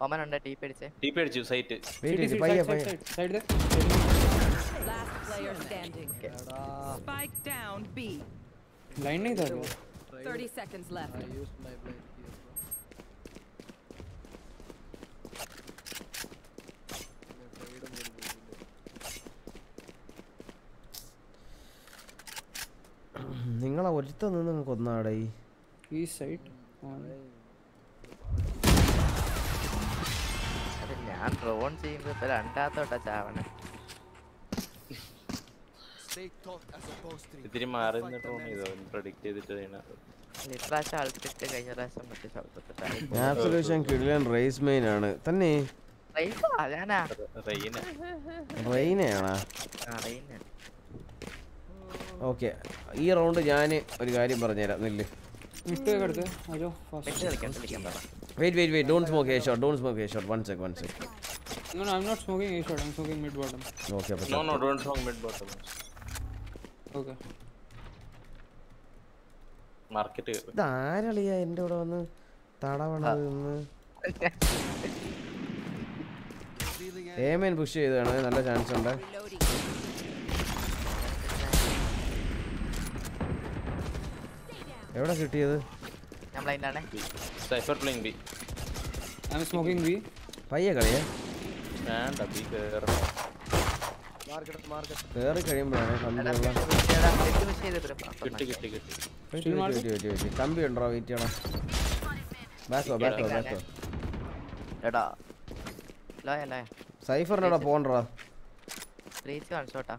ഓമൻ ഉണ്ട് ടീ പിടിച്ച് Deep അടിച്ചു സൈറ്റ് വെയിറ്റ് सिटी ചെയ്ത് പയ്യെ साइड പയ്യെ साइड साइड दे Last player standing. Spike down B. Line नहीं था क्या? Thirty seconds left. I used my blind നിങ്ങളെ ഒരുത്ത നിന്ന് നിങ്ങൾക്ക് ഒന്നാടെ ഈ സൈഡ് ഞാൻ ഡ്രോൺ ചെയ്യുമ്പോ ഇപ്പൊ രണ്ടാത്തോട്ടാ ചാവണേ. ഇത്തിരി മാറി പ്രഡിക്റ്റ് ചെയ്തിട്ട് ആബ്സൊല്യൂഷൻ കിടിലൻ റേസ് മെയിൻ ആണ്. തന്നെ. റെയിനാണോ ഓക്കെ. ഈ റൗണ്ട് ഞാൻ ഒരു കാര്യം പറഞ്ഞുതരാം. നെല്ല്. Wait wait wait smoke shot smoke shot market എന്റെ കൂടെ വന്ന് തടവണ ഏമേൻ പുഷ് ചെയ്താണ് നല്ല ചാൻസ് ഉണ്ട്. എവിടെ കിട്ടിയത്? ഞാൻ ബ്ലൈൻഡ് ആണ്. Cypher playing B I'm smoking B. പയ്യെ കളിയേ? വേണ്ട ബി കേറണം. Market market. കേറി കഴിയുമ്പോഴാണ് കമ്പിയുള്ള കിട്ടി കിട്ടി കിട്ടി. വെയിറ്റ് വെയിറ്റ് വെയിറ്റ് കമ്പി ഉണ്ടോ? വെയിറ്റ് ചെയ്യണം? ബാക്കോ ബാക്കോ ബാക്കോ എടാ ലോയ ലോയ സൈഫറിനടാ പോണ്ടോ ബ്രീച്ച് കാണിച്ചോട്ടാ.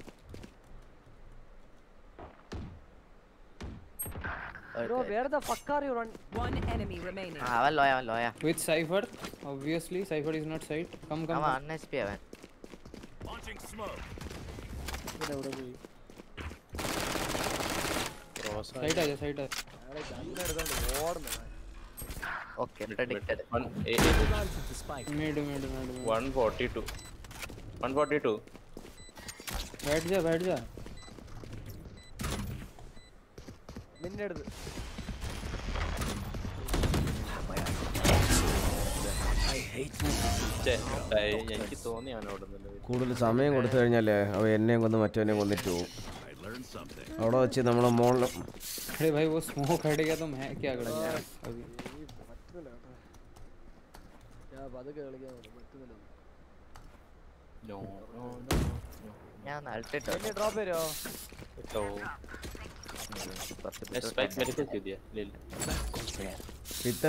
Bro, where the fuck are you running? One enemy remaining. Ah, well, lawyer, lawyer. With Cypher, obviously. Cypher is not sight. Come, come. Come on, Nice man. Launching smoke. उधर 1 142 142 മിന്നെടുത്ത് എനിക്ക് തോന്നി അവനോട് കൂടുതൽ സമയം കൊടുത്തു കഴിഞ്ഞാലേ അവ എന്നെയും കൊന്ന് മറ്റവനെയും കൊന്നിട്ട് പോകും അവിടെ വെച്ച് നമ്മളെ മോളിൽ अरे भाई वो स्मोक हटेगा तो मैं क्या करूँगा अभी ഈ പറ്റുന്നില്ല കേട്ടോ ഞാൻ പതുക്കെ കളിക്കാൻ പറ്റും പറ്റുന്നില്ല ഞാൻ അൾട്ടിട്ടോ എന്നെ ഡ്രോപ്പ് വരുമോ spike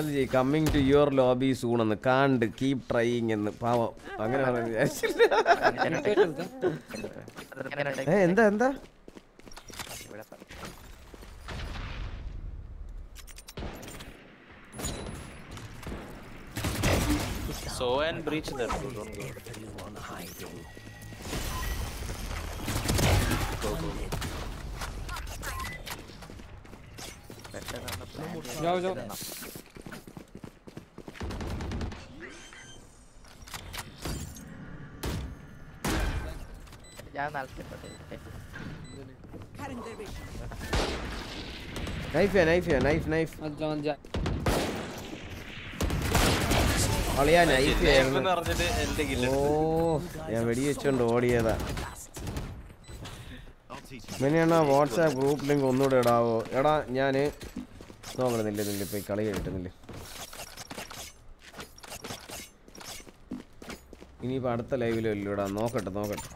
G coming to your lobby soon എന്ന് കാണ്ട് കീപ് ട്രൈയിങ് എന്ന് പാവം അങ്ങനെ പറഞ്ഞു എന്താ എന്താ So and breach there, bro. Don't go. Go, go. जाओ जाओ ഞാൻ അൾട്ടിട്ടോ നൈഫ് നൈഫ് നൈഫ് നൈഫ് मत जाओ जा അളിയാ നൈഫ് Knife എന്ന് പറഞ്ഞിട്ട് എന്റെ kill ഓ ഞാൻ വെടി വെച്ചോണ്ട് ഓടിയതാ മിനിയണ്ണ വാട്സാപ്പ് ഗ്രൂപ്പ് ലിങ്ക് ഒന്നുകൂടെ ഇടാവോ എടാ ഞാന് നോക്കണമെന്നില്ല നില്ല ഇപ്പൊ ഈ കളി കിട്ടുന്നില്ല ഇനിയിപ്പോ അടുത്ത ലൈവിലും ഇല്ല ഇടാ നോക്കട്ടെ നോക്കട്ടെ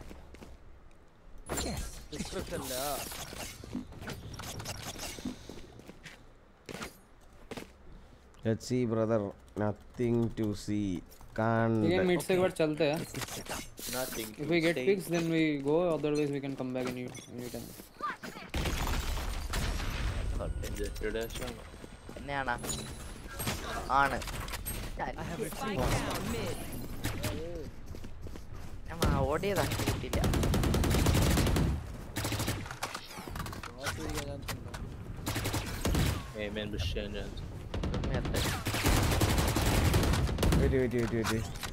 ഡിസ്ക്രിപ്ഷനില്ല let's see brother nothing to see ठीक है കാണ്ട് मिड से एक बार चलते हैं Nothing. if we get Stay. picks then we go otherwise we can come back any anytime Jet dash ആണ്. തന്നെയാണ് ആണ് Spike down mid. ഞാൻ ആ ഓടിയതാ കിട്ടിയില്ല Amen, push ചെയ്യാൻ chance. Wait wait wait wait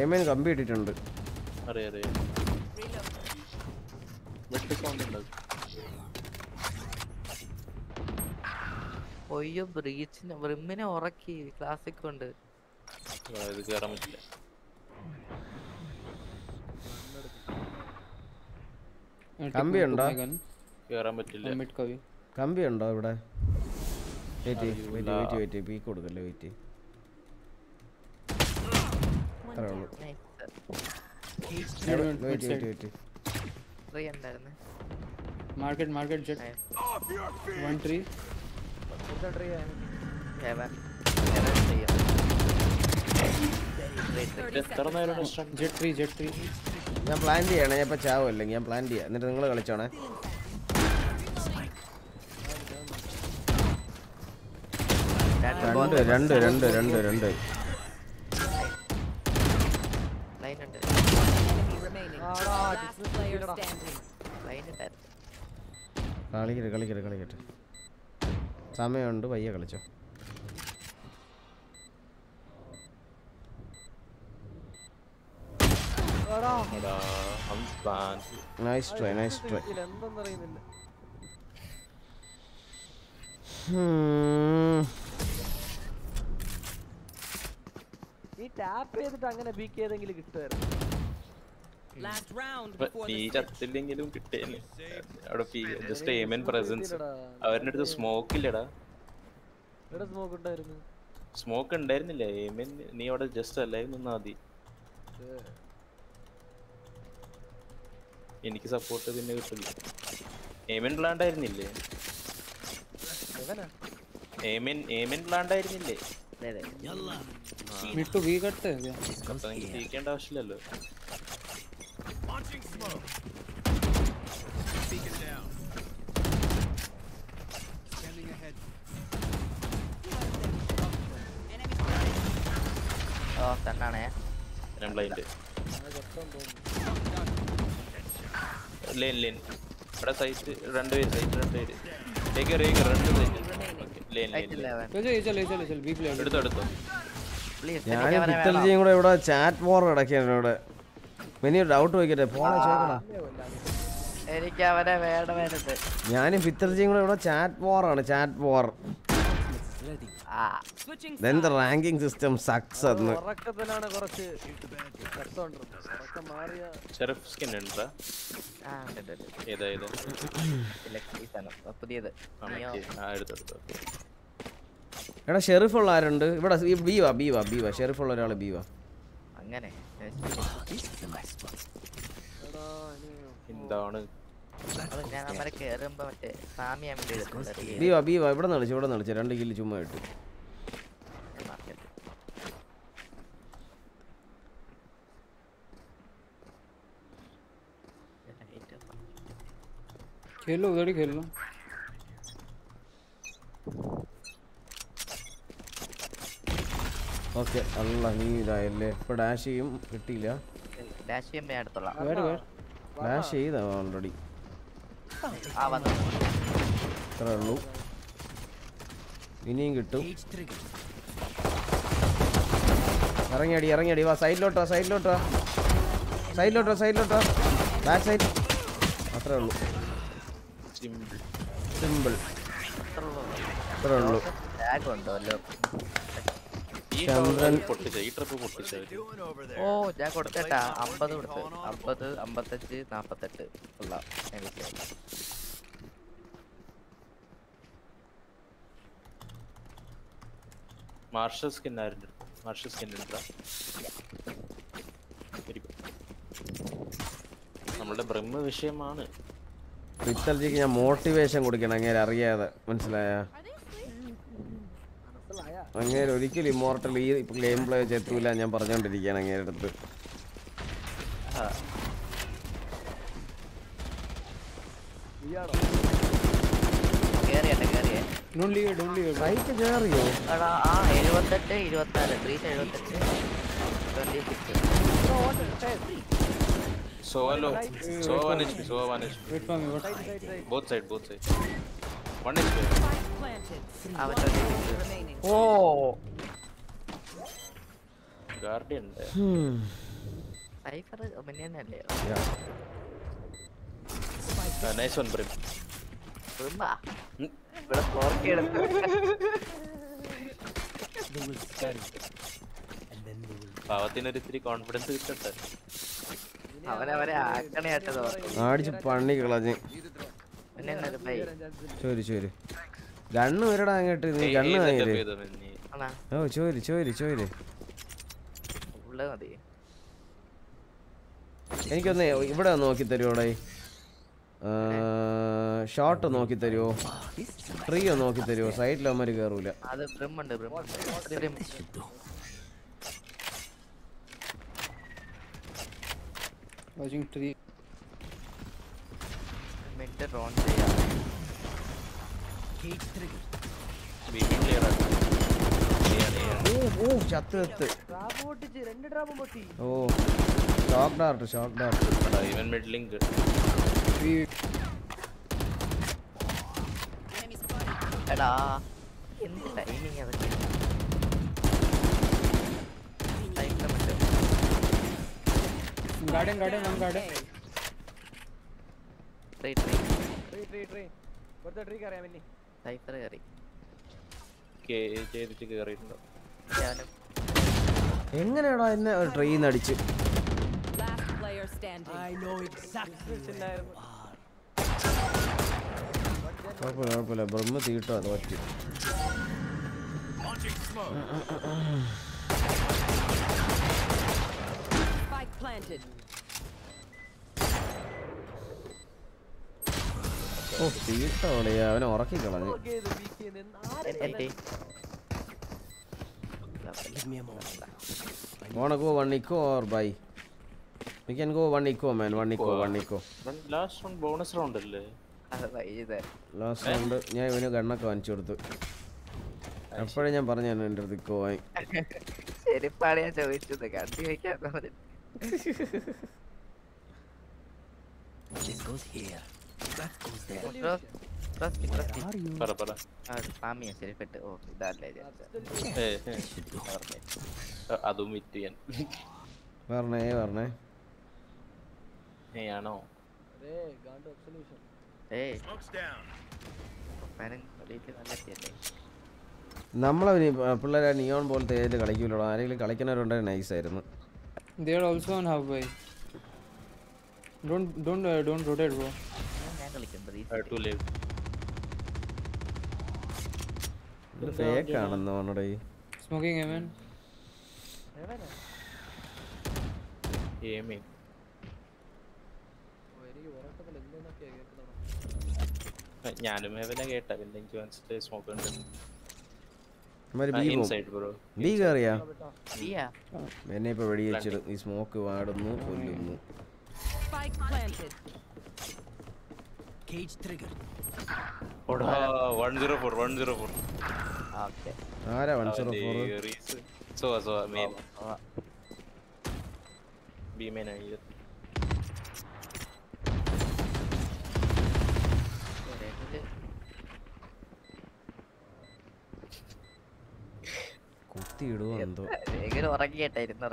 amen കമ്പി ഇട്ടിട്ടുണ്ട്. അറിയാം അറിയാം വെട്ട് സൗണ്ട് ഉണ്ട്. ഒയ്യോ ബ്രീച്ചിന് ബ്രിമ്മിനെ ഉറക്കി ക്ലാസിക് കൊണ്ട്. ആ, ഇത് കേറാൻ പറ്റില്ല. കമ്പി ഉണ്ടോ? കേറാൻ പറ്റില്ല. കമ്പി ഉണ്ടോ ഇവിടെ? Wait wait wait wait peek കൊടുക്കല്ലേ വെയിറ്റ് അത്രേ ഉള്ളൂ Mid, mid, mid wait side. Wait wait free ഉണ്ടായിരുന്നു market market jet one tree. എന്താ ട്രീ ഹെവൻ എത്ര നേരം jet tree jet tree. ഞാൻ പ്ലാൻ ചെയ്യണേ ഞാൻ ഇപ്പൊ ചാവും അല്ലെങ്കിൽ ഞാൻ പ്ലാൻ ചെയ്യാം. എന്നിട്ട് നിങ്ങൾ കളിച്ചോണേ. രണ്ട് രണ്ട് രണ്ട് രണ്ട്. ഉണ്ടായിരുന്നു കളിക്കട്ടെ കളിക്കട്ടെ കളിക്കട്ടെ സമയമുണ്ട് വയ്യ കളിച്ചോ. നൈസ് ട്രൈ നൈസ് ട്രൈ എന്തെന്നറിയുന്നില്ല ഈ ടാപ്പ് ചെയ്തിട്ട് അങ്ങനെ ബീക്ക് ചെയ്തെങ്കിലും കിട്ടുമായിരുന്നു. ചത്തില്ലെങ്കിലും കിട്ടേനെ അവിടെ ജസ്റ്റ് എയിമൻ പ്രസൻസ് കിട്ടിയില്ലടാ. അവരുടെ അടുത്ത് സ്മോക്ക് ഇല്ലടാ. സ്മോക്ക് ഉണ്ടായിരുന്നു? സ്മോക്ക് ഉണ്ടായിരുന്നില്ല? എയിമൻ നീ അവിടെ ജസ്റ്റ് അല്ലായി നിന്നാ മതി. എനിക്ക് സപ്പോർട്ട് പിന്നെ കിട്ടില്ല. ഏമൻ പ്ലാന്റ് ആയിരുന്നില്ലേ? ഏമൻ ഏമൻ പ്ലാന്റ് ആയിരുന്നില്ലേ? Mid to B करते हैं क्या അപ്പൊ എനിക്ക് ജയിക്കേണ്ട ആവശ്യമില്ലല്ലോ ഓ തന്നാണേ ഞാൻ ബ്ലൈൻഡ് ലേൻ ലേൻ ഇവിടെ സൈറ്റ് രണ്ടുപേര് സൈറ്റ് രണ്ടുപേര് ടേക്ക് ടേക്ക് രണ്ട് സൈറ്റ് ലേൻ കൂടെ ചാറ്റ് വാർ ഡൗട്ട് എനിക്ക് അവനെ ഞാനും ഫിത്തർജിയും കൂടെ ഇവിടെ ചാറ്റ് വാർ ആണ് chat war then the ranking system sucks എന്ന് ഉറക്കത്തിലാണ് കുറച്ച് ഷെറഫ് സ്കിൻ ഉണ്ടോ. ഏതാ ഏതാ പുതിയത്. എടാ ഷെറിഫ് ഉള്ള ആരുണ്ട്? ഇവിടെ ബീവാ ബീവാ ബീവാ ഷെറിഫ് ഉള്ള ഒരാൾ ബീവാ അങ്ങനെ. എന്താണ്? അത് ഞാൻ അവരെ കേറുമ്പോ മറ്റേ സാമിയാൻ വേണ്ടി എടുക്കുന്നത് അറിയില്ലേ? ബീവാ ബീവാ ഇവിടെ നിന്ന് കളിച്ചു ഇവിടെ നിന്ന് കളിച്ചു രണ്ട് കില്ല് ചുമ്മാ ഇട്ട് ഞാൻ market. खेल लो उधर ही खेल लो ഓക്കെ അല്ല നീ ഇതായല്ലേ ഇപ്പൊ ഡാഷ് ചെയ്യും കിട്ടിയില്ല ഡാഷ് ചെയ്യുമ്പോ ഞാൻ എടുത്തോളാം വേർ വേർ ഡാഷ് ചെയ്താ ഓൾറെഡി ആ വന്നു. ഇത്രേ ഉള്ളൂ. ഇനിയും കിട്ടും. ഇറങ്ങിയടി ഇറങ്ങിയടി. വാ സൈഡിലോട്ടോ സൈഡിലോട്ടോ സൈഡിലോട്ടോ സൈഡിലോട്ടോ ബാക്ക് സൈഡ് അത്രേ ഉള്ളൂ. സിമ്പിൾ സിമ്പിൾ അത്രേ ഉള്ളൂ. ഉണ്ടോ ഈ ചന്ദ്രൻ പൊട്ടിച്ച ഈ ട്രിപ്പ് പൊട്ടിച്ച. ഓ ഞാൻ കൊടുത്തേട്ടാ. അമ്പത് കൊടുത്ത്. അമ്പത് അമ്പത്തഞ്ച് നാപ്പത്തെട്ട് ഉള്ള എനിക്ക്. മാർഷൽ സ്കിൻ ആയിരുന്നു. മാർഷൽ സ്കിൻ ഉണ്ടോ നമ്മുടെ ബ്രഹ്മ വിഷയമാണ് ഞാൻ മോട്ടിവേഷൻ കൊടുക്കണം അങ്ങനെ അറിയാതെ മനസ്സിലായ? അങ്ങേര് ഒരിക്കലും ഇമോർട്ടൽ ഈ ഗെയിം പ്ലേ ചെത്തൂല ഞാൻ പറഞ്ഞോണ്ടിരിക്കാണ് അങ്ങേരെ അടുത്ത്. So സോവാൻ both side both side Planted. ഇവിടെ ഫോർക്കി എടുത്ത്. പാവത്തിനൊരു ഇത്തിരി കോൺഫിഡൻസ് കിട്ടട്ടെ അവനവരെ ആക്കണയായിട്ട് തോന്നുന്നു അടിച്ച് പണി കളഞ്ഞ് ചോര് ചോര്. ഗണ്ണ് വരടാ അങ്ങോട്ട് നീ ഗണ്ണ് വാങ്ങിയില്ലേ? ഓ ചോര് ചോര് ചോര്. എനിക്കൊന്ന് ഇവിടെ നോക്കി തരുവോടെ ഷോട്ട് നോക്കി തരുവോ? ട്രീ നോക്കി തരുവോ? സൈഡിൽ അവന്മാർ കേറൂല. അത് मिड रॉन से यार केज ट्रिगर बीमिट ले रहा था ఓ చత్తు ఎత్తు డ్రాప్ కొట్టించి రెండు డ్రాప్ కొట్టి ఓ shock dot shock dot even mid link ఎడా ఎంత టైమింగ్ అది garden garden one garden tree tree tree ഇവിടുത്തെ ട്രീ കറിയാൻ പിന്നെ സൈഫർ കയറി. കേ- ചെയ്തിട്ട് കേറിയിട്ടുണ്ടോ ഞാനും. എങ്ങനെയാടാ എന്നെ ട്രെയിൻ അടിച്ച്. കുഴപ്പമില്ല കുഴപ്പമില്ല. ബ്രഹ്മ തീട്ടോ അത് പറ്റി. Planted. ഓ തീട്ടോളിയാ അവനെ ഉറക്കി കളഞ്ഞു. wanna go one eco or buy. We can go one eco man. One eco one eco. Last round bonus round അല്ലേ? ലാസ്റ്റ് റൗണ്ട് ഞാൻ ഇവന് ഗണ്ണൊക്കെ വാങ്ങിച്ചു കൊടുത്തു. അപ്പോഴേ ഞാൻ പറഞ്ഞു എന്റെ അടുത്ത് ഇക്കോ വാങ്ങി. ശരിപ്പാണ് ഞാൻ ചോദിച്ചത് കണ്ടി വയ്ക്കാൻ പറഞ്ഞു. This goes here. അതും വിറ്റ് ചെയ്യാൻ പറഞ്ഞേ പറഞ്ഞേ. ഏ ആണോ ഏയ് ഉപ്പാനും വെളിയിൽ നല്ല എത്തിയല്ലേ നമ്മളെ പിള്ളേരെ നിയോൺ പോലത്തെ ഏത് കളിക്കൂലോ ആരെങ്കിലും കളിക്കുന്നവരുണ്ടെങ്കിൽ നൈസ് ആയിരുന്നു. They are also on half by. Don't don't uh, don't rotate, bro. കളിക്കുന്നത് ഫേക്ക് ആണെന്ന് ഞാനും കേട്ട. പിന്നെ എനിക്ക് മനസ്സിലായി സ്മോക്ക് ഉണ്ട്. എന്നെ ഇപ്പൊ ഈ സ്മോക്ക് വാടുന്നു കൊല്ലുന്നു. Spike planted. Cage triggered. One zero four one zero four ആരാ one zero four so so main B main ആണ് കുത്തി എന്തോ? എങ്ങനെ ഉറങ്ങി? കേട്ടായിരുന്നു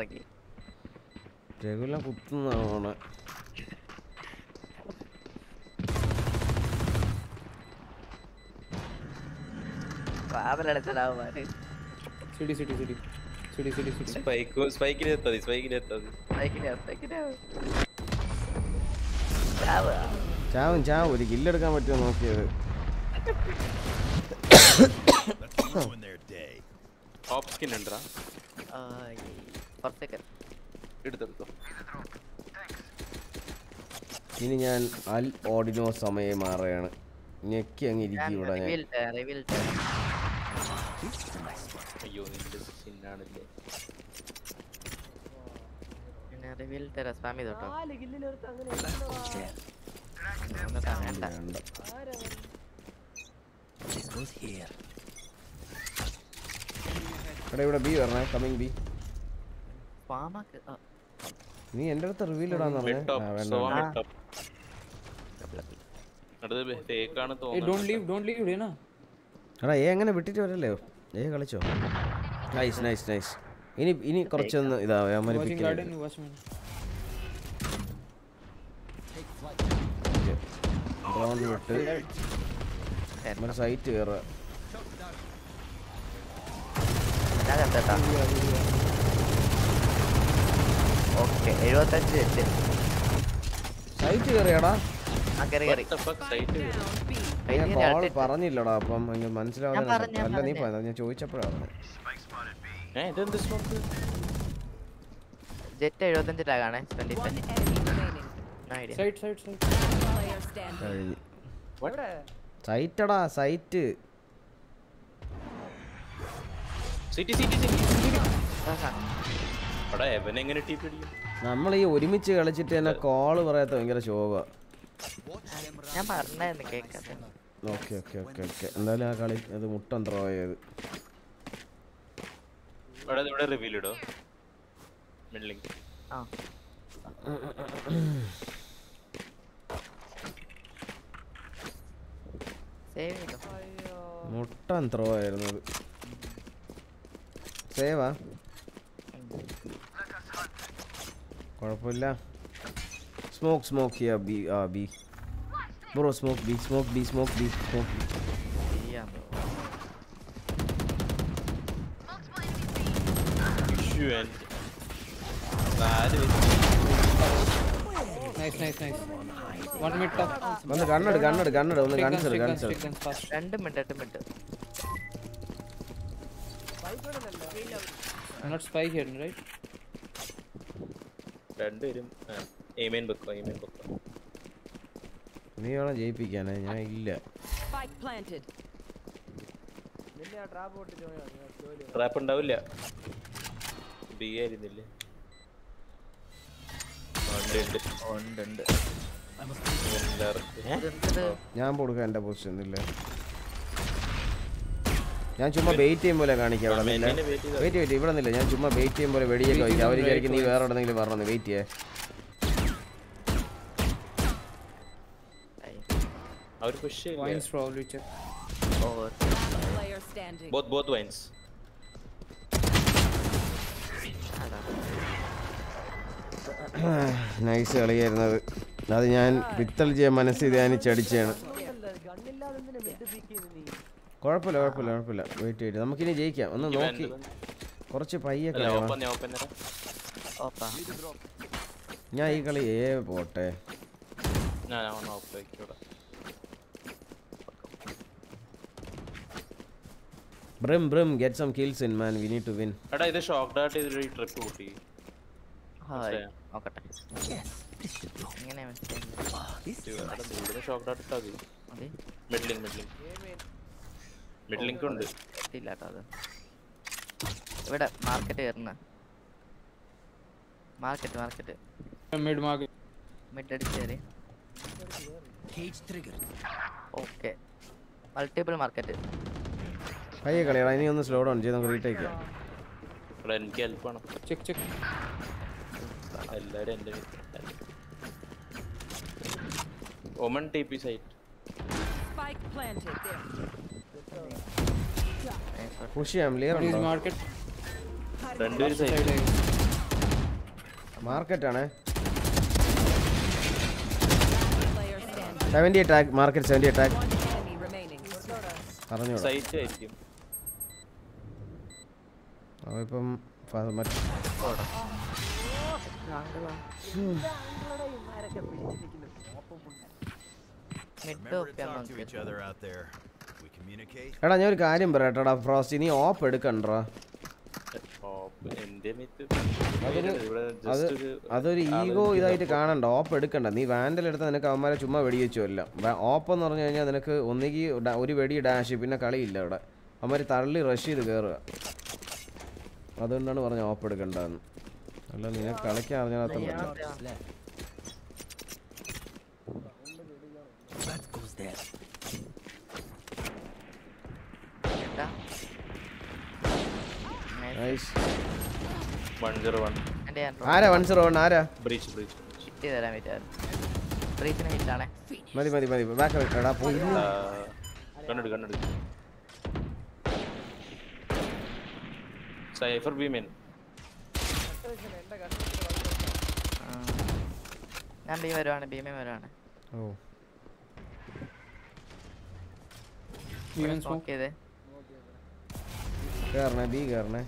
രഘുല കുത്തുന്നതാണ്. സ്പൈക്ക് സ്പൈക്കിന് എത്താതി സ്പൈക്കിന് എത്താതി ചാവും. ചാവും ഒരു കില്ലെടുക്കാൻ പറ്റുമോ നോക്കിയത്. ടോപ്പ് സ്കിൻ ഉണ്ടാ കുറച്ചൊക്കെ എടുത്തെടുത്തോ. ഇനി ഞാൻ അൽ ഓഡിനോ സമയം മാറുകയാണ്. ഞെക്കി അങ്ങ് ഇരിക്കും ഇവിടെ അയ്യോ നിന്റെ റിവീൽ തരാം സ്പാമി തൊട്ടോ ഇവിടെ ബി കമ്മിങ് ബി നീ എന്റെ അടുത്ത് റിവീൽ ഇടാന്ന് പറഞ്ഞേ. എടാ ഏ എങ്ങനെ വിട്ടിട്ട് വരല്ലേ? ഏ കളിച്ചോ? നൈസ് നൈസ് നൈസ് ഇനി ഇനി കുറച്ചൊന്ന് ഇതാ വിട്ട്. സൈറ്റ് കയറുക ഓക്കെ എഴുപത്തഞ്ച് സൈറ്റ് കയറിയാടാ പറഞ്ഞില്ലടാ അപ്പം മനസ്സിലാവുന്ന അല്ല നീ. ഞാൻ ചോദിച്ചപ്പോഴാണ്. ജെറ്റ് എഴുപത്തഞ്ച് ടാഗാണേ സൈറ്റടാ സൈറ്റ് നമ്മൾ ഈ ഒരുമിച്ച് കളിച്ചിട്ട് തന്നെ കോൾ പറയാത്ത ഭയങ്കര ശോഭ. ഞാൻ പറഞ്ഞായിരുന്നു കേൾക്കാത്ത ഓക്കെ ഓക്കെ ഓക്കെ ഓക്കെ. എന്തായാലും ആ കളി അത് മുട്ടൻ ചെയ്ത്. ഇവിടെ ഇവിടെ റിവീൽ ഇടോ. മിഡ്ലിംഗ് ആ. സേവ് ചെയ്തോ? മുട്ടൻ ത്രോ ആയിരുന്നു അത് സേവാ കുഴപ്പമില്ല. സ്മോക്ക് സ്മോക്ക് ചെയ്യാ ബി ആ B bro smoke B smoke B smoke B smoke B ചെയ്യാൻ നാല് Nice, nice, nice. One mid top. വന്ന് കണ്ണെടു കണ്ണെടു കണ്ണെടു ഒന്ന് Take guns, consider take guns, consider take guns fast. രണ്ട് മിനിറ്റ് എട്ട് minute Not spy here, right? രണ്ടുപേരും എയ്മേൻ വെക്കോ എയ്മേൻ വെക്കോ നീ വേണം ജയിപ്പിക്കാനേ ഞാൻ ഇല്ല. ട്രാപ്പ് ഉണ്ടാവില്ല. ബി ആയിരുന്നില്ലേ. ഞാൻ കൊടുക്കാം എന്റെ പൊസിഷൻ ഇല്ല. ഞാൻ ചുമ്മാ വെയിറ്റ് ചെയ്യും പോലെ കാണിക്കാം അവിടെ വെയിറ്റ് വെയിറ്റ് ഇവിടെ നിന്നില്ല ഞാൻ ചുമ്മാ വെയിറ്റ് ചെയ്യും പോലെ വെടിയൊക്കെ വയ്ക്കാം അവർ വിചാരിക്കും നീ വേറെ എവിടെന്നെങ്കിലും പറഞ്ഞു വെയിറ്റ് ചെയ്യേ. അവർ push vines Wines check over player standing both both vines nice കളിയായിരുന്നത് അത് ഞാൻ പിത്തൽ ജയ മനസ്സിൽ ധ്യാനിച്ചടിച്ചാണ് കുഴപ്പമില്ല കുഴപ്പമില്ല കുഴപ്പമില്ല. വെയിറ്റ് ചെയ്ത് നമുക്കിനി ജയിക്കാം. ഒന്ന് നോക്കി. കുറച്ച് പയ്യെ അല്ല കളിയണം ഓപ്പൺ ഓപ്പൺ ഓപ്പാ ഞാൻ ഈ കളി ഏ പോട്ടെ. ഞാൻ ഓഫ് ആയിക്കോട്ടെ Brim Brim get some kills in man we need to win എടാ ഇത് ഷോക്ക് ഡാട്ട് ചെയ്തൊരു ട്രിപ്പ് കൂട്ടി. ഹായ് നോക്കട്ടെ. ഇങ്ങനെ ഷോക്ക് ഡാട്ട് ഇട്ടാ മതി. മിഡ്ലിംഗ് മിഡ്ലിംഗ് മിഡ്ലിംഗ് ഉണ്ട് ഇല്ല കേട്ടോ അത്. ഇവിടെ മാർക്കറ്റ് കയറുന്ന. Market market Mid market. Mid അടിച്ച് കയറി. Cage trigger. Okay multiple market പയ്യെ കളിയടാ ഇനി ഒന്ന് സ്ലോ ഡൗൺ ചെയ്ത് നമുക്ക് റീടേക്ക് ചെയ്യാം. എനിക്ക് ഹെൽപ്പ് വേണം. Check check. എല്ലാരും എന്റെ Omen T P site. Push ചെയ്യാം ക്ലിയർ? രണ്ടുപേരും Side സൈറ്റ് ആയി. മാർക്കറ്റ് ആണ്. Seventy attack market seventy attack. പറഞ്ഞോളാം സൈറ്റ് ആയിരിക്കും അവൻ ഫ- മറ്റ് മിഡ് ഒക്കെ talk to each other out there. We communicate. എടാ ഞാൻ ഒരു കാര്യം പറയട്ടെടാ ഫ്രോസ്റ്റ് നീ ഓപ്പ് എടുക്കണ്ടാ അതൊരു ഈഗോ ഇതായിട്ട് കാണണ്ട ഓപ്പ് എടുക്കണ്ട. നീ വാൻഡൽ എടുത്താൽ നിനക്ക് അവന്മാരെ ചുമ്മാ വെടിവെച്ചുമല്ല ഓപ്പ് എന്ന് പറഞ്ഞു കഴിഞ്ഞാൽ നിനക്ക് ഒന്നുകിൽ ഒരു വെടി ഡാഷ് പിന്നെ കളിയില്ല അവിടെ. അവന്മാർ തള്ളി റഷ് ചെയ്ത് കയറുക അതുകൊണ്ടാണ് പറഞ്ഞ ഓപ്പ് എടുക്കണ്ടെന്ന്. അല്ല നിങ്ങൾ കളിക്കാൻ ഞാൻ ആരാ വൺ സീറോ വൺ ആരാ? ബ്രീച്ച് ബ്രീച്ച് ബ്രീച്ചിന് ഹിറ്റാണേ മതി മതി മതി. ബാക്ക് എടാ പോയി. കണ്ണെടു കണ്ണെടു സൈഫർ ബീമൻ ഞാൻ ബീം വരുവാണ് ബീമേ വരുവാണ്. ഓ. smoke. സ്മോക്ക് ചെയ്തേ. കയറണേ B കയറണേ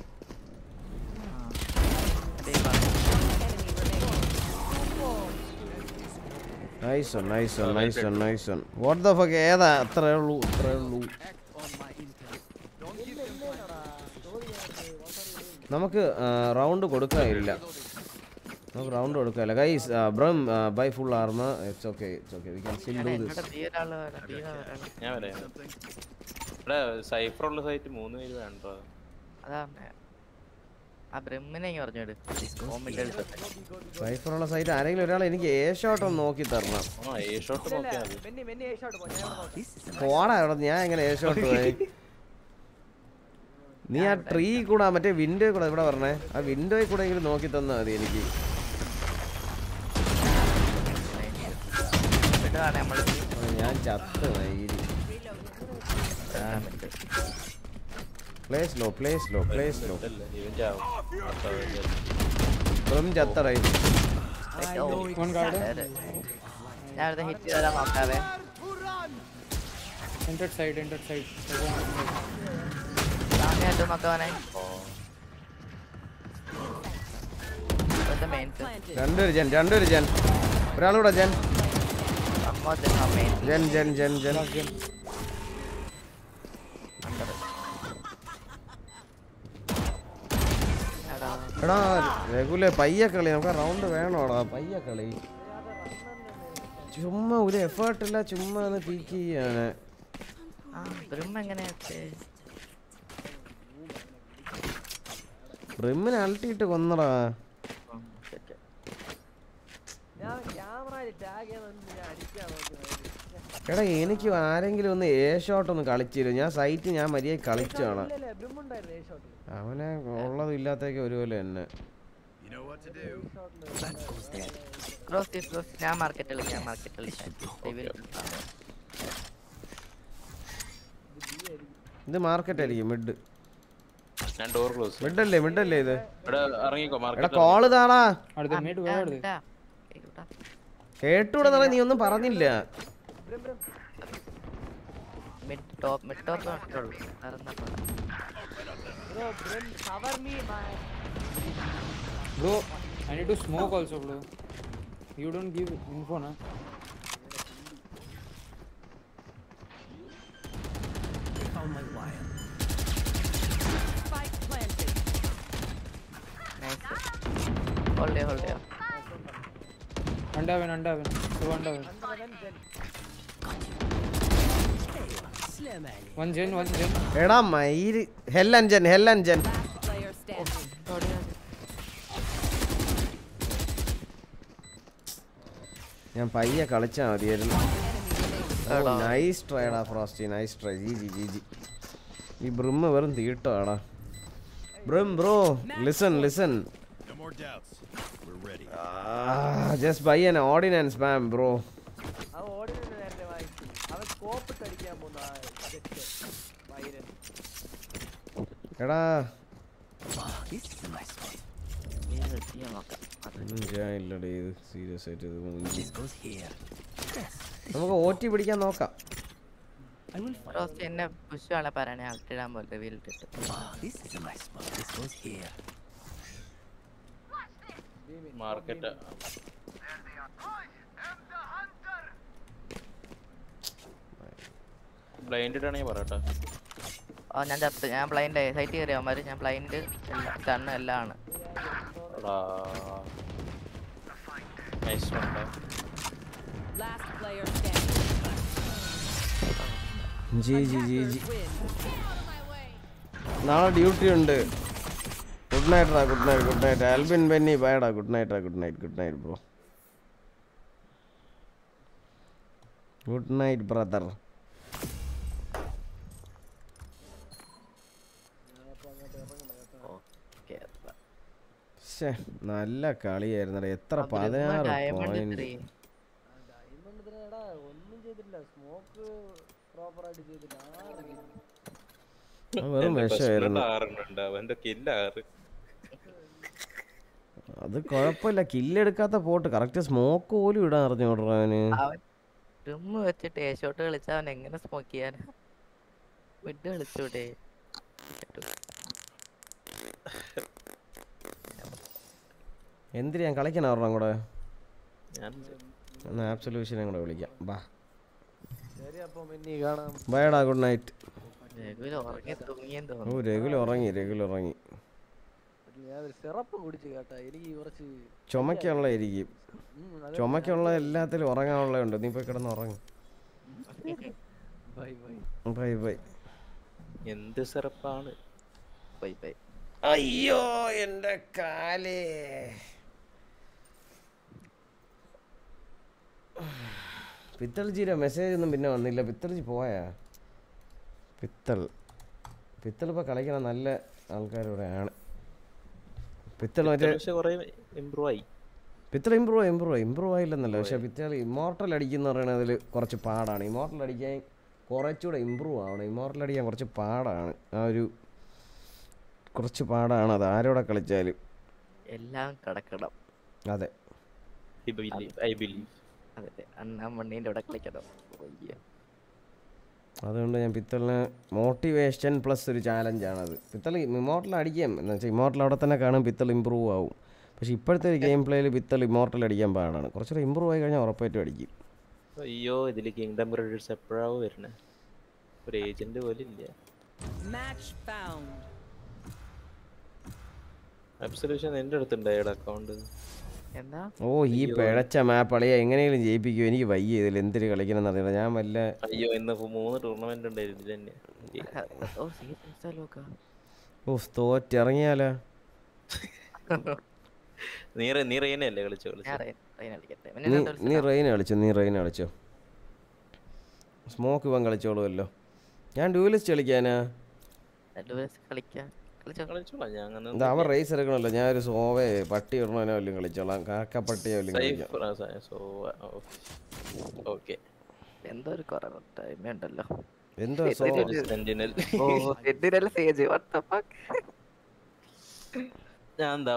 nice nice nice nice what the fuck ഏതാ? അത്രേ ഉള്ളൂ അത്രേ ഉള്ളൂ. നമുക്ക് റൗണ്ട് കൊടുക്കാനില്ല നമുക്ക് റൗണ്ട് കൊടുക്കാനില്ല guys ബ്രം by full ആർമ it's okay it's okay we can still do this ഞാൻ വരാം ഇവിടെ സൈഫർ ഉള്ള സൈറ്റ് മൂന്ന് പേര് വേണ്ടോ അതാ ആ ബ്രമ്മിനെ ഇങ്ങ് പറഞ്ഞു വിട് കോമിറ്റ് എടുത്തിട്ട് സൈഫറുള്ള സൈറ്റ് ആരെങ്കിലും ഒരാൾ എനിക്ക് എ ഷോട്ട് ഒന്ന് നോക്കി തരണം. ആ എ ഷോട്ട് നോക്കിയാൽ മതി. മെന്നി മെന്നി എ ഷോട്ട് പോ ഞാൻ പോടാ ഞാൻ എങ്ങനെ എ ഷോട്ട് പോയി? നീ ആ ട്രീ കൂടാ മറ്റേ വിൻഡോ കൂടെ ഇവിടെ പറഞ്ഞേ ആ വിൻഡോയിൽ കൂടെ എങ്കിലും നോക്കി തന്നാ മതി എനിക്ക്. ഞാൻ ചത്ത് വൈകി play slow play slow play slow ഇവൻ ചാവും. വെറും ചത്തടേ One garden. ഞാൻ അടുത്ത ഹിറ്റ് നോക്കാവേ side. സാമ്യമായിട്ട് നോക്കാവനെ മെയിൻ രണ്ടൊരു ജൻ രണ്ടൊരു ജൻ ഒരാളൂടെ ജൻ മെയിൻ ജൻ ജൻ ജൻ ജൻ എടാ രഘുലെ പയ്യ കളി. നമുക്ക് റൗണ്ട് വേണോടാ. പയ്യ കളി. ചുമ്മാ ഒരു എഫേർട്ട് ഇല്ല. ചുമ്മാ ഒന്ന് പീക്ക് ചെയ്യാണ്. ആ ബ്രിം എങ്ങനെ വെച്ചേ? റിമ്മിനെ അൾട്ടിയിട്ട് കൊന്നടാ. ഞാൻ ക്യാമറയിൽ ടാഗ് ഞാൻ അടിക്കാൻ എടാ എനിക്ക് ആരെങ്കിലും ഒന്ന് എ ഷോട്ട് ഒന്ന് കളിച്ചിരുന്നു ഞാൻ സൈറ്റ് ഞാൻ മര്യാദ കളിച്ചാണ് ഏ അവനെ ഉള്ളതും ഇല്ലാത്തേക്ക് ഒരുപോലെ തന്നെ. ഞാൻ ഞാൻ ഇത് മാർക്കറ്റ് ആയിരിക്കും മിഡ് ഞാൻ ഡോർ ക്ലോസ് ഇത് ഇറങ്ങിക്കോ മാർക്കറ്റ് താടാ അടുത്ത. കേട്ടൂടെ തറ നീ ഒന്നും പറഞ്ഞില്ല മിഡ് ടോപ്പ് മിഡ് ടോപ്പ് മാത്രമേ? Bro Brim cover me. Found my wire. One. Slim alley. One gen, one gen. എടാ ഹെല്ലഞ്ചൻ ഹെല്ലഞ്ചൻ ഹെൽ standing. ഞാൻ പയ്യെ കളിച്ചാ മതിയായിരുന്നു. Nice ട്രൈഡാ Frosty. Nice try G G G G ഈ ബ്രിമ്മ് വെറും തീട്ടോടാ Brim bro listen listen No more doubts. We're ready. an scope ഇട്ട് അടിക്കാൻ പോകുന്ന ആ ചെക്ക് വൈരൻ എടാ spot. ഇത് സീരിയസ് ആയിട്ട് ഇത് മൂഞ്ചി. This goes here. Yes. നമുക്ക് ഓറ്റി പിടിക്കാൻ നോക്കാം I will find. this is a nice spot. This here. പറയട്ടെ ആ ഞാൻ ചത്ത് ഞാൻ ബ്ലൈൻഡ് ആയി സൈറ്റ് കയറി അവന്മാര് ഞാൻ ബ്ലൈൻഡ് കണ്ണ് എല്ലാം ആണ് എടാ nice Last player standing. G G G G. നാളെ ഡ്യൂട്ടി ഉണ്ട്. Good night good night good night Albin Benny ബൈഡാ good night good night good night bro good night brother നല്ല കളിയായിരുന്നു എത്ര പതിനാറ് പോയിന്റ് ഒന്നും ചെയ്തിട്ടില്ല. സ്മോക്ക് ചെയ്തില്ല. അത് വെറും വിഷമായിരുന്നു കുഴപ്പമില്ല. കില്ലെടുക്കാത്ത പോട്ട്. കറക്റ്റ് സ്മോക്ക് പോലും ഇടാൻ അറിഞ്ഞു അവന്. വെച്ചിട്ട് ഏ ഷോട്ട് കളിച്ച അവൻ എങ്ങനെ സ്മോക്ക് ചെയ്യാൻ കളിച്ചൂടെ? എന്തിനാ? ഞാൻ കളിക്കണം അവരുടെ കൂടെ? ഞാൻ കൂടെ വിളിക്കാം. ബാ ശരി അപ്പൊ മിന്നി കാണാം ബൈഡാ ഗുഡ് നൈറ്റ് ഓ രഘുൽ ഉറങ്ങി രഘുൽ ഉറങ്ങി. ചുമക്കുള്ള ഇരിക്കും. ചുമക്കുള്ള എല്ലാത്തിലും ഉറങ്ങാനുള്ളതുണ്ട്. നീ പോയി കിടന്ന് ഉറങ്ങി. Bye bye. Bye bye. എന്ത് സിറപ്പാണ്? Bye bye. അയ്യോ എന്റെ കാലേ. പിത്തൾജിയുടെ മെസ്സേജ് ഒന്നും പിന്നെ വന്നില്ല. പിത്തൾജി പോയാ? പിത്തൾ. പിത്തൾ ഇപ്പോൾ കളിക്കണ നല്ല ആൾക്കാരിവിടെയാണ് പിത്തൾ മറ്റേ പിത്തൾ ഇമ്പ്രൂവ് ഇമ്പ്രൂവ് ഇമ്പ്രൂവ് ആയില്ലെന്നല്ല. പക്ഷേ പിത്തൾ ഇമോർട്ടൽ അടിക്കുന്ന പറയണതിൽ കുറച്ച് പാടാണ്. ഇമോർട്ടൽ അടിക്കാൻ കുറച്ചുകൂടെ ഇമ്പ്രൂവ് ആവണം. ഇമോർട്ടൽ അടിക്കാൻ കുറച്ച് പാടാണ്. ആ ഒരു കുറച്ച് പാടാണ്. അത് ആരോടെ കളിച്ചാലും. എല്ലാം കടക്കണം. അതെ. ഐ ബിലീവ് അതുകൊണ്ട് ഞാൻ പിത്തളിന് മോട്ടിവേഷൻ പ്ലസ് ഒരു ചാലഞ്ചാണത് പിത്തൾ ഇമോർട്ടൽ അടിക്കാം. എന്ന് വെച്ചാൽ ഇമോർട്ടൽ അവിടെ തന്നെ കാണും പിത്തൾ ഇമ്പ്രൂവ് ആവും. പക്ഷെ ഇപ്പോഴത്തെ ഒരു ഗെയിം പ്ലേയിൽ പിത്തൾ ഇമോർട്ടൽ അടിക്കാൻ പാടാണ്. കുറച്ചുകൂടെ ഇമ്പ്രൂവ് ആയി കഴിഞ്ഞാൽ ഉറപ്പായിട്ടും അടിക്കും. അയ്യോ ഇതിൽ കിങ്ഡം ബ്രദേഴ്സ് എപ്പോഴാവും വരുന്നത് ഒരു ഏജന്റ് പോലും ഇല്ല. Match found. അബ്സല്യൂഷൻ എന്റെ അടുത്തുണ്ടായുടെ അക്കൗണ്ട് ഓ ഈ പിഴച്ച മാപ്പ് അളിയ എങ്ങനെയെങ്കിലും ജയിപ്പിക്കും എനിക്ക് വയ്യ ഇതിൽ എന്തിനു കളിക്കണം എന്നറിയില്ല ഞാൻ വല്ല അയ്യോ ഇന്ന് മൂന്ന് ടൂർണമെന്റ് ഉണ്ടായിരുന്നു ഓ തോറ്റിറങ്ങിയാലോ നീ നീ റെയിനല്ലേ കളിച്ചു നീ റെയിൻ കളിച്ചോ? നീ റെയിൻ കളിച്ചോ? സ്മോക്ക് ഇവൻ കളിച്ചോളുമല്ലോ. ഞാൻ ഡ്യൂലിസ്റ്റ് കളിക്കാനാ? ഡുവൽസ് അവൻ റേസ് എടുക്കണല്ലോ ഞാൻ ഒരു സോവേ പട്ടി ഇടണോ വല്ലതും കളിച്ചോളാം. കാക്ക പട്ടിയോ എന്തോ ഒരു കുറവ്. ഉണ്ടല്ലോ എന്തോ ഞാൻ എന്താ.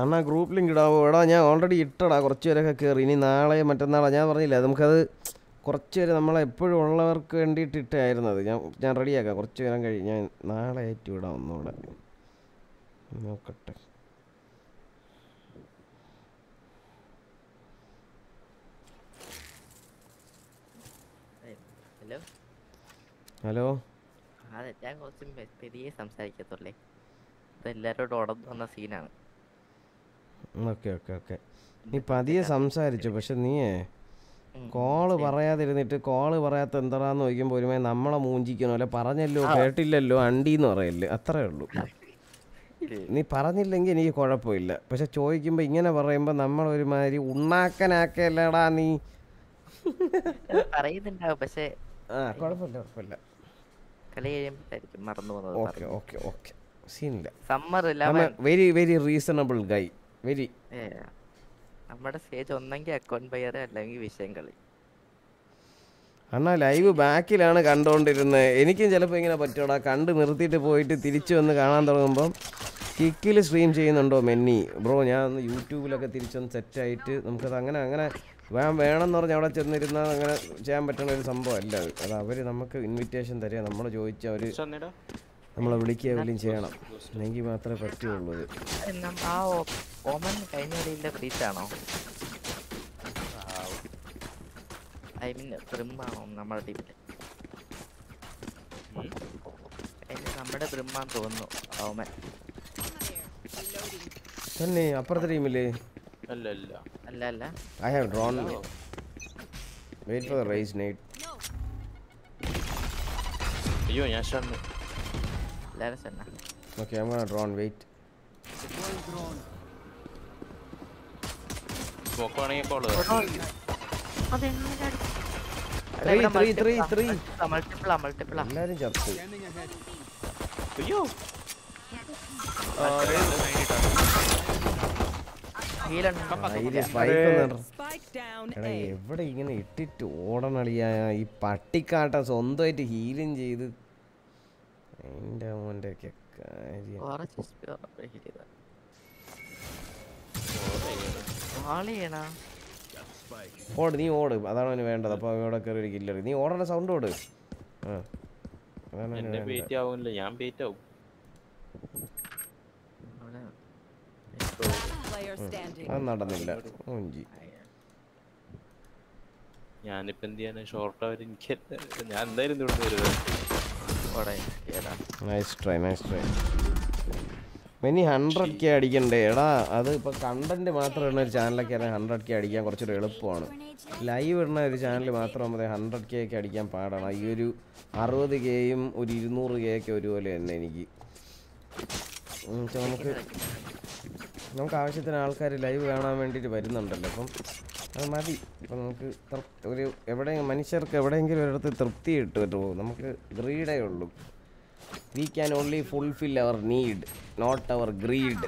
അണ്ണാ ഗ്രൂപ്പ് ലിങ്ക് ഇടാവോ? എടാ ഞാൻ ഓൾറെഡി ഇട്ടടാ. കുറച്ച് പേരൊക്കെ കയറി ഇനി നാളെ മറ്റന്നാളാ? ഞാൻ പറഞ്ഞില്ല നമുക്കത് കുറച്ച് പേര് നമ്മളെപ്പോഴും ഉള്ളവർക്ക് വേണ്ടിയിട്ട് ഇട്ടായിരുന്നത് ഞാൻ ഞാൻ റെഡിയാക്കാം കുറച്ച് നേരം കഴിയും ഞാൻ നാളെ ആയിട്ട് ഇവിടെ ഒന്നുകൂടെ നോക്കട്ടെ. ഹലോ? ഹലോ? അതെ ഞാൻ കുറച്ച് പെരിയെ സംസാരിക്കത്തുള്ളേ. എല്ലാരോടും ഉടന്നു വന്ന സീനാണ് ഓക്കെ ഓക്കെ ഓക്കെ. നീ പതിയെ സംസാരിച്ചു പക്ഷെ നീയേ കോൾ പറയാതിരുന്നിട്ട് കോൾ പറയാത്ത എന്താന്ന് ചോദിക്കുമ്പോൾ ഒരുമേ നമ്മളെ മൂഞ്ചിക്കണോ അല്ലെ പറഞ്ഞല്ലോ കേട്ടില്ലല്ലോ കേട്ടില്ലല്ലോ അണ്ടീന്ന് പറയല്ലേ? അത്രേ ഉള്ളൂ. നീ പറഞ്ഞില്ലെങ്കിൽ എനിക്ക് കുഴപ്പമില്ല. പക്ഷെ ചോദിക്കുമ്പോൾ ഇങ്ങനെ പറയുമ്പോൾ നമ്മൾ ഒരുമാതിരി ഉണ്ണാക്കനാക്കല്ലടാ നീ? പറയുന്നുണ്ടാവും പക്ഷെ ആ കുഴപ്പമില്ല കുഴപ്പമില്ല. Very very reasonable guy. Very. നമ്മുടെ സ്റ്റേജ് ഒന്നെങ്കിൽ അക്കൗണ്ട് ബയർ അല്ലെങ്കിൽ വിഷയം കളി. അണ്ണാ ലൈവ് ബാക്കിലാണ് കണ്ടുകൊണ്ടിരുന്നത് എനിക്കും ചിലപ്പോൾ ഇങ്ങനെ പറ്റൂടാ കണ്ട് നിർത്തിയിട്ട് പോയിട്ട് തിരിച്ചു വന്ന് കാണാൻ തുടങ്ങുമ്പം കിക്കിൽ സ്ട്രീം ചെയ്യുന്നുണ്ടോ മെന്നി? ബ്രോ ഞാൻ ഒന്ന് യൂട്യൂബിലൊക്കെ തിരിച്ചൊന്ന് സെറ്റായിട്ട് നമുക്കത് അങ്ങനെ അങ്ങനെ വേണം വേണമെന്ന് പറഞ്ഞ് അവിടെ ചെന്നിരുന്നാൽ അങ്ങനെ ചെയ്യാൻ പറ്റുന്ന ഒരു സംഭവം അല്ല. അത് അത് അവർ നമുക്ക് ഇൻവിറ്റേഷൻ തരിക നമ്മൾ ചോദിച്ച അവർ. നമ്മളെ വിളിക്കുക എവിടെയും ചെയ്യണം. എങ്കിൽ മാത്രമേ പറ്റുള്ളൂ ആ ഓമൻ കഴിഞ്ഞ കളിയിലെ ഐ മീൻ ബ്രിമ്മാണോ നമ്മുടെ നമ്മുടെ തോന്നുന്നു ഓമൻ. തന്നെ അപ്പുറത്തെ ടീമില്ലേ അല്ല അല്ല അല്ല. അല്ല I have drone wait for the Raze night അയ്യോ ഞാൻ ഷണ്ണ്. എല്ലാവരും ചെന്ന okay I gonna drone wait നോക്കുവാണെങ്കിൽ call Three, three, three, three. മൾട്ടിപ്പിളാ മൾട്ടിപ്പിളാ എല്ലാരും ചത്തു അയ്യോ. എവിടെ ഇങ്ങനെ ഇട്ടിട്ട് ഓടണളിയ? ഈ പട്ടിക്കാട്ട സ്വന്തമായിട്ട് ഹീലും ചെയ്ത് എന്റെ മോന്റെ ഒക്കെ കാര്യം ഓട് നീ ഓട്. അതാണ് അവന് വേണ്ടത്. അപ്പൊ അവിടെ കയറി ഒരു കില്ലർ നീ ഓടണ സൗണ്ട് ഓട്. ആ. എന്നെ വേണ്ടത്. ആവുന്നില്ല ഞാൻ ബേറ്റ് ആവും Player അത് നടന്നില്ല. ഓഞ്ചി ഞാനിപ്പോ എന്ത് ചെയ്യാനാ? ഷോർട്ട് അവർ എനിക്ക് ഞാൻ എന്തായാലും ഇവിടെ വരുന്നത്? നൈസ് മിനി ഹൺഡ്രഡ് കെ അടിക്കണ്ടേ? എടാ അത് ഇപ്പോൾ കണ്ടന്റ് മാത്രം ഇടുന്ന ഒരു ചാനലൊക്കെ ആണെങ്കിൽ ഹൺഡ്രഡ് കെ അടിക്കാൻ കുറച്ചൊരു എളുപ്പമാണ്. ലൈവ് ഇടുന്ന ഒരു ചാനൽ മാത്രമാകുമ്പോൾ ഹൺഡ്രഡ് കെ ഒക്കെ അടിക്കാൻ പാടാണ്. ഈ ഒരു അറുപത് കെയും ഒരു ഇരുന്നൂറ് കെ ഒക്കെ ഒരുപോലെ തന്നെ എനിക്ക്. നമുക്ക് നമുക്ക് ആവശ്യത്തിന് ആൾക്കാർ ലൈവ് കാണാൻ വേണ്ടിയിട്ട് വരുന്നുണ്ടല്ലോ. അപ്പം അത് മതി. ഇപ്പം നമുക്ക് ഒരു എവിടെ മനുഷ്യർക്ക് എവിടെയെങ്കിലും ഒരിടത്ത് തൃപ്തി കിട്ടുമല്ലോ നമുക്ക് ഗ്രീഡേ ഉള്ളൂ. We can only fulfil our need not our greed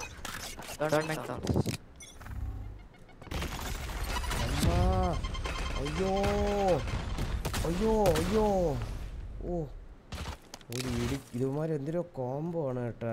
അയ്യോ അയ്യോ അയ്യോ. ഓ ഒരു ഇടി ഇതുമാതിരി എന്തിനോ കോംബോ ആണ് കേട്ടാ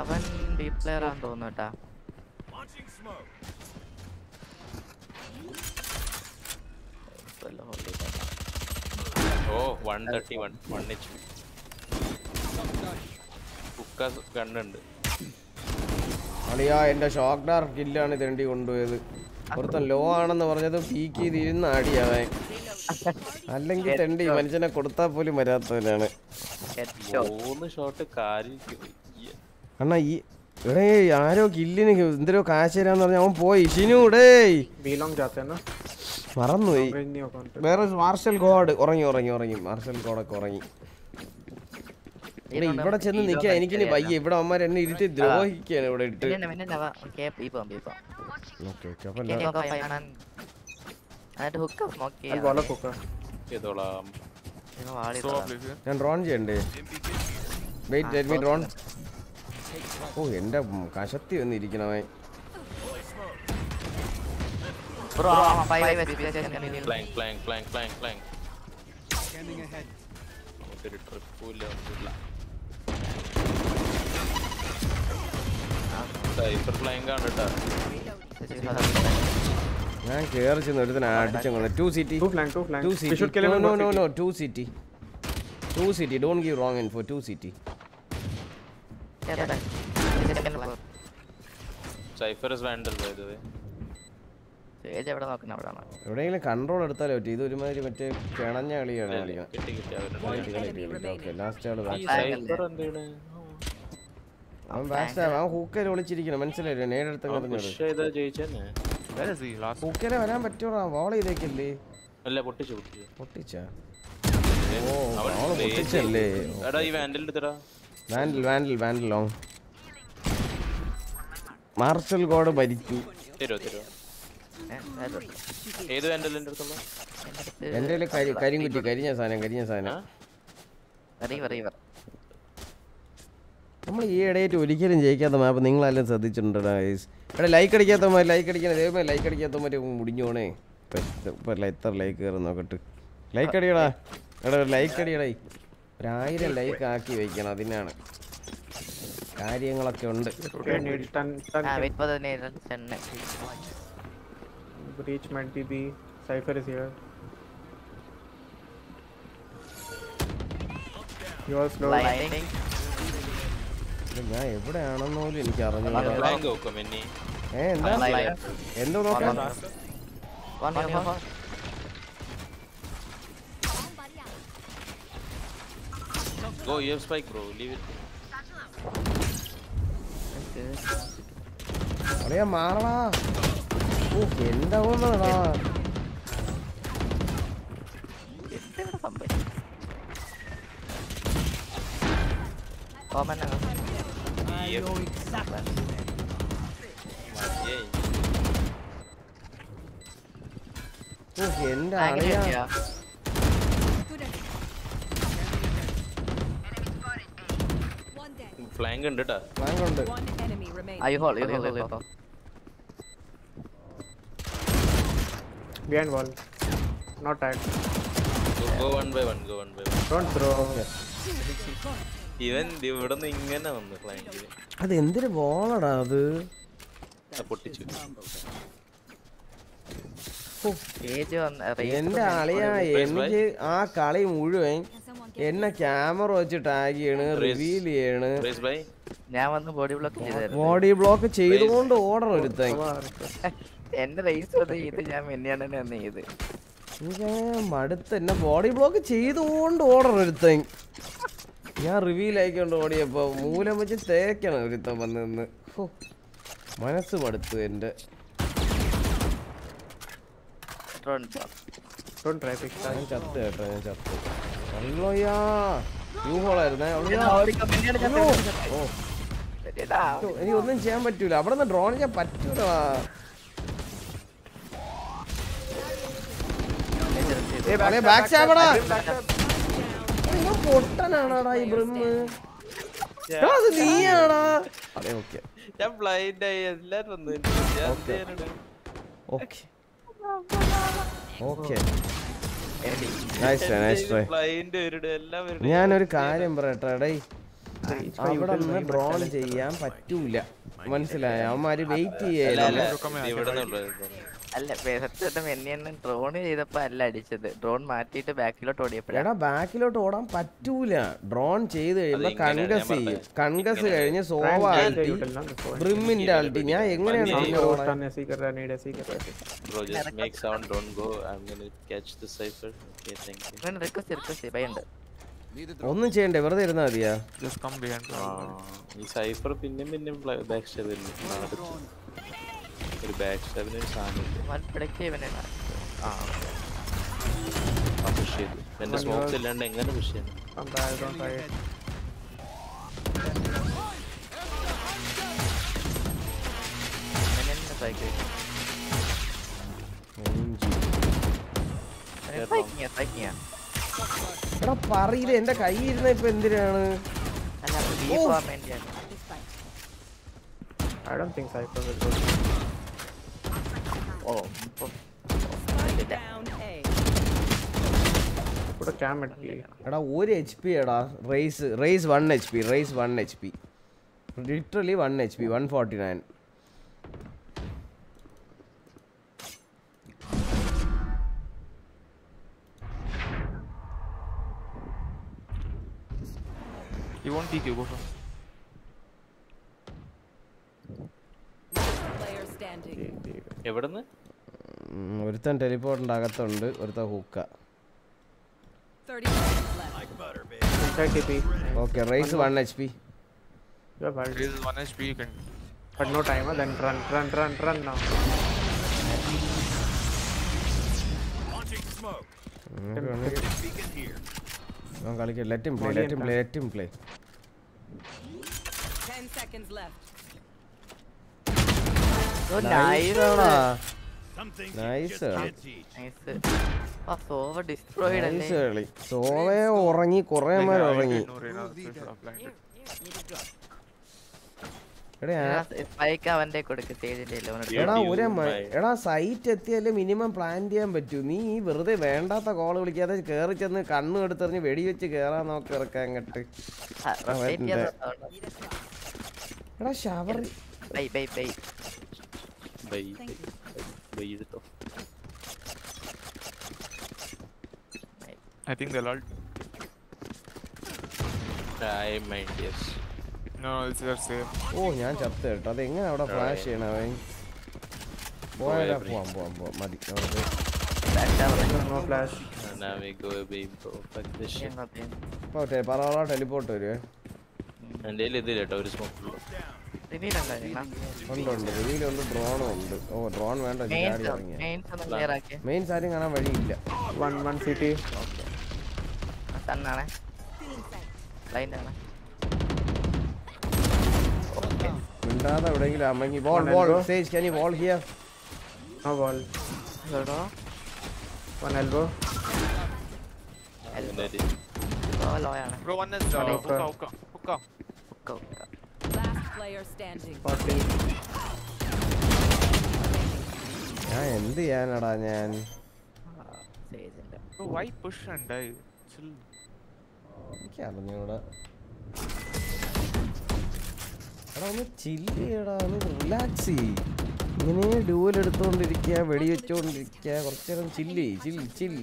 അവൻ ഡീപ് പ്ലെയർ ആണെന്ന് തോന്നുന്നു കേട്ടാ. ഓ one thirty one one H കുക്ക കണ്ണുണ്ട് അളിയാ എന്റെ ഷോക്ഡാർ കില്ലാണ് തെണ്ടി കൊണ്ടുപോയത്. ഒരുത്തൻ ലോ ആണെന്ന് പറഞ്ഞത് പീക്ക് ചെയ്ത് ഇരുന്ന് ആടിയവൻ അല്ലെങ്കിൽ തെണ്ടി മനുഷ്യനെ കൊടുത്താൽ പോലും വരാത്തവനാണ്. മൂന്ന് ഷോട്ട് കാലിൽ അണ്ണാ ഈ ഏയ് ആരോ കില്ലിന് എന്തോ കാശ് തരാന്ന് പറഞ്ഞ അവൻ പോയി. മറന്നു മറന്നുപോയി വേറെ മാർഷൽ ഗോഡ്. ഉറങ്ങി ഉറങ്ങി ഉറങ്ങി. മാർഷൽ ഗോഡൊക്കെ ഉറങ്ങി. ഇവിടെ ചെന്ന് നിക്കാ. എനിക്ക് വയ്യ. ഇവിടെ അമ്മമാർ എന്നെ ഇരുത്തി ദ്രോഹിക്കാണ് ഇവിടെ ഇട്ട്. ഞാൻ ഡ്രോൺ ചെയ്യണ്ടേ? വെയിറ്റ് ഡ്രോൺ ഓ എന്റെ കശത്തി വന്നിരിക്കണവൻ. Bro, ആ five five SPC continue. Flank flank flank flank flank നമുക്കൊരു ട്രിപ്പും ഇല്ല ഒന്നുമില്ല സൈബർ ഫ്ലാങ്ക് ആണ് കേട്ടോ ഞാൻ കേറി ചെന്ന് ഒരുത്തനെ അടിച്ചു two city Two flank, two two city no no. No two city two city don't give wrong info to city Yeah, എവിടെയെങ്കിലും കൺട്രോൾ എടുത്താലോ പറ്റും. ഇത് ഒരുമാതിരി മറ്റേ കിണഞ്ഞ കളിയാണ് അവൻ ബാക്ക് സ്റ്റാബ് അവൻ ഹൂക്കര് ഒളിച്ചിരിക്കണം മനസ്സിലായില്ലേ? Last. ഹൂക്കരെ വരാൻ പറ്റുമോ വോൾ ചെയ്തേക്കല്ലേ? അല്ല പൊട്ടിച്ചു ഓ പൊട്ടിച്ചല്ലേ? എടാ ഈ vandal എടുത്തടാ. Vandal Vandal Vandal long Marshal god ഭരിച്ചു. എന്റെ കരിങ്കുറ്റി കരിഞ്ഞ സാധനം കരിഞ്ഞ സാധനം. നമ്മൾ ഈ ഇടയായിട്ട് ഒരിക്കലും ജയിക്കാത്ത മാപ്പ് നിങ്ങളെല്ലാം ശ്രദ്ധിച്ചിട്ടുണ്ടോ എടാ ലൈക്ക് അടിക്കാത്തമാർ ലൈക്ക് അടിക്കണ. ദൈവമേ ലൈക്ക് അടിക്കാത്തമാർ മുടിഞ്ഞു പോണേ. ഇപ്പം എത്ര ലൈക്ക് കയറും നോക്കട്ട്. ലൈക്ക് അടിയടാ. എടാ ലൈക്ക് അടിയടേ. ഒരായിരം ലൈക്ക് ആക്കി വെക്കണം അതിനാണ്. കാര്യങ്ങളൊക്കെ ഉണ്ട്. Breach might be is here. You are slow. ഞാൻ എവിടെയാണെന്ന് പോലും എനിക്ക് അറിഞ്ഞു ഏ എന്താ? എന്തോ നോക്കാം One on your phone. Go you have spike bro leave it അറിയാ മാറടാ ഓ എന്താ കൊണ്ടടാ എന്തിവിടെ സംഭവിച്ചത്? Common ആണ്. ഓ എന്റെ അങ്ങനെ അറിയാ ചെയ്യാ. ഫ്ലാങ്ക് ഉണ്ട് കേട്ടാ ഫ്ലാങ്ക് ഉണ്ട് One. Ah, you hold, you hold. Behind wall. Not tagged. Go one by one go one by one Don't throw. ഇവൻ ഇവിടെ നിന്ന് ഇങ്ങനെ വന്നു ഫ്ലാങ്കിൽ അത് എന്തിനു ബോളടാ അത് പൊട്ടിച്ചു എന്റെ അളിയാ എനിക്ക് ആ കളി മുഴുവൻ എന്നെ ക്യാമറ വെച്ച് ടാഗ് ചെയ്യണ്. റിവീൽ ചെയ്യണ് ഞാൻ വന്ന് ബോഡി ബ്ലോക്ക് ചെയ്തായിരുന്നു. ബോഡി ബ്ലോക്ക് ചെയ്തുകൊണ്ട് ഓർഡർ ഒരുത്തൻ. എന്റെ റേസ് ചെയ്ത് ഞാൻ മെന്നിയാണ് തന്നെ ചെയ്ത്. എനിക്ക് മടുത്ത് എന്നെ ബോഡി ബ്ലോക്ക് ചെയ്തുകൊണ്ട് ഓർഡർ ഒരുത്തൻ. ഞാൻ റിവീൽ ആയിക്കൊണ്ട് ഓടിയപ്പോ മൂലം വെച്ച് തേക്കണം ഒരുത്തൻ വന്ന് നിന്ന്. മനസ്സ് മടുത്തു എന്റെ. Don't try pick ഞാൻ ചത്ത് കേട്ടോ ഞാൻ ചത്ത്. അല്ലോയ്യാ യൂ ഹോളായിരുന്നേ അയ്യോ. ഓ. എനിക്ക് ഒന്നും ചെയ്യാൻ പറ്റൂല. അവിടെ നിന്ന് ഡ്രോൺ ചെയ്യാൻ പറ്റൂല ബാക്ക് സ്റ്റാബടാ നിങ്ങൾ പൊട്ടനാണാടാ ഈ ബ്രിമ്മ് എടാ, അത് നീയാടാ അതെ ഓക്കെ ഞാൻ ബ്ലൈൻഡ് ആയി. എല്ലാരും ചെയ്യാനാണ്? Okay okay. ഞാനൊരു കാര്യം പറയട്ടെ അവിടെ നിന്ന് ഡ്രോൺ ചെയ്യാൻ പറ്റൂല. മനസ്സിലായ? അവന്മാര് വെയിറ്റ് അല്ല, അല്ല സത്യം എന്നെ ഡ്രോൺ ചെയ്തപ്പോ അല്ല അടിച്ചത്. ഡ്രോൺ മാറ്റിയിട്ട് ബാക്കിലോട്ട് ഓടിയപ്പോഴാ. ബാക്കിലോട്ട് ഓടാൻ പറ്റൂല. ഡ്രോൺ ചെയ്ത് കഴിയുമ്പോ കൺഗസ് ചെയ്യും. കൺഗസ് കഴിഞ്ഞ് സോവ ആൾട്ടി ഞാൻ എങ്ങനെയാണ് ഒന്നും ചെയ്യണ്ടേ? വെറുതെ ഇരുന്നാ മതിയാ? സൈഫർ പിന്നെ ബാക്ക് ഒരു ബാക്ക് സ്റ്റെപ്പിന് ഒരു സാധനം. പ്രൊഡക്റ്റ് ഇവനാണ് ആ പുഷ് ചെയ്തു. എന്റെ സ്മോക്സ് ഇല്ലാണ്ട് എങ്ങനെ പുഷ് ചെയ്യുന്നു എടാ പറയില്ല എന്റെ കൈ ഇരുന്ന ഇപ്പൊ എന്തിനാണ്? I don't think Cypher will go. ഓ ഇപ്പൊ Down A. Put a cam at B. എടാ ഒരു എച്ച് പി എടാ Raze Raze one H P Raze one H P literally one H P one forty nine He won't peek you, go for എവിടുന്ന്? ഒരുത്തൻ ടെലിപോർട്ടിന്റെ അകത്തുണ്ട് ഒരുത്തൻ hookah. Okay Raze 1 H P you can but no timer then run run run run now ഞാൻ കളിക്കാം let him play let play let play 10 seconds left so ഉറങ്ങി കൊറേ മാർ ഉറങ്ങി. എടാ സൈറ്റ് എത്തിയാലും മിനിമം പ്ലാൻ ചെയ്യാൻ പറ്റൂ. നീ ഈ വെറുതെ വേണ്ടാത്ത കോൾ വിളിക്കാതെ കേറി ചെന്ന് കണ്ണു എടുത്തെറിഞ്ഞ് വെടിവെച്ച് കേറാൻ നോക്കി ഇറക്കാൻ അങ്ങട്ട്. എടാ shower bye bye bye. Bye bye എടുത്തോ I think they'll ult. I mind yes. No, it's their save. ഓ ഞാൻ ചത്ത കേട്ടോ അത് എങ്ങനെ അവിടെ ഫ്ലാഷ് ചെയ്യണം അവൻ? പോയാലാ പോവാം പോവാം പോവാം. മതി നമുക്ക് No flash. now we go baby bro. Fuck this shit. ഇപ്പൊ പറ ടെലിപ്പോർട്ട് വരുവേ. കയ്യിൽ ഇതില്ല കേട്ടോ ഒരു സ്മോക്ക് ഉണ്ട് ഉണ്ട് റിവീലുണ്ട് ഡ്രോണും ഉണ്ട്. ഓ ഡ്രോൺ വേണ്ട. മെയിൻസ് ആരും കാണാൻ വഴിയില്ല. വൺ വൺ സിറ്റി ലൈൻ ആണ്. മിണ്ടാതെ എവിടെയെങ്കിലും അമ്മങ്ങി ball ball Sage can you ball here No ball എടോ വൺ എൽബോ ലോയാണ് Bro, ആണ് is uh, One hookah, hookah. hookah, hookah. Player standing. ഞാൻ എന്ത് ചെയ്യാനടാ ഞാൻ. എനിക്ക് അറിഞ്ഞൂടാ. എടാ ഒന്ന് ചില്ല് ചെയ്യടാ ഒന്ന് റിലാക്സ് ചെയ്യ്. ഇങ്ങനെ ഡൂവൽ എടുത്തോണ്ടിരിക്കുക വെടിവെച്ചോണ്ടിരിക്കുക കുറച്ചു നേരം ചില്ല് ചില്ല് ചില്ല്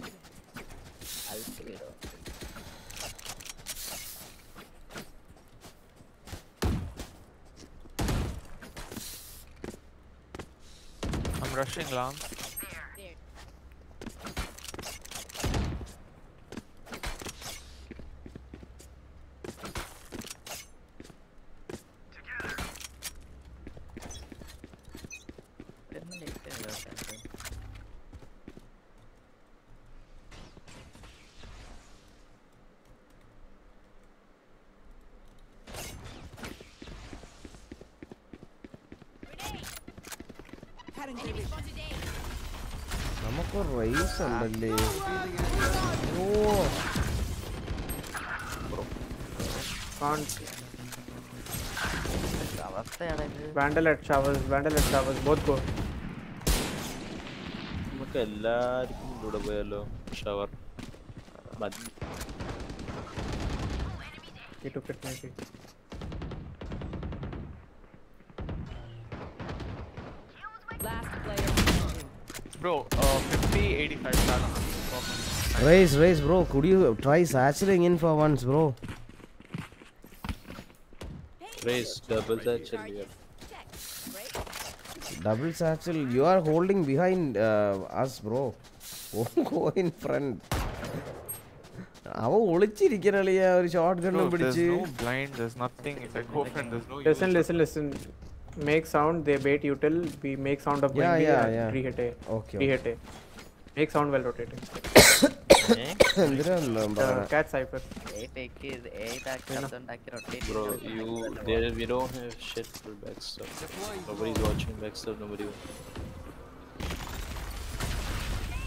rushing long. Showers. Both go. നമുക്ക് എല്ലാവർക്കും ഇവിടെ പോയാലോ ഷവർ മതി 85 that's Raise, raise, bro. Could you try satchering in for once, bro? Raise double that chill here. Double satchel. You are holding behind uh, us, bro. Go in front. അവ ഒളിച്ചിരിക്കണളിയ ഒരു ഷോർട്ട് ഗണ്ണും Bro, there's പിടിച്ച് no blind, there's nothing. If I go friend, there's no Listen, use. listen, listen. Make sound. They bait you till we make sound of Yeah, going Make sound while rotating. uh, cat cipher. Bro, you there we don't have shit for back. Nobody's watching back nobody.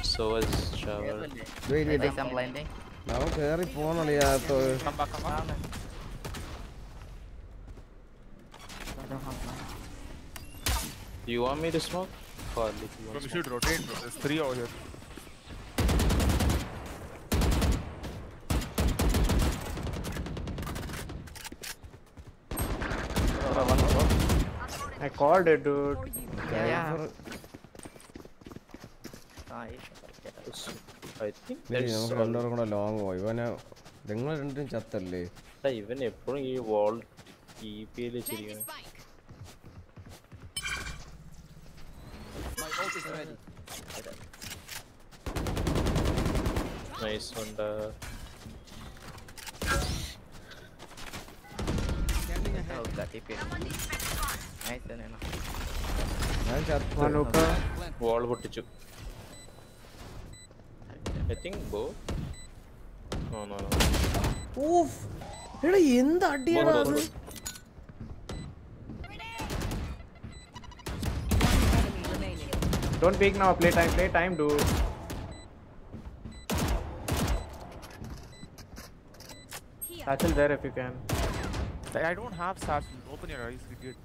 So is shower. Wait, wait. I'm blinding. Now on yeah, come back, come back. Do you want me to smoke? You want we should rotate, bro. There's three over here. I called it, dude. Yeah. I think ഇനി there's നമുക്ക് രണ്ടുപേരും കൂടെ ലോങ് പോയി. ഇവനെ നിങ്ങൾ രണ്ടും ചത്തല്ലേ? എടാ, ഇവൻ എപ്പോഴും ഈ വാൾ ഇ പി എൽ വെച്ചിരിക്കണം My ult is ready. Nice ഉണ്ട് Oh, got TP. Nice, Nena. ഞാൻ ചത്തു One hookah. വാൾ പൊട്ടിച്ചു ഐ തിങ്ക് ബോ നോ നോ നോ ഊഫ് എടാ എന്ത് അടിയാടാ അത് Don't peek now. Play time. Play time, dude. Satchel there if you can. Like, I don't have satchel. Open your eyes, idiot.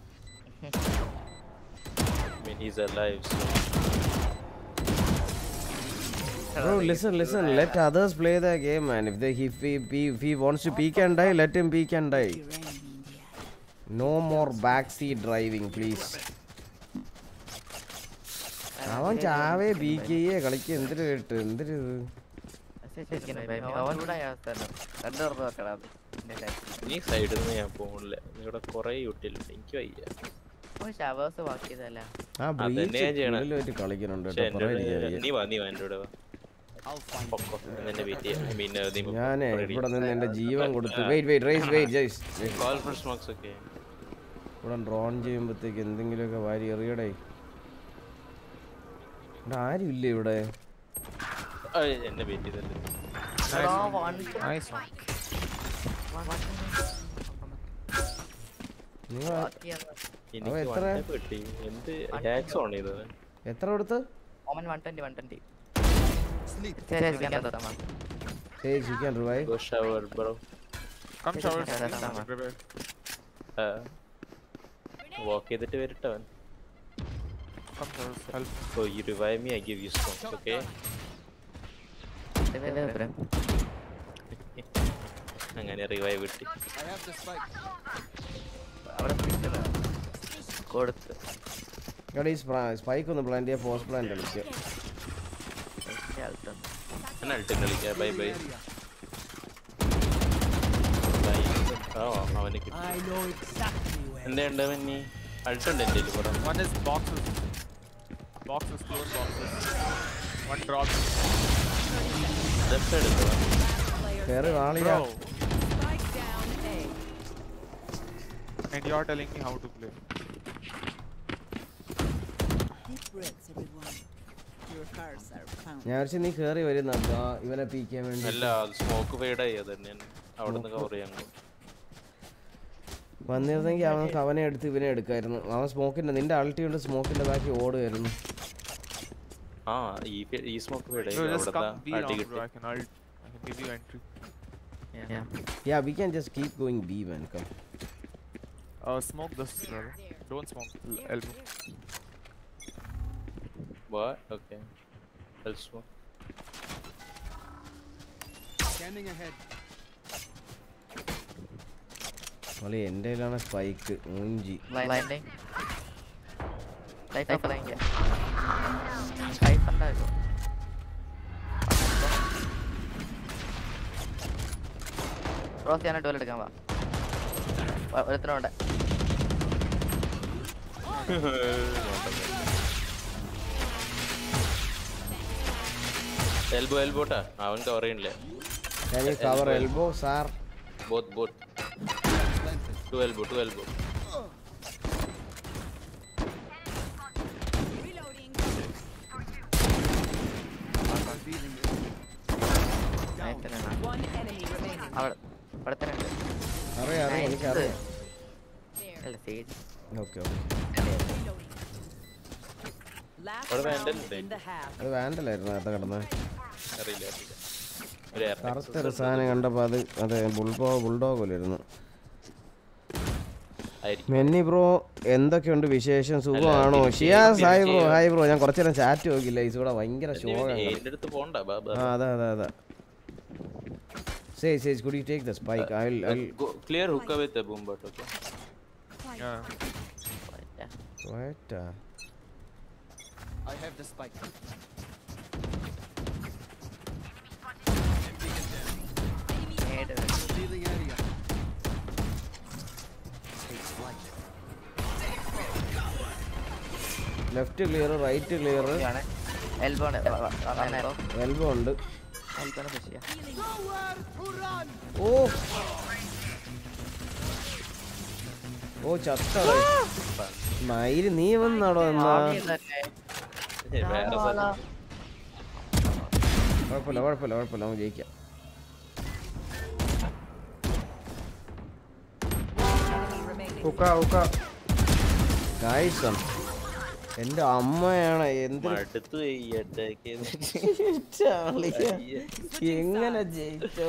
I mean he's alive so Bro, listen, listen. Let others play their game, man. If they, if he, if he, if he wants to peek and die, let him peek and die. No more backseat driving, please. അവൻ ചാവേ പീക്ക് ചെയ്യേ കളിക്കുക എന്തിനു കേട്ട് എന്തിനു നീ സൈഡിൽ നിന്ന് ഞാൻ പോകില്ല ഇവിടെ കൊറേ യൂട്ടിലുണ്ട്. എനിക്ക് വയ്യ. ഞാൻ ഇവിടെ നിന്ന് എന്റെ ജീവൻ കൊടുത്ത്. വെയിറ്റ് വെയിറ്റ് റേസ് വെയിറ്റ് ജയ്സ് ഇവിടെ ഡ്രോൺ ചെയ്യുമ്പോഴത്തേക്ക് എന്തെങ്കിലുമൊക്കെ വാരി എറിയടേ. ഇവിടെ ആരും ഇല്ല ഇവിടെ? എന്നെ വെയിറ്റ് ചെയ്തല്ലേ എത്ര കൊടുത്ത് ഓമൻ 120 120 Sleep. ശരി ശരി ഞാൻ തരാം Hey, you can revive. Go shower, bro. Come Yes, shower. yes, yes, yes, yes. Revive. വാക്ക് ചെയ്തിട്ട് വരട്ടെ അവൻ Come shower. Help. So you revive me, I okay? അങ്ങനെ റിവൈവ് കിട്ടി. കൊടുത്ത്. ഈ സ്പൈക്ക് ഒന്ന് പ്ലാന്റ് ചെയ്യാൻ പോസ്റ്റ് പ്ലാന്റ് അൾട്ടും കളിക്കാം ബൈ ബൈ അവന് കിട്ടി. എന്താ ഉണ്ട് പിന്നെ അൾട്ടുണ്ട് One is boxes. Close boxes. One drop. Left side is കയറി Fair Bro. And you're telling me how to play. Deep breaths, everyone. Your hearts are pounding. ഞാൻ വിചാരിച്ചു നീ കേറി വരുന്ന ഇവനെ പീക്കാൻ വേണ്ടി അല്ല സ്മോക്ക് ഫെയ്ഡായി അത് തന്നെ അവിടെ കവർ ചെയ്യാൻ വന്നിരുന്നെങ്കിൽ അവൻ അവനെ എടുത്ത് ഇവനെ എടുക്കായിരുന്നു അവൻ സ്മോക്കിന്റെ നിന്റെ അൾട്ടി കൊണ്ട് സ്മോക്കിന്റെ ബാക്കി ഓടുമായിരുന്നു ആ ഈ ഫെ- ഈ സ്മോക്ക് ഫെയ്ഡായി Bro, just അവിടെ come B അടി round, bro. കിട്ടി I can ult. I can give you entry. Yeah. Yeah, we can just keep going B, man. Come. Uh, smoke this, brother. Don't smoke. L- elbow. What? Okay. I'll smoke. Scanning ahead. മോളെ എൻ്റെ കയ്യിലാണ് സ്പൈക്ക് മൂഞ്ചി Blinding. Life of line life ഉണ്ടാകും cross ചെയ്യാൻ ഡോൽ എടുക്കാൻ വാ. ഒരുത്തനുണ്ട് എൽബോ എൽബോട്ടാ അവൻ കവർ ചെയ്യണില്ല? You cover elbow, both both to elbow to elbow അത് നേരത്തെ കിടന്നത് ഒരു air കറുത്ത ഒരു സാധനം കണ്ടപ്പോൾ അത് അതെ ബുൾഡോ ബുൾഡോഗ് പോലിരുന്നു. മെന്നി ബ്രോ എന്തൊക്കെയുണ്ട് വിശേഷം? സുഖമാണോ? Shiyas hi bro hi bro. ഞാൻ കുറച്ചു നേരം ചാറ്റ് നോക്കില്ല ഇവിടെ ഭയങ്കര ശോകം അതെ അതെ അതെ. With boom but okay What? uh, I have the spike. Stealing area. Left clear right clear elbow elbow ഉണ്ട് എൽബോനെ പുഷ് ചെയ്യാം ഓ ഓ ചത്ത മയിൽ നീ വന്നാടോ എന്നാ. കുഴപ്പമില്ല കുഴപ്പമില്ല കുഴപ്പമില്ല. നമുക്ക് ജയിക്കാം. എന്റെ അമ്മയാണ് എന്ത്. എങ്ങനെ ജയിച്ചോ.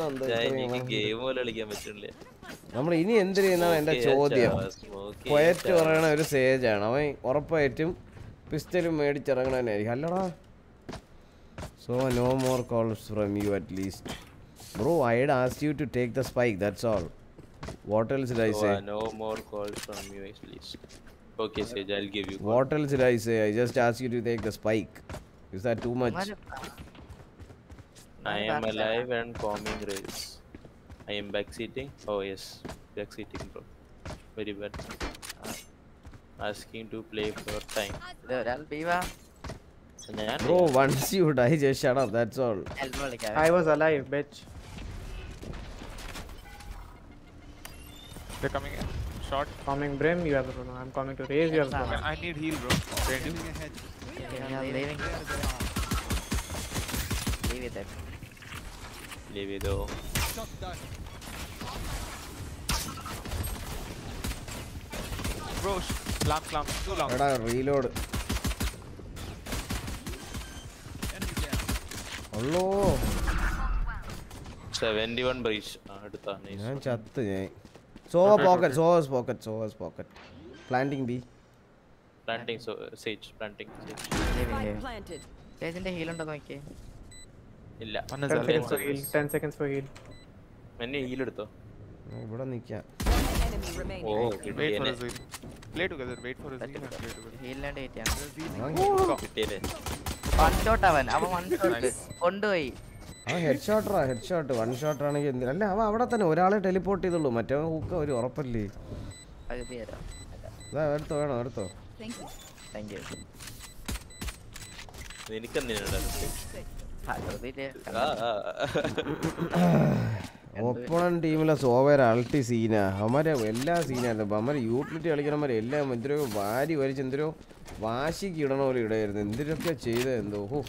ഗെയിം പോലെ കളിക്കാൻ പറ്റുന്നില്ല നമ്മൾ ഇനി എന്ത് ചെയ്യുന്നതാണ് എന്റെ Smoke ചോദ്യം. ചെയ്യാ, smoke കൊയറ്റ് ചെയ്യാ. പറയണ ഒരു സേജാണ് അവൻ ഉറപ്പായിട്ടും പിസ്റ്റലും മേടിച്ചിറങ്ങണ തന്നെയായിരിക്കും അല്ലടാ. So no more calls from you at least bro I ask you to take the spike that's all what else die So, say uh, no more calls from you at least. Okay, Sage, I'll give you. What else die say I just ask you to take the spike is that too much I am alive and calming race. I am backseating. Oh yes, backseating bro. Very bad. Ask Asking to play for time. Bro, once you die, just shut up. That's all. I was alive, bitch. They're coming in. Short. Coming Brim, you have Bruno. I'm coming to raise, you have I need heal, bro. Ready? Okay, I'm leaving. Leave it there. Leave it though. Bro, sh- lamp, lamp. Too long. എടാ റീലോഡ് ഉള്ളോ 71 breach. ആ, എടുത്താ nice. ഞാൻ ചത്ത് ഞാൻ സോവ പോക്കറ്റ് സോവേഴ്സ് പോക്കറ്റ് സോവേഴ്സ് പോക്കറ്റ് പ്ലാന്റിംഗ് ബി Planting so sage, planting sage. Leaving Spike here. planted. ചേച്ചിന്റെ ഹീൽ ഉണ്ടോ നോക്കിയേ ഇല്ല. 10 seconds for heal. 10 seconds for heal എന്നെ ഹീൽ എടുത്തോ? ഇവിടെ നിൽക്കാം Enemy remaining. ഓ, Wait for കിട്ടിയേനെ. his heal. Play together. Wait for his heal and play together. ഹീലിനാണ്ട് വെയിറ്റ് കിട്ടിയേനെ. വൺ ഷോട്ട് അവൻ അവൻ വൺ ഷോട്ട് കൊണ്ടുപോയി ആ ഹെഡ് ഷോട്ടറാ ഹെഡ് ഷോട്ട് വൺ ഷോട്ട് ആണെങ്കിൽ എന്തിനാ അല്ല അവ അവിടെ തന്നെ ഒരാളെ ടെലിപ്പോർട്ട് ചെയ്തുള്ളൂ മറ്റേ ഹൂക്ക ഒരു ഉറപ്പല്ലേ എടുത്തോ വേണോ എടുത്തോ Thank ആ. ടീമിലെ സോവേര അൾട്ടി സീന. അവന്മാരെ എല്ലാ സീനായിരുന്നു അപ്പൊ അവന്മാരെ യൂട്ടിലിറ്റി കളിക്കണമാരെ എല്ലാം എന്തിനോ വാരി വലിച്ച് എന്തിനോ വാശിക്ക് ഇടണ പോലെ ഇടായിരുന്നു എന്തിനൊക്കെ ചെയ്ത എന്തോ. ഹോ.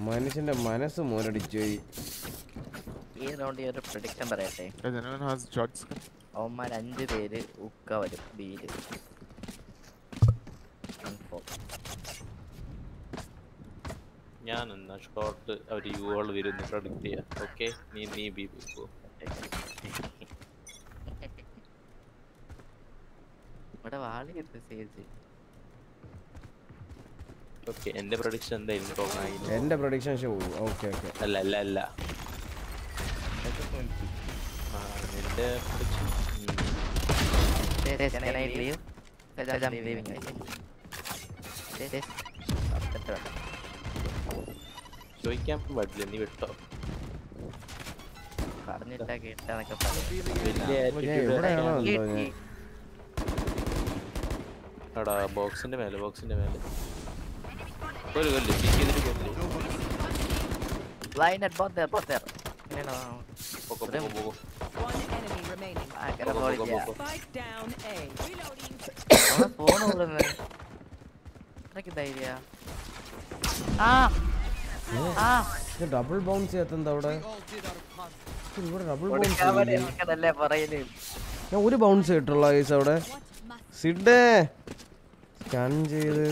മനുഷ്യന്റെ മനസ്സ് മോരടിച്ചു പോയി. ഈ റൗണ്ട് ഒരു പ്രൊഡിക്ഷൻ പറയട്ടെ? അവന്മാർ അഞ്ച് പേര് ഉക്ക വരും. ഞാൻ എന്നാ ഷോർട്ട് അവർ യു ആൾ വരുന്നു പ്രൊഡിക്ട് ചെയ്യാം. ഓക്കെ നീ നീ ബി പോ. ഇവിടെ സേജ് ഓക്കെ എന്റെ പ്രൊഡിക്ഷൻ എന്തായിരുന്നു? ടോക്കൺ എന്റെ പ്രൊഡിക്ഷൻ ഷോ ഓക്കെ ഓക്കെ അല്ല അല്ല അല്ല. ആ, എന്റെ prediction, ഉം. Can I leave? Because I'm leaving. ചോദിക്കാൻ പാടില്ല നീ വിട്ടോ പറഞ്ഞിട്ടാ കേട്ടാന്നൊക്കെ ഞാൻ എടാ ബോക്സിന്റെ മേലെ ബോക്സിന്റെ മേലെ കൊല്ലു കൊല്ലു പിക്ക് ചെയ്തിട്ട് കൊല്ലു ആ. പോക്കോ. Spike down A. അവൻ phone വിടുന്നു. ഇത്രയ്ക്ക് ധൈര്യാ? ആ. ആ. ഡബിൾ ബൗൺസ് ചെയ്യാത്തെന്താ അവിടെ? ഇവിടെ ഡബിൾ ബൗൺസ് ഞാൻ ഒരു ബൗൺസ് കിട്ടുള്ള കേസ് അവിടെ. സിഡേ. സ്കാൻ ചെയ്ത്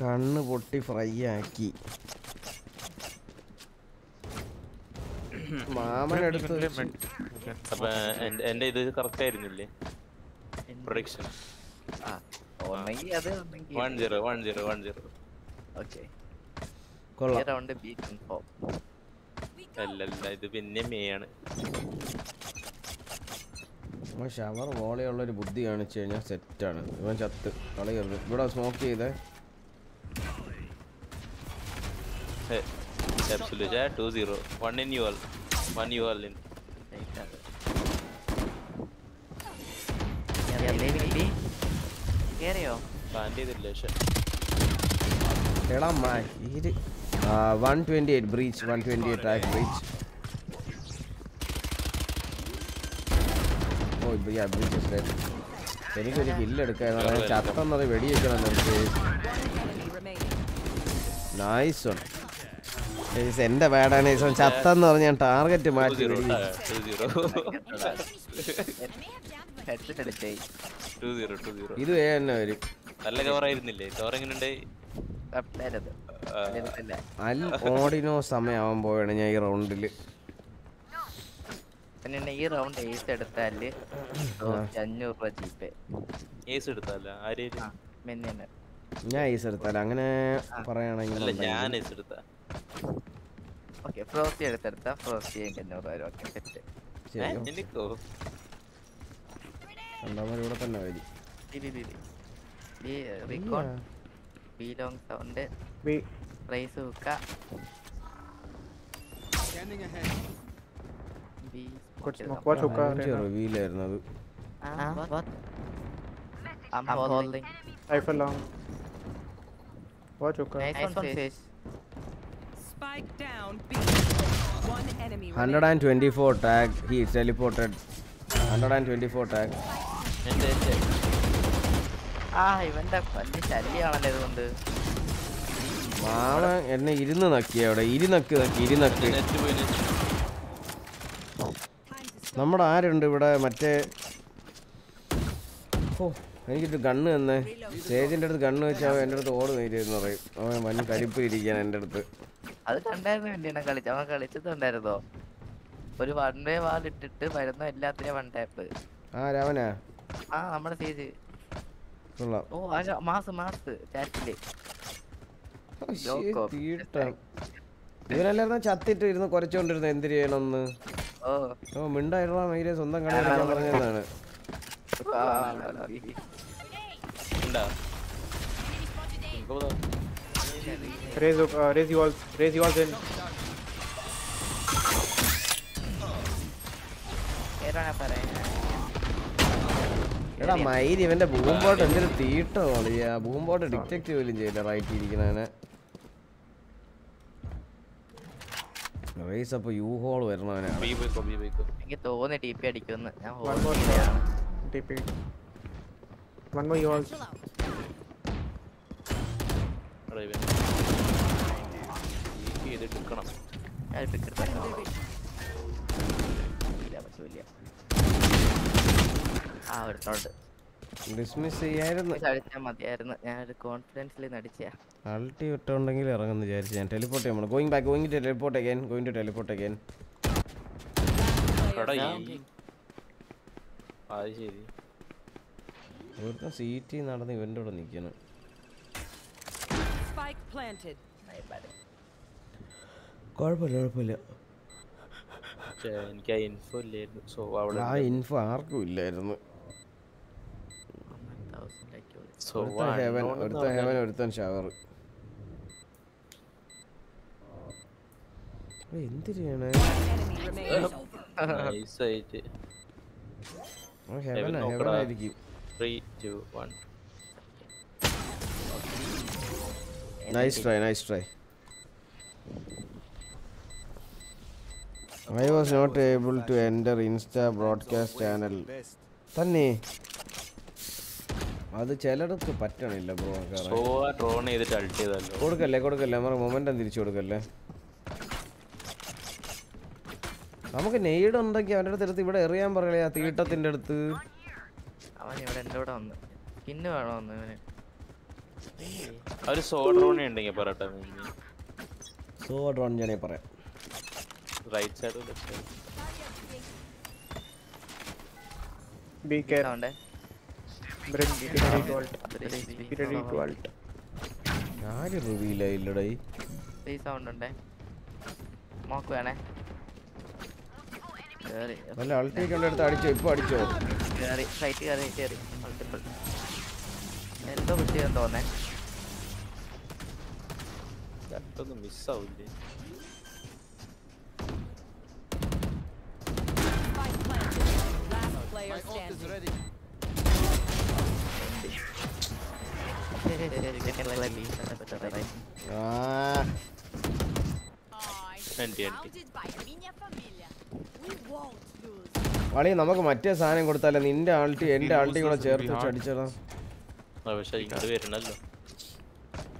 കണ്ണ് പൊട്ടി ഫ്രൈ ആക്കി. മാമൻ എടുത്ത് എന്റെ എന്റെ ഇത് കറക്റ്റ് ആയിരുന്നില്ലേ? പ്രൊഡിക്ഷൻ ആ ഒന്നെങ്കിൽ അത് ഒന്നെങ്കിൽ one zero one zero one zero okay കൊള്ളാം. റൗണ്ട് ബീറ്റ് ഇൻഫോം അല്ല അല്ല ഇത് പിന്നെ മേയാണ് ഇവൻ ഷവർ വോളിയുള്ള ഒരു ബുദ്ധി കാണിച്ചു കഴിഞ്ഞാൽ സെറ്റാണ് ഇവൻ ചത്ത്. കളി കയറി ഇവിടെ സ്മോക്ക് ചെയ്തേ. absolute zero one in in you all one you all in കേറിയോ? പ്ലാൻ ചെയ്തില്ല പക്ഷെ. എടാ മാ eight breach one twenty eight take breach ഓ ഇപ്പൊ ഈ ബ്രീച്ച് എനിക്കൊരു കില്ല് എടുക്കായിരുന്നു ചത്തെന്നത് വെടിവെക്കണം നമുക്ക്. നൈസ് എന്റെ ബാഡാണ് ഈസൺ ചത്തെന്ന് പറഞ്ഞ് ഞാൻ ടാർഗറ്റ് മാറ്റി zero, വെടി two zero. ഹെഡ്സെറ്റ് അടിച്ചേ two zero two zero. ഇത് തന്നെ വരും. നല്ല കവർ ആയിരുന്നില്ലേ? കവർ എങ്ങനെയുണ്ട് തപ്പരുത് വലുതല്ല. അൽ ഓടിനോ സമയമാകുമ്പോഴാണ് ഞാൻ ഈ റൗണ്ടിൽ. പിന്നെ ഈ റൗണ്ട് ഏസ് എടുത്താൽ അഞ്ഞൂറ് രൂപ ജീപ്പേ. ഏസ് മെന്നെ ഞാൻ ഏസ് എടുത്താൽ അങ്ങനെ പറയുകയാണെങ്കിൽ ഞാൻ ഏസ് എടുത്ത? ഓക്കെ ഫ്രോസി എടുത്തെടുത്താ. ഫ്രോസി അഞ്ഞൂറ് രൂപ ഓക്കെ സെറ്റ് എനിക്കോ രണ്ടാമത് ഇവിടെ തന്നെ വരി. B long sound price hookah B Good smoke. Watch hookah, Reyna. റിവീലായിരുന്നു അത് Ah, what? I'm holding. Rifle long. Watch hookah. Nice one, Fish. Spike down B. One enemy hundred and twenty four tag he teleported hundred and twenty four tag എന്റെ എന്റെ ആ ഇവന്റെ വലിയ ശല്യാണല്ലോ ഇതുകൊണ്ട്. മാമ എന്നെ ഇരുന്ന് നക്കി അവിടെ. ഇരി നക്കി നക്കി ഇരി നക്കി നമ്മുടെ ആരുണ്ട് ഇവിടെ? മറ്റേ ഓ. എനിക്കൊരു ഗണ്ണ് തന്നെ. സ്റ്റേജിന്റെ അടുത്ത് ഗണ്ണ് വെച്ചാൽ അവൻ എന്റെ അടുത്ത് ഓട് നേരിയെന്ന് പറയും. അവൻ വൻ കരിപ്പ് ഇരിക്കാൻ എന്റെ അടുത്ത്. അത് കണ്ടായിരുന്നു വേണ്ടിയാണ് കളിച്ച. അവൻ കളിച്ചതുണ്ടായിരുന്നോ ഒരു വൺ വേ വാൾ ഇട്ടിട്ട് വരുന്ന എല്ലാത്തിനും വൺ ടാപ്പ്. ആ രാവനാ ആ നമ്മുടെ സ്റ്റേജ്. കൊള്ളാം. ഓ അല്ല മാസ് മാസ്. ചാറ്റിൽ. ഇവനെല്ലായിരുന്നു ചത്തിട്ട് ഇരുന്ന് കുറച്ചോണ്ടിരുന്ന എന്ത് ചെയ്യണമെന്ന് ഓ. ഓ മിണ്ടായിട്ടാ മയിലെ സ്വന്തം കളിക്കാൻ പറഞ്ഞതാണ്. Raise uh, raise you all. Raise you all in. ഏതാണ് പറയാ എടാ മൈരി ഇവന്റെ ബൂംബോട്ട് എന്തൊരു തീട്ടോ കളിയാ ബൂംബോട്ട് ഡിറ്റക്ട് പോലും ചെയ്യില്ല? റൈറ്റ് ഇരിക്കുന്നതിനെ റേസ് അപ്പൊ യു ഹോൾ വരണവനെ എനിക്ക് തോന്നി ടി പി അടിക്കുമെന്ന്. ഞാൻ One more TP one TP. One hole you all. എടാ ഇവൻ. ഈ ചെയ്തിട്ട് എടുക്കണം. ഞാൻ pick എടുത്തേക്കാം. ഇല്ല, പറ്റൂല. ആ എടുത്തോണ്ട് ഡിസ്മിസ് ചെയ്യായിരുന്നു. അടിച്ചാൽ മതിയായിരുന്നു. ഒരു കോൺഫിഡൻസിൽ നടിച്ചാ അൾട്ടി വിട്ടുണ്ടെങ്കിൽ ഇറങ്ങുന്നു വിചാരിച്ചു ഞാൻ ടെലിപ്പോർട്ട് ചെയ്യണം going back going to teleport again going to teleport again എടാ ഈ അത് ശരി ഒരുത്തൻ സീറ്റ് നടന്ന് ഇവന്റെ കൂടെ നിൽക്കണം Spike planted. കുഴപ്പമില്ല കുഴപ്പമില്ല. എനിക്ക് ആ ഇൻഫോ ഇല്ലായിരുന്നു. സോ അവിടെ ആ ഇൻഫോ ആർക്കും ഇല്ലായിരുന്നു So ഒരുത്തൻ one, ഹെവൻ no, no, ഒരുത്തൻ no, ഹെവൻ no. ഒരുത്തൻ ഷവർ എന്തിനാണ് Nice ആയിട്ട്. അവൻ Heaven ഹെവനാ Three, two, one. Nice try nice try I was not able to enter insta broadcast channel തന്നെ. അത് ചിലടത്ത് പറ്റണില്ല ബ്രോ ആ ചെയ്തിട്ട് അൾട്ട് ചെയ്തല്ലോ. കൊടുക്കല്ലേ കൊടുക്കല്ലേ നമ്മുടെ മൊമെന്റം തിരിച്ചു കൊടുക്കല്ലേ? നമുക്ക് നെയ്ഡ് ഉണ്ടെങ്കിൽ അവന്റെ അടുത്ത് എടുത്ത് ഇവിടെ എറിയാൻ പറയലേ ആ തീട്ടത്തിന്റെ അടുത്ത്. അവൻ ഇവിടെ എന്റെ കൂടെ വന്ന് വേണോ വന്ന് ഇവന്? ഒരു സോ ഡ്രോൺ ഉണ്ടെങ്കിൽ പറയട്ടെ സോ ഡ്രോൺ ഞാനേ പറയാം. Right side left side Be careful. Sound ult. ആര് റിവീലായില്ലടേ ഈ? സൗണ്ട് ഉണ്ടേ. മോക്ക് വേണേ. കേറി. നല്ല അൾട്ടിയൊക്കെ എടുത്ത് അടിച്ചോ ഇപ്പൊ അടിച്ചോ? കേറി. സൈറ്റ് കേറി കേറി. മൾട്ടിപ്പിൾ എന്തോ പറ്റിയെന്ന് തോന്നേ. രണ്ടൊന്നും മിസ് ആവില്ലേ? Last player standing. വളി നമുക്ക് മറ്റേ സാധനം കൊടുത്താലേ നിന്റെ ആൾട്ടി എന്റെ ആൾട്ടി കൂടെ ചേർത്ത് വെച്ച് അടിച്ചടാ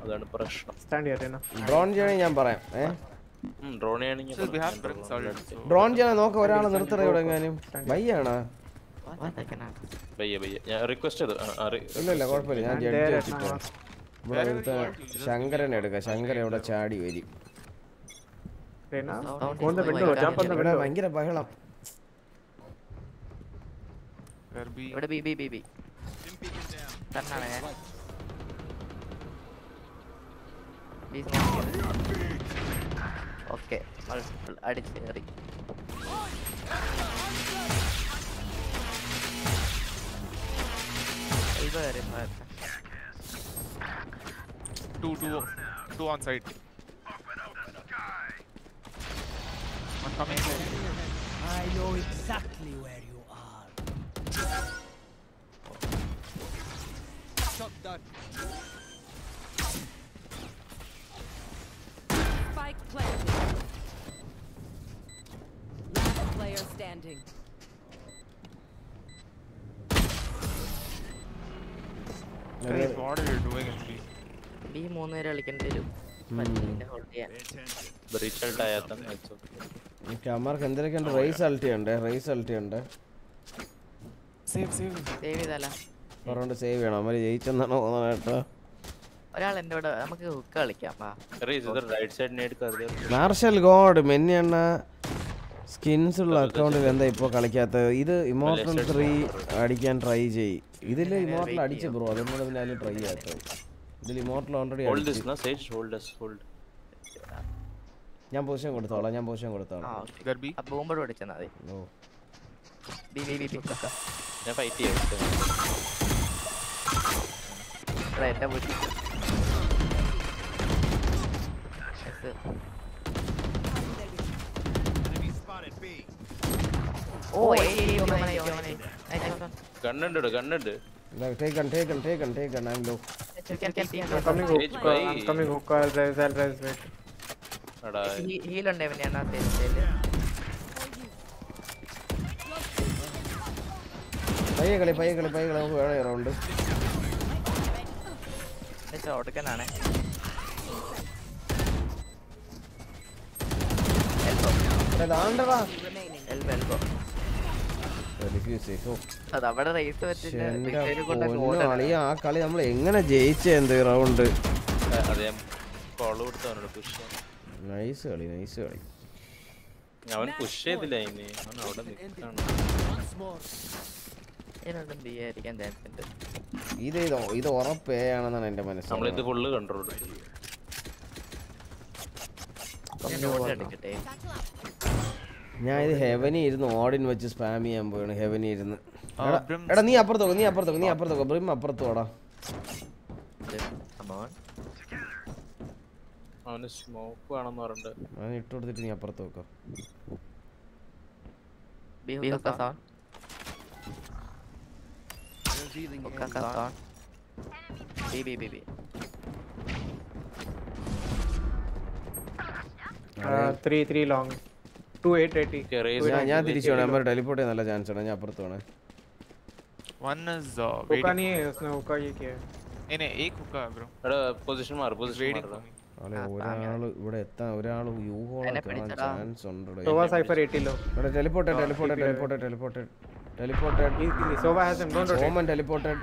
അതാണ് പ്രശ്നം. ഡ്രോൺ ചെയ്യണേ ഞാൻ പറയാം ഡ്രോൺ ചെയ്യാൻ നോക്ക ഒരാളെ നിർത്തറ ഇവിടെ എങ്ങാനും വയ്യാണോ പയ്യെ പയ്യെ ഞാൻ റിക്വസ്റ്റ് ചെയ്തു. ഇല്ല കുഴപ്പമില്ല. ഞാൻ ജഡ്ജ് നേരെ ഇവിടെ ഒരുത്ത ശങ്കരനെ എടുക്കാം. ശങ്കരൻ ഇവിടെ ചാടി വരും. ഇവിടെ. ഭയങ്കര ബഹളം. ഇവിടെ ബി ബി ബി ബി. തന്നാണ് ഓക്കെ. മൾട്ടിപ്പിൾ इधर है fire two two two on site one coming. I know exactly where you are. Shot done spike planted. Last player standing. D മൂന്ന് പേര് കളിക്കേണ്ടി വരും. അമ്മർക്ക് എന്തൊക്കെയുണ്ട് റൈസ് അൾട്ടി ഉണ്ട്. റൈസ് അൾട്ടി ഉണ്ട് പറഞ്ഞോണ്ട് സേവ് ചെയ്യണം. അമ്മ ജയിച്ചെന്നാണ് തോന്നുന്നത് കേട്ടോ. ഒരാൾ എന്റെ കൂടെ നമുക്ക് ഹുക്ക് കളിക്കാം മാർഷൽ ഗോഡ് മെന്നി അണ്ണ സ്കിൻസ് ഉള്ള അക്കൗണ്ടിൽ എന്താ ഇപ്പൊ കളിക്കാത്തത്? ഇത് ഇമോർട്ടൽ ത്രീ അടിക്കാൻ ട്രൈ ചെയ് ഇതിൽ ഇമോർട്ടൽ അടിച്ച് ബ്രോ അതുകൊണ്ട് പിന്നെ ട്രൈ ആക്കാം ഇതിൽ ഇമോർട്ടൽ ഓൾറെഡി ഞാൻ പോഷൻ കൊടുത്തോളാം ഞാൻ പോഷൻ കൊടുത്തോളാം. ബോംബോട് ഓടിച്ചാൽ മതി. ഞാൻ ഫൈറ്റ് ചെയ്യാം എന്റെ ഓ ഏയ് ഓമന ഓമന നൈസ് ഗണ്ണുണ്ട് ഗണ്ണുണ്ട് taken taken taken taken I'm low I'm coming hook. Sage uh, bhai. I'm coming hook. I'll rise. I'll rise. Wait. എടാ ഹീലുണ്ട് ഇവന് എന്നാ തേച്ചിൽ പയ്യെ കളി പയ്യെ കളി പയ്യെ കളി നമുക്ക് വേണം റൗണ്ട് ചോടുക്കനാണ് താണ്ടടാ എൽബോ എൽബോ ആ കളി നമ്മൾ എങ്ങനെ ജയിച്ചേ എന്ത് റൗണ്ട് നൈസ് കളി നൈസ് കളി. അവൻ പുഷ് ചെയ്തില്ല അതിന് അവൻ അവിടെ നിൽക്കാണ് ഇത് ഇത് ഇത് ഉറപ്പേ ആണെന്നാണ് എന്റെ മനസ്സിൽ നമ്മളിത് ഫുള്ള് കൺട്രോൾ എടുക്കട്ടെ. ഞാൻ ഇത് ഹെവനി ഇരുന്ന് ഓടിൻ വെച്ച് സ്പാം ചെയ്യാൻ പോയാണ് ഹെവനി ഇരുന്ന്. എടാ, നീ അപ്പുറത്തോക്ക് നീ അപ്പുറത്തോക്ക് നീ അപ്പുറത്ത് നോക്ക് ബ്രിം അപ്പുറത്ത് ഓടാ അവന് സ്മോക്ക് വേണമെന്ന് പറഞ്ഞിട്ട്. ഞാൻ ഇട്ട് കൊടുത്തിട്ട് നീ വെക്കാം. ബി ഹുക്ക ഞാൻ ഞാൻ തിരിച്ചു വേണം അമ്മ ടെലിപ്പോർട്ട് ചെയ്യാൻ നല്ല ചാൻസ് ആണ് ഞാൻ അപ്പുറത്ത് വേണേ One is uh, हुक्का waiting. नहीं है उसने हुक्का ये किया है नहीं नहीं एक हुक्का है bro. എടാ പൊസിഷൻ മാറ് പൊസിഷൻ Waiting മാറടാ for me. അല്ലെ ഒരാള് ഇവിടെ എത്താൻ ഒരാള് യൂഹോളെ എന്നെ കാണാൻ പിടിച്ചെടാ. ചാൻസ് ഉണ്ട് Sova Cypher 80 low. ഇവിടെ ടെലിപ്പോർട്ടഡ് ആ, ടെലിപ്പോർട്ടഡ് TP ടെലിപ്പോർട്ടഡ് teleported ടെലിപ്പോർട്ടഡ് Easily. Sova has him. Don't rotate. ഓമൻ ടെലിപ്പോർട്ടഡ്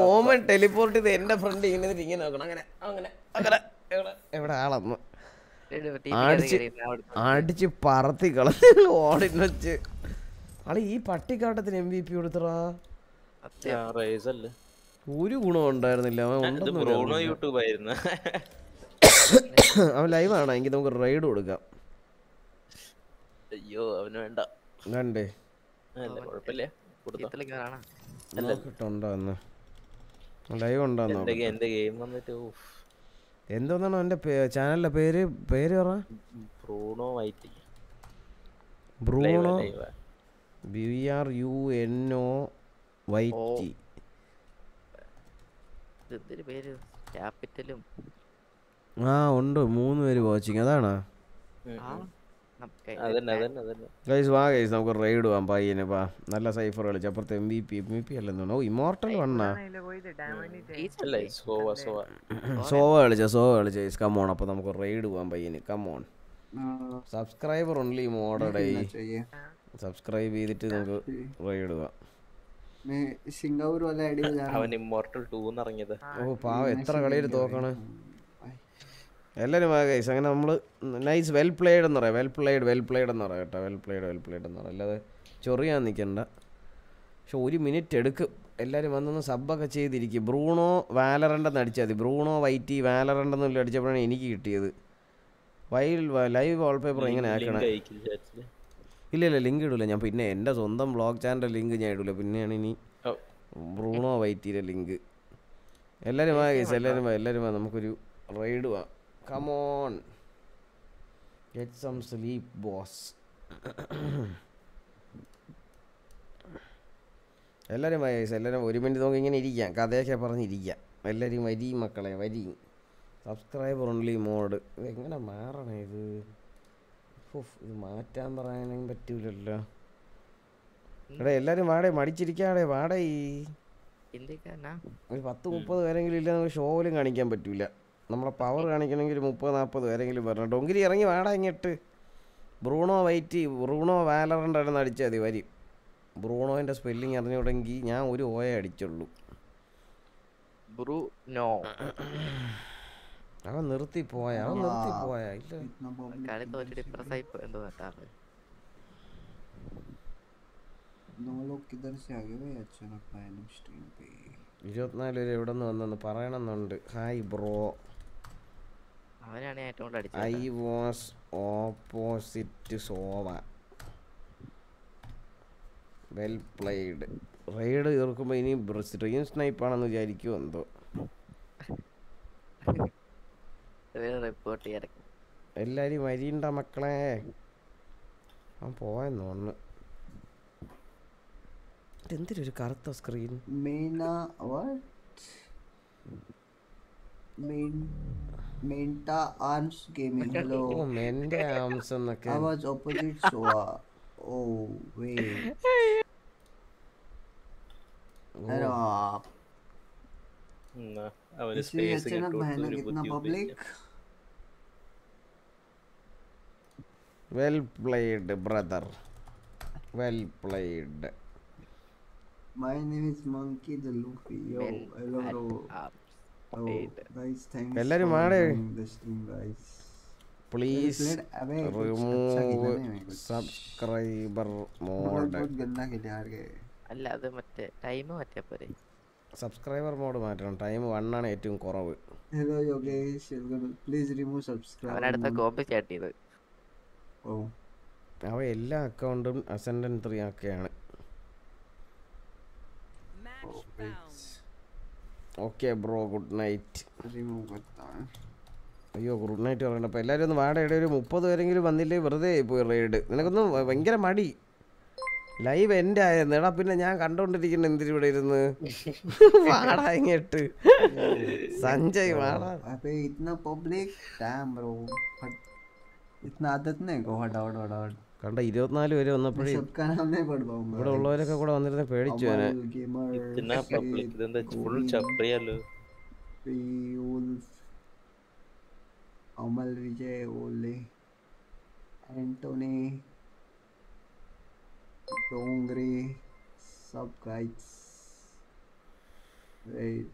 Omen teleport ചെയ്ത് എന്റെ ഫ്രണ്ട് ഇങ്ങനെ ഇങ്ങനെ നോക്കണം. അങ്ങനെ അങ്ങനെ അങ്ങനെ എവിടെ? എവിടെ ആളന്ന്? അടിച്ച് അടിച്ച് പറത്തി കളഞ്ഞു ഓടിന് വെച്ച്. ആൾ ഈ പട്ടിക്കാട്ടത്തിന് എം വി പി കൊടുത്തറാ ഒരു ഗുണം ഉണ്ടായിരുന്നില്ല. അവൻ ഉണ്ടെന്ന് ബ്രൂണോ യൂട്യൂബ് ആയിരുന്നു അവൻ ലൈവ് ആണെങ്കിൽ നമുക്ക് റൈഡ് കൊടുക്കാം. അയ്യോ അവന് വേണ്ട. വേണ്ടേ? അല്ല കുഴപ്പമില്ല. കൊടുത്തോ. അല്ല. നോക്കിട്ടുണ്ടോ എന്ന് ലൈവ് ഉണ്ടോ എന്ന് എന്റെ എന്റെ ഗെയിം വന്നിട്ട്? ഊഫ്. എന്തോന്നാണ് അവന്റെ ചാനലിന്റെ പേര്? പേര് പറ. Bruno Whitey? Bruno B R U N O Whitey. എന്തൊരു പേര്? ക്യാപിറ്റലും ആ ഉണ്ട്. മൂന്ന് പേര് വാച്ചിങ് അതാണോ? ഗൈസ് വാ ഗൈസ് നമുക്ക് റൈഡ് പോവാം പയ്യന് വാ നല്ല സൈഫർ കളിച്ചു അപ്പുറത്ത് M V P M V P അല്ലെന്ന് തോന്നുന്നു. ഇമോർട്ടൽ വണ്ണാ സോവ കളിച്ച സോവ. കളിച്ച ഗൈസ് കമോൺ അപ്പൊ നമുക്ക് റൈഡ് പോവാം പയ്യന് കമോൺ സബ്സ്ക്രൈബർ ഓൺലി മോഡഡേ സബ്സ്ക്രൈബ് ചെയ്തിട്ട് നമുക്ക് റൈഡ് പോവാം സിംഗപ്പൂർ അവൻ ഇമോർട്ടൽ 2 ഇറങ്ങിയത്. ഓ പാവ എത്ര കളിയിൽ തോക്കാണ്? എല്ലാവരും ആ ഗൈസ് അങ്ങനെ നമ്മൾ നൈസ് വെൽ പ്ലേഡ് എന്ന് പറയാം. വെൽ പ്ലേഡ് വെൽ പ്ലേഡ് എന്ന് പറയാം കേട്ടോ. വെൽ പ്ലേഡ് വെൽ പ്ലേഡ് എന്ന് പറയാം. അല്ലാതെ ചൊറിയാൻ നിൽക്കണ്ട പക്ഷെ ഒരു മിനിറ്റ് എടുക്കും. എല്ലാവരും വന്നൊന്ന് സബ്ബൊക്കെ ചെയ്തിരിക്കും. ബ്രൂണോ വാലറണ്ടെന്ന് അടിച്ചാൽ മതി. ബ്രൂണോ വൈറ്റി വാലറണ്ടെന്ന് അടിച്ചപ്പോഴാണ് എനിക്ക് കിട്ടിയത്. വൈൽ ലൈവ് വാൾപേപ്പർ എങ്ങനെ ആക്കണേ. ഇല്ല ഇല്ല ലിങ്ക് ഇടില്ല ഞാൻ പിന്നെ എന്റെ സ്വന്തം ബ്ലോഗ് ചാനലിന്റെ ലിങ്ക് ഞാൻ ഇടില്ല പിന്നെയാണ് ഇനി ബ്രൂണോ വൈറ്റിയുടെ ലിങ്ക് എല്ലാവരും വാ ഗൈസ് എല്ലാവരും വാ എല്ലാവരും വാ. നമുക്കൊരു റൈഡ് വാ. Come on get some sleep, boss എല്ലാവരും വയസ്സ് എല്ലാവരും ഒരു മിനിറ്റ് നോക്കി ഇങ്ങനെ ഇരിക്കാം. കഥയൊക്കെ പറഞ്ഞിരിക്കാം. എല്ലാവരും വരി മക്കളെ വരി. സബ്സ്ക്രൈബർ ഓൺലി മോഡ് ഇത് എങ്ങനെ മാറണം ഇത്? ഇത് മാറ്റാൻ പറയാനും പറ്റൂലല്ലോ. എടാ എല്ലാരും വാടേ മടിച്ചിരിക്കാടേ വാടേ. ഒരു പത്ത് മുപ്പത് പേരെങ്കിലും ഇല്ല നമുക്ക് ഷോയിലും കാണിക്കാൻ പറ്റൂല. നമ്മളെ പവർ കാണിക്കണമെങ്കിൽ ഒരു മുപ്പത് നാൽപ്പത് വരെങ്കിലും വരണം. ഡൊങ്കിരി ഇറങ്ങി വേണം ഇങ്ങോട്ട്. ബ്രൂണോ വൈറ്റ് ബ്രൂണോ വാലറന്റ് അടുന്ന് അടിച്ചാൽ മതി വരി. ബ്രൂണോന്റെ സ്പെല്ലിംഗ് തുടങ്ങി ഞാൻ ഒരു ഓയെ അടിച്ചുള്ളൂ. ബ്രൂനോ അവൻ നിർത്തി പോയ അവൻ നിർത്തി പോയ. ഇരുപത്തിനാല് പേര് എവിടെ നിന്ന് വന്നെന്ന് പറയണമെന്നുണ്ട്. ഹായ് ബ്രോ അവനാണ് ഏറ്റവും കൂടുതൽ അടിച്ചത് I was opposite Sova well played raid തീർക്കുമ്പോൾ ഇനി ബ്രസ്റ്റ് സ്നൈപ്പ് ആണെന്ന് വിചാരിക്കും എന്തോ റിപ്പോർട്ട് ചെയ്യാൻ എല്ലാരും വരിണ്ട മക്കളെ. അവൻ പോയെന്ന് ഒന്ന് ഒരു കറുത്ത സ്ക്രീൻ മീന what mean Manta arms gaming hello oh മെന്റെ arms എന്നൊക്കെ I was opposite Soa oh wait अरे बाप എന്നാ, അവന് इसलिए സ്പേസ് अचानक भयानक इतना public well played brother well played My name is Monkey the Luffy. Yo, Men hello, എല്ലാരും മാടേ പ്ലീസ് റിമൂവ് സബ്സ്ക്രൈബർ മോഡ് അല്ല അത് മറ്റേ ടൈം മാറ്റിയാ പോരെ. സബ്സ്ക്രൈബർ മോഡ് മാറ്റണം. ടൈം വൺ ആണ് ഏറ്റവും കുറവ്. Hello Yogesh please remove subscriber അവനടുത്ത copy chat ചെയ്തു ഓ. അവ എല്ലാ അക്കൗണ്ടും ascendant three ആക്കിയാണ്. Match Okay bro good night remove करता है. അയ്യോ ഗുഡ് നൈറ്റ് പറയണ്ട അപ്പോൾ എല്ലാവരും ഒന്ന് വാട ഇടയിൽ ഒരു മുപ്പത് പേരെങ്കിലും വന്നില്ലേ വെറുതെ പോയി റെയ്ഡ് നിനക്കൊന്നും ഭ- ഭയങ്കര മടി ലൈവ് എൻ്റെ ആയിരുന്നു എടാ പിന്നെ ഞാൻ കണ്ടോണ്ടിരിക്കുന്ന എന്തിനു ഇവിടെ ഇരുന്ന് വാടാ ഇങ്ങോട്ട് സഞ്ജയ് വാടാ अबे इतना पब्लिक डैम ब्रो इतना आदत नहीं को हट हट हट हट കണ്ട ഇരുപത്തിനാല് പേര് വന്നപ്പോഴേ सबका नाम नहीं पढ़ पाऊंगा ഇവിടെ ഉള്ളവരൊക്കെ കൂടെ വന്നിരുന്ന പേടിച്ചു ഞാന് अमल गेमर इतना पब्लिक ഇതെന്താ ഫുൾ ചപ്രിയല്ലോ Wolf अमल विजय ओले एंटोनी डोंगरे सब गाइस राइट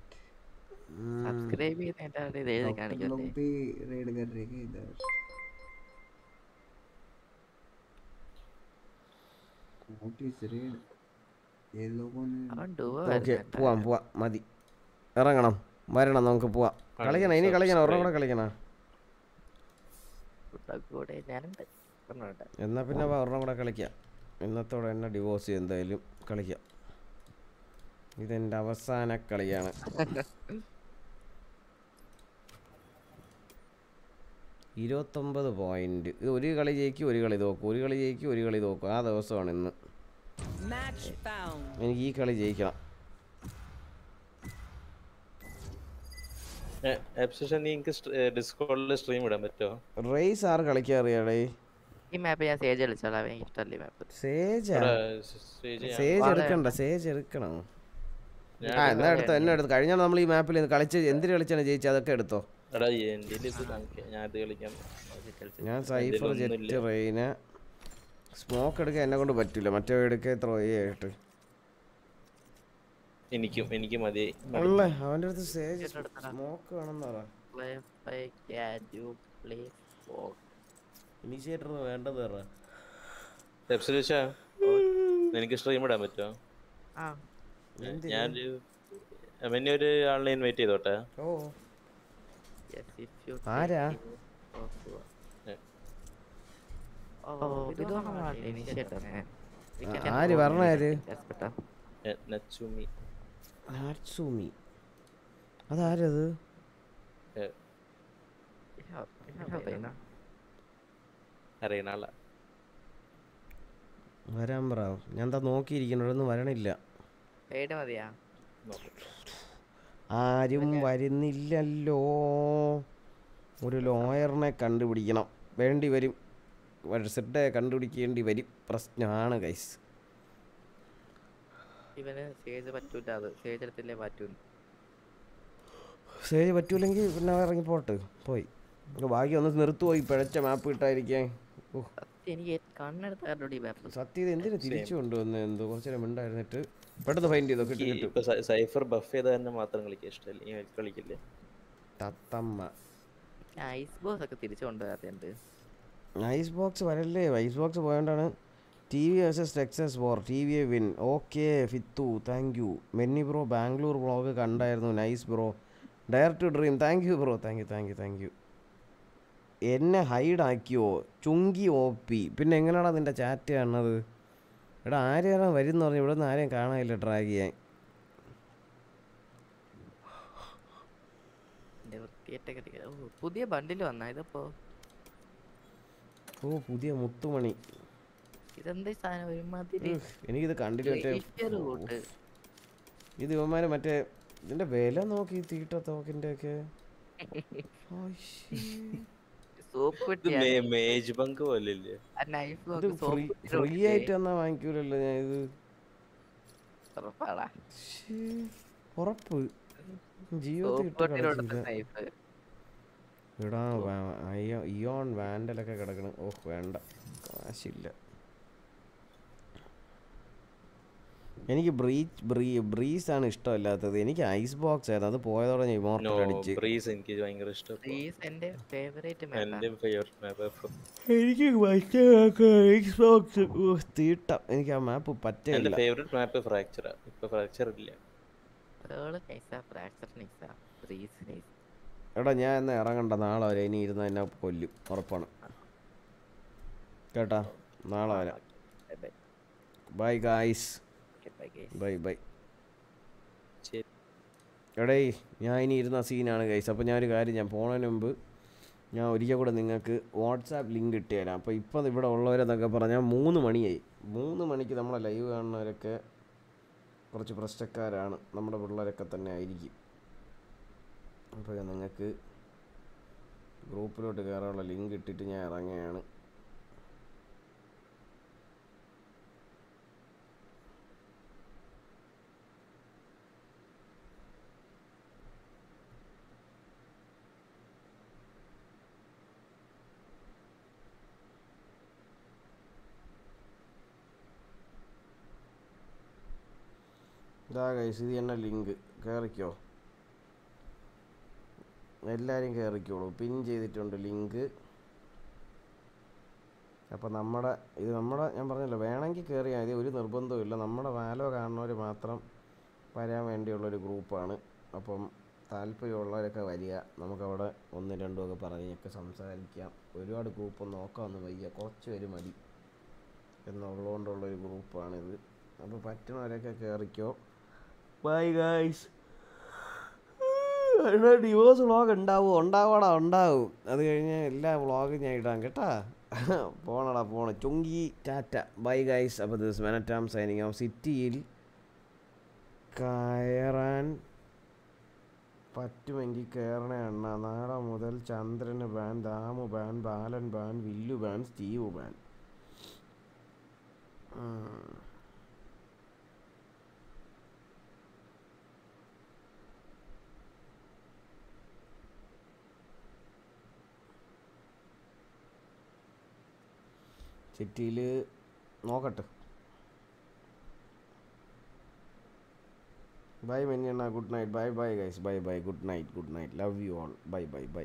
സബ്സ്ക്രൈബ് ചെയ്യുന്നതിന്റെ ഇത് എഴുതി डॉक्टर लोग കാണിക്കല്ലേ भी रेड कर रहे हैं इधर ഓക്കെ പോവാം പോവാം. മതി. ഇറങ്ങണം. വരണം നമുക്ക് പോവാം. കളിക്കണം? ഇനി കളിക്കണം? ഒരെണ്ണം കൂടെ കളിക്കണം? എന്നാ പിന്നെ ഒരെണ്ണം കൂടെ കളിക്കാം. ഇന്നത്തോടെ എന്നെ ഡിവോഴ്സ് ചെയ്യും എന്തായാലും. കളിക്കാം. ഇതെന്റെ അവസാന കളിയാണ്. ഇരുപത്തൊമ്പത് പോയിന്റ് ഇത് ഒരു കളി ജയിക്കും ഒരു കളി തോക്കും. ഒരു കളി ജയിക്കും ഒരു കളി തോക്കും. ആ ദിവസമാണ് ഇന്ന്. എനിക്ക് ഈ കളി ജയിക്കണം. എബ്സഷൻ നീ എനിക്ക് ഡിസ്കോഡിൽ സ്ട്രീം ഇടാൻ പറ്റുമോ റേസ് ആറ് കളിക്കാൻ അറിയാടേ. ഈ മാപ്പ് ഞാൻ സേജ് കളിച്ചോളാം എനിക്ക് ഇഷ്ടമല്ല ഈ മാപ്പ് സേജ് സേജ് എടുക്കണ്ട സേജ് എടുക്കണം. ഞാൻ ആ എന്നാ എടുത്തോ എന്നെ എടുത്തു. കഴിഞ്ഞാൽ നമ്മൾ ഈ മാപ്പിൽ കളിച്ച് എന്തിനു കളിച്ചാണ് ജയിച്ചത്? അതൊക്കെ എടുത്തോ. ഞാൻ സൈഫർ ജെറ്റ് റെയിന്. സ്മോക്ക് എടുക്കാൻ എന്നെ കൊണ്ട് പറ്റില്ല. മറ്റേ എടുക്കാൻ ത്രോ ചെയ്തിട്ട് എനിക്കും എനിക്ക് മതി. ഉള്ളേ അവന്റെ അടുത്ത് സേജ് സ്മോക്ക് വേണമെന്ന് പറ ഇനീഷ്യേറ്റർ വേണ്ടത് പറ. എബ്സലിഷ നിനക്ക് സ്ട്രീം ഇടാൻ പറ്റുമോ? ഞാൻ എന്നെ ഒരു ആളിനെ ഇൻവൈറ്റ് ചെയ്തോട്ടെ? ഓ. ആരാ? ആര് പറഞ്ഞ ആര് എ- നച്ചുമി നാട്സുമി അതാരത്? വരാൻ പറ ഞാൻ എന്താ നോക്കിയിരിക്കണൊന്നും വരണില്ല. മതിയാ. ആരും വരുന്നില്ലല്ലോ. ഒരു ലോയറിനെ കണ്ടുപിടിക്കണം. വേണ്ടി വരും. സെറ്റെ കണ്ടുപിടിക്കേണ്ടി വരും. പ്രശ്നമാണ് ഗൈസ് ഇവന് സേജ് പറ്റൂല അത്. സേജ് പറ്റൂലെങ്കിൽ പിന്നെ ഇറങ്ങി പോട്ട്. പോയി. ബാക്കി ഒന്ന് നിർത്തുപോയി പിഴച്ച മാപ്പ് കിട്ടാതിരിക്കാൻ ഓ എനിക്ക് കണ്ണെടുത്ത സത്യം എന്തിനു തിരിച്ചു കൊണ്ടുവന്ന് എന്തോ കുറച്ചു നേരം ഉണ്ടായിരുന്നിട്ട് പെട്ടെന്ന് ഫൈൻഡ് ചെയ്തോ കിട്ടി. ഇപ്പൊ സൈഫർ ബഫ് ചെയ്ത തന്നെ മാത്രം കളിക്കാൻ ഇഷ്ടമല്ല? ഈ കളിക്കില്ലേ? തത്തമ്മ. ഐസ് ബോക്സ് ഒക്കെ തിരിച്ചു കൊണ്ടുവരാറുണ്ട് ഐസ് ബോക്സ് വരല്ലേ? Ice box പോയോണ്ടാണ് T V versus Texas war. T V A win. Okay Fithu thank you Menny bro Bangalore vlog കണ്ടായിരുന്നു. Nice bro. Dare to dream. Thank you bro. Thank you thank you thank you എന്നെ ഹൈഡ് ആക്കിയോ? ചുങ്കി ഒ പി പിന്നെ എങ്ങനെയാണ് അതിന്റെ ചാറ്റ് കാണുന്നത്? എടാ ആരെയാണ് വരുന്ന പറഞ്ഞു? ഇവിടെ നിന്ന് ആരെയും കാണാനില്ല ഡ്രാഗ് ചെയ്യാൻ. പുതിയ ബണ്ടിൽ വന്നാ ഇതിപ്പോ. ഓ പുതിയ മുത്തുമണി. ഇതെന്താ സാധനം? ഒരുമാതിരി. എനിക്കിത് കണ്ടിട്ട് മറ്റേ ഇത് ഇവന്മാര് മറ്റേ ഇതിന്റെ വില നോക്കി തീട്ട തോക്കിന്റെ ഒക്കെ സോപ്പ് മേജ് ബങ്ക് ഫ്രീ. ആയിട്ട് എന്നാ വാങ്ങിക്കൂലല്ലോ ഞാൻ ഇത് ഉറപ്പ്. ജീവിതത്തിൽ. ഇടാ ഇയോൺ വാൻഡലൊക്കെ കിടക്കണം. ഓഹ് വേണ്ട. കാശില്ല. എനിക്ക് ബ്രീച്ച് ബ്രീ ബ്രീസ് ആണ് ഇഷ്ടമല്ലാത്തത്. എനിക്ക് ഐസ് ബോക്സ് ആയിരുന്നു. അത് പോയതോടെ ഞാൻ ഇമോർട്ടൽ അടിച്ച്. ബ്രീസ് എനിക്ക് ഭയങ്കര ഇഷ്ടം. ബ്രീസ് എന്റെ ഫേവറേറ്റ് എന്റെ ഫേവറേറ്റ് മാപ്പ് എനിക്ക് മറ്റേ ഐസ് ബോക്സ്. തീട്ട. എനിക്ക് ആ മാപ്പ് പറ്റില്ല എന്റെ ഫേവറേറ്റ് മാപ്പ് ഫ്രാക്ചറാ. ഇപ്പൊ ഫ്രാക്ചർ ഇല്ല. പേൾ നൈസാ ഫ്രാക്ചർ നൈസാ ബ്രീസ് നൈസ് എടാ ഞാൻ എന്നാ ഇറങ്ങണ്ട. നാളെ വരെ ഇനി ഇരുന്ന് എന്നെ കൊല്ലും. ഉറപ്പാണ്. കേട്ടാ? നാളെ വരാം. Bye. Bye guys. Bye bye bye എടേ ഞാൻ ഇനി ഇരുന്ന സീനാണ് ഗൈസ് അപ്പോൾ ഞാനൊരു കാര്യം ഞാൻ പോണതിന് മുമ്പ് ഞാൻ ഒരിക്കൽ കൂടെ നിങ്ങൾക്ക് വാട്സാപ്പ് ലിങ്ക് ഇട്ടുതരാം അപ്പോൾ ഇപ്പം ഇവിടെ ഉള്ളവരെന്നൊക്കെ പറഞ്ഞാൽ മൂന്ന് മണിയായി. മൂന്ന് മണിക്ക് നമ്മളെ ലൈവ് കാണുന്നവരൊക്കെ കുറച്ച് പ്രശ്നക്കാരാണ്. നമ്മുടെ പിള്ളേരൊക്കെ തന്നെ ആയിരിക്കും. അപ്പോൾ നിങ്ങൾക്ക് ഗ്രൂപ്പിലോട്ട് കയറാനുള്ള ലിങ്ക് ഇട്ടിട്ട് ഞാൻ ഇറങ്ങുകയാണ്. ഇതാ കൈസ് ഇത് തന്നെ ലിങ്ക് കയറിക്കോ എല്ലാവരും കയറിക്കോളൂ പിൻ ചെയ്തിട്ടുണ്ട് ലിങ്ക് അപ്പോൾ നമ്മുടെ ഇത് നമ്മുടെ ഞാൻ പറഞ്ഞല്ലോ വേണമെങ്കിൽ കയറിയാൽ മതി. ഒരു നിർബന്ധവും നമ്മുടെ വാലോ കാണുന്നവർ മാത്രം വരാൻ വേണ്ടിയുള്ളൊരു ഗ്രൂപ്പാണ് അപ്പം താല്പര്യമുള്ളവരൊക്കെ വരിക. നമുക്കവിടെ ഒന്നും രണ്ടും ഒക്കെ പറഞ്ഞൊക്കെ സംസാരിക്കാം. ഒരുപാട് ഗ്രൂപ്പ് നോക്കാമെന്ന് വയ്യ. കുറച്ച് പേര് മതി. എന്നുള്ളതുകൊണ്ടുള്ളൊരു ഗ്രൂപ്പാണിത് അപ്പോൾ പറ്റുന്നവരൊക്കെ കയറിക്കോ ബൈ ഗൈസ് ഡിവോഴ്സ് വ്ളോഗ് ഉണ്ടാവും? ഉണ്ടാവാടാ ഉണ്ടാവും. അത് കഴിഞ്ഞ് എല്ലാ വ്ളോഗും ഞാൻ ഇടാം കേട്ടാ. പോണടാ പോണ. ചുങ്കി ടാറ്റ. ബൈ ഗൈസ് അപ്പോൾ ദിസ് മെനറ്റാം സൈനിങ് ഓഫ് സിറ്റിയിൽ കയറാൻ പറ്റുമെങ്കിൽ കയറണ എണ്ണ നാളെ മുതൽ ചന്ദ്രന് ban Damu ban Balan ban Villu ban Steve ban സിറ്റിയിൽ നോക്കട്ടെ. Bye മെന്നിയണ്ണ good night bye bye guys bye bye good night good night love you all bye bye bye